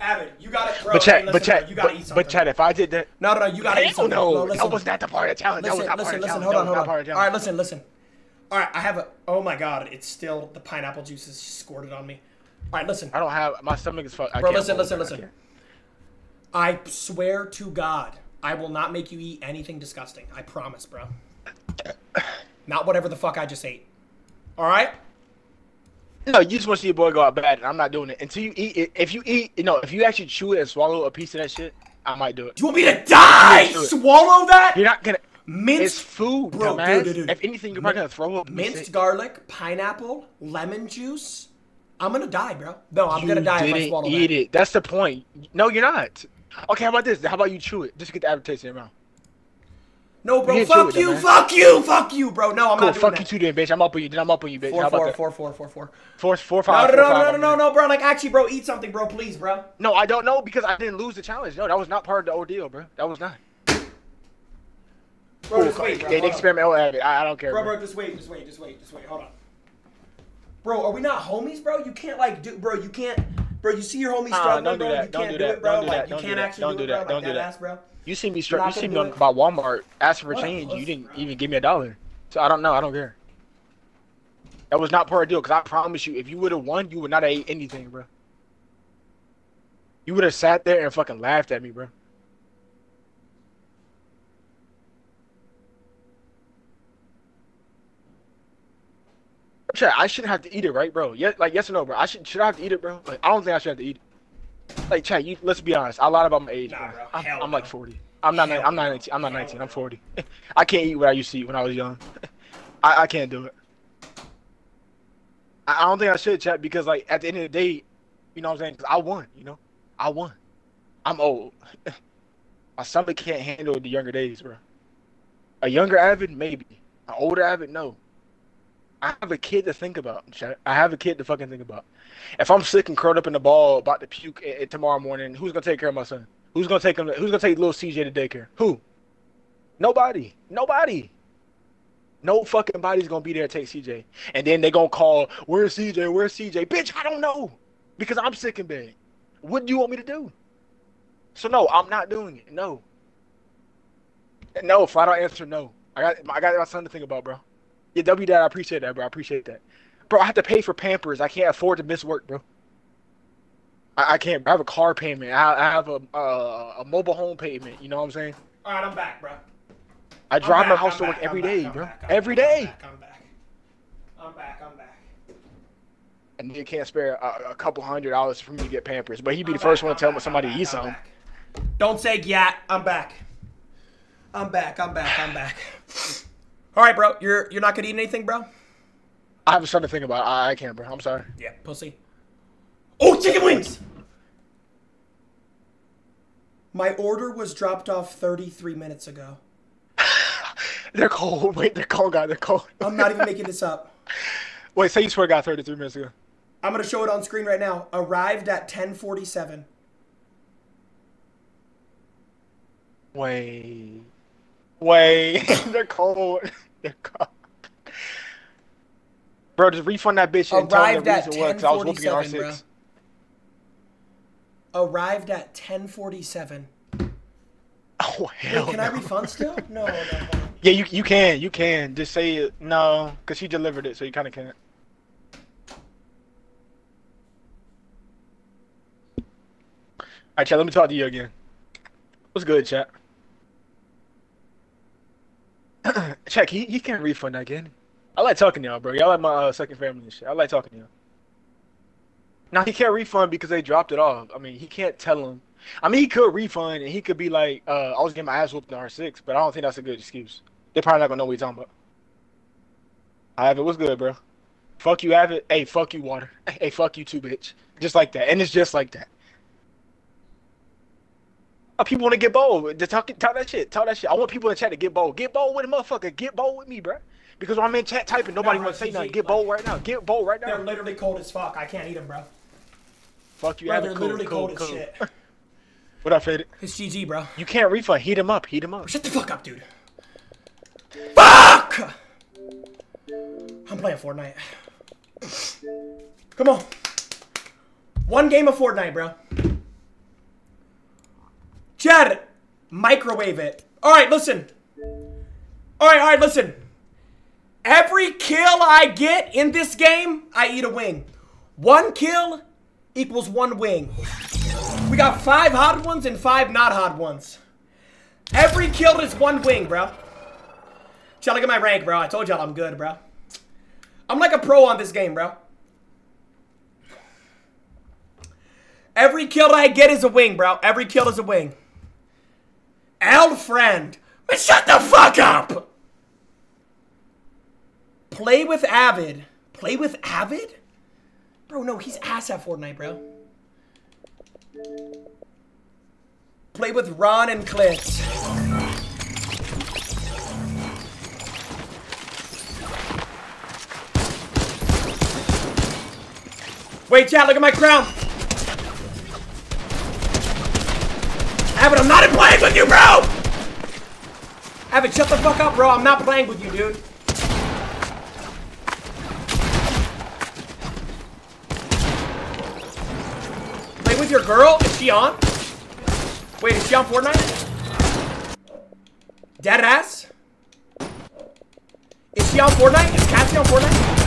Avid, you got it, bro. But Chad, listen, but Chad, you gotta but, eat something. but Chad, if I did that, No, no, no, you gotta eat something. no, no, listen. that was not the part of the challenge. That was Listen, not listen, part of the listen. challenge. Hold on, hold on. part of the All right, listen, listen. All right, I have a. Oh my god, it's still the pineapple juice is squirted on me. All right, listen. I don't have my stomach is fucked. Bro, listen, listen. I listen. I swear to God, I will not make you eat anything disgusting. I promise, bro. Not whatever the fuck I just ate. All right? No, you just want to see your boy go out bad, and I'm not doing it until you eat it. If you eat, you know, if you actually chew it and swallow a piece of that shit, I might do it. You want me to die? Swallow that? You're not gonna. Minced, It's food, bro, dude, dude, dude. If anything, you're probably gonna throw up. Minced garlic, pineapple, lemon juice. I'm gonna die, bro. No, I'm you gonna die if I didn't swallow eat that. it. That's the point. No, you're not. Okay, how about this? How about you chew it? Just get the aftertaste in your mouth. No, bro, fuck you, dumbass. fuck you, fuck you, bro. No, I'm Cool, not doing fuck that. you too, then, bitch. I'm up on you. Then I'm up on you, bitch. Four, how about four, that? four, four, four, four. Four, four, No, five, no, four, no, five, no, no, no, no, bro. Like, actually, bro, eat something, bro, please, bro. No, I don't know because I didn't lose the challenge. No, that was not part of the ordeal, bro. That was not. Bro, just wait, bro. They experimental at it. I, I don't care. Bro, Bro, bro, just wait, just wait, just wait, just wait. Hold on. Bro, are we not homies, bro? You can't like do, bro. You can't, bro. You see your homies struggling, don't do bro. that. You Don't can't do do that. it, bro. Don't do Like that. you Don't can't do that. actually Don't do do it, that. bro. Don't Like do that that. ass, bro. You see me str- You see me on by Walmart asking for What? change. You didn't even give me a dollar. So I don't know. I don't care. That was not part of the deal. Cause I promise you, if you would have won, you would not have ate anything, bro. You would have sat there and fucking laughed at me, bro. I shouldn't have to eat it, right, bro? Yeah, like yes or no, bro. I should should I have to eat it, bro? Like I don't think I should have to eat it. Like, chat, you let's be honest. I lied about my age, bro. I'm, I'm no. like 40. I'm not. Hell I'm not 19. I'm not 19. I'm 40. I can't eat what I used to eat when I was young. I, I can't do it. I, I don't think I should, chat, because like at the end of the day, you know what I'm saying? I won. You know, I won. I'm old. my stomach can't handle the younger days, bro. A younger Avid, maybe. An older Avid, no. I have a kid to think about. I have a kid to fucking think about. If I'm sick and curled up in the ball about to puke eh, eh, tomorrow morning, who's gonna take care of my son? Who's gonna take him? To, who's gonna take little CJ to daycare? Who? Nobody. Nobody. No fucking body's gonna be there to take CJ. And then they gonna call, "Where's CJ? Where's CJ?" Bitch, I don't know because I'm sick in bed. What do you want me to do? So no, I'm not doing it. No. No, flat out answer no. I got I got my son to think about, bro. Yeah, W dad, I appreciate that, bro. I appreciate that. Bro, I have to pay for Pampers. I can't afford to miss work, bro. I, I can't. I have a car payment. I, I have a uh, a mobile home payment. You know what I'm saying? All right, I'm back, bro. I drive my house I'm to work back, every I'm back, day, bro. back, I'm Every back, day. I'm back. I'm back. I'm back. And you can't spare a, a couple hundred dollars for me to get Pampers, but he'd be I'm the first back, one I'm to tell back, me somebody to eat back, I'm something. back. Don't say yeah. I'm back. I'm back. I'm back. I'm back. All right, bro. You're you're not gonna eat anything, bro? I have something to think about. I, I can't, bro. I'm sorry. Yeah, pussy. Oh, chicken wings. My order was dropped off 33 minutes ago. They're cold. Wait, they're cold, guy. They're cold. I'm not even making this up. Wait, say you swear God 33 minutes ago. I'm gonna show it on screen right now. Arrived at 10:47. Wait. Wait. they're cold. They're cold. Bro, just refund that bitch and tell them Arrived the at reason was because I was whooping in 10:47. R6. Arrived at 10:47. Oh, hell Wait, can I refund still? No, no. Yeah, you you can. You can. Just say it. No, because he delivered it, so you kind of can't. Alright, chat, let me talk to you again. What's good, chat? Check, he, he can't refund that again. I like talking to y'all, bro. Y'all like my uh, second family and shit. I like talking to y'all. Now he can't refund because they dropped it off. I mean, he can't tell him. I mean, he could refund and he could be like, uh, "I was getting my ass whooped in R6," but I don't think that's a good excuse. They're probably not gonna know what he's talking about. I have it. What's good, bro? Fuck you, have it. Hey, fuck you, water. Hey, fuck you too, bitch. Just like that, and it's just like that. Uh, people want to get bold. Just talk, talk that shit. Talk that shit. I want people in chat to get bold. Get bold with a motherfucker. Get bold with me, bro. Because when I'm in chat typing, nobody bro, wants to say nothing. Get bold right now. Get bold right now. They're literally cold as fuck. I can't eat them, bro. Fuck you, Bro, they're. Cool, literally cool, cold cool. as shit. What up, Faded? It's GG, bro. You can't refund. Heat him up. Heat him up. Shut the fuck up, dude. Fuck! I'm playing Fortnite. Come on. One game of Fortnite, bro. Chad, microwave it. All right, listen. All right, all right, listen. Every kill I get in this game, I eat a wing. One kill equals one wing. We got five hot ones and five not hot ones. Every kill is one wing, bro. Y'all look at my rank, bro. I told y'all I'm good, bro. I'm like a pro on this game, bro. Every kill I get is a wing, bro. Every kill is a wing. L friend. Man, shut the fuck up! Play with Avid. Play with Avid? Bro, no, he's ass at Fortnite, bro. Play with Ron and Clint. Wait, chat, look at my crown. Avid, I'm not playing with you, bro! Avid, shut the fuck up, bro. I'm not playing with you, dude. Play with your girl? Is she on? Wait, is she on Fortnite? Dead ass? Is she on Fortnite? Is Cassie on Fortnite?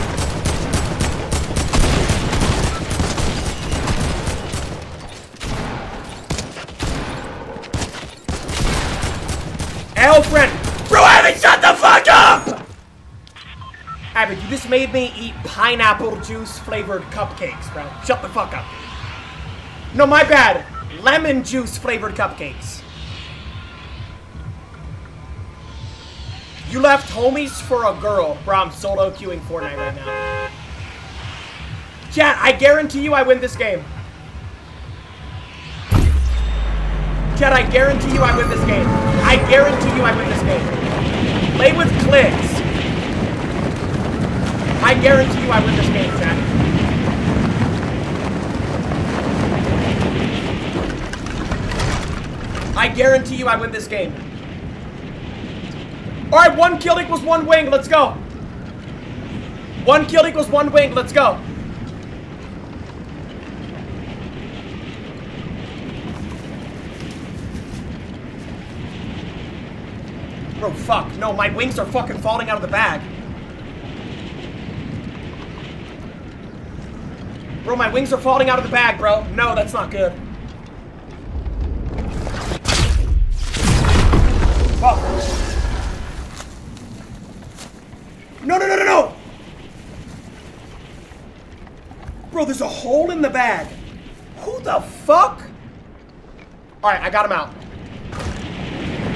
Alfred! Bro, Avid, shut the fuck up! Avid, you just made me eat pineapple juice flavored cupcakes, bro. Shut the fuck up. No, my bad. Lemon juice flavored cupcakes. You left homies for a girl. Bro, I'm solo queuing Fortnite right now. Chat, I guarantee you I win this game. Chat, I guarantee you I win this game. I guarantee you I win this game. Play with Clix. I guarantee you I win this game, chat. I guarantee you I win this game. Alright, one kill equals one wing. Let's go. One kill equals one wing. Let's go. Bro, fuck. No, my wings are fucking falling out of the bag. Bro, my wings are falling out of the bag, bro. No, that's not good. Fuck. No, no, no, no, no! Bro, there's a hole in the bag. Who the fuck? Alright, I got him out.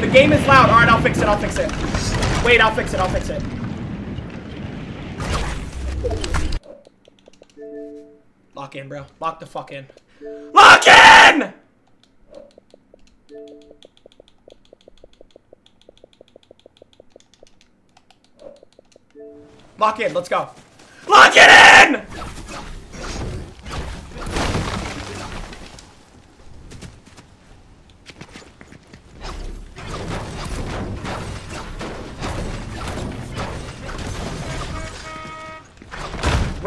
The game is loud. Alright, I'll fix it, I'll fix it. Wait, I'll fix it, I'll fix it. Lock in, bro. Lock the fuck in. Lock in! Lock in, let's go. Lock it in!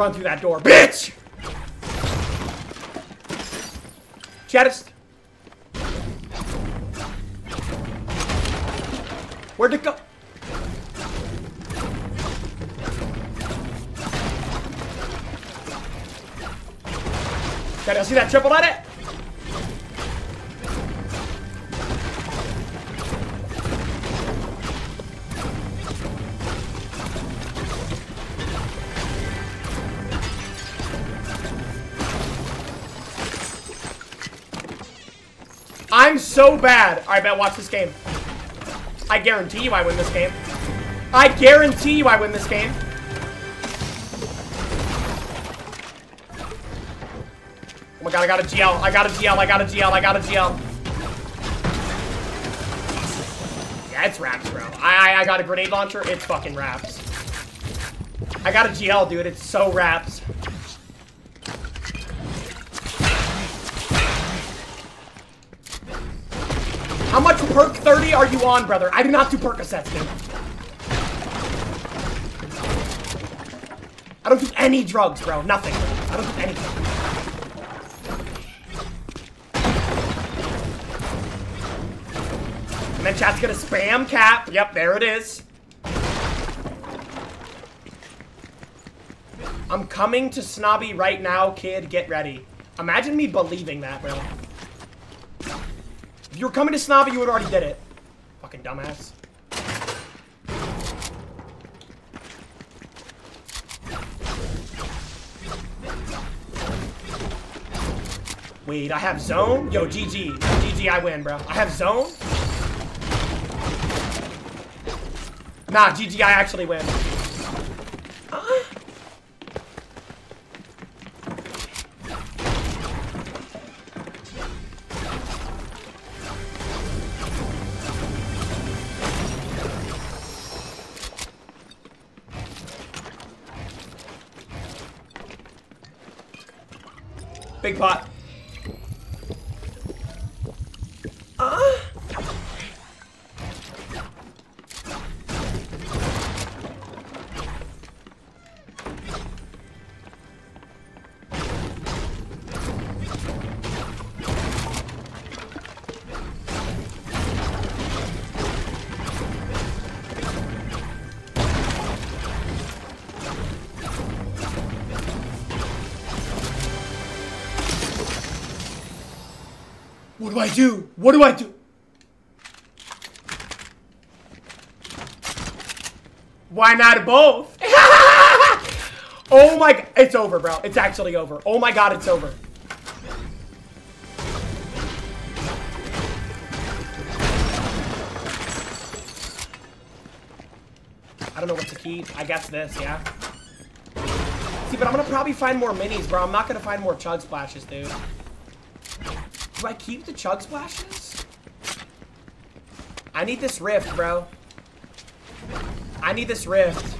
Run through that door, bitch! Is... Where'd it go? I see that triple at it? So bad. Alright, bet, watch this game. I guarantee you I win this game. I guarantee you I win this game. Oh my god, I got a GL. I got a GL. I got a GL. I got a GL. Yeah, it's raps, bro. I, I, I got a grenade launcher. It's fucking raps. I got a GL, dude. It's so raps. How much perk 30 are on, brother? I do not do Percocets, dude. I don't do any drugs, bro. Nothing. I don't do anything. then Chat's gonna spam cap. Yep, there it is. I'm coming to Snobby right now, kid. Get ready. Imagine me believing that, bro. If you were coming to Snobby, you would already did it. Fucking dumbass. Wait, I have zone? Yo, GG. GG, I win, bro. I have zone? Nah, GG, I actually win. What do I do? Why not both? oh my, it's over, bro. It's actually over. Oh my god, it's over. I don't know what to keep. I guess this, yeah. See, but I'm gonna probably find more minis, bro. I'm not gonna find more chug splashes, dude. Do I keep the chug splashes? I need this rift, bro. I need this rift.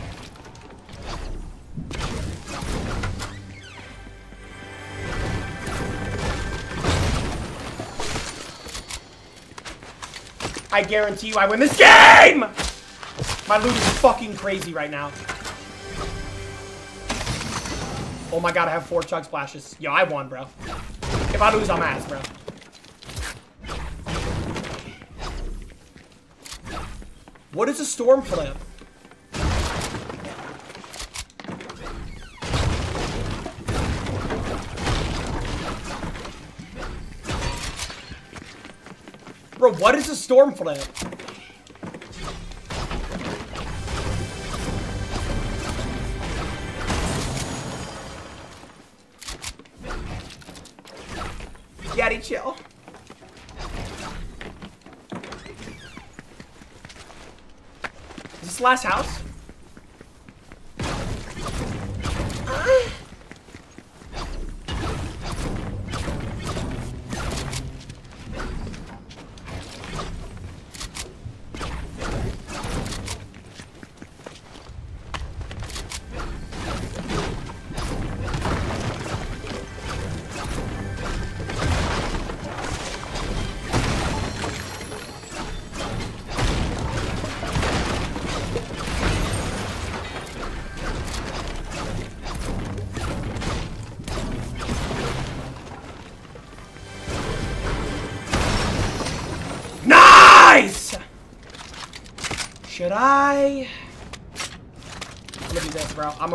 I guarantee you I win this game! My loot is fucking crazy right now. Oh my god, I have four chug splashes. Yo, I won, bro. If I lose, I'm ass, bro. What is a storm flip? Bro, what is a storm flip? Last house?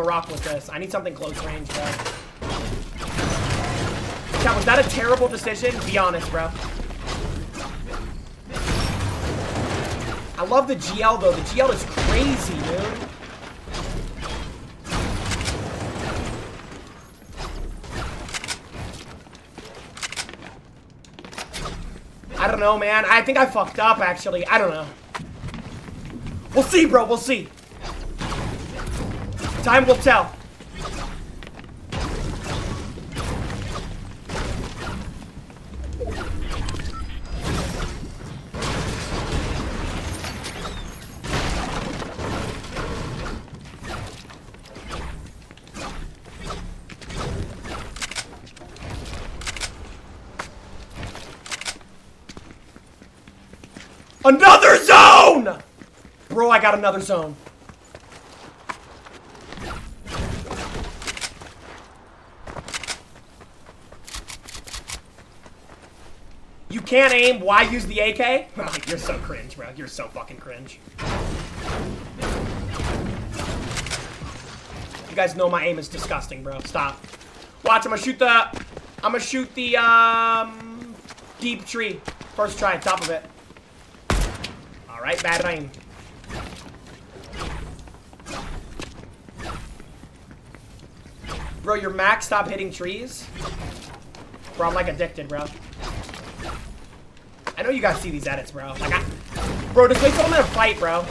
Rock with this. I need something close range, bro. Chat, was that a terrible decision? Be honest, bro. I love the GL, though. The GL is crazy, dude. I don't know, man. I think I fucked up, actually. I don't know. We'll see, bro. We'll see. Time will tell. Another zone! Bro, I got another zone. Can't aim, why use the AK? You're so cringe, bro. You're so fucking cringe. You guys know my aim is disgusting, bro. Stop. Watch, I'm gonna shoot the... I'm gonna shoot the, um... Deep tree. First try, top of it. Alright, bad aim. Bro, your max stop hitting trees? Bro, I'm like addicted, bro. Know you guys see these edits, bro. Like, I, bro, till I'm in a fight, bro.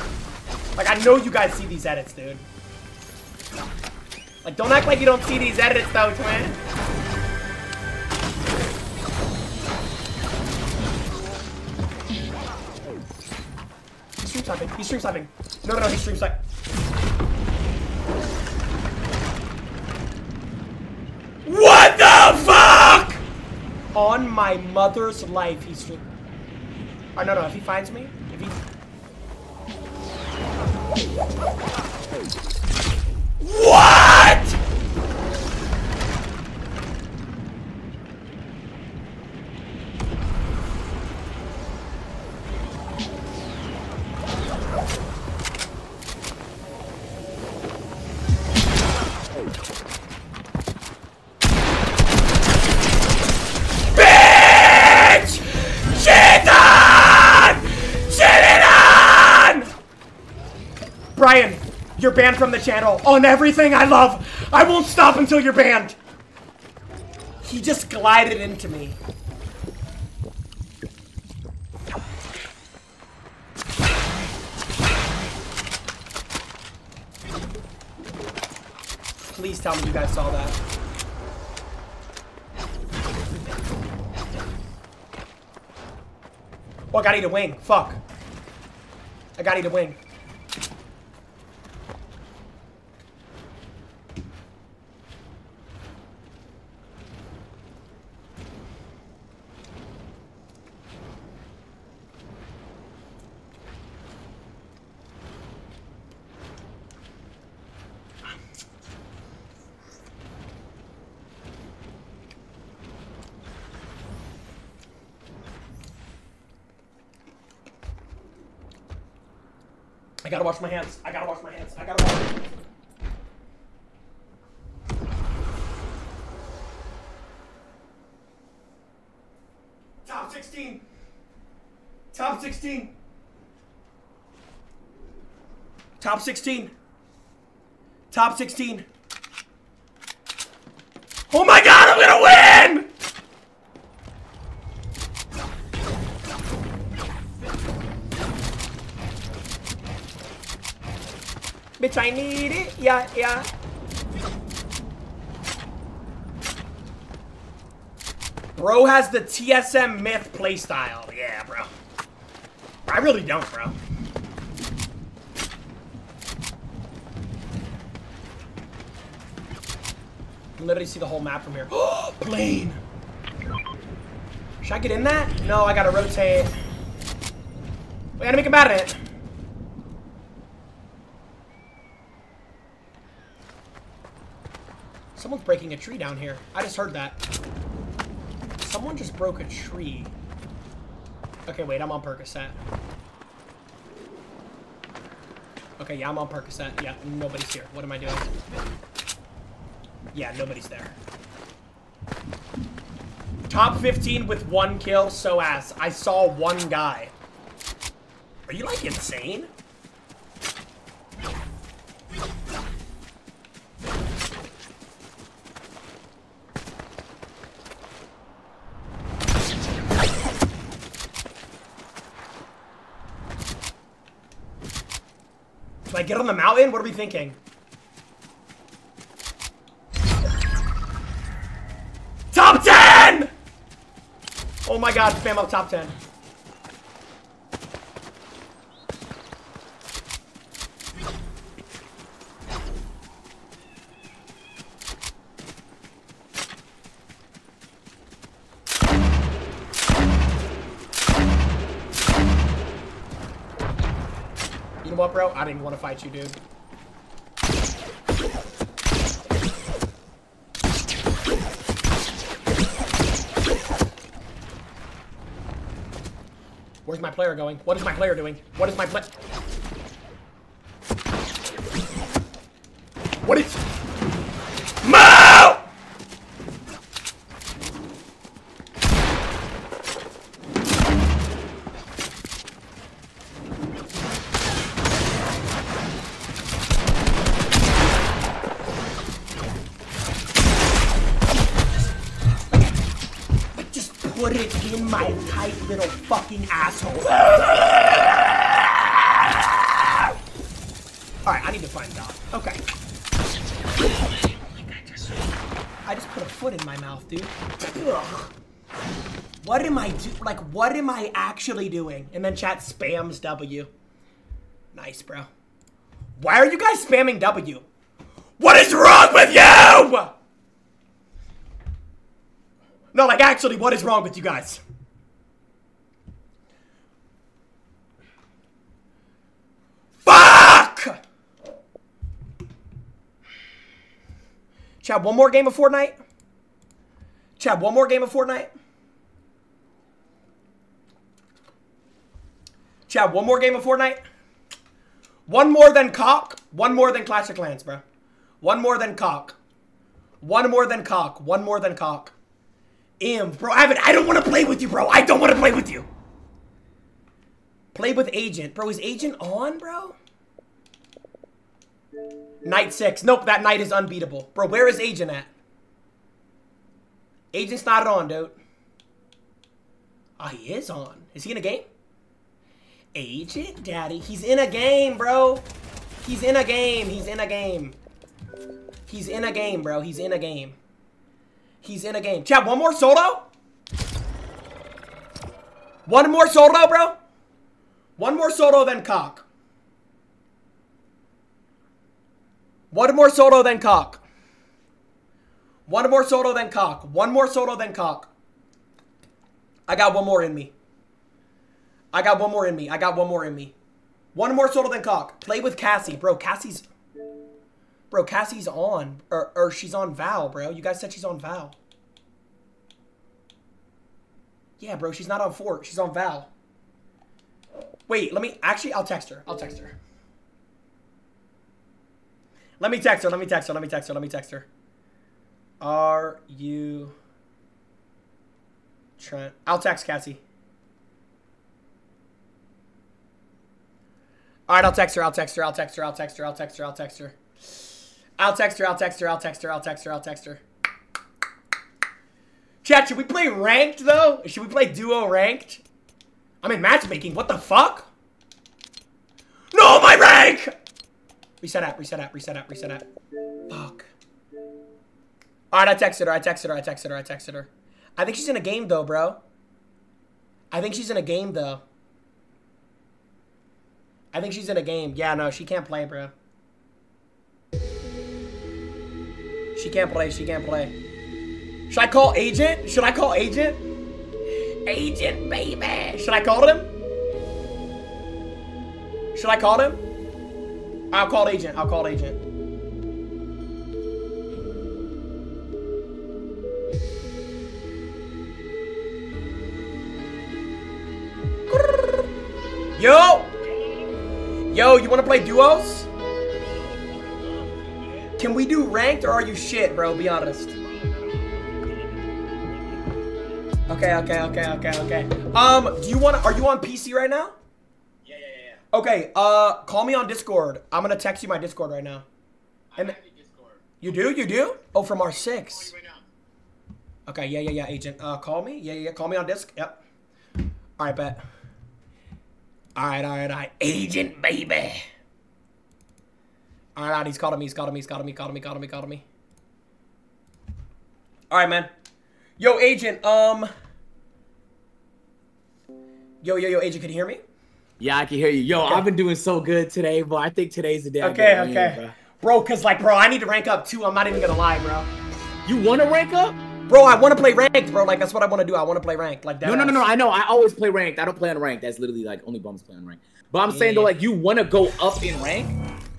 Like, I know you guys see these edits, dude. Like, don't act like you don't see these edits, though, twin. He's stream sniping. He's stream sniping. No, no, no, he's stream sniping. What the fuck? On my mother's life, he's stream. Oh, no, no, if he finds me, if he... What? Channel on everything I love. I won't stop until you're banned. He just glided into me. Please tell me you guys saw that. Oh, I gotta eat a wing. Fuck. I gotta eat a wing. Gotta wash my hands. I gotta wash my hands. I gotta wash my hands. Top 16. Top 16. Top 16. Top 16. Oh my god, I'm gonna win! Bitch, I need it. Yeah, yeah. Bro has the TSM Myth playstyle. Yeah, bro. I really don't, bro. Can literally see the whole map from here. Plane! Should I get in that? No, I gotta rotate. we gotta Wait, enemy combatant. Someone's breaking a tree down here. I just heard that. Someone just broke a tree. Okay, wait, I'm on Percocet. Okay, yeah, I'm on Percocet. Yeah, nobody's here. What am I doing? Yeah, nobody's there. Top 15 with one kill, so ass. I saw one guy. Are you, like, insane? Do I get on the mountain? What are we thinking? Top 10! Oh my god, spam up top 10. Bro? I didn't even want to fight you, dude. Where's my player going? What is my player doing? What is my play? Asshole. Alright, I need to find Doc. Okay. I just put a foot in my mouth, dude. What am I do? Like, what am I actually doing? And then chat spams W. Nice, bro. Why are you guys spamming W? What is wrong with you? No, like, actually, what is wrong with you guys? Fuck! Chad, one more game of Fortnite? Chad, one more game of Fortnite? Chad, one more game of Fortnite? One more than cock. One more than Clash of Clans, bro. One more than cock. One more than cock. One more than cock. Im, bro, I haven't. I don't want to play with you, bro. I don't want to play with you. Play with Agent, bro. Is Agent on, bro? Knight six. Nope, that knight is unbeatable, bro. Where is Agent at? Agent's not on, dude. Ah, he is on. Is he in a game? Agent, daddy. He's in a game, bro. He's in a game. He's in a game. He's in a game, bro. He's in a game. He's in a game. Chat, one more solo? One more solo, bro? One more solo, then cock. One more solo, than cock. One more solo, than cock. One more solo, than cock. I got one more in me. I got one more in me. I got one more in me. One more solo, than cock. Play with Cassie. Bro, Cassie's... Bro, Cassie's on. Or, or she's on Val, bro. You guys said she's on Val. Yeah, bro, she's not on Fort. She's on Val. Wait, let me... Actually, I'll text her. I'll text her. Let me text her. Let me text her. Let me text her. Let me text her. Are you... Trying... I'll text Cassie. Alright, I'll text her. I'll text her. I'll text her. I'll text her. I'll text her. I'll text her. I'll text her. I'll text her. I'll text her. I'll text her. I'll text her. Chat, should we play ranked though? Should we play duo ranked? I'm in matchmaking. What the fuck? No, my rank! Reset app, reset app, reset app, reset app. Fuck. Alright, I texted her. I texted her. I texted her. I texted her. I think she's in a game though, bro. I think she's in a game though. I think she's in a game. Yeah, no, she can't play, bro. She can't play. She can't play. Should I call agent? Should I call agent? Agent, baby. Should I call him? Should I call him? I'll call agent. I'll call agent. Yo! Yo, you want to play duos? Can we do ranked or are you shit, bro? Be honest. Okay, okay, okay, okay, okay. Um, do you want to, are you on PC right now? Okay, uh, call me on Discord. I'm gonna text you my Discord right now. And You do? You do? Oh, from R6. Okay, yeah, yeah, yeah, agent. Uh, call me? Yeah, yeah, call me on disc. Yep. All right, bet. All right, all right, all right. Agent, baby. All right, all right, he's calling me, he's calling me, he's calling me, calling me, calling me, calling me. All right, man. Yo, agent, um... Yo, yo, yo, agent, can you hear me? Yeah, I can hear you. Yo, Okay. I've been doing so good today, but I think today's the day. Okay, get it in, okay. bro. Bro, cause like, bro, I need to rank up too. I'm not even gonna lie, bro. You want to rank up? Bro, I want to play ranked, bro. Like that's what I want to do. I want to play ranked. Like that. No, no, no, no. I know. I always play ranked. I don't play on rank. That's literally like only bums play on rank. But I'm saying though, like you want to go up in rank.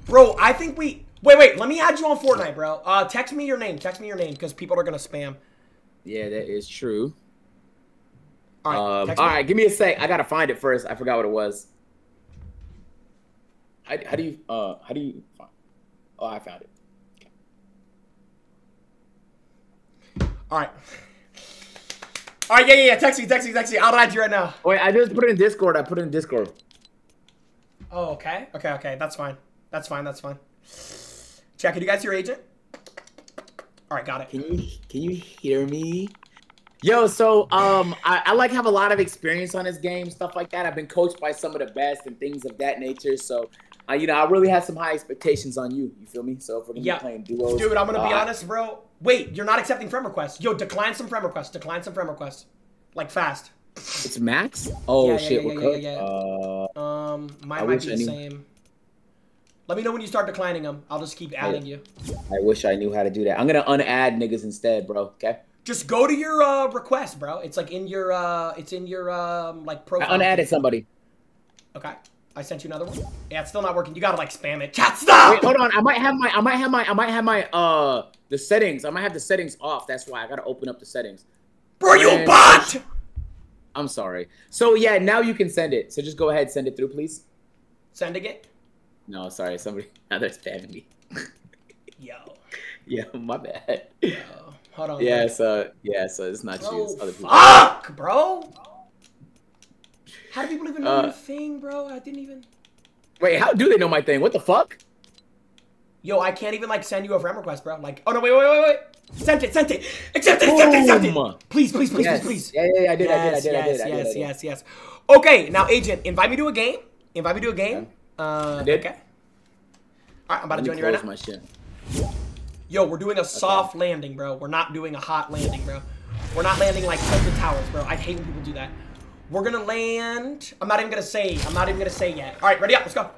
Bro, I think we. Wait, wait. Let me add you on Fortnite, bro. Uh, text me your name. Text me your name, cause people are gonna spam. Yeah, that is true. All right, Um, text all me. right, give me a sec. I gotta find it first. I forgot what it was. How, how do you uh how do you find? Oh, I found it. All right. All right, yeah, yeah, yeah. Text me, text me, text me. I'll add you right now. Wait, I just put it in Discord. I put it in Discord. Oh, okay. Okay, okay. That's fine. That's fine. That's fine. Jack, it. You guys your agent? All right, got it. Can you can you hear me? Yo, so um, I, I like have a lot of experience on this game, stuff like that. I've been coached by some of the best and things of that nature. So, uh, you know, I really have some high expectations on you. You feel me? So if we're gonna Yeah. be playing duos, Dude, I'm gonna be uh, honest, bro. Wait, you're not accepting friend requests. Yo, decline some friend requests. Decline some friend requests. Like fast. It's Max. Oh Yeah, shit, yeah, we're yeah, yeah, yeah. Uh, Um, mine I might be I the same. Let me know when you start declining them. I'll just keep adding you. I wish I knew how to do that. I'm gonna unadd niggas instead, bro. Okay. Just go to your uh, request, bro. It's like in your uh, it's in your um, like I profile. unadded somebody. Okay. I sent you another one. Yeah, it's still not working. You gotta like spam it. Chat stop. Wait, hold on. I might have my I might have my I might have my uh the settings. I might have the settings off. That's why I gotta open up the settings. Bro, you And- bot! I'm sorry. So yeah, now you can send it. So just go ahead, send it through, please. Sending it. No, sorry, somebody now they're spamming me. Yo. Yeah, my bad. Hold on. Yeah, so yeah, so it's not you, Bro, it's other people. fuck, bro. How do people even know Uh, your thing, bro? I didn't even. Wait, how do they know my thing? What the fuck? Yo, I can't even like send you a friend request, bro. Like, oh no, wait, wait, wait, wait. Sent it, sent it. Accept it, accept it, accept it. Please, please, please, Yes. please, please. Yeah, yeah, yeah, I did, I did, I Yes, did, I did, yes, I did, I yes, did. yes, yes. Okay, now, agent, invite me to a game. Invite me to a game. Uh, did. okay. All right, I'm about Let to join you right now. my shit. Yo, we're doing a soft landing, bro. We're not doing a hot landing, bro. We're not landing like tilted towers, bro. I hate when people do that. We're gonna land. I'm not even gonna say. I'm not even gonna say yet. All right, ready up. Let's go.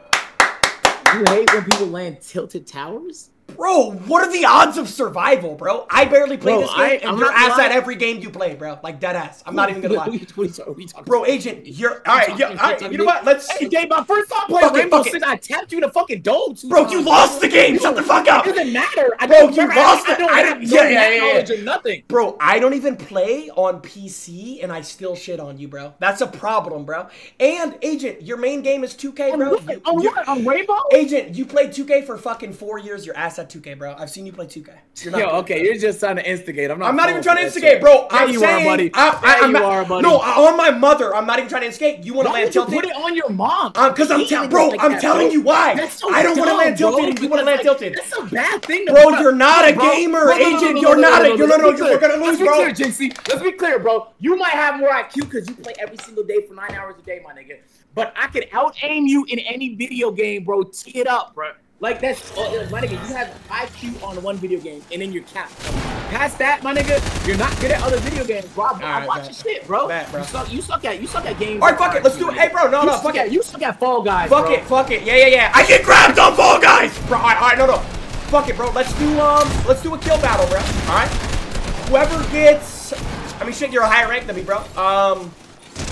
You hate when people land tilted towers? Bro, what are the odds of survival, bro? I barely play Bro, this game, I- and I'm you're ass lying. at every game you play, bro. Like dead ass. I'm not even gonna lie. what are you talking- what are you Bro, agent, you're all right. Yeah, all right. You know what? Let's. Hey, Dave, my first time playing Rainbow fuck. Six, I tapped you in a fucking dome. Bro, you lost the game. Shut the fuck up. It doesn't matter. I Bro, don't you lost I, it. I don't I no yeah, yeah, yeah, knowledge yeah. or nothing. Bro, I don't even play on PC, and I still shit on you, bro. That's a problem, bro. And agent, your main game is 2K, bro. what? You- On you- what? On Rainbow? Agent, you played 2K for fucking four years. You're ass at 2K, bro. I've seen you play 2K. You're not Yo, okay, you're just trying to instigate. I'm not. I'm not even trying to instigate, shit. bro. Yeah, I'm you saying, are, buddy. I, I, yeah, I'm you not, are, buddy. No, on my mother, I'm not even trying to instigate. You want to land tilted? put it on your mom? Because I'm, Hate tell- niggas bro. like I'm that, telling bro. you why. That's so I don't want to land tilted, bro, you want to land like, tilted. That's a bad thing, Bro, you're not a gamer, agent. You're not you're- let's no, be no, clear. we're gonna lose, Let's be bro. clear, Jynxzi. Let's be clear, bro. You might have more IQ because you play every single day for nine hours a day, my nigga. But I could out aim you in any video game, bro. Tee it up, bro. Like that's, oh, like, my nigga. You have IQ on one video game, and then you're cap. Past that, my nigga, you're not good at other video games, bro. I, Alright, watch your shit, bro. Bet, bro. You suck. You suck at. You suck at games. All right, fuck it. Let's do it. Hey, bro, no, you no, fuck at, it. You suck at Fall Guys, Fuck bro. it, fuck it. Yeah, yeah, yeah. I get grabbed on Fall Guys, bro. All right, all right, no, no. Fuck it, bro. Let's do um, let's do a kill battle, bro. All right. Whoever gets, I mean, shit, you're a higher rank than me, bro. Um,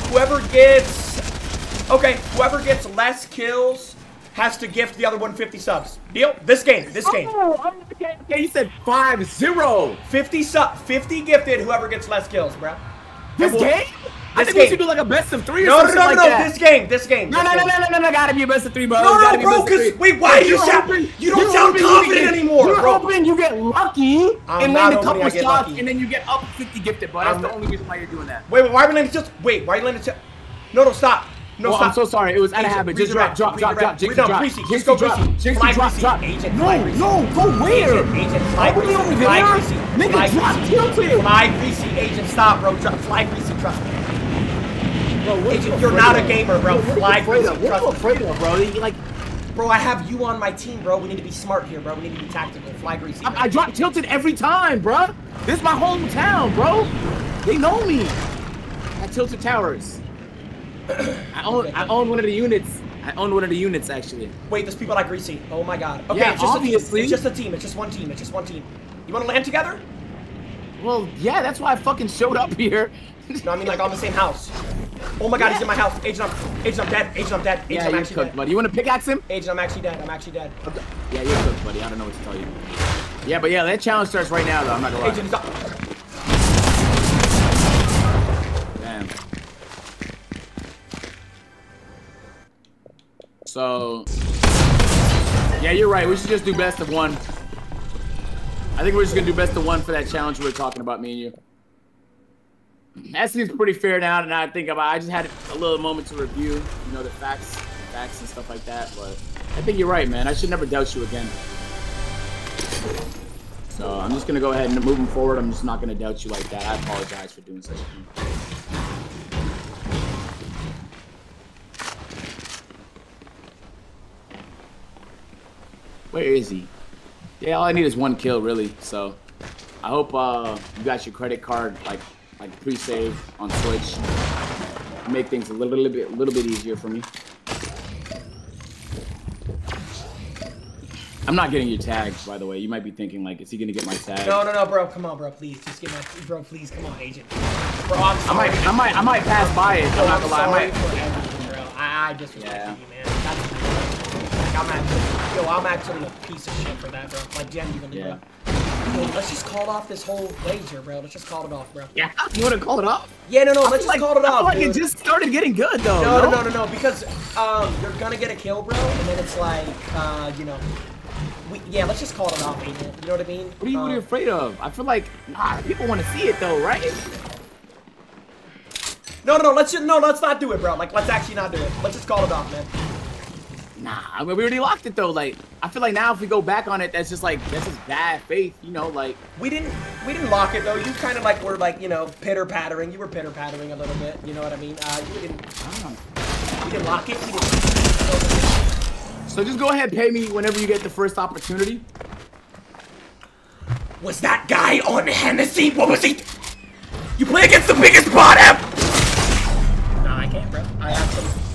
whoever gets, okay, whoever gets less kills has to gift the other one 50 subs. Deal? This game, this game. Oh, okay, okay, you said five zero. 50 sub, 50 gifted. Whoever gets less kills, bro. This we'll- game? I think we should do like a best of three or No, no, something no, like no, that. this game, this game. No, this no, no, game. no, no, no, no, gotta be a best of three, bro. No, no, Gotta be a bro, best of 'cause- three. wait, why You're you sound- you don't sound confident get- anymore, You're bro. hoping you get lucky I'm and land a couple I shots, and then you get up 50 gifted, bro. That's I'm the only reason why you're doing that. Wait, wait, why are we landing just? Wait, why are you landing just? No, no, stop. No, Well. I'm so sorry. It was out of habit. Just drop, drop, drop, drop. Jynxzi, No, drop. Jynxzi, just go drop. Jynxzi, drop, drop. No, no, go where? Agent, agent, fly Nobody Greasy. over there. Nigga, drop tilted. Fly Greasy, agent, stop, bro. Drop, fly Greasy, trust me. Bro, Agent, you're not a gamer, bro. Fly afraid Greasy, of? What are you afraid of, bro? You, Like, Bro, I have you on my team, bro. We need to be smart here, bro. We need to be tactical. Fly Greasy. I, I drop tilted every time, bro. This is my hometown, bro. They know me. At Tilted Towers. I own I own one of the units. I own one of the units actually. Wait, there's people like Greasy. Oh my god. Okay, Yeah, it's just obviously. A team. It's just a team. It's just one team. It's just one team. You want to land together? Well, yeah, that's why I fucking showed up here. No, I mean like on the same house. Oh my god, he's in my house. Agent, I'm, agent, I'm dead. Agent, I'm dead. Agent, Yeah, I'm actually cooked, dead. buddy. You want to pickaxe him? Agent, I'm actually dead. I'm actually dead. Okay. Yeah, you're cooked, buddy. I don't know what to tell you. Yeah, but yeah, that challenge starts right now, though. I'm not gonna lie. Agent, So, yeah, you're right. We should just do best of one. I think we're just gonna do best of one for that challenge we were talking about, me and you. That seems pretty fair now, and I think about. I just had a little moment to review, you know, the facts, facts and stuff like that. But I think you're right, man. I should never doubt you again. So I'm just gonna go ahead and moving forward. I'm just not gonna doubt you like that. I apologize for doing such a thing. Where is he? Yeah, all I need is one kill, really. So I hope uh, you got your credit card like like pre-save on Switch. Make things a little, little bit, little bit easier for me. I'm not getting your tag, by the way. You might be thinking like, is he gonna get my tag? No, no, no, bro. Come on, bro. Please, just get my bro. Please, come on, agent. Bro, I'm I might, I might, I might pass by it. I'm not gonna lie. I might. for everything, bro. I, I disrespect Yeah. you, man. That's, I'm actually, yo, I'm actually a piece of shit for that, bro. Like, genuinely, Yeah. bro. Yo, let's just call off this whole wager, bro. Let's just call it off, bro. Yeah, you wanna call it off? Yeah, no, no. Let's just like- call it I off, feel like dude. it just started getting good though. No, no, no? no, no, no, because um, you're gonna get a kill, bro, and then it's like, uh, you know, we, yeah, let's just call it off, agent. You know what I mean? What are you, what are you Um, afraid of? I feel like nah, people want to see it though, right? No, no, no, let's just, no, let's not do it, bro. Like, let's actually not do it. Let's just call it off, man. Nah, I mean, we already locked it though. Like, I feel like now if we go back on it, that's just like that's just bad faith, you know? Like, We didn't, we didn't lock it though. You kind of like were like, you know, pitter pattering. You were pitter pattering a little bit. You know what I mean? Uh, you didn't, we didn't lock it. We didn't. so just go ahead, pay me whenever you get the first opportunity. Was that guy on Hennessy? What was he? You play against the biggest bot ever. No, I can't, bro. I actually.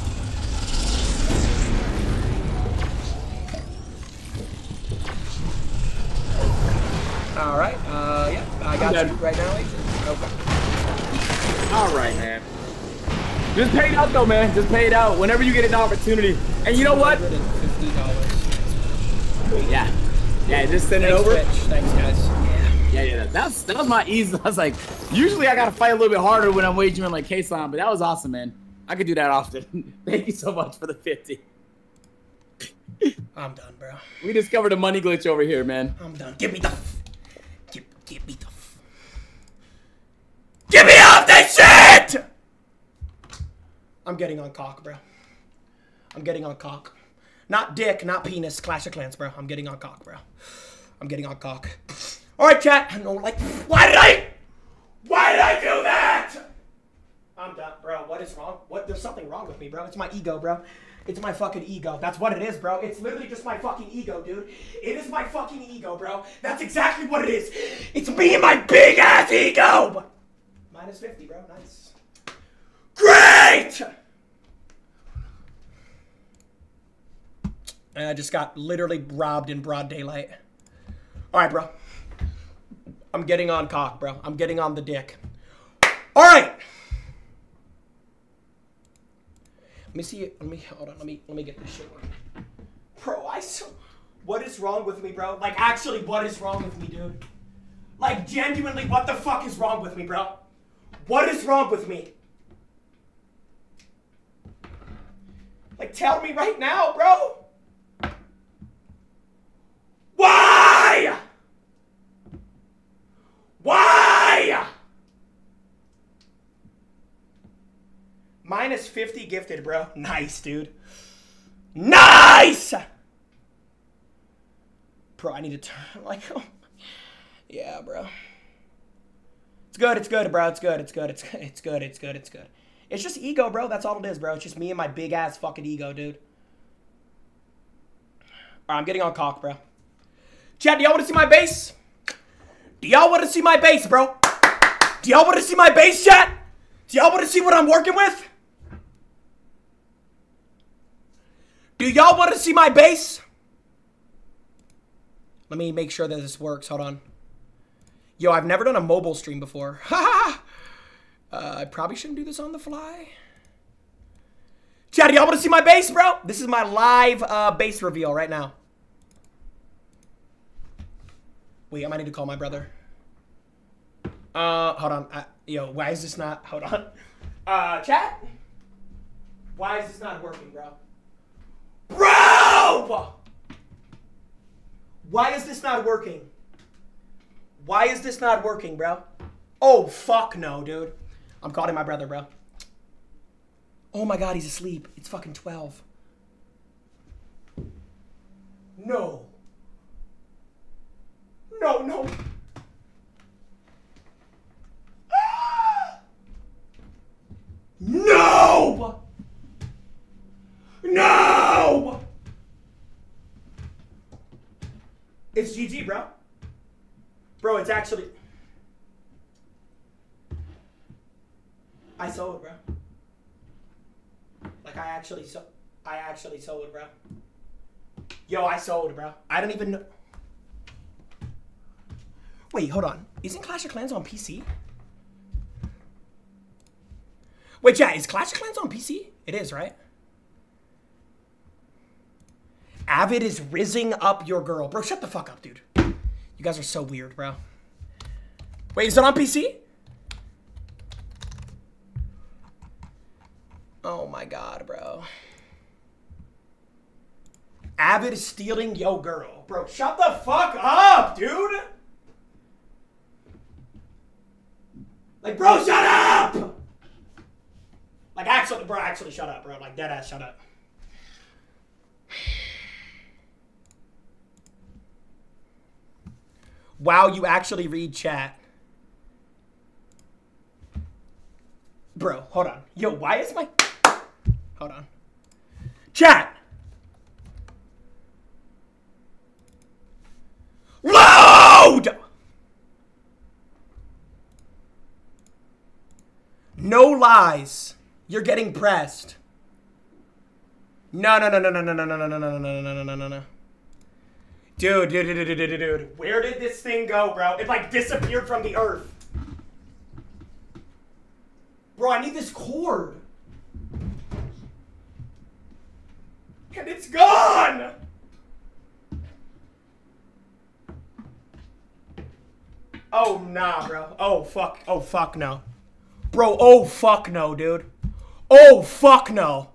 All right. Uh, yeah, I got you right now, agent. Okay. All right, man. Just pay it out though, man. Just pay it out whenever you get an opportunity. And you know what? Fifty dollars. Yeah, yeah. Just send it over. Rich. Thanks, guys. Yeah, yeah. That's that was my easy. I was like, usually I gotta fight a little bit harder when I'm wagering like K-Son, but that was awesome, man. I could do that often. Thank you so much for the 50. I'm done, bro. We discovered a money glitch over here, man. I'm done. Give me the. Give me the. Get me off this shit! I'm getting on cock, bro. I'm getting on cock. Not dick, not penis. Clash of Clans, bro. I'm getting on cock, bro. I'm getting on cock. All right, chat. I know, like, why did I? Why did I do that? I'm done, bro. What is wrong? What? There's something wrong with me, bro. It's my ego, bro. It's my fucking ego. That's what it is, bro. It's literally just my fucking ego, dude. It is my fucking ego, bro. That's exactly what it is. It's me and my big ass ego. Minus 50, bro. Nice. Great. And I just got literally robbed in broad daylight. All right, bro. I'm getting on cock, bro. I'm getting on the dick. All right. Let me see it. Let me hold on. Let me let me get this shit. Going. Bro, I so. What is wrong with me, bro? Like, actually, what is wrong with me, dude? Like, genuinely, what the fuck is wrong with me, bro? What is wrong with me? Like, tell me right now, bro. Why? Why? Minus 50 gifted, bro. Nice, dude. Nice! Bro, I need to turn, like, oh. yeah, bro. It's good, it's good, bro. It's good, it's good, it's, it's good, it's good, it's good. It's just ego, bro. That's all it is, bro. It's just me and my big ass fucking ego, dude. Alright, I'm getting on cock, bro. Chad, do y'all want to see my base? Do y'all want to see my base, bro? Do y'all want to see my base, chat? Do y'all want to see what I'm working with? Do y'all want to see my base? Let me make sure that this works. Hold on. Yo, I've never done a mobile stream before. Ha uh, I probably shouldn't do this on the fly. Chat, do y'all want to see my base, bro? This is my live uh, base reveal right now. Wait, I might need to call my brother. Uh, hold on. I, yo, why is this not? Hold on. Uh, chat. Why is this not working, bro? Bro, Why is this not working? Why is this not working, bro? Oh, fuck no, dude. I'm calling my brother, bro. Oh my god, he's asleep. It's fucking 12. No. No, no. Ah! No! No! It's GG, bro. Bro, it's actually. I sold, bro. Like I actually sold... I actually sold, bro. Yo, I sold, bro. I don't even know. Wait, hold on. Isn't Clash of Clans on PC? Wait, yeah, is Clash of Clans on PC? It is, right? Avid is rizzing up your girl. Bro, shut the fuck up, dude. You guys are so weird, bro. Wait, is it on PC? Oh my god, bro. Avid is stealing yo girl. Bro, shut the fuck up, dude! Like, bro, shut up! Like, actually, bro, actually, shut up, bro. Like, deadass, shut up. Wow, you actually read chat. Bro, hold on. Yo, why is my... Hold on. Chat! Load! No lies. You're getting pressed. No, no, no, no, no, no, no, no, no, no, no, no, no, no, no, no, no. Dude, dude, dude, dude, dude, dude. Where did this thing go, bro? It like disappeared from the earth. Bro, I need this cord. And it's gone! Oh, nah, bro. Oh, fuck. Oh, fuck no. Bro, oh, fuck no, dude. Oh, fuck no.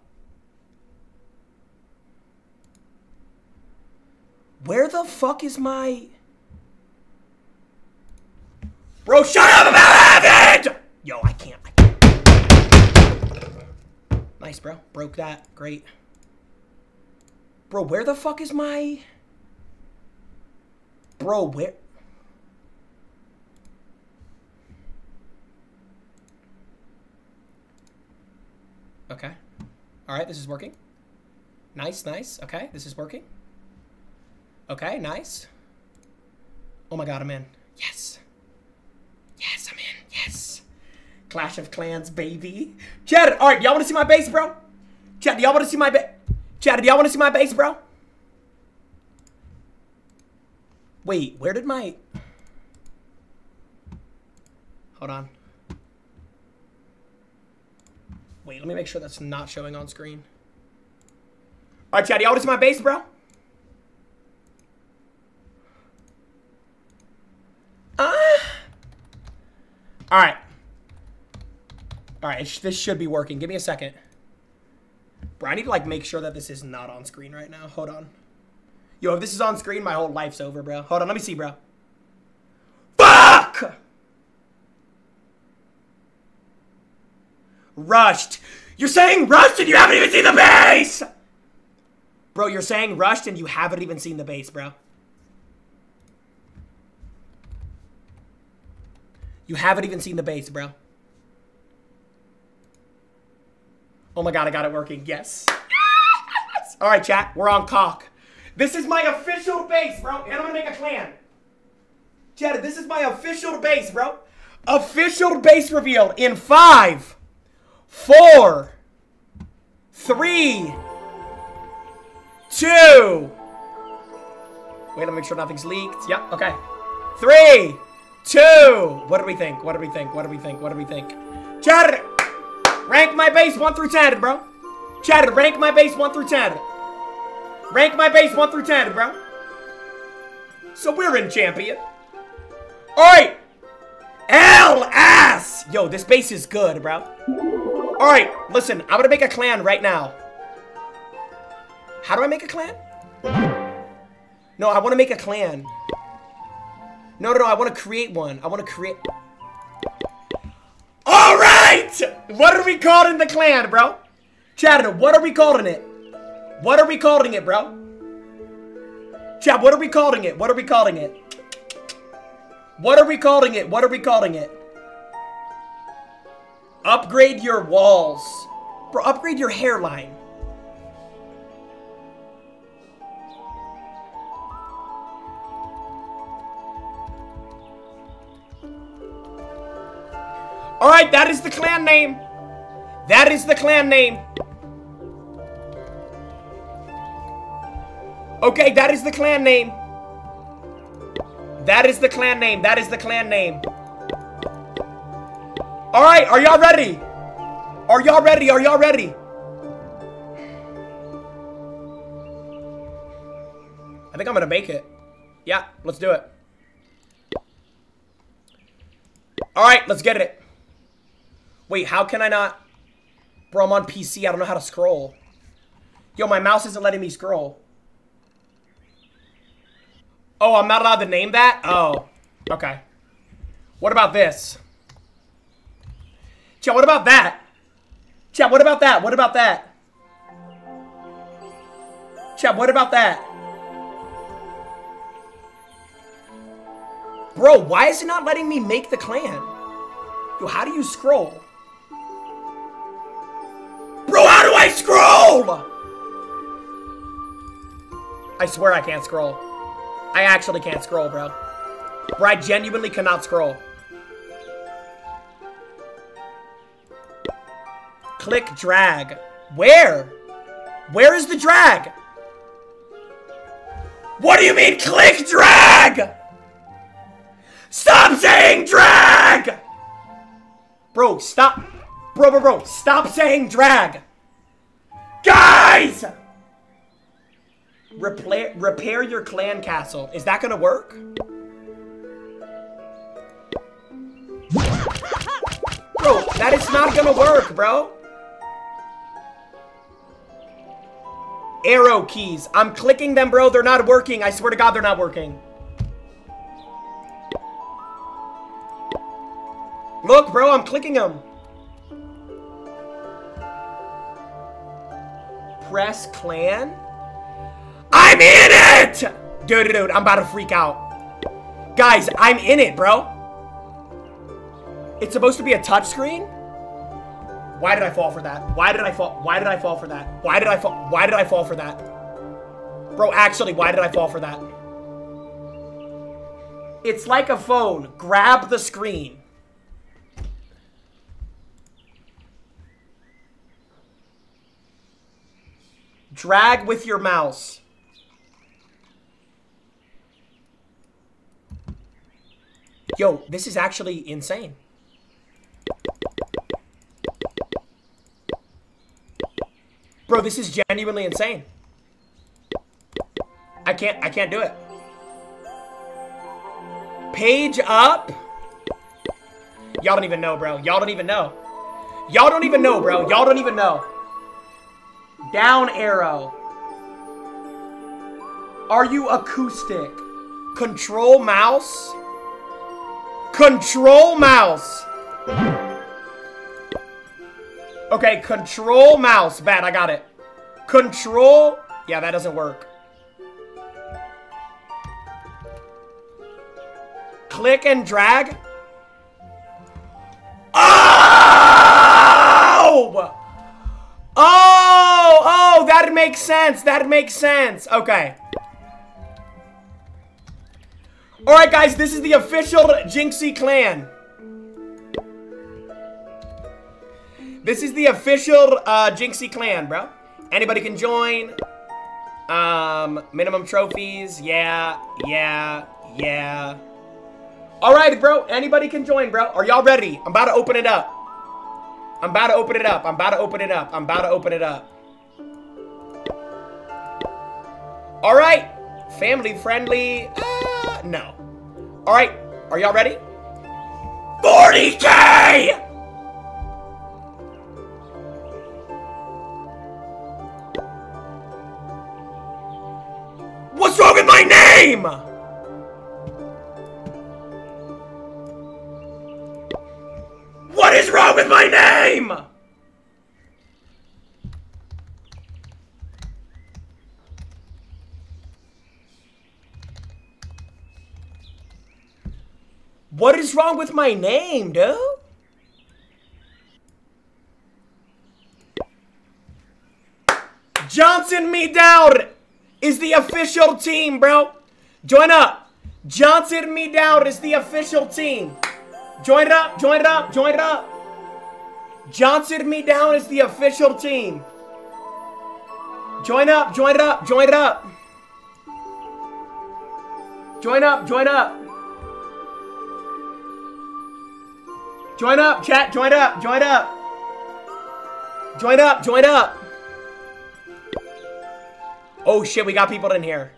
Where the fuck is my... Bro, shut up about it! Yo, I can't. I can't. Nice, bro. Broke that. Great. Bro, where the fuck is my... Bro, where... Okay. Alright, this is working. Nice, nice. Okay, this is working. Okay, nice. Oh my god, I'm in. Yes. Yes, I'm in. Yes. Clash of Clans, baby. Chad, alright, y'all want to see my base, bro? Chad, do y'all want to see my base? Chad, do y'all want to see my base, bro? Wait, where did my... Hold on. Wait, let me make sure that's not showing on screen. Alright, Chad, y'all want to see my base, bro? Uh, all right. All right, this should be working. Give me a second. Bro, I need to like make sure that this is not on screen right now. Hold on. Yo, if this is on screen, my whole life's over, bro. Hold on, let me see, bro. Fuck! Rushed. You're saying rushed and you haven't even seen the base! Bro, you're saying rushed and you haven't even seen the base, bro. You haven't even seen the base, bro. Oh my god, I got it working. Yes. yes! All right, chat. We're on cock. This is my official base, bro. And I'm gonna make a clan. Chat, this is my official base, bro. Official base reveal in five, four, three, two. Wait, let me make sure nothing's leaked. Yep, okay. Three, two. What do we think? What do we think? What do we think? What do we think? Chat, rank my base 1 through 10, bro. Chat, rank my base 1 through 10. Rank my base 1 through 10, bro. So we're in champion. Alright. LS. Yo, this base is good, bro. Alright, listen. I'm gonna make a clan right now. How do I make a clan? No, I want to make a clan. No, no, no, I want to create one. I want to create... Alright! What are we calling the clan, bro? Chad, what are we calling it? What are we calling it, bro? Chad, what are we calling it? What are we calling it? What are we calling it? What are we calling it? Upgrade your walls. Bro, upgrade your hairline. Alright, that is the clan name. That is the clan name. Okay, that is the clan name. That is the clan name. That is the clan name. Alright, are y'all ready? Are y'all ready? Are y'all ready? I think I'm gonna make it. Yeah, let's do it. Alright, let's get it. Wait, how can I not... Bro, I'm on PC. I don't know how to scroll. Yo, my mouse isn't letting me scroll. Oh, I'm not allowed to name that? Oh, okay. What about this? Chat, what about that? Chat, what about that? What about that? Chat, what about that? Bro, why is it not letting me make the clan? Yo, how do you scroll? I scroll? I swear I can't scroll. I actually can't scroll, bro. Bro, I genuinely cannot scroll. Click drag. Where? Where is the drag? What do you mean click drag? Stop saying drag! Bro, stop. Bro, bro, bro, stop saying drag. Guys! Repair, repair your clan castle. Is that gonna work? Bro, that is not gonna work, bro. Arrow keys. I'm clicking them, bro. They're not working. I swear to God, they're not working. Look, bro, I'm clicking them. Press clan? I'm in it! Dude, dude, I'm about to freak out. Guys, I'm in it, bro. It's supposed to be a touchscreen? Why did I fall for that? Why did I fall? Why did I fall for that? Why did I fall? Why did I fall for that? Bro, actually, why did I fall for that? It's like a phone. Grab the screen. Drag with your mouse. Yo, this is actually insane. Bro, this is genuinely insane. I can't, I can't do it. Page up? Y'all don't even know, bro. Y'all don't even know. Y'all don't even know, bro. Y'all don't even know. Down arrow. Are you acoustic? Control mouse? Control mouse. Okay, control mouse. Bad, I got it. Control. Yeah, that doesn't work. Click and drag. Oh! Oh! Oh, that makes sense. That makes sense. Okay. Alright, guys, this is the official Jynxzi clan. This is the official uh, Jynxzi clan, bro. Anybody can join. Um, minimum trophies. Yeah, yeah, yeah. Alright, bro. Anybody can join, bro. Are y'all ready? I'm about to open it up. I'm about to open it up. I'm about to open it up. I'm about to open it up. Alright. Family friendly. Uh, no. Alright. Are y'all ready? 40k! What's wrong with my name? What is wrong with my name? What is wrong with my name, dude? Johnson Me Down is the official team, bro. Join up. Johnson Me Down is the official team. Join it up, join it up, join it up. Johnson Me Down is the official team. Join up, join it up, join it up. Join up, join up. Join up, chat, join up, join up. Join up, join up. Oh shit, we got people in here.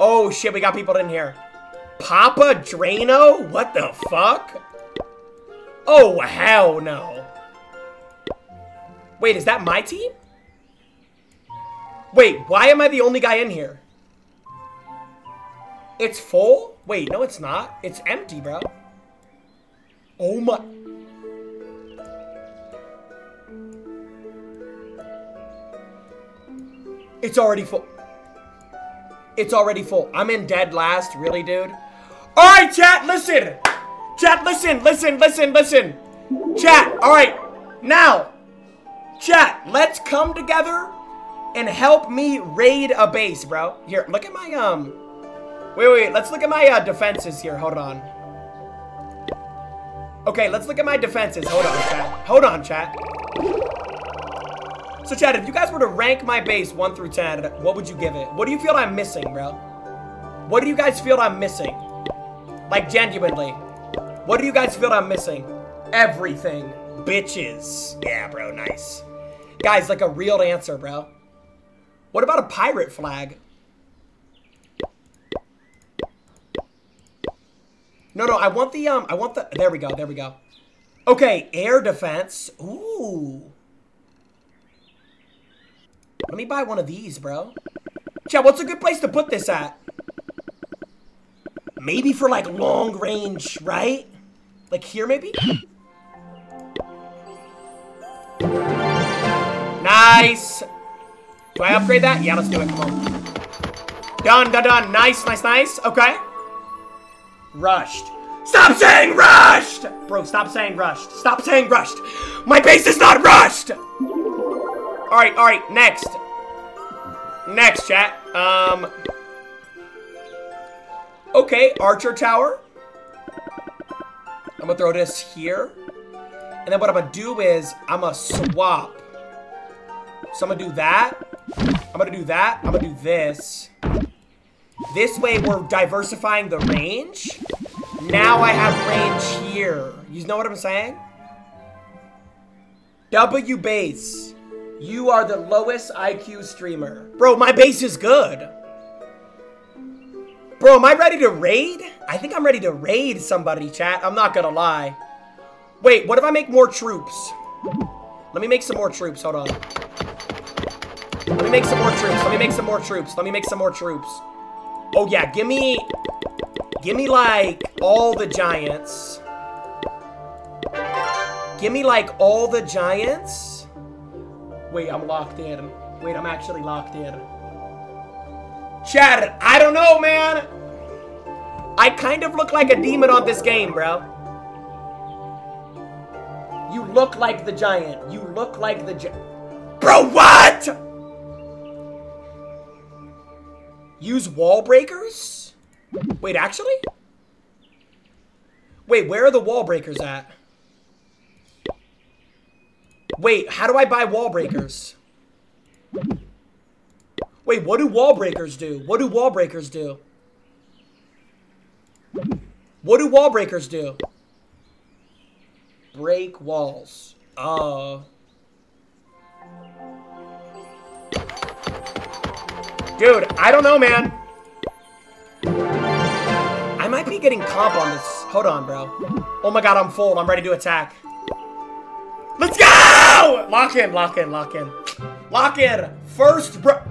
Oh shit, we got people in here. Papa Drano? What the fuck? Oh, hell no. Wait, is that my team? Wait, why am I the only guy in here? It's full? Wait, no it's not. It's empty, bro. Oh my... It's already full. It's already full. I'm in dead last. Really, dude? Alright, chat, listen! Chat, listen, listen, listen, listen. Chat, alright. Now, chat, let's come together and help me raid a base, bro. Here, look at my, um... Wait, wait, let's look at my uh, defenses here. Hold on. Okay, let's look at my defenses. Hold on, chat. Hold on, chat. So, chat, if you guys were to rank my base 1 through 10, what would you give it? What do you feel I'm missing, bro? What do you guys feel I'm missing? Like, genuinely. What do you guys feel I'm missing? Everything. Bitches. Yeah, bro, nice. Guys, like a real answer, bro. What about a pirate flag? No, no, I want the, um, I want the, there we go, there we go. Okay, air defense. Ooh. Let me buy one of these, bro. Chad, what's a good place to put this at? Maybe for like long range, right? Like here, maybe? Nice. Do I upgrade that? Yeah, let's do it. Come on. Done, done, done. Nice, nice, nice. Okay. Rushed. Stop saying rushed! Bro, stop saying rushed. Stop saying rushed. My base is not rushed! Alright, alright, next. Next, chat. Um. Okay, Archer Tower. I'm gonna throw this here. And then what I'm gonna do is, I'm gonna swap. So I'm gonna do that. I'm gonna do that. I'm gonna do this. This way we're diversifying the range. Now I have range here. You know what I'm saying? W base. You are the lowest IQ streamer. Bro, my base is good. Bro, am I ready to raid? I think I'm ready to raid somebody, chat. I'm not gonna lie. Wait, what if I make more troops? Let me make some more troops. Hold on. Let me make some more troops. Let me make some more troops. Let me make some more troops. Oh, yeah. Give me... Give me, like, all the giants. Give me, like, all the giants. Wait, I'm locked in. Wait, I'm actually locked in. Chad, I don't know, man. I kind of look like a demon on this game, bro. You look like the giant. You look like the giant. Bro, what? Use wall breakers? Wait, actually? Wait, where are the wall breakers at? Wait, how do I buy wall breakers? Wait, what do wall breakers do? What do wall breakers do? What do wall breakers do? Break walls. Uh. Dude, I don't know, man. I might be getting comp on this. Hold on, bro. Oh my god, I'm full. I'm ready to attack. Let's go! Lock in, lock in, lock in. Lock in. First, bro.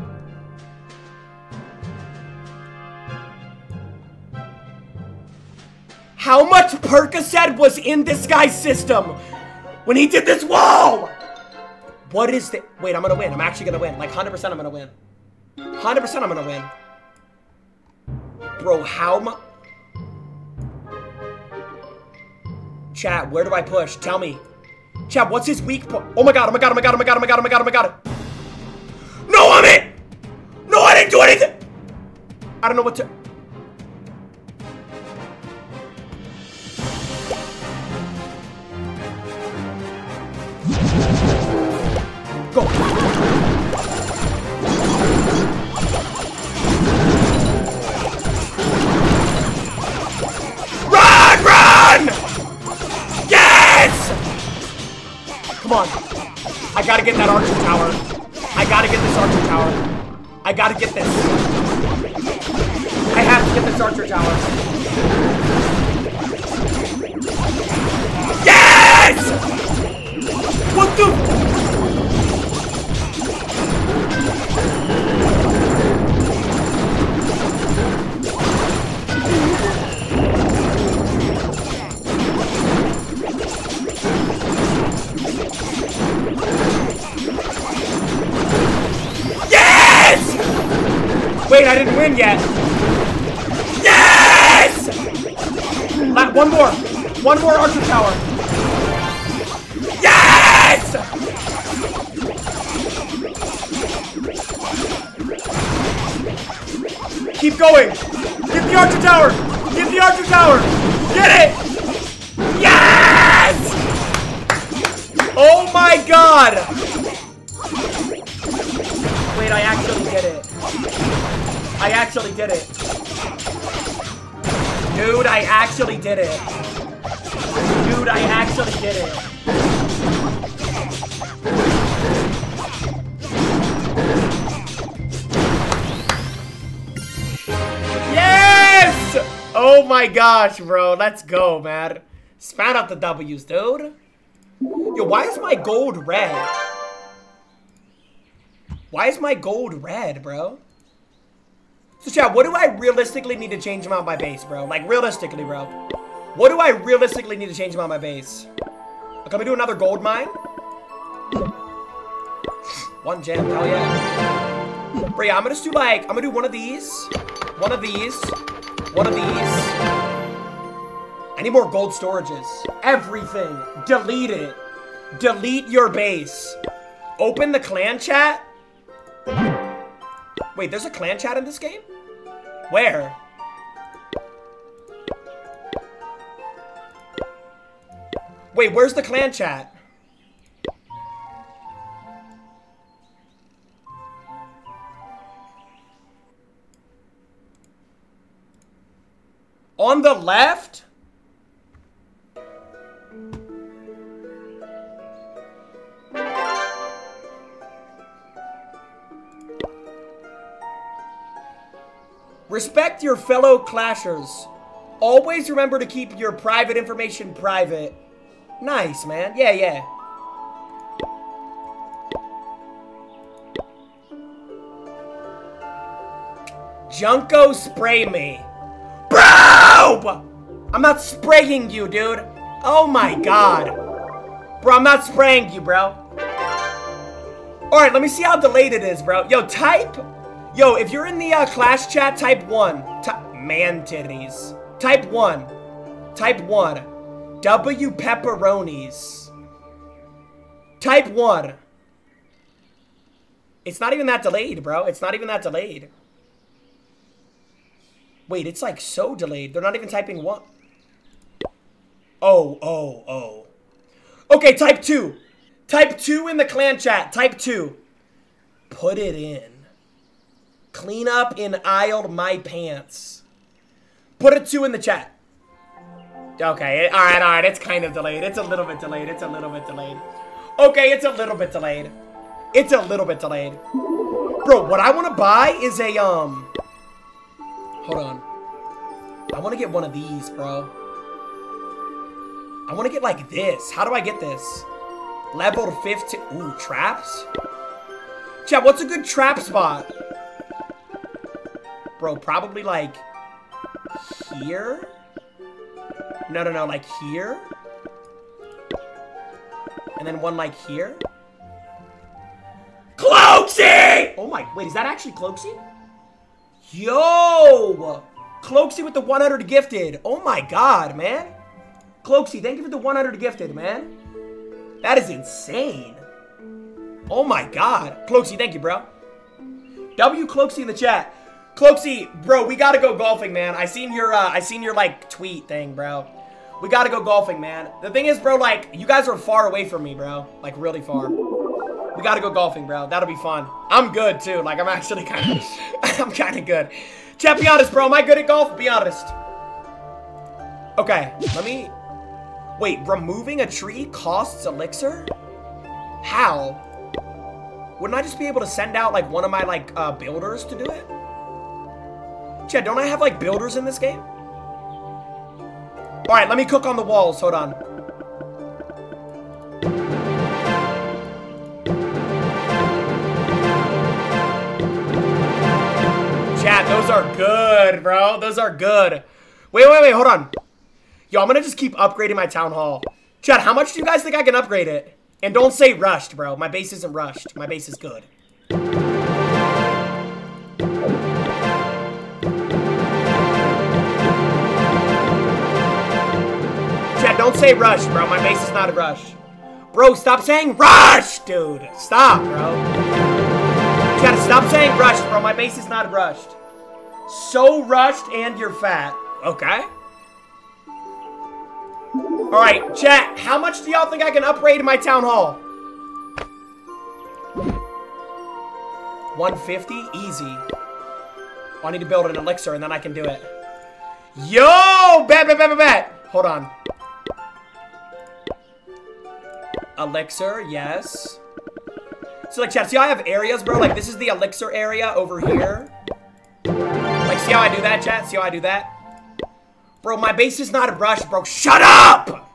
How much Percocet was in this guy's system when he did this wall? What is the... Wait, I'm gonna win. I'm actually gonna win. Like, 100% I'm gonna win. 100% I'm gonna win. Bro, how much... Chat, where do I push? Tell me. Chat, what's his weak point? Oh my god, oh my god, oh my god, oh my god, oh my god, oh my god, oh my god. No, I'm it! No, I didn't do anything! I don't know what to... Come on. I gotta get that archer tower. I gotta get this archer tower. I gotta get this. I have to get this archer tower. Yes! What the? Didn't win yet. Yes! La one more. One more archer tower. Yes! Keep going. Get the archer tower. Get the archer tower. Get it. Yes! Oh my god! Actually did it. Dude, I actually did it. Dude, I actually did it. Yes! Oh my gosh, bro. Let's go, man. Spat out the W's, dude. Yo, why is my gold red? Why is my gold red, bro? So, chat, what do I realistically need to change about my base, bro? Like, realistically, bro. What do I realistically need to change about my base? Can we do another gold mine? One gem, hell yeah. Bro, yeah, I'm gonna just do, like, I'm gonna do one of these, one of these, one of these. I need more gold storages. Everything. Delete it. Delete your base. Open the clan chat. Wait, there's a clan chat in this game? Where? Wait, where's the clan chat? On the left? Respect your fellow clashers. Always remember to keep your private information private. Nice, man. Yeah, yeah. Junko spray me. Bro! I'm not spraying you, dude. Oh my god. Bro, I'm not spraying you, bro. Alright, let me see how delayed it is, bro. Yo, type... Yo, if you're in the uh, Clash chat, type 1. Ty man titties. Type 1. Type 1. W pepperonis. Type 1. It's not even that delayed, bro. It's not even that delayed. Wait, it's like so delayed. They're not even typing one. Oh, oh, oh. Okay, type 2. Type 2 in the clan chat. Type 2. Put it in. Clean up in aisle my pants. Put a 2 in the chat. Okay, alright, alright. It's kind of delayed. It's a little bit delayed. It's a little bit delayed. Okay, it's a little bit delayed. It's a little bit delayed. Bro, what I want to buy is a, um... Hold on. I want to get one of these, bro. I want to get like this. How do I get this? Level 15. Ooh, traps? Chat, what's a good trap spot? Bro, probably like here? No, no, no, like here? And then one like here? Cloakzy! Oh my, wait, is that actually Cloakzy? Yo! Cloakzy with the 100 gifted. Oh my god, man. Cloakzy, thank you for the 100 gifted, man. That is insane. Oh my god. Cloakzy, thank you, bro. W Cloakzy in the chat. Cloakzy, bro, we gotta go golfing, man. I seen your, uh, I seen your, like, tweet thing, bro. We gotta go golfing, man. The thing is, bro, like, you guys are far away from me, bro. Like, really far. We gotta go golfing, bro. That'll be fun. I'm good, too. Like, I'm actually kind of, I'm kind of good. Chat, be honest, bro. Am I good at golf? Be honest. Okay, let me... Wait, removing a tree costs elixir? How? Wouldn't I just be able to send out, like, one of my, like, uh, builders to do it? Chad, don't I have, like, builders in this game? Alright, let me cook on the walls. Hold on. Chad, those are good, bro. Those are good. Wait, wait, wait. Hold on. Yo, I'm gonna just keep upgrading my town hall. Chad, how much do you guys think I can upgrade it? And don't say rushed, bro. My base isn't rushed. My base is good. Don't say rush, bro. My base is not a rush. Bro, stop saying rush, dude. Stop, bro. You gotta stop saying rushed, bro. My base is not rushed. So rushed and you're fat. Okay. Alright, chat, how much do y'all think I can upgrade my town hall? 150? Easy. I need to build an elixir and then I can do it. Yo! Bet, bet, bet, bet, bet! Hold on. Elixir, yes. So, like, chat, see how I have areas, bro? Like, this is the elixir area over here. Like, see how I do that, chat? See how I do that? Bro, my base is not a brush, bro. Shut up!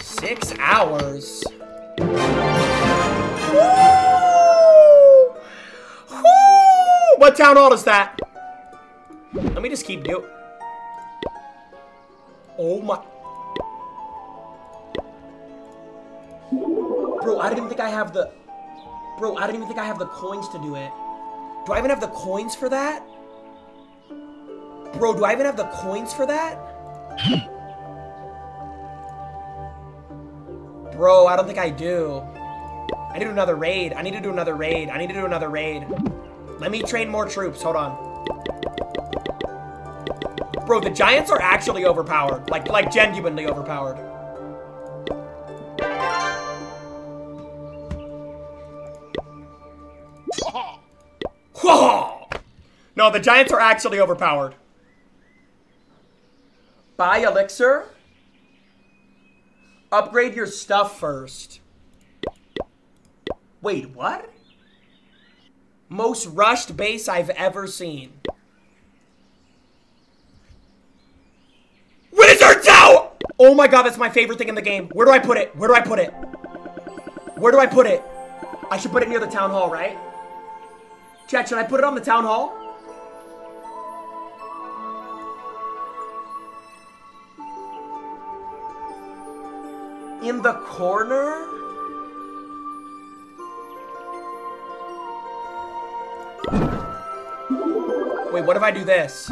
Six hours. Woo! Woo! What town hall is that? Let me just keep doing. Oh my. Bro, I didn't even think I have the... Bro, I didn't even think I have the coins to do it. Do I even have the coins for that? Bro, do I even have the coins for that? Bro, I don't think I do. I need to do another raid. I need to do another raid. I need to do another raid. Let me train more troops. Hold on. Bro, the giants are actually overpowered. Like, like genuinely overpowered. No, the giants are actually overpowered. Buy elixir. Upgrade your stuff first. Wait, what? Most rushed base I've ever seen. Wizard Tower! Oh my god, that's my favorite thing in the game. Where do I put it? Where do I put it? Where do I put it? I should put it near the town hall, right? Chat, should I put it on the town hall? In the corner? Wait, what if I do this?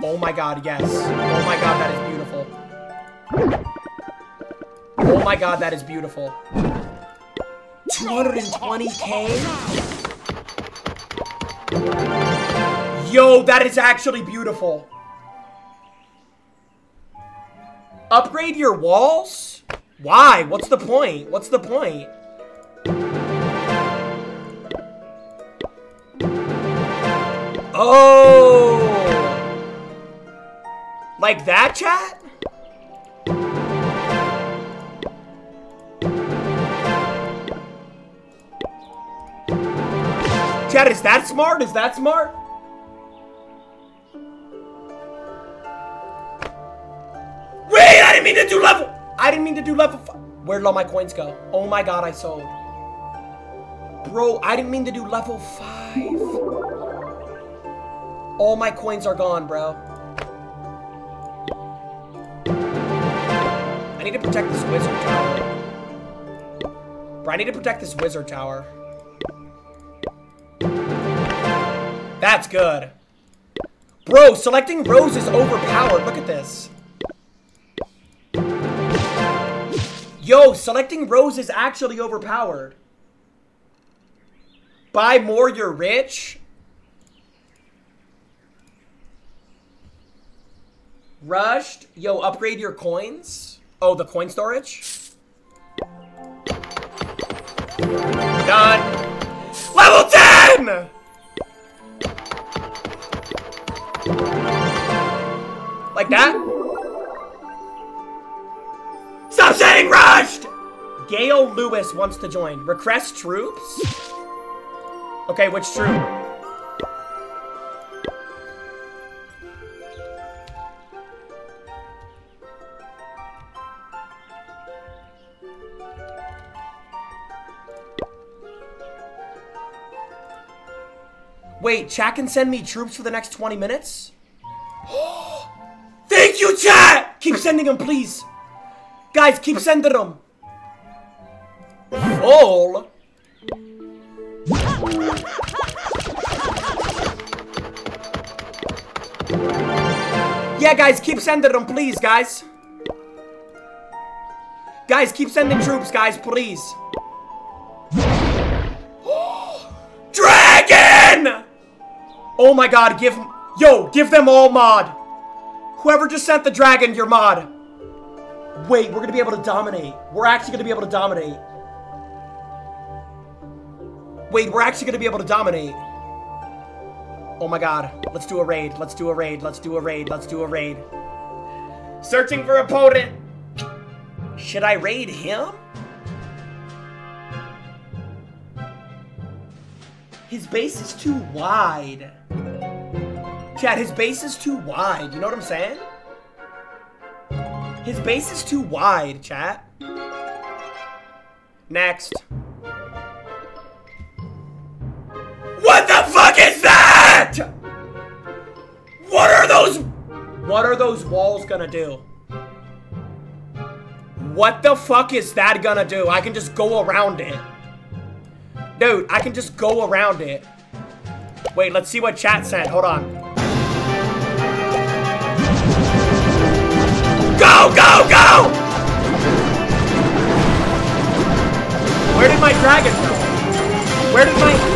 Oh my god, yes. Oh my god, that is beautiful. Oh my god, that is beautiful. 220k? Yo, that is actually beautiful. Upgrade your walls? Why? What's the point? What's the point? Oh! Like that, chat? Chat, is that smart? Is that smart? Wait, I didn't mean to do level. I didn't mean to do level. Where'd all my coins go? Oh my god, I sold. Bro, I didn't mean to do level 5. All my coins are gone, bro. I need to protect this wizard tower. Bro, I need to protect this wizard tower. That's good. Bro, selecting Rose is overpowered. Look at this. Yo, selecting Rose is actually overpowered. Buy more, you're rich. Rushed. Yo, upgrade your coins. Oh, the coin storage? Done. Level 10! Like that? Stop saying rushed! Gail Lewis wants to join. Request troops? Okay, which troop? Wait, chat can send me troops for the next 20 minutes? Thank you, chat! Keep sending them, please. Guys, keep sending them. All. Yeah, guys, keep sending them, please, guys. Guys, keep sending troops, guys, please. Oh my god, give... Yo, give them all mod. Whoever just sent the dragon, your mod. Wait, we're gonna be able to dominate. We're actually gonna be able to dominate. Wait, we're actually gonna be able to dominate. Oh my god. Let's do a raid. Let's do a raid. Let's do a raid. Let's do a raid. Searching for opponent. Should I raid him? His base is too wide. Chad, his base is too wide. You know what I'm saying? His base is too wide, chat. Next. What the fuck is that? What are those? What are those walls gonna do? What the fuck is that gonna do? I can just go around it. Dude, I can just go around it. Wait, let's see what chat said. Hold on. Go, go, go! Where did my dragon go? Where did my...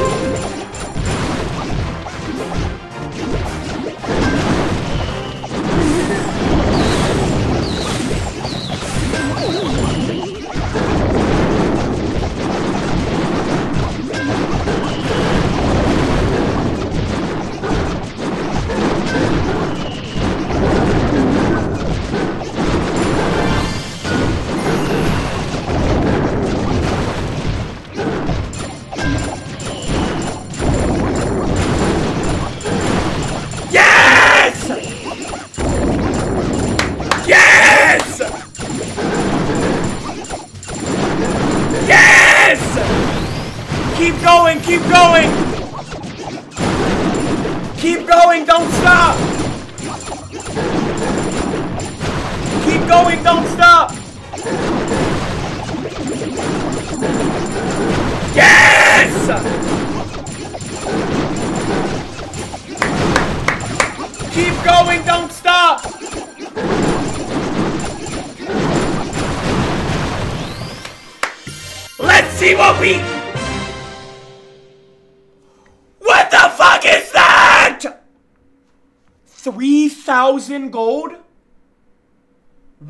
3,000 gold?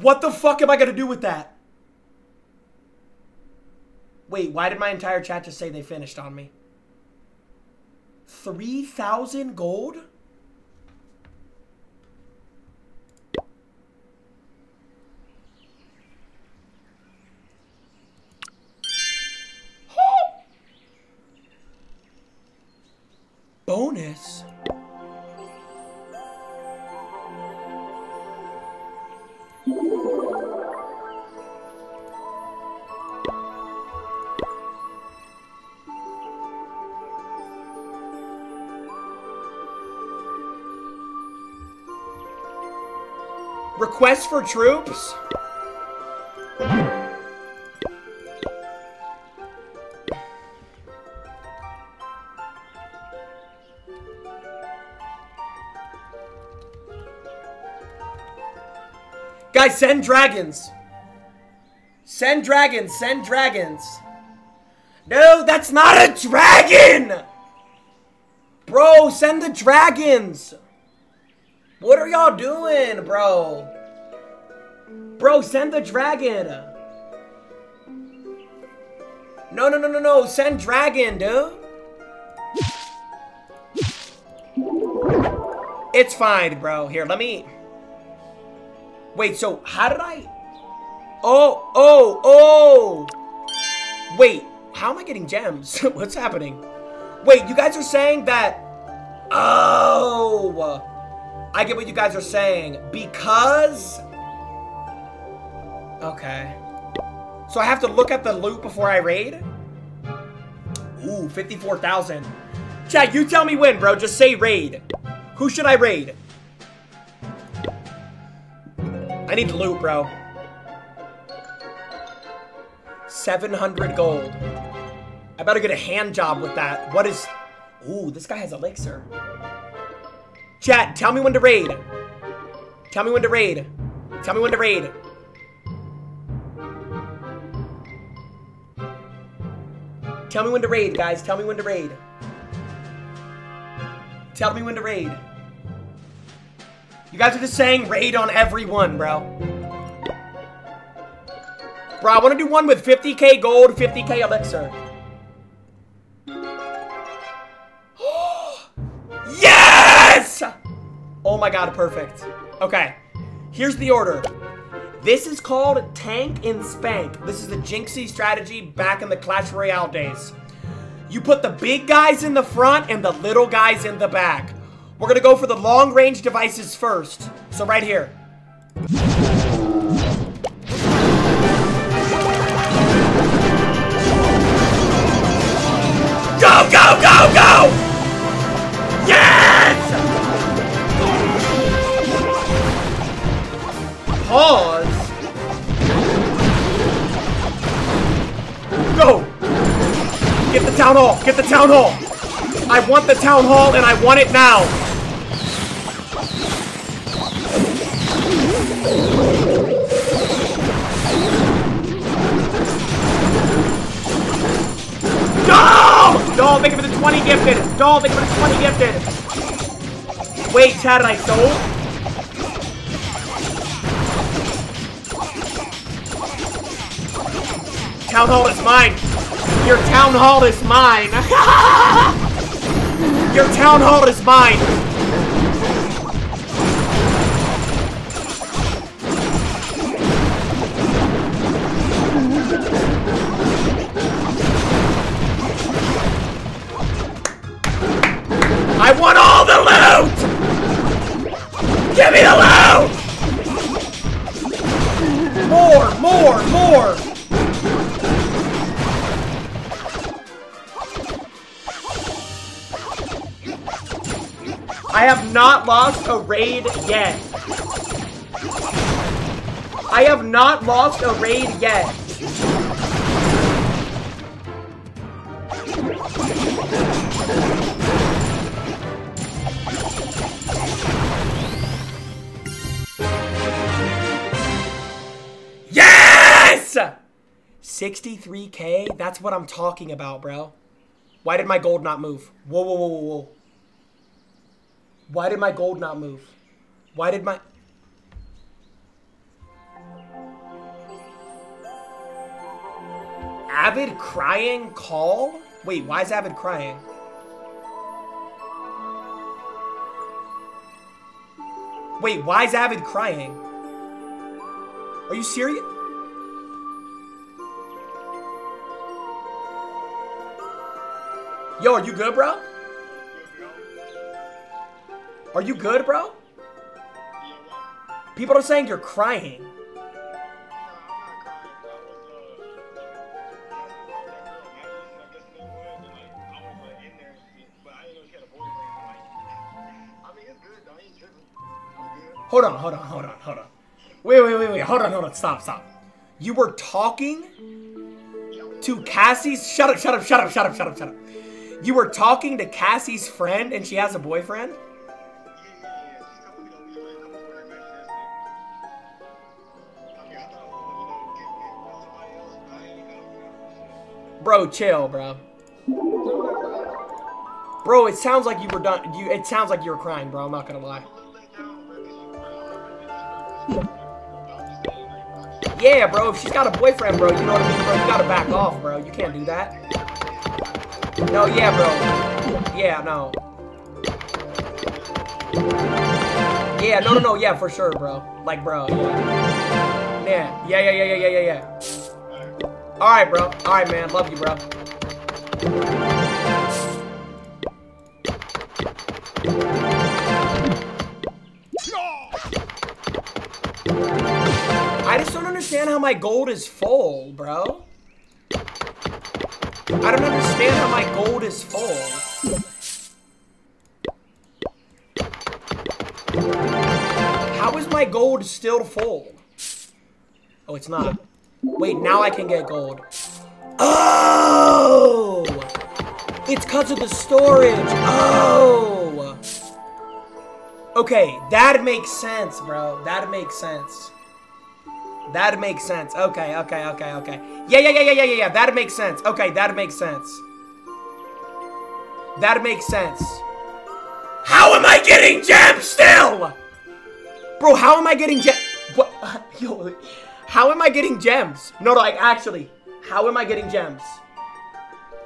What the fuck am I gonna do with that? Wait, why did my entire chat just say they finished on me? 3,000 gold? Bonus? Request for troops? Guys, send dragons. Send dragons, send dragons. No, that's not a dragon! Bro, send the dragons! What are y'all doing, bro? Bro, send the dragon! No, no, no, no, no, send dragon, dude! It's fine, bro. Here, let me... Wait, so how did I... Oh, oh, oh! Wait, how am I getting gems? What's happening? Wait, you guys are saying that... Oh! I get what you guys are saying. Because... Okay. So I have to look at the loot before I raid? Ooh, 54,000. Chat, you tell me when, bro. Just say raid. Who should I raid? I need loot, bro. 700 gold. I better get a hand job with that. What is... Ooh, this guy has elixir. Chat, tell me when to raid. Tell me when to raid. Tell me when to raid. Tell me when to raid, guys. Tell me when to raid. Tell me when to raid. You guys are just saying raid on everyone, bro. Bro, I want to do one with 50k gold, 50k elixir. Oh my god, perfect. Okay, here's the order. This is called Tank and Spank. This is the Jynxzi strategy back in the Clash Royale days. You put the big guys in the front and the little guys in the back. We're gonna go for the long range devices first. So right here. Go, go, go, go! Pause. Go! Get the town hall! Get the town hall! I want the town hall and I want it now! No! Doll, thank you for the 20 gifted! Doll, thank you for the 20 gifted! Wait, Chad, I sold? Town hall is mine! Your town hall is mine! Your town hall is mine! I want all the loot! Give me the loot! Lost a raid yet. I have not lost a raid yet. Yes! 63k? That's what I'm talking about, bro. Why did my gold not move? Whoa, whoa, whoa, whoa, whoa. Why did my gold not move? Why did my... Avid crying call? Wait, why is Avid crying? Wait, why is Avid crying? Are you serious? Yo, are you good, bro? Are you good, bro? People are saying you're crying. Hold on, hold on, hold on, hold on. Wait, wait, wait, wait. Hold on, hold on. Stop, stop. You were talking to Cassie's. Shut up, shut up, shut up, shut up, shut up, shut up. You were talking to Cassie's friend and she has a boyfriend? Bro, chill, bro. Bro, it sounds like you were done. You, it sounds like you were crying, bro. I'm not gonna lie. Yeah, bro. If she's got a boyfriend, bro, you know what I mean, bro. You gotta back off, bro. You can't do that. No, yeah, bro. Yeah, no. Yeah, no, no, no. Yeah, for sure, bro. Like, bro. Yeah, yeah, yeah, yeah, yeah, yeah, yeah. yeah. All right, bro. All right, man. Love you, bro. I just don't understand how my gold is full, bro. I don't understand how my gold is full. How is my gold still full? Oh, it's not. Wait, now I can get gold. Oh! It's because of the storage. Oh! Okay, that makes sense, bro. That makes sense. That makes sense. Okay, okay, okay, okay. Yeah, yeah, yeah, yeah, yeah, yeah. That makes sense. Okay, that makes sense. That makes sense. How am I getting gems still? Bro, how am I getting gems? What? Yo, how am I getting gems? No, like, actually, how am I getting gems?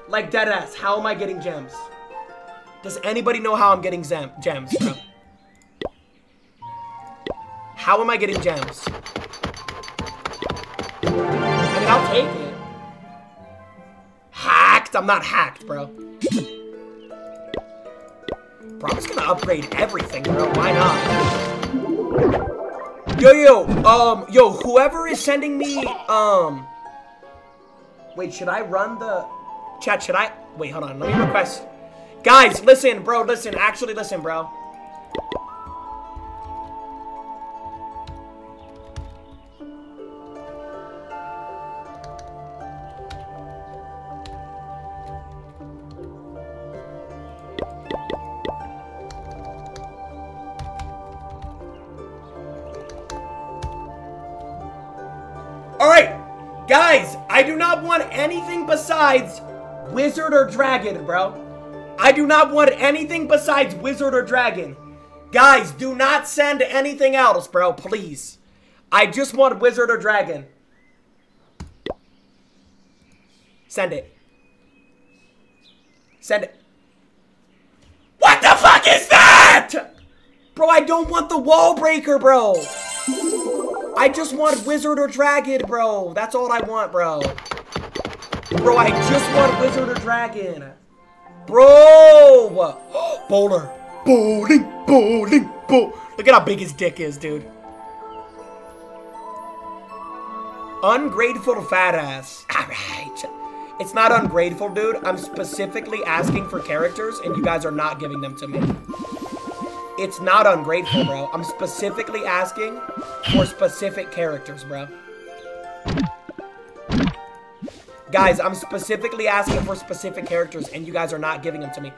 Like, deadass, how am I getting gems? Does anybody know how I'm getting gems, bro? How am I getting gems? I mean, I'll take it. Hacked? I'm not hacked, bro. Bro, I'm just gonna upgrade everything, bro. Why not? Yo, yo, um, yo, whoever is sending me, um... Wait, should I run the... Chat, should I... Wait, hold on. Let me request... Guys, listen, bro, listen. Actually, listen, bro. I do not want anything besides wizard or dragon, bro. I do not want anything besides wizard or dragon. Guys, do not send anything else, bro, please. I just want wizard or dragon. Send it. Send it. What the fuck is that? Bro, I don't want the wall breaker, bro. I just want wizard or dragon, bro. That's all I want, bro. Bro, I just want wizard or dragon. Bro! Bowler. Bowling, bowling, bowl. Look at how big his dick is, dude. Ungrateful fat ass. Alright. It's not ungrateful, dude. I'm specifically asking for characters, and you guys are not giving them to me. It's not ungrateful, bro. I'm specifically asking for specific characters, bro. Guys, I'm specifically asking for specific characters, and you guys are not giving them to me.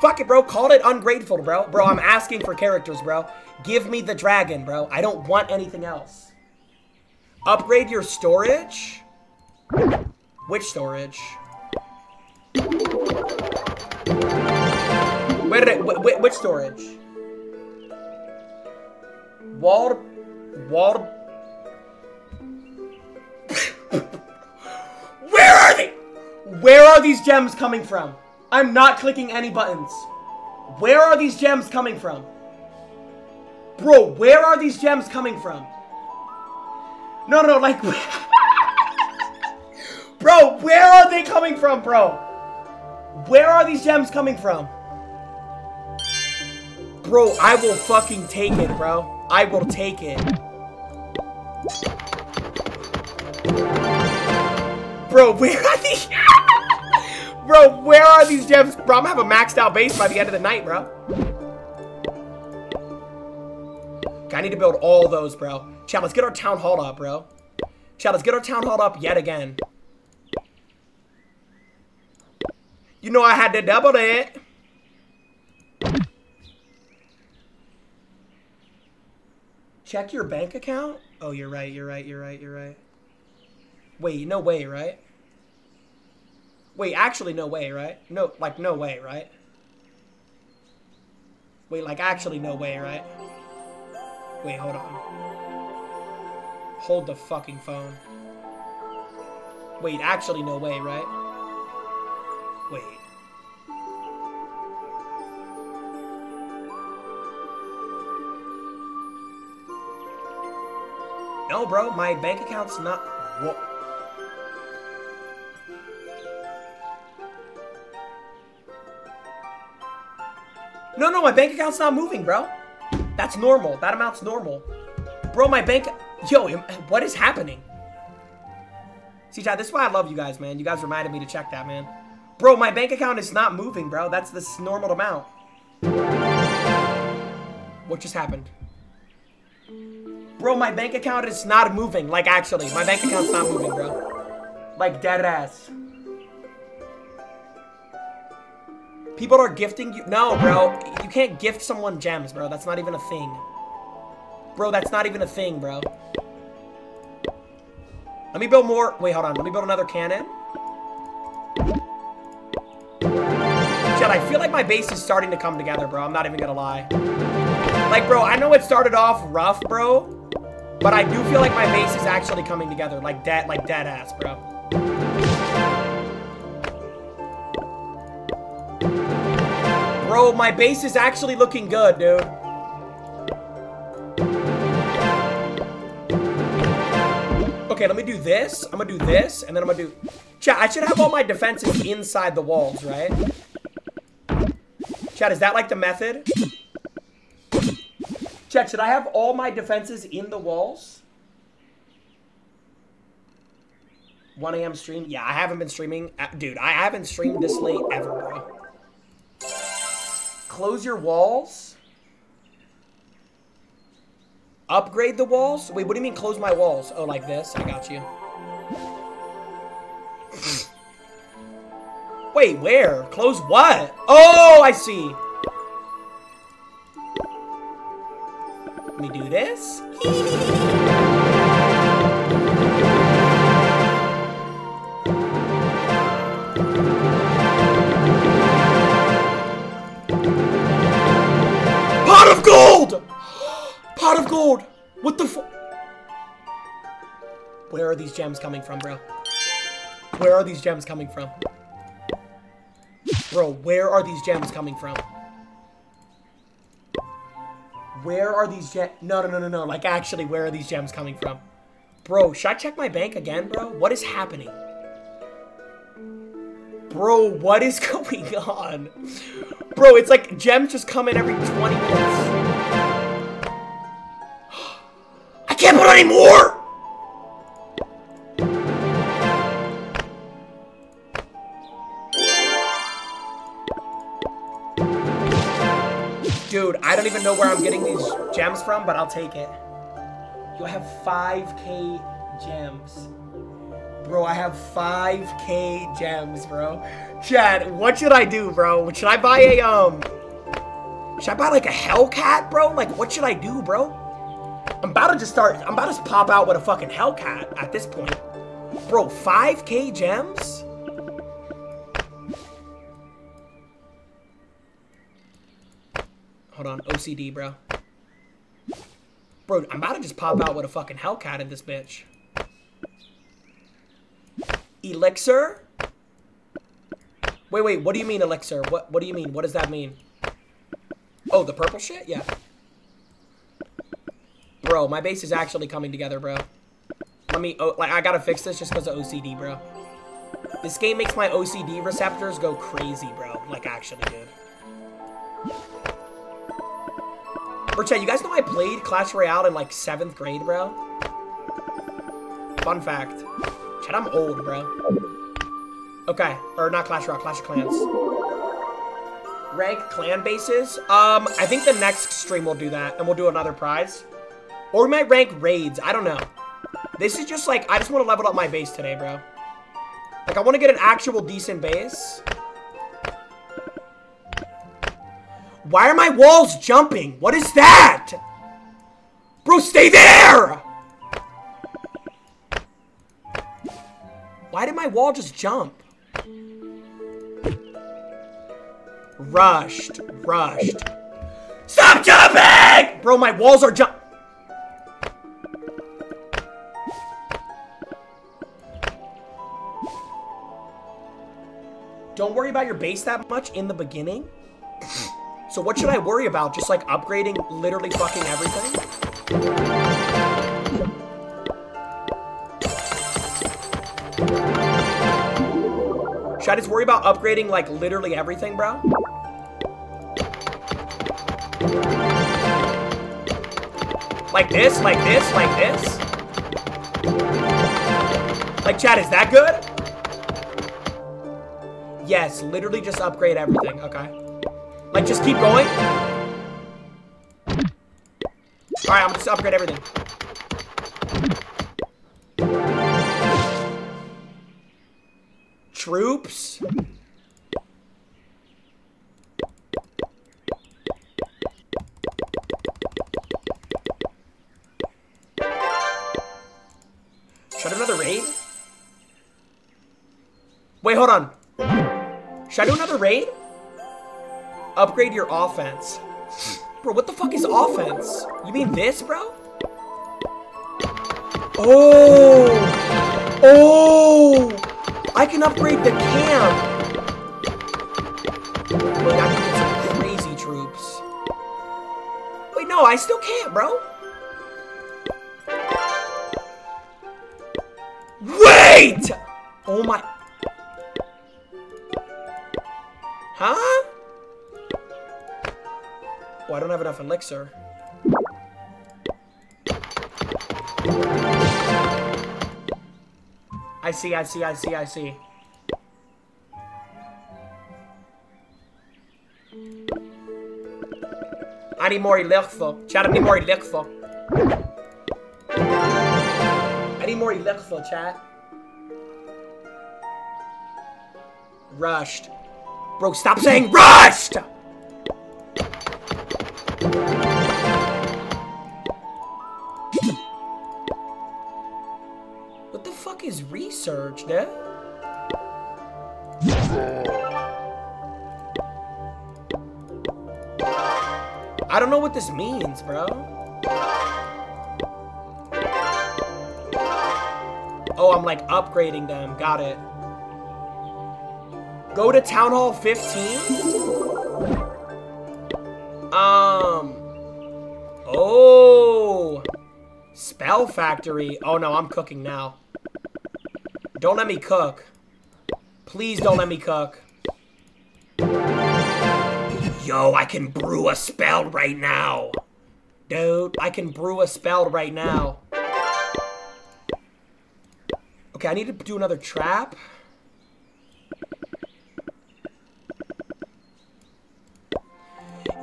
Fuck it, bro. Call it ungrateful, bro. Bro, I'm asking for characters, bro. Give me the dragon, bro. I don't want anything else. Upgrade your storage? Which storage? Where did it, wh wh which storage? Walled, walled. Where are they? Where are these gems coming from? I'm not clicking any buttons. Where are these gems coming from? Bro, where are these gems coming from? No, no, like... bro, where are they coming from, bro? Where are these gems coming from? Bro, I will fucking take it, bro. I will take it. Bro, where are these... bro, where are these gems? Bro, I'm gonna have a maxed out base by the end of the night, bro. I need to build all those, bro. Chat, let's get our town hall up, bro. Chat, let's get our town hall up yet again. You know I had to double it. Check your bank account? Oh, you're right, you're right, you're right, you're right. Wait, no way, right? Wait, actually, no way, right? No, like, no way, right? Wait, like, actually, no way, right? Wait, hold on. Hold the fucking phone. Wait, actually, no way, right? Wait. No, bro, my bank account's not. Whoa. No, no, my bank account's not moving, bro. That's normal. That amount's normal. Bro, my bank... Yo, what is happening? See, Chad, this is why I love you guys, man. You guys reminded me to check that, man. Bro, my bank account is not moving, bro. That's this normal amount. What just happened? Bro, my bank account is not moving. Like, actually, my bank account's not moving, bro. Like, dead ass. People are gifting you. No, bro. You can't gift someone gems, bro. That's not even a thing. Bro, that's not even a thing, bro. Let me build more. Wait, hold on. Let me build another cannon. Chad, I feel like my base is starting to come together, bro. I'm not even gonna lie. Like, bro, I know it started off rough, bro. But I do feel like my base is actually coming together. Like, dead, like dead ass, bro. Bro, my base is actually looking good, dude. Okay, let me do this. I'm gonna do this, and then I'm gonna do... Chat, I should have all my defenses inside the walls, right? Chat, is that like the method? Chat, should I have all my defenses in the walls? 1 a.m. stream? Yeah, I haven't been streaming. Uh, Dude, I haven't streamed this late ever, bro. Close your walls? Upgrade the walls? Wait, what do you mean close my walls? Oh, like this? I got you. Wait, where? Close what? Oh, I see. Let me do this. Pot of gold! Pot of gold! What the Where are these gems coming from, bro? Where are these gems coming from? Bro, where are these gems coming from? Where are these gems? No, no, no, no, no. Like, actually, where are these gems coming from? Bro, should I check my bank again, bro? What is happening? Bro, what is going on? Bro, it's like gems just come in every 20 minutes. I can't put any more! Dude, I don't even know where I'm getting these gems from, but I'll take it. Yo, I have 5k gems. Bro, I have 5k gems, bro. Chad, what should I do, bro? Should I buy a, um... Should I buy, like, a Hellcat, bro? Like, what should I do, bro? I'm about to just start... I'm about to pop out with a fucking Hellcat at this point. Bro, 5k gems? Hold on, OCD, bro. Bro, I'm about to just pop out with a fucking Hellcat in this bitch. Elixir? Wait, wait, what do you mean elixir? What what do you mean? What does that mean? Oh, the purple shit? Yeah. Bro, my base is actually coming together, bro. Let me, oh, like, I gotta fix this just because of OCD, bro. This game makes my OCD receptors go crazy, bro. Like, actually, dude. Bro, Chad, you guys know I played Clash Royale in, like, 7th grade, bro? Fun fact. Chad, I'm old, bro. Okay, or not Clash Royale, Clash of Clans. Rank clan bases? Um, I think the next stream we'll do that, and we'll do another prize. Or we might rank raids. I don't know. This is just like, I just want to level up my base today, bro. Like, I want to get an actual decent base. Why are my walls jumping? What is that? Bro, stay there! Why did my wall just jump? Rushed. Rushed. Stop jumping! Bro, my walls are jump- Don't worry about your base that much in the beginning. So what should I worry about? Just like upgrading literally fucking everything? Should I just worry about upgrading like literally everything, bro? Like this, like this, like this? Like, Chad, is that good? Yes, literally just upgrade everything, okay. Like, just keep going. Alright, I'm just upgrade everything. Troops? Do another raid? Wait, hold on. Should I do another raid? Upgrade your offense. Bro, what the fuck is offense? You mean this, bro? Oh! Oh! I can upgrade the camp! Wait, I can get some crazy troops. Wait, no, I still can't, bro. Wait! Oh my... Huh? Oh, I don't have enough elixir. I see, I see, I see, I see. I need more elixir. Chat, I need more elixir. I need more elixir, chat. Rushed. Bro, stop saying rushed! Is research, dude? I don't know what this means, bro. Oh, I'm like upgrading them. Got it. Go to Town Hall 15? Um. Oh. Spell Factory. Oh no, I'm cooking now. Don't let me cook. Please don't let me cook. Yo, I can brew a spell right now. Dude, I can brew a spell right now. Okay, I need to do another trap.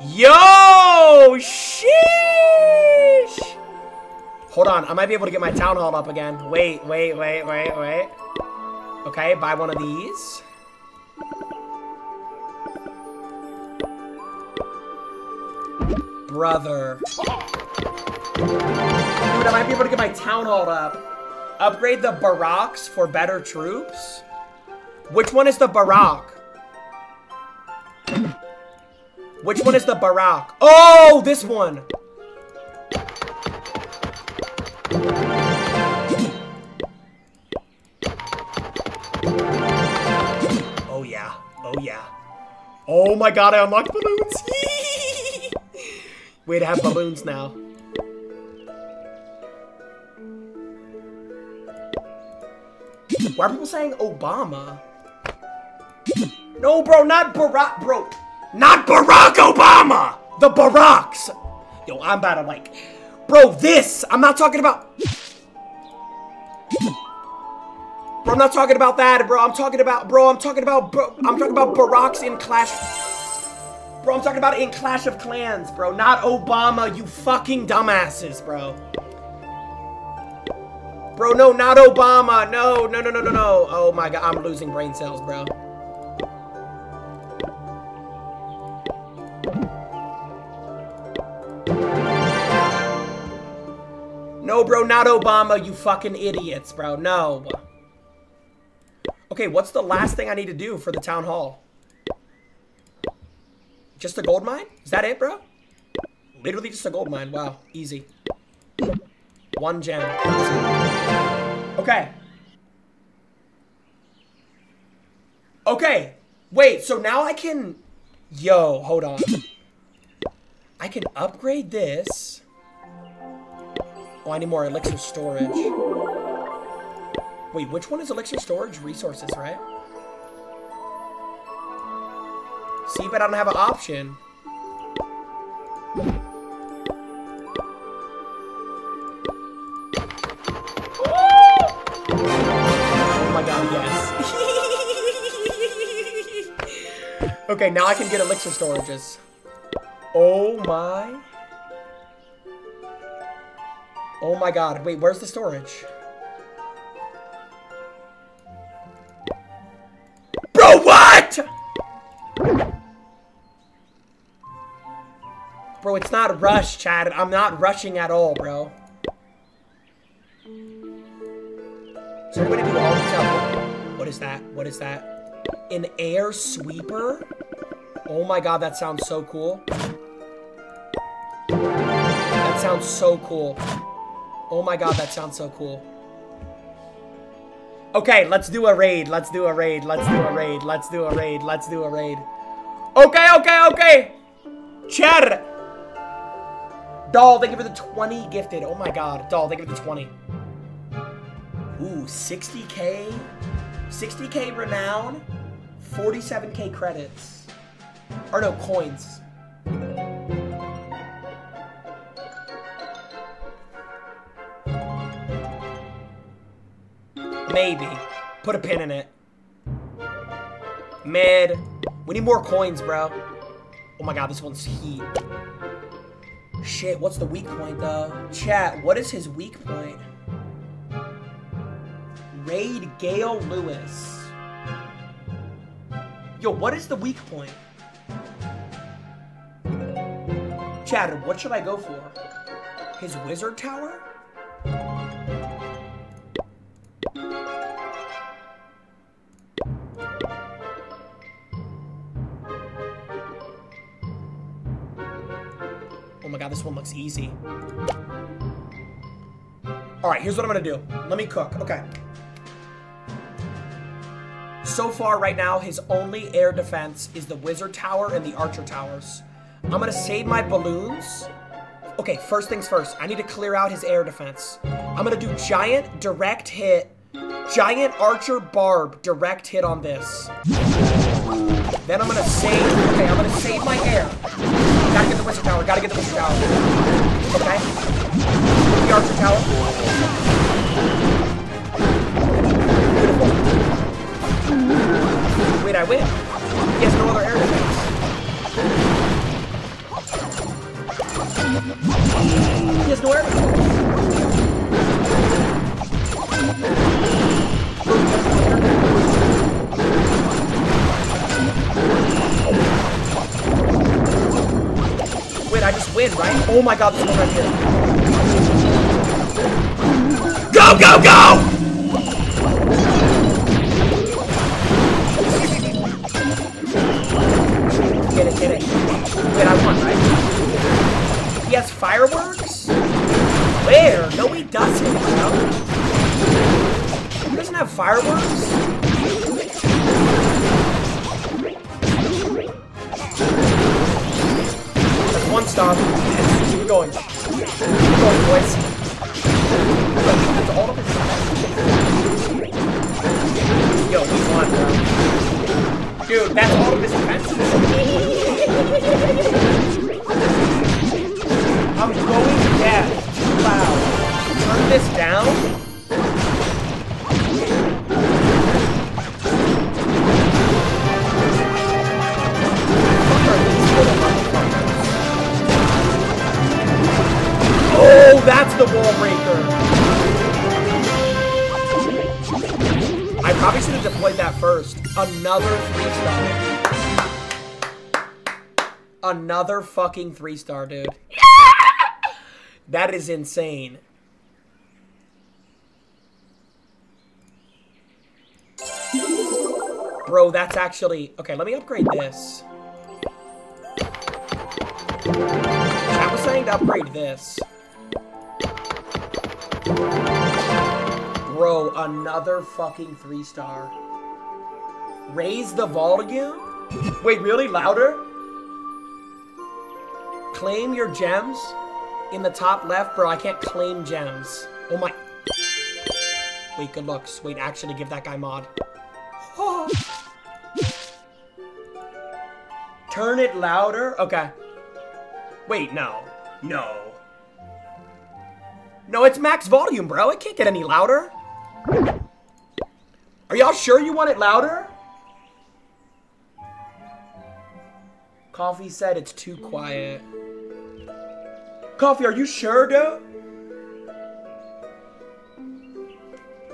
Yo! Sheesh! Hold on, I might be able to get my town hall up again. Wait, wait, wait, wait, wait. Okay, buy one of these. Brother. Dude, I might be able to get my town hall up. Upgrade the barracks for better troops? Which one is the barack? Which one is the barack? Oh, this one. Oh my god, I unlocked balloons. Way to have balloons now. Why are people saying Obama? No, bro, not Barack, bro. Not Barack Obama! The Baracks! Yo, I'm about to like... Bro, this! I'm not talking about... Bro, I'm not talking about that, bro. I'm talking about... Bro, I'm talking about... Bro, I'm talking about Baracks in Clash... Bro, I'm talking about in Clash of Clans, bro. Not Obama, you fucking dumbasses, bro. Bro, no, not Obama. No, no, no, no, no, no. Oh my god, I'm losing brain cells, bro. No, bro, not Obama, you fucking idiots, bro. No. Okay, what's the last thing I need to do for the town hall? Just a gold mine? Is that it, bro? Literally just a gold mine. Wow, easy. One gem. Okay. Okay. Wait, so now I can... Yo, hold on. I can upgrade this. Oh, I need more elixir storage. Wait, which one is elixir storage? Resources, right? See, but I don't have an option. Oh my god, yes. okay, now I can get elixir storages. Oh my. Oh my god. Wait, where's the storage? Bro, what? Bro, it's not rush, Chad. I'm not rushing at all, bro. Is there anybody do all these out? What is that? What is that? An air sweeper? Oh my god, that sounds so cool. That sounds so cool. Oh my god, that sounds so cool. Okay, let's do a raid. Let's do a raid. Let's do a raid. Let's do a raid. Let's do a raid. Okay, okay, okay. Chad. Doll, thank you for the 20 gifted. Oh my god. Doll, thank you for the 20. Ooh, 60k? 60k renown? 47k credits. Or no, coins. Maybe. Put a pin in it. Mid. We need more coins, bro. Oh my god, this one's heat. Shit, what's the weak point, though? Chat, what is his weak point? Raid Gale Lewis. Yo, what is the weak point? Chad, what should I go for? His wizard tower? Oh my god, this one looks easy. Alright, here's what I'm gonna do. Let me cook. Okay. So far, right now, his only air defense is the wizard tower and the archer towers. I'm gonna save my balloons. Okay, first things first. I need to clear out his air defense. I'm gonna do giant direct hit, giant archer barb direct hit on this. Then I'm gonna save. Okay, I'm gonna save my air. Gotta get the wizard tower. Gotta get the wizard tower. Okay. The archer tower. Beautiful. Wait, I win. He has no other air defense. He has no air defense. I just win, right? Oh my god, this one right here. Go, go, go! Get it, get it. Wait, I won, right? He has fireworks? Where? No, he doesn't, bro. He doesn't have fireworks? One star. Keep going. Keep going, boys. Yo, we won, bro. Dude, that's all of his defenses. I'm going deaf. Too loud. Turn this down. Oh, that's the wall breaker. I probably should have deployed that first. Another three star. Another fucking three star, dude. That is insane. Bro, that's actually... Okay, let me upgrade this. I was saying to upgrade this. Bro, another fucking three star. Raise the volume? Wait, really? Louder? Claim your gems in the top left? Bro, I can't claim gems. Oh my... Wait, good looks. Wait, actually give that guy mod. Oh. Turn it louder? Okay. Wait, no. No. No, it's max volume, bro. It can't get any louder. Are y'all sure you want it louder? Coffee said it's too quiet. Coffee, are you sure, dude?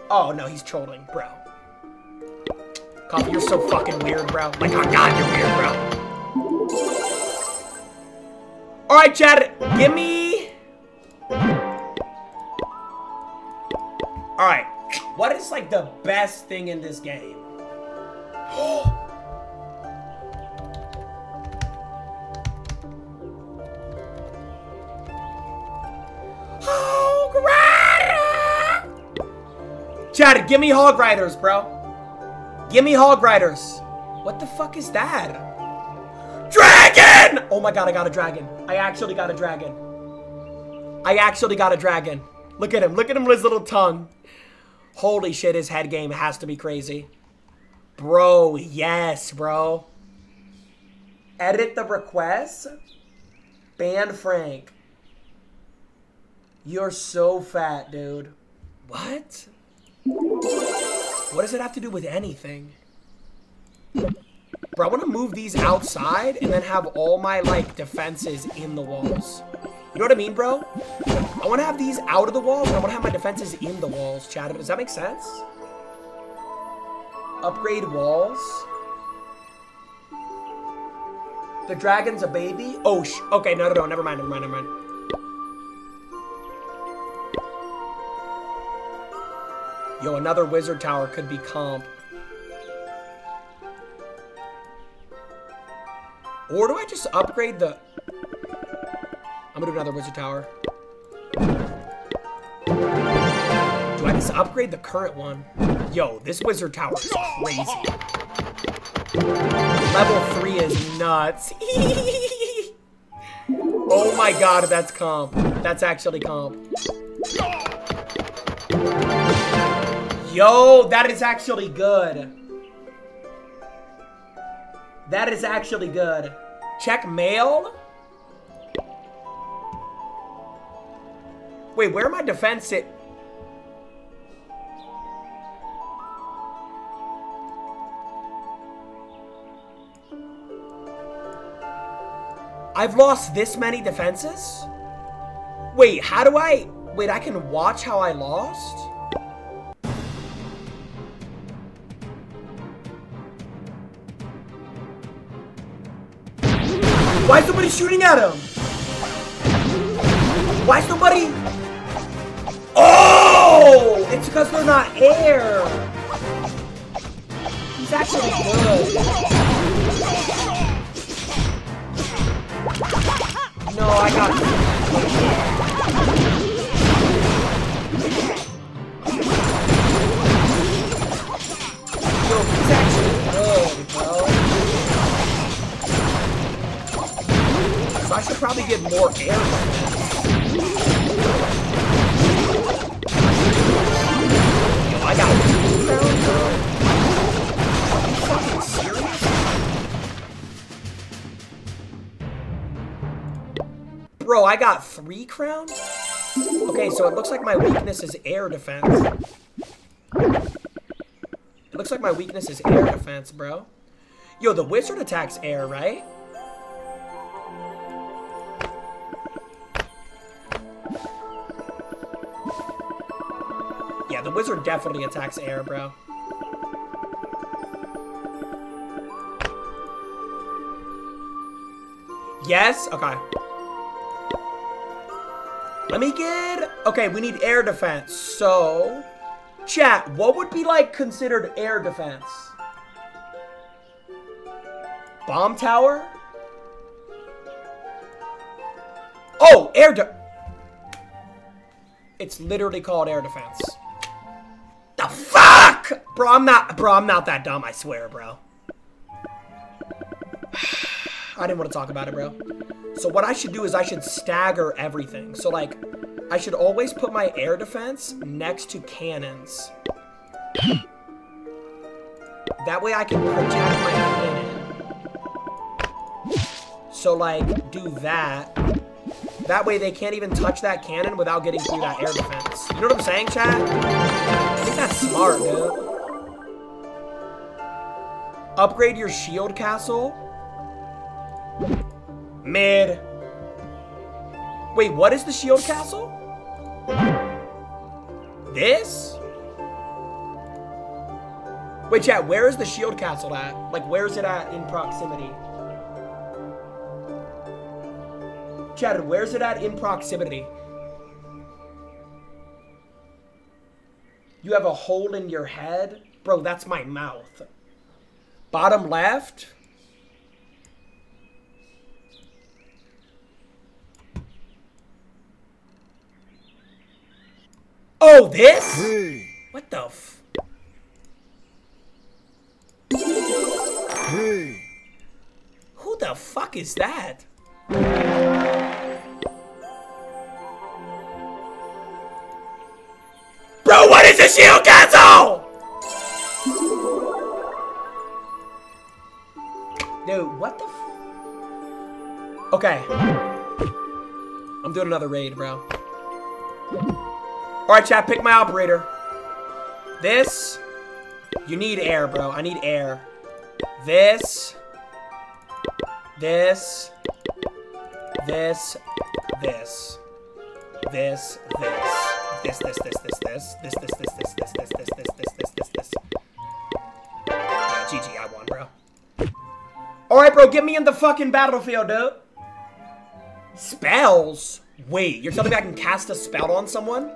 Oh, no, he's trolling, bro. Coffee, you're so fucking weird, bro. Like, oh god, you're weird, bro. Alright, Chad, give me... Alright, what is, like, the best thing in this game? Chad, give me Hog Riders, bro. Give me Hog Riders. What the fuck is that? Dragon! Oh my god, I got a dragon. I actually got a dragon. I actually got a dragon. Look at him. Look at him with his little tongue. Holy shit, his head game has to be crazy. Bro, yes, bro. Edit the request. Ban Frank. You're so fat, dude. What? What does it have to do with anything? Bro, I want to move these outside and then have all my, like, defenses in the walls. You know what I mean, bro? I want to have these out of the walls and I want to have my defenses in the walls, Chad. Does that make sense? Upgrade walls. The dragon's a baby? Oh, sh okay, no, no, no, never mind, never mind, never mind. Yo, another wizard tower could be comp. Or do I just upgrade the... I'm gonna do another wizard tower. Do I just upgrade the current one? Yo, this wizard tower is crazy. Level 3 is nuts. oh my god, that's comp. That's actually comp. Yo, that is actually good. That is actually good. Check mail? Wait, where are my defense it? I've lost this many defenses? Wait, how do I... Wait, I can watch how I lost? Why is nobody shooting at him? Why is nobody... Oh! It's because they're not air. He's actually good. No, I got... So I should probably get more air. Bro. I got three crowns? Okay, so it looks like my weakness is air defense. It looks like my weakness is air defense, bro. Yo, the wizard attacks air, right? yeah, the wizard definitely attacks air, bro. Yes? Okay. Let me get... Okay, we need air defense. So, chat, what would be, like, considered air defense? Bomb tower? Oh, air de... It's literally called air defense. The fuck? Bro, I'm not, bro, I'm not that dumb, I swear, bro. I didn't want to talk about it, bro. So what I should do is I should stagger everything. So, like, I should always put my air defense next to cannons. That way I can protect my cannon. So, like, do that. That way they can't even touch that cannon without getting through that air defense. You know what I'm saying, chat? I think that's smart, dude. Upgrade your shield castle. Mid. Wait, what is the shield castle? This? Wait, chat, where is the shield castle at? Like, where is it at in proximity? Chat, where's it at in proximity? You have a hole in your head? Bro, that's my mouth. Bottom left? Oh, this? What the f... Who the fuck is that? Bro, what is a shield castle? Dude, what the Okay. I'm doing another raid, bro. Alright, chat, pick my operator. This. You need air, bro. I need air. This. This. This. This. This. This. This, this, this, this, this, this, this, this, this, this, this, this, this, this, this, this, this. Yeah, GG, I won, bro. Alright, bro, get me in the fucking battlefield, dude. Spells? Wait, you're telling me I can cast a spell on someone?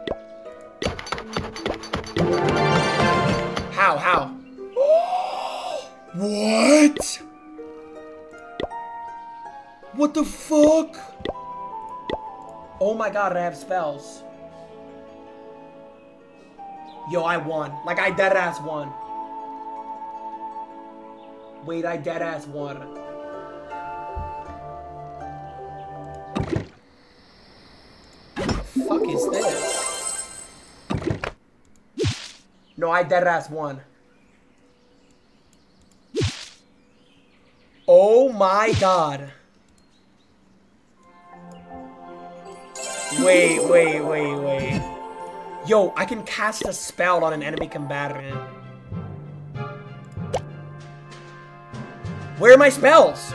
How, how? what? What the fuck? Oh my god, I have spells. Yo, I won. Like, I deadass won. Wait, I deadass won. The fuck is this? No, I deadass won. Oh my god. Wait, wait, wait, wait. Yo, I can cast a spell on an enemy combatant. Where are my spells?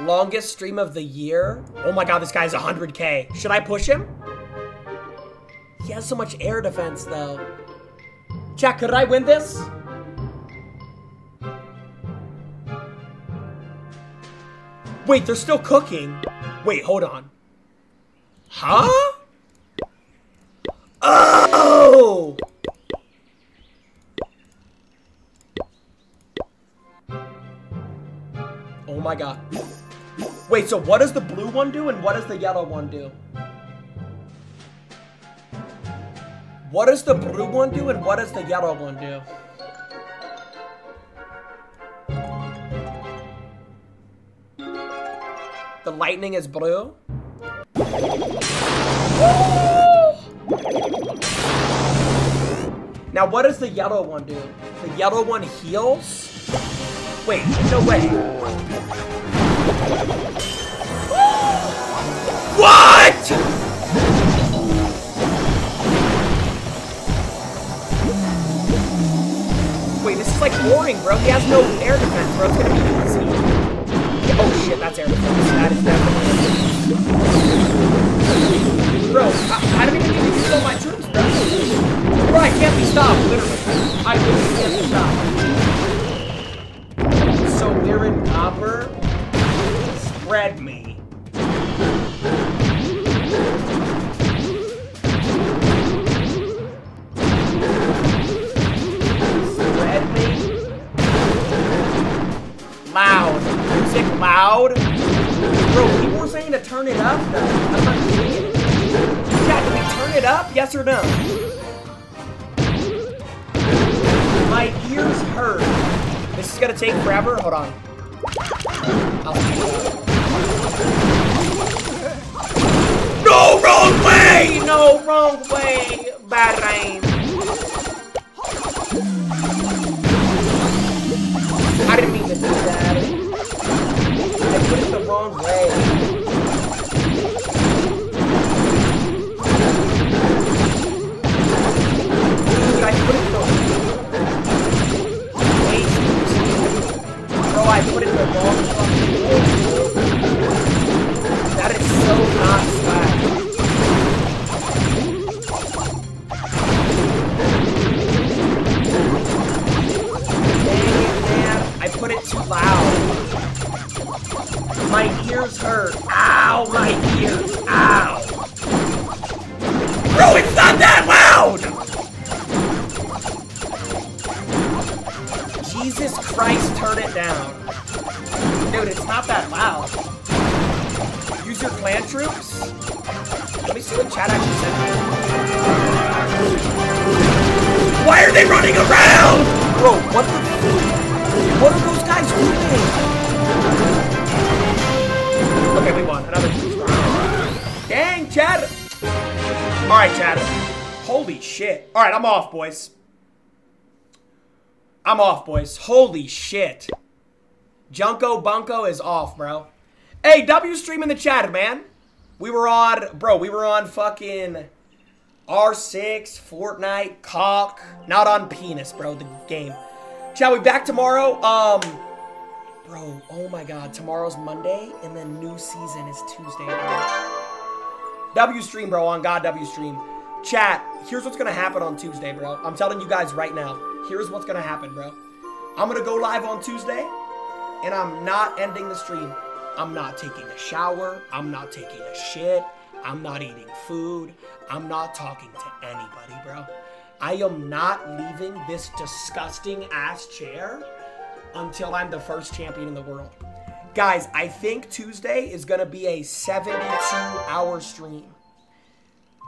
Longest stream of the year? Oh my god, this guy's 100k. Should I push him? He has so much air defense, though. Chat, could I win this? Wait, they're still cooking. Wait, hold on. Huh? Oh! Oh my god. Wait, so what does the blue one do and what does the yellow one do? What does the blue one do and what does the yellow one do? The lightning is blue? Now what does the yellow one do? The yellow one heals? Wait, no way. What? Like boring, bro. He has no air defense, bro. It's gonna be easy. Oh shit, that's air defense. That is definitely. Bro, I, I don't even to use all my troops, bro. Bro, I can't be stopped, literally. I literally can't be stopped. So in copper. Spread me. Loud. Music loud. Bro, people were saying to turn it up though. I'm not doing it. Yeah, can we turn it up? Yes or no? My ears hurt. This is gonna take forever. Hold on. No, wrong way! No, wrong way! Bad aim. That. Oh, I put it the wrong way. I put it the Wait. Bro, I put it the wrong fucking way. That is so not loud. My ears hurt. Ow, my ears. Ow. Bro, it's not that loud! Jesus Christ, turn it down. Dude, it's not that loud. Use your clan troops? Let me see what chat actually said. Why are they running around? Bro, what the What are those guys? Okay, we won. Another Dang, Chad. Alright, Chad. Holy shit. Alright, I'm off, boys. I'm off, boys. Holy shit. Junko Bunko is off, bro. Hey, W stream in the chat, man. We were on, bro, we were on fucking R6, Fortnite, Cock. Not on Penis, bro, the game. Shall we back tomorrow? Um, bro, oh my god, tomorrow's Monday, and then new season is Tuesday, bro. W stream, bro, on God W stream. Chat, here's what's gonna happen on Tuesday, bro. I'm telling you guys right now. Here's what's gonna happen, bro. I'm gonna go live on Tuesday, and I'm not ending the stream. I'm not taking a shower. I'm not taking a shit. I'm not eating food. I'm not talking to anybody, bro. I am not leaving this disgusting ass chair until I'm the first champion in the world. Guys, I think Tuesday is going to be a 72 hour stream.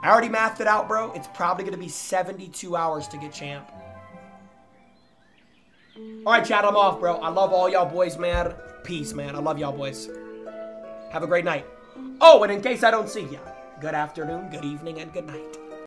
I already mathed it out, bro. It's probably going to be 72 hours to get champ. All right, chat, I'm off, bro. I love all y'all boys, man. Peace, man. I love y'all boys. Have a great night. Oh, and in case I don't see ya, good afternoon, good evening, and good night.